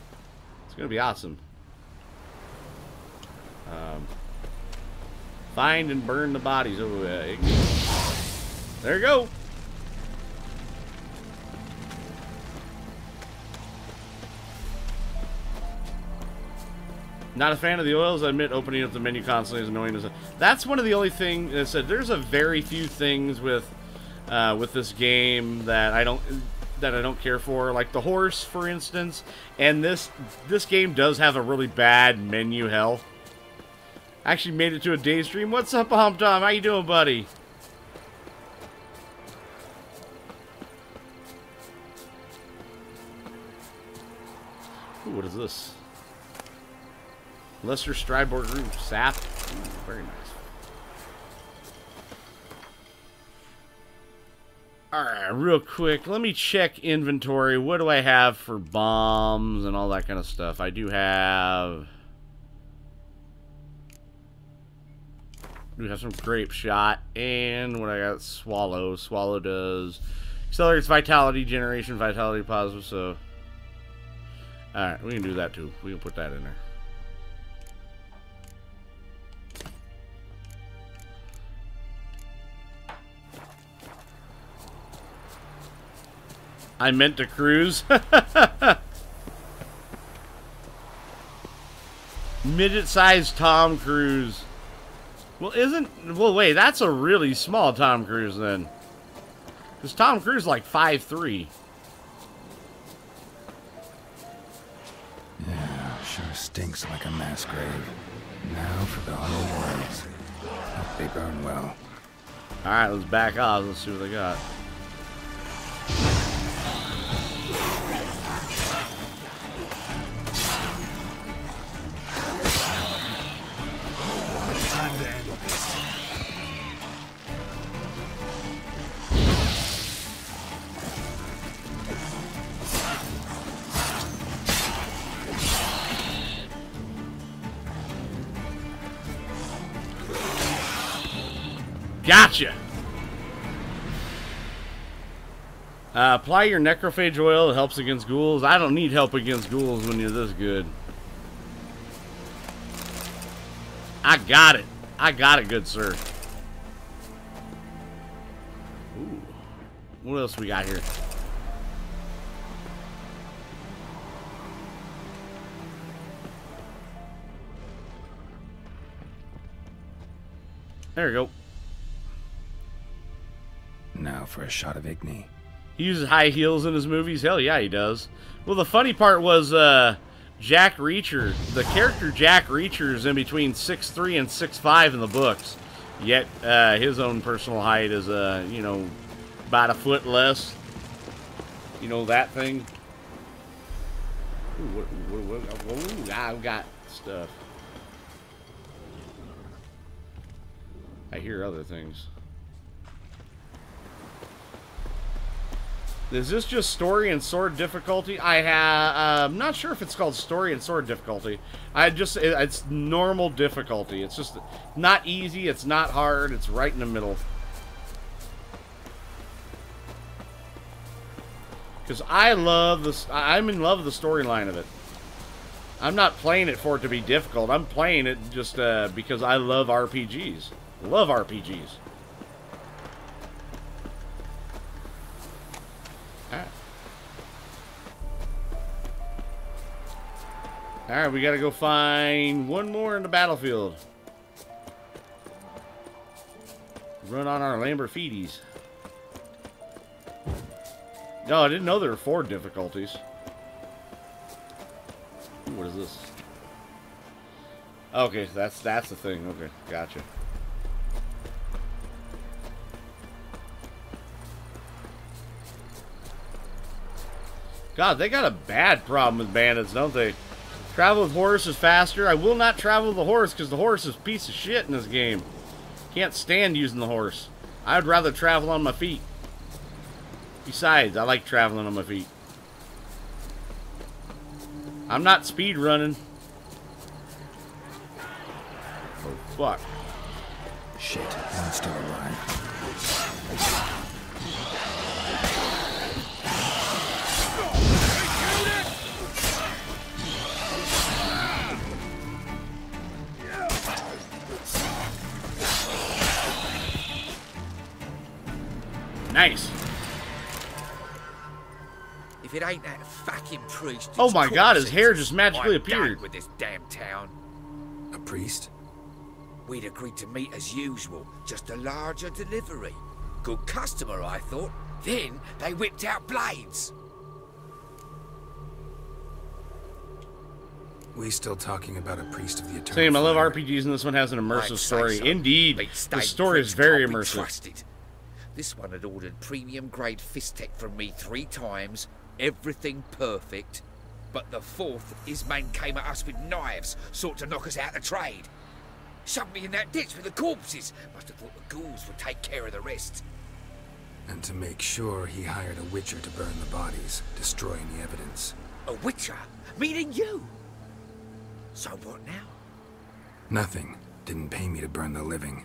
Speaker 1: it's going to be awesome. Um, find and burn the bodies. Uh, there you go. Not a fan of the oils. I admit opening up the menu constantly is annoying. That's one of the only things that said there's a very few things with uh, with this game that I don't that I don't care for, like the horse, for instance. And this this game does have a really bad menu health. Actually made it to a day stream. What's up, Hump Tom? How you doing, buddy? Ooh, what is this? Lesser Strideboard Root Sap. Ooh, very nice. Alright, real quick, let me check inventory. What do I have for bombs and all that kind of stuff? I do have... do have some grape shot and what I got swallow. Swallow does accelerates vitality generation, vitality positive, so Alright, we can do that too. We can put that in there. I meant to cruise. Midget-sized Tom Cruise. Well, isn't... Well, wait, that's a really small Tom Cruise, then. Because Tom Cruise is like 5'3".
Speaker 6: Yeah, sure stinks like a mass grave. Now for the holy oils. Hope they burn well.
Speaker 1: Alright, let's back off. Let's see what they got. Gotcha! Uh, apply your necrophage oil. It helps against ghouls. I don't need help against ghouls when you're this good. I got it. I got it, good sir. Ooh. What else we got here? There we go.
Speaker 6: Now for a shot of Igni.
Speaker 1: He uses high heels in his movies. Hell yeah, he does. Well, the funny part was uh, Jack Reacher. The character Jack Reacher is in between 6'3 and 6'5 in the books. Yet uh, his own personal height is, uh, you know, about a foot less. You know that thing? Ooh, what, what, what, ooh, I've got stuff. I hear other things. Is this just story and sword difficulty? I have. I'm not sure if it's called story and sword difficulty. I just. It, it's normal difficulty. It's just not easy. It's not hard. It's right in the middle. Because I love this. I'm in love with the storyline of it. I'm not playing it for it to be difficult. I'm playing it just uh, because I love RPGs. Love RPGs. Alright, we gotta go find one more in the battlefield. Run on our Lamborghinis. No, I didn't know there were four difficulties. What is this? Okay, that's that's the thing. Okay, gotcha. God, they got a bad problem with bandits, don't they? Travel with horse is faster. I will not travel with the horse because the horse is a piece of shit in this game. Can't stand using the horse. I'd rather travel on my feet. Besides, I like traveling on my feet. I'm not speed running. Oh, fuck.
Speaker 6: Shit, still alive.
Speaker 1: Nice.
Speaker 28: If it ain't that fucking priest.
Speaker 1: Oh my god, his hair just magically
Speaker 28: I'm done
Speaker 1: appeared.
Speaker 28: with this damn town.
Speaker 6: A priest?
Speaker 28: We'd agreed to meet as usual, just a larger delivery. Good customer, I thought. Then they whipped out blades.
Speaker 6: We still talking about a priest of the eternal
Speaker 1: Same, I love RPGs and this one has an immersive story.
Speaker 28: so.
Speaker 1: Indeed, the story is very
Speaker 28: can't
Speaker 1: immersive.
Speaker 28: trusted. This one had ordered premium grade fisstech from me three times, everything perfect. But the fourth, his men came at us with knives, sought to knock us out of trade. Shoved me in that ditch with the corpses. Must have thought the ghouls would take care of the rest.
Speaker 6: And to make sure, he hired a witcher to burn the bodies, destroying the evidence.
Speaker 28: A witcher? Meaning you? So what now?
Speaker 6: Nothing. Didn't pay me to burn the living.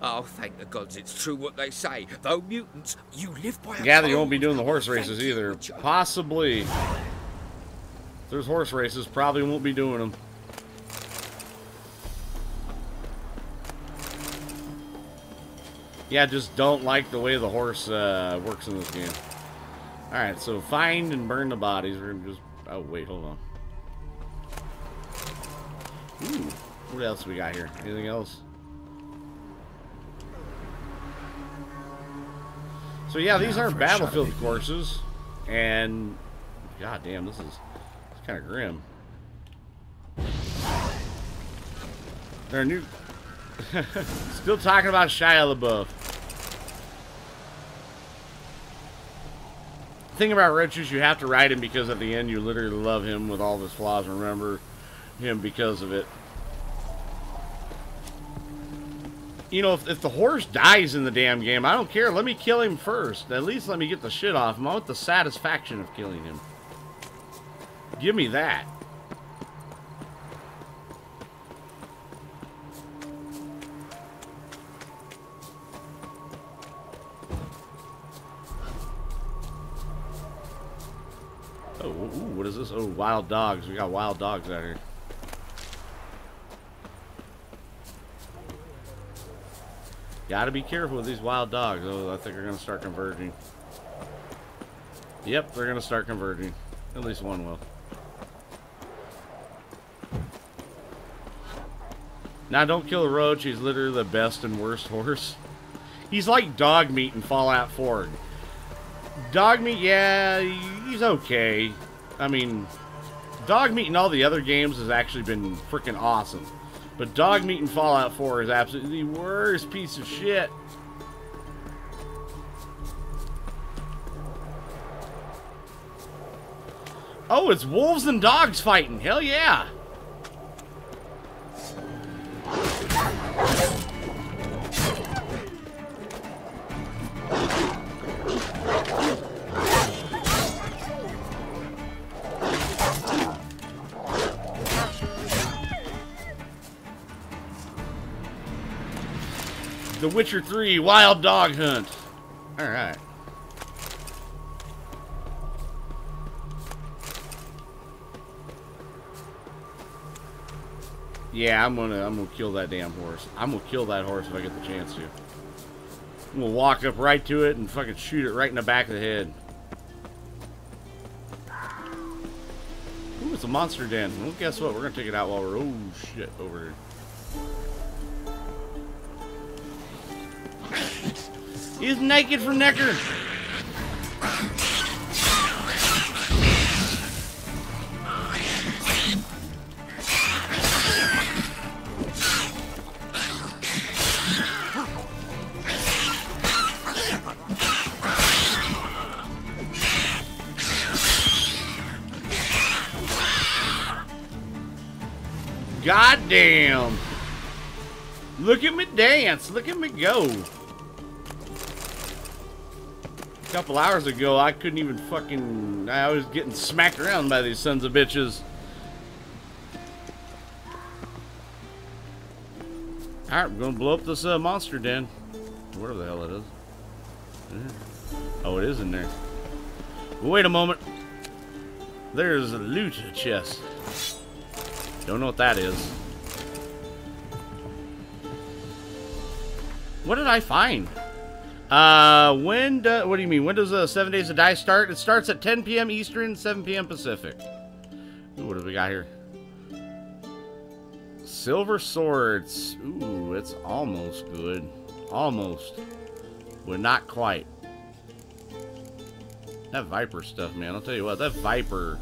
Speaker 28: Oh, thank the gods it's true what they say. Though mutants, you live by a
Speaker 1: Gather you won't be doing the horse races either. Possibly. If there's horse races, probably won't be doing them. Yeah, just don't like the way the horse uh, works in this game. Alright, so find and burn the bodies. We're gonna just... Oh, wait, hold on. Ooh, what else we got here? Anything else? So yeah, these
Speaker 6: Now
Speaker 1: aren't
Speaker 6: for a shot of
Speaker 1: battlefield courses, and god damn, this is it's kind of grim. They're new. Still talking about Shia LaBeouf. The thing about Riches, you have to ride him because at the end you literally love him with all of his flaws and remember him because of it. You know, if, if the horse dies in the damn game, I don't care. Let me kill him first. At least let me get the shit off him. I want the satisfaction of killing him. Give me that. Oh, ooh, what is this? Oh, wild dogs. We got wild dogs out here. Gotta be careful with these wild dogs. Oh, I think they're gonna start converging. Yep, they're gonna start converging. At least one will. Now, don't kill the roach. He's literally the best and worst horse. He's like dog meat in Fallout 4. Dog meat, yeah, he's okay. I mean, dog meat in all the other games has actually been freaking awesome. But dog meat in Fallout 4 is absolutely the worst piece of shit. Oh, it's wolves and dogs fighting. Hell yeah. The Witcher 3 Wild Dog Hunt. All right. Yeah, I'm gonna I'm gonna kill that damn horse. I'm gonna kill that horse if I get the chance to. I'm gonna walk up right to it and fucking shoot it right in the back of the head. Ooh, it's a monster den. Well, guess what? We're gonna take it out while we're oh shit over here. He's naked from Nekker. God damn. Look at me dance. Look at me go. Couple hours ago, I couldn't even fucking... I was getting smacked around by these sons of bitches. Alright, we're gonna blow up this uh, monster den. Whatever the hell it is. Oh, it is in there. Wait a moment. There's a loot chest. Don't know what that is. What did I find? Uh, when do, what do you mean? When does uh, Seven Days to Die start? It starts at 10 p.m. Eastern, 7 p.m. Pacific. Ooh, what have we got here? Silver swords. Ooh, it's almost good. Almost. But not quite. That Viper stuff, man. I'll tell you what, that Viper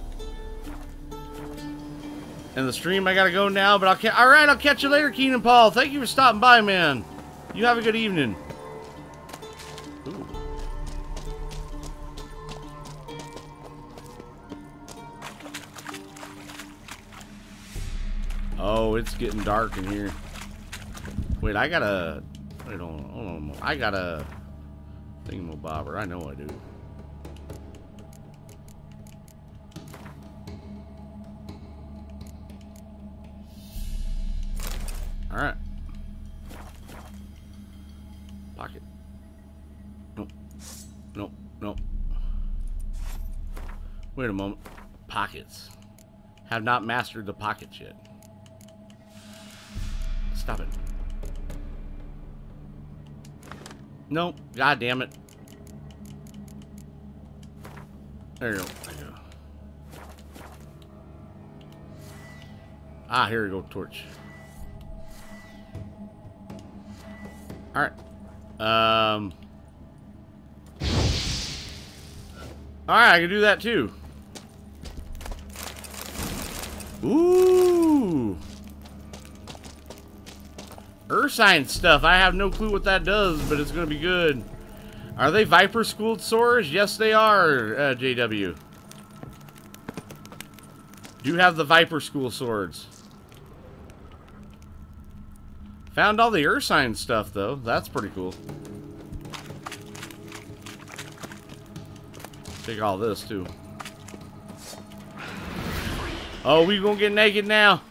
Speaker 1: in the stream. I gotta go now, but I'll ca all right. I'll catch you later, Keenan Paul. Thank you for stopping by, man. You have a good evening. Oh, it's getting dark in here. Wait, I got a. Wait, hold on, hold on. I got a thingamabobber. I know I do. Alright. Pocket. Nope. Nope. Nope. Wait a moment. Pockets. Have not mastered the pockets yet. Stop it. Nope. God damn it. There you go. There you go. Ah, here we go, torch. Alright. Um. Alright, I can do that too. Ooh. Ursine stuff. I have no clue what that does, but it's going to be good. Are they Viper Schooled swords? Yes, they are, uh, JW. Do you have the Viper School swords. Found all the Ursine stuff, though. That's pretty cool. Take all this, too. Oh, we gonna get naked now.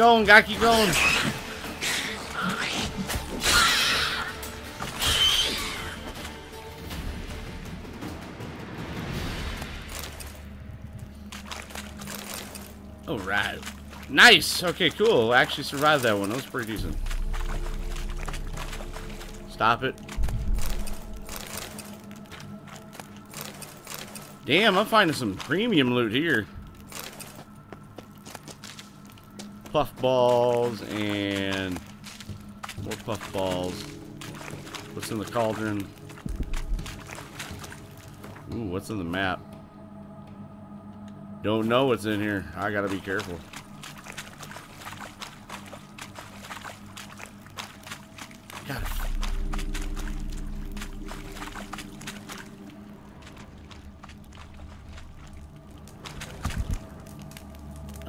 Speaker 1: Going, gotta keep going. All right. Nice. Okay, cool. I actually survived that one. That was pretty decent. Stop it. Damn, I'm finding some premium loot here. Puff balls and More puff balls. What's in the cauldron? Ooh, what's in the map? Don't know what's in here. I gotta be careful.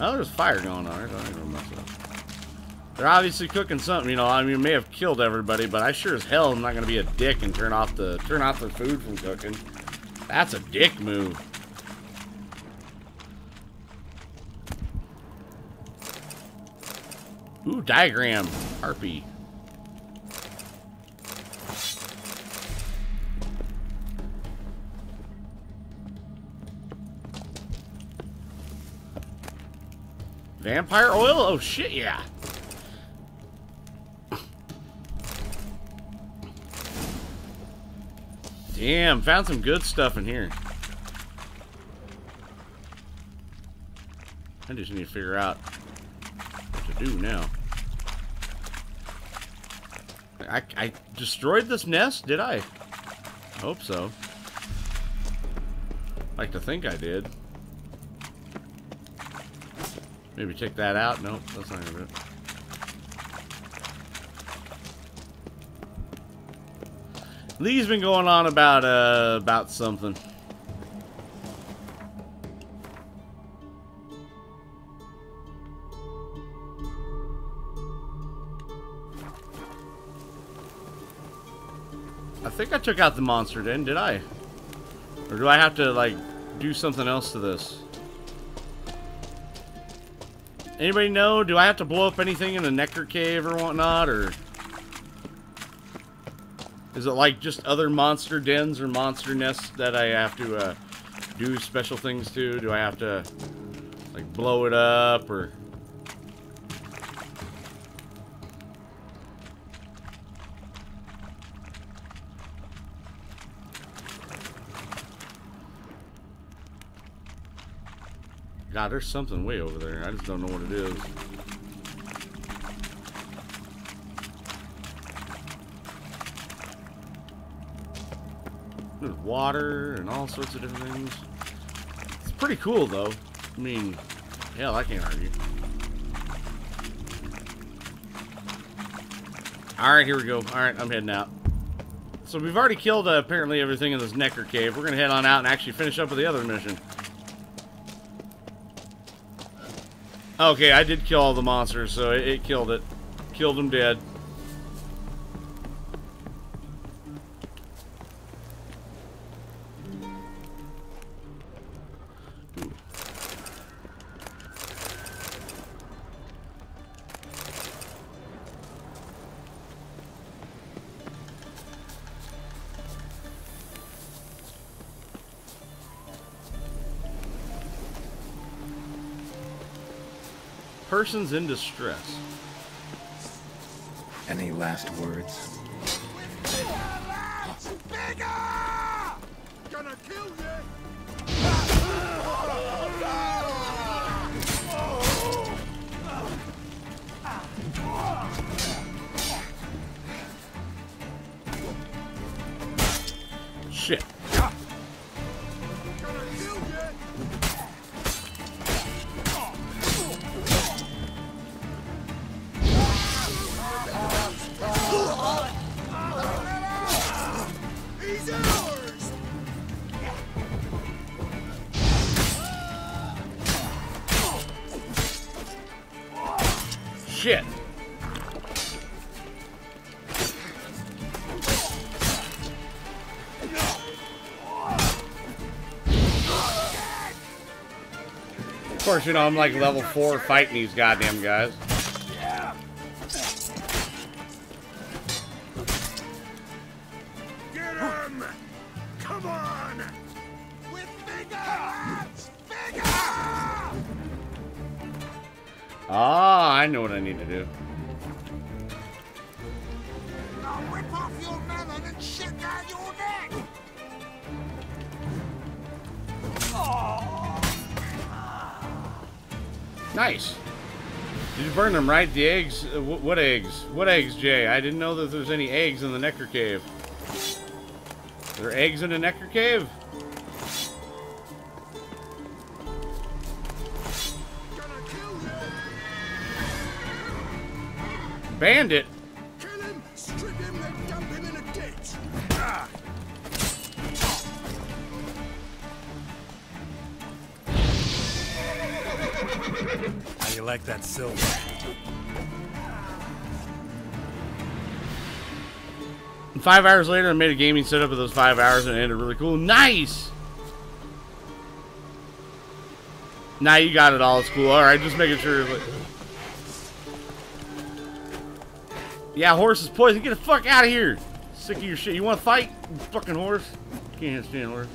Speaker 1: Oh, there's fire going on. I don't mess up. They're obviously cooking something, you know. I mean, may have killed everybody, but I sure as hell am not gonna be a dick and turn off the turn off the food from cooking. That's a dick move. Ooh, diagram. Harpy. Vampire oil? Oh shit, yeah. Damn, found some good stuff in here. I just need to figure out what to do now. I, I destroyed this nest, did I? I hope so. like to think I did. Maybe take that out. Nope, that's not gonna do it. Lee's been going on about uh about something. I think I took out the monster den, did I? Or do I have to like do something else to this? Anybody know? Do I have to blow up anything in the Nekker Cave or whatnot, or... Is it like just other monster dens or monster nests that I have to uh, do special things to? Do I have to like blow it up or? God, there's something way over there. I just don't know what it is. There's water and all sorts of different things. It's pretty cool, though. I mean, hell, I can't argue. Alright, here we go. Alright, I'm heading out. So we've already killed, uh, apparently, everything in this Nekker Cave. We're going to head on out and actually finish up with the other mission. Okay, I did kill all the monsters, so it, it killed it. Killed them dead. Persons in distress.
Speaker 6: Any last words?
Speaker 16: Gonna kill you!
Speaker 1: Course, you know, I'm like level 4 fighting these goddamn guys.
Speaker 16: Get him! Come on! With bigger hands! Bigger!
Speaker 1: Ah, I know what I need to do. Nice. Did you burn them right? The eggs? Uh, what eggs? What eggs, Jay? I didn't know that there's any eggs in the Nekker Cave. There are there eggs in the Nekker Cave? Bandit? Five hours later, I made a gaming setup of those five hours and it ended really cool. Nice! Now you got it all. It's cool. All right, just making sure. Yeah, horse is poison. Get the fuck out of here. Sick of your shit. You want to fight? Fucking horse. Can't stand horse.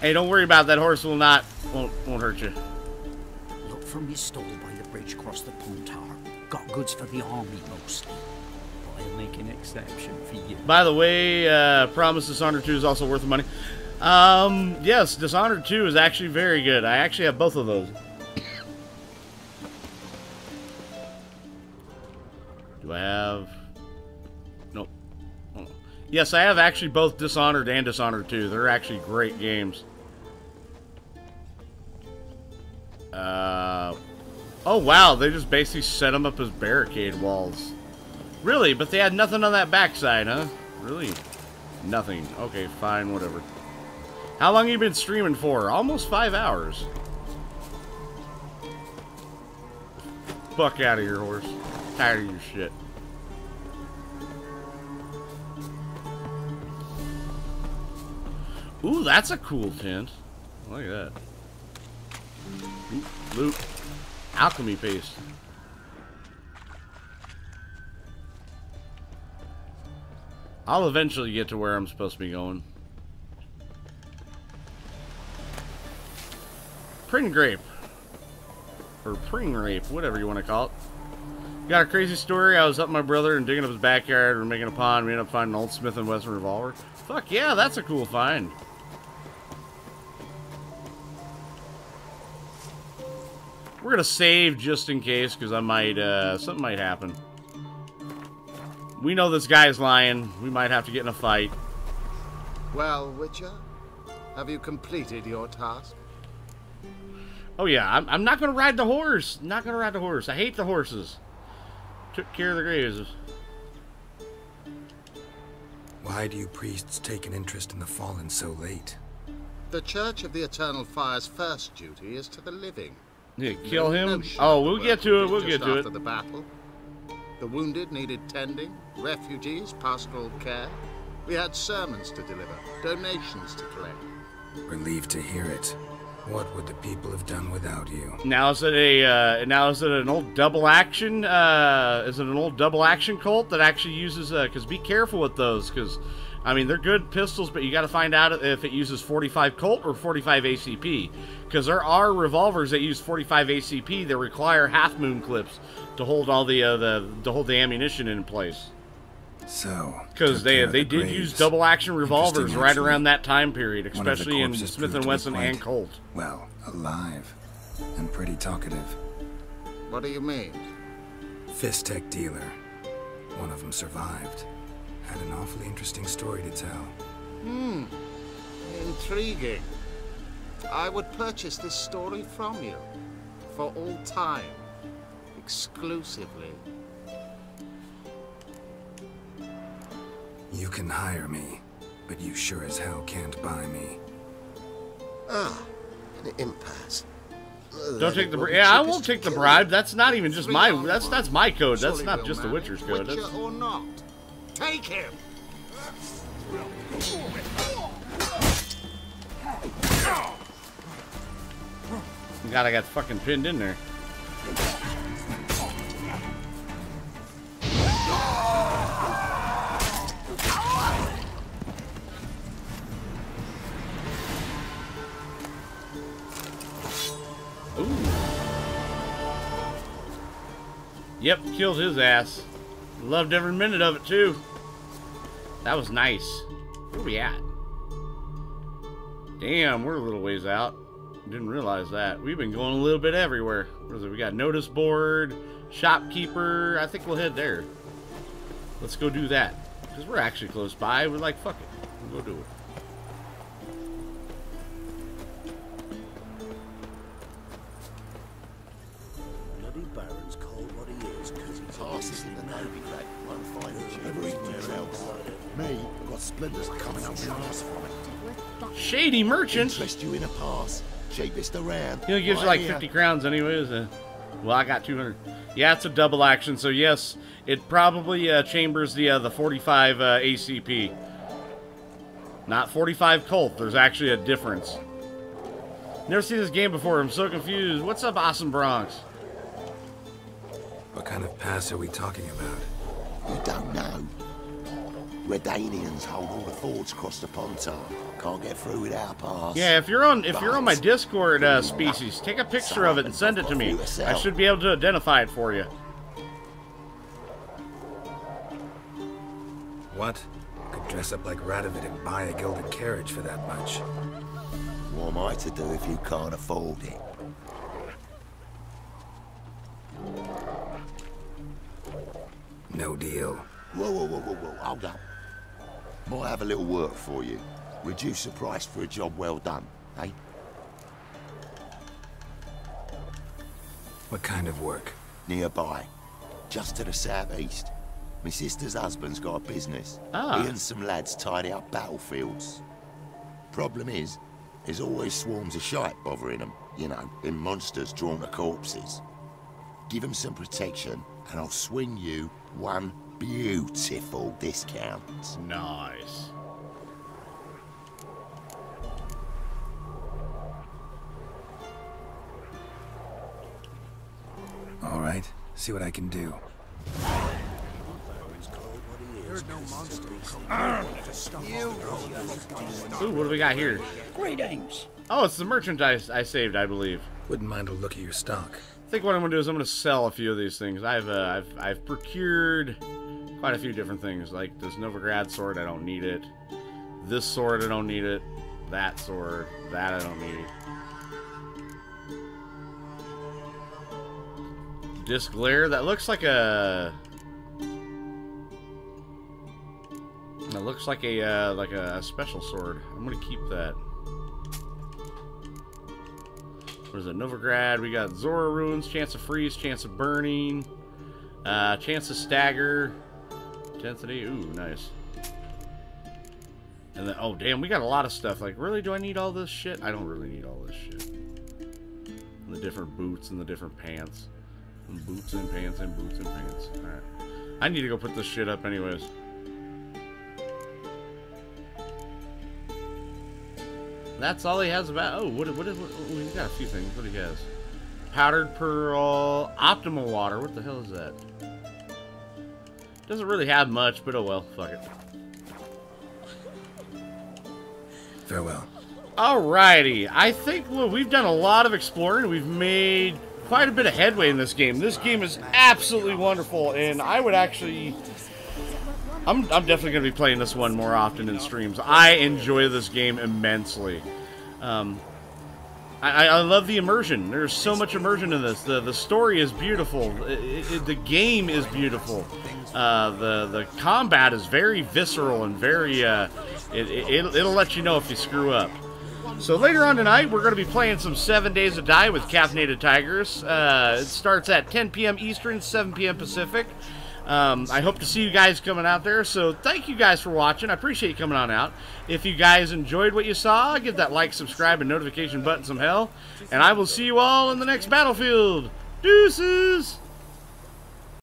Speaker 1: Hey, don't worry about that. Horse will not won't won't hurt you.
Speaker 29: Look from me stall by the bridge across the Pontar. Got goods for the army mostly. But I'll make an exception for you.
Speaker 1: By the way, uh, Promise Dishonored 2 is also worth the money. Um, yes, Dishonored 2 is actually very good. I actually have both of those. Do I have... Nope. Oh. Yes, I have actually both Dishonored and Dishonored 2. They're actually great games. Uh... Oh, wow. They just basically set them up as barricade walls. Really? But they had nothing on that backside, huh? Really? Nothing. Okay, fine, whatever. How long you been streaming for? Almost five hours. Fuck out of here, horse. Tired of your shit. Ooh, that's a cool tent. Look at that. Loot. Alchemy paste. I'll eventually get to where I'm supposed to be going. Pring grape. Or pring rape, whatever you want to call it. Got a crazy story. I was up my brother and digging up his backyard. We're making a pond. We ended up finding an old Smith & Wesson revolver. Fuck yeah, that's a cool find. We're gonna save just in case, because I might, uh, something might happen. We know this guy's lying. We might have to get in a fight.
Speaker 24: Well, Witcher, have you completed your task?
Speaker 1: Oh yeah, I'm, I'm not gonna ride the horse. Not gonna ride the horse. I hate the horses. Took care of the graves.
Speaker 6: Why do you priests take an interest in the fallen so late?
Speaker 24: The Church of the Eternal Fire's first duty is to the living.
Speaker 1: Yeah, kill
Speaker 24: No
Speaker 1: him. Oh, we'll get to it. We'll
Speaker 24: did
Speaker 1: get
Speaker 24: just
Speaker 1: to
Speaker 24: after
Speaker 1: it.
Speaker 24: the battle. The wounded needed tending, refugees pastoral care. We had sermons to deliver, donations to collect.
Speaker 6: Relieved to hear it. What would the people have done without you?
Speaker 1: Now is it a uh, now is it an old double action? Uh, is it an old double action Colt that actually uses? Because be careful with those, because I mean they're good pistols, but you got to find out if it uses 45 Colt or 45 ACP. Because there are revolvers that use 45 ACP that require half moon clips to hold all the uh, the to hold the ammunition in place.
Speaker 6: So,
Speaker 1: Because they they
Speaker 6: the
Speaker 1: did use double action revolvers right around that time period,
Speaker 6: One of the
Speaker 1: especially in Smith and Wesson
Speaker 6: quite-
Speaker 1: and Colt.
Speaker 6: Well, alive. And pretty talkative.
Speaker 24: What do you mean?
Speaker 6: Fisstech dealer. One of them survived. Had an awfully interesting story to tell.
Speaker 24: Hmm. Intriguing. I would purchase this story from you. For all time. Exclusively.
Speaker 6: You can hire me, but you sure as hell can't buy me.
Speaker 30: Ah, an impasse.
Speaker 1: Don't take the bri- yeah. I won't take the bribe. That's not even just my. That's that's my code. That's not just the Witcher's code.
Speaker 24: Witcher
Speaker 1: That's,
Speaker 24: or not. Take him!
Speaker 1: God, I got fucking pinned in there. Yep, killed his ass. Loved every minute of it too. That was nice. Where we at? Damn, we're a little ways out. Didn't realize that. We've been going a little bit everywhere. What is it? We got notice board, shopkeeper. I think we'll head there. Let's go do that. Because we're actually close by. We're like, fuck it. We'll go do it.
Speaker 25: Bloody Baron's called what he is because he's
Speaker 31: Passes in the Navy, Greg. Won't find it everywhere else. Me, got splinters coming up my arse from it.
Speaker 1: Shady merchant.
Speaker 31: Interest you in a pass. Cheapest around.
Speaker 1: He only gives you like
Speaker 31: here.
Speaker 1: 50 crowns anyways. Uh, well, I got 200. Yeah, it's a double action, so yes, it probably uh, chambers the uh, the 45 uh, ACP. Not 45 Colt. There's actually a difference. Never seen this game before. I'm so confused. What's up, Awesome Bronx?
Speaker 6: What kind of pass are we talking about?
Speaker 31: You don't know. Redanians hold all the fords across the Pontar. Can't get through without a pass.
Speaker 1: Yeah, if you're on if you're on my Discord uh, species, take a picture of it and send it to me. I should be able to identify it for you.
Speaker 6: What? Could dress up like Radovid and buy a gilded carriage for that much.
Speaker 31: What am I to do if you can't afford it?
Speaker 6: No deal.
Speaker 31: Whoa, whoa, whoa, whoa, whoa, hold up. Might have a little work for you. Reduce the price for a job well done, eh?
Speaker 6: What kind of work?
Speaker 31: Nearby. Just to the southeast. My sister's husband's got a business.
Speaker 1: Ah.
Speaker 31: He and some lads tidy up battlefields. Problem is, there's always swarms of shite bothering them. You know, in monsters drawn to corpses. Give them some protection, and I'll swing you one beautiful discount.
Speaker 1: Nice.
Speaker 6: All right. See what I can do.
Speaker 27: There's no monster.
Speaker 1: Ooh, what do we got here?
Speaker 27: Greetings.
Speaker 1: Oh, it's the merchandise I saved, I believe.
Speaker 6: Wouldn't mind a look at your stock.
Speaker 1: I think what I'm gonna do is I'm gonna sell a few of these things. I've uh, I've I've procured quite a few different things, like this Novigrad sword. I don't need it. This sword, I don't need it. That sword, that I don't need. Disc glare. That looks like a. That looks like a uh, like a special sword. I'm gonna keep that. What is it? Novigrad. We got Zora Ruins, chance of freeze, chance of burning, uh, chance of stagger, intensity. Ooh, nice. And then, oh damn, we got a lot of stuff. Like, really, do I need all this shit? I don't really need all this shit. And the different boots and the different pants, and boots and pants and boots and pants. All right, I need to go put this shit up anyways. That's all he has about. Oh, what? What is? What, oh, he's got a few things. What he has? Powdered pearl, optima mater. What the hell is that? Doesn't really have much, but oh well. Fuck it.
Speaker 6: Farewell.
Speaker 1: Alrighty, I think well, we've done a lot of exploring. We've made quite a bit of headway in this game. This game is absolutely wonderful, and I would actually. I'm, I'm definitely going to be playing this one more often in streams. I enjoy this game immensely. Um, I, I love the immersion. There's so much immersion in this. The the story is beautiful. It, it, the game is beautiful. Uh, the the combat is very visceral and very. Uh, it, it, it'll let you know if you screw up. So later on tonight, we're going to be playing some Seven Days to Die with Caffeinated Tigers. Uh, it starts at 10 p.m. Eastern, 7 p.m. Pacific. Um, I hope to see you guys coming out there. So thank you guys for watching. I appreciate you coming on out. If you guys enjoyed what you saw, give that like, subscribe, and notification button some hell. And I will see you all in the next battlefield. Deuces!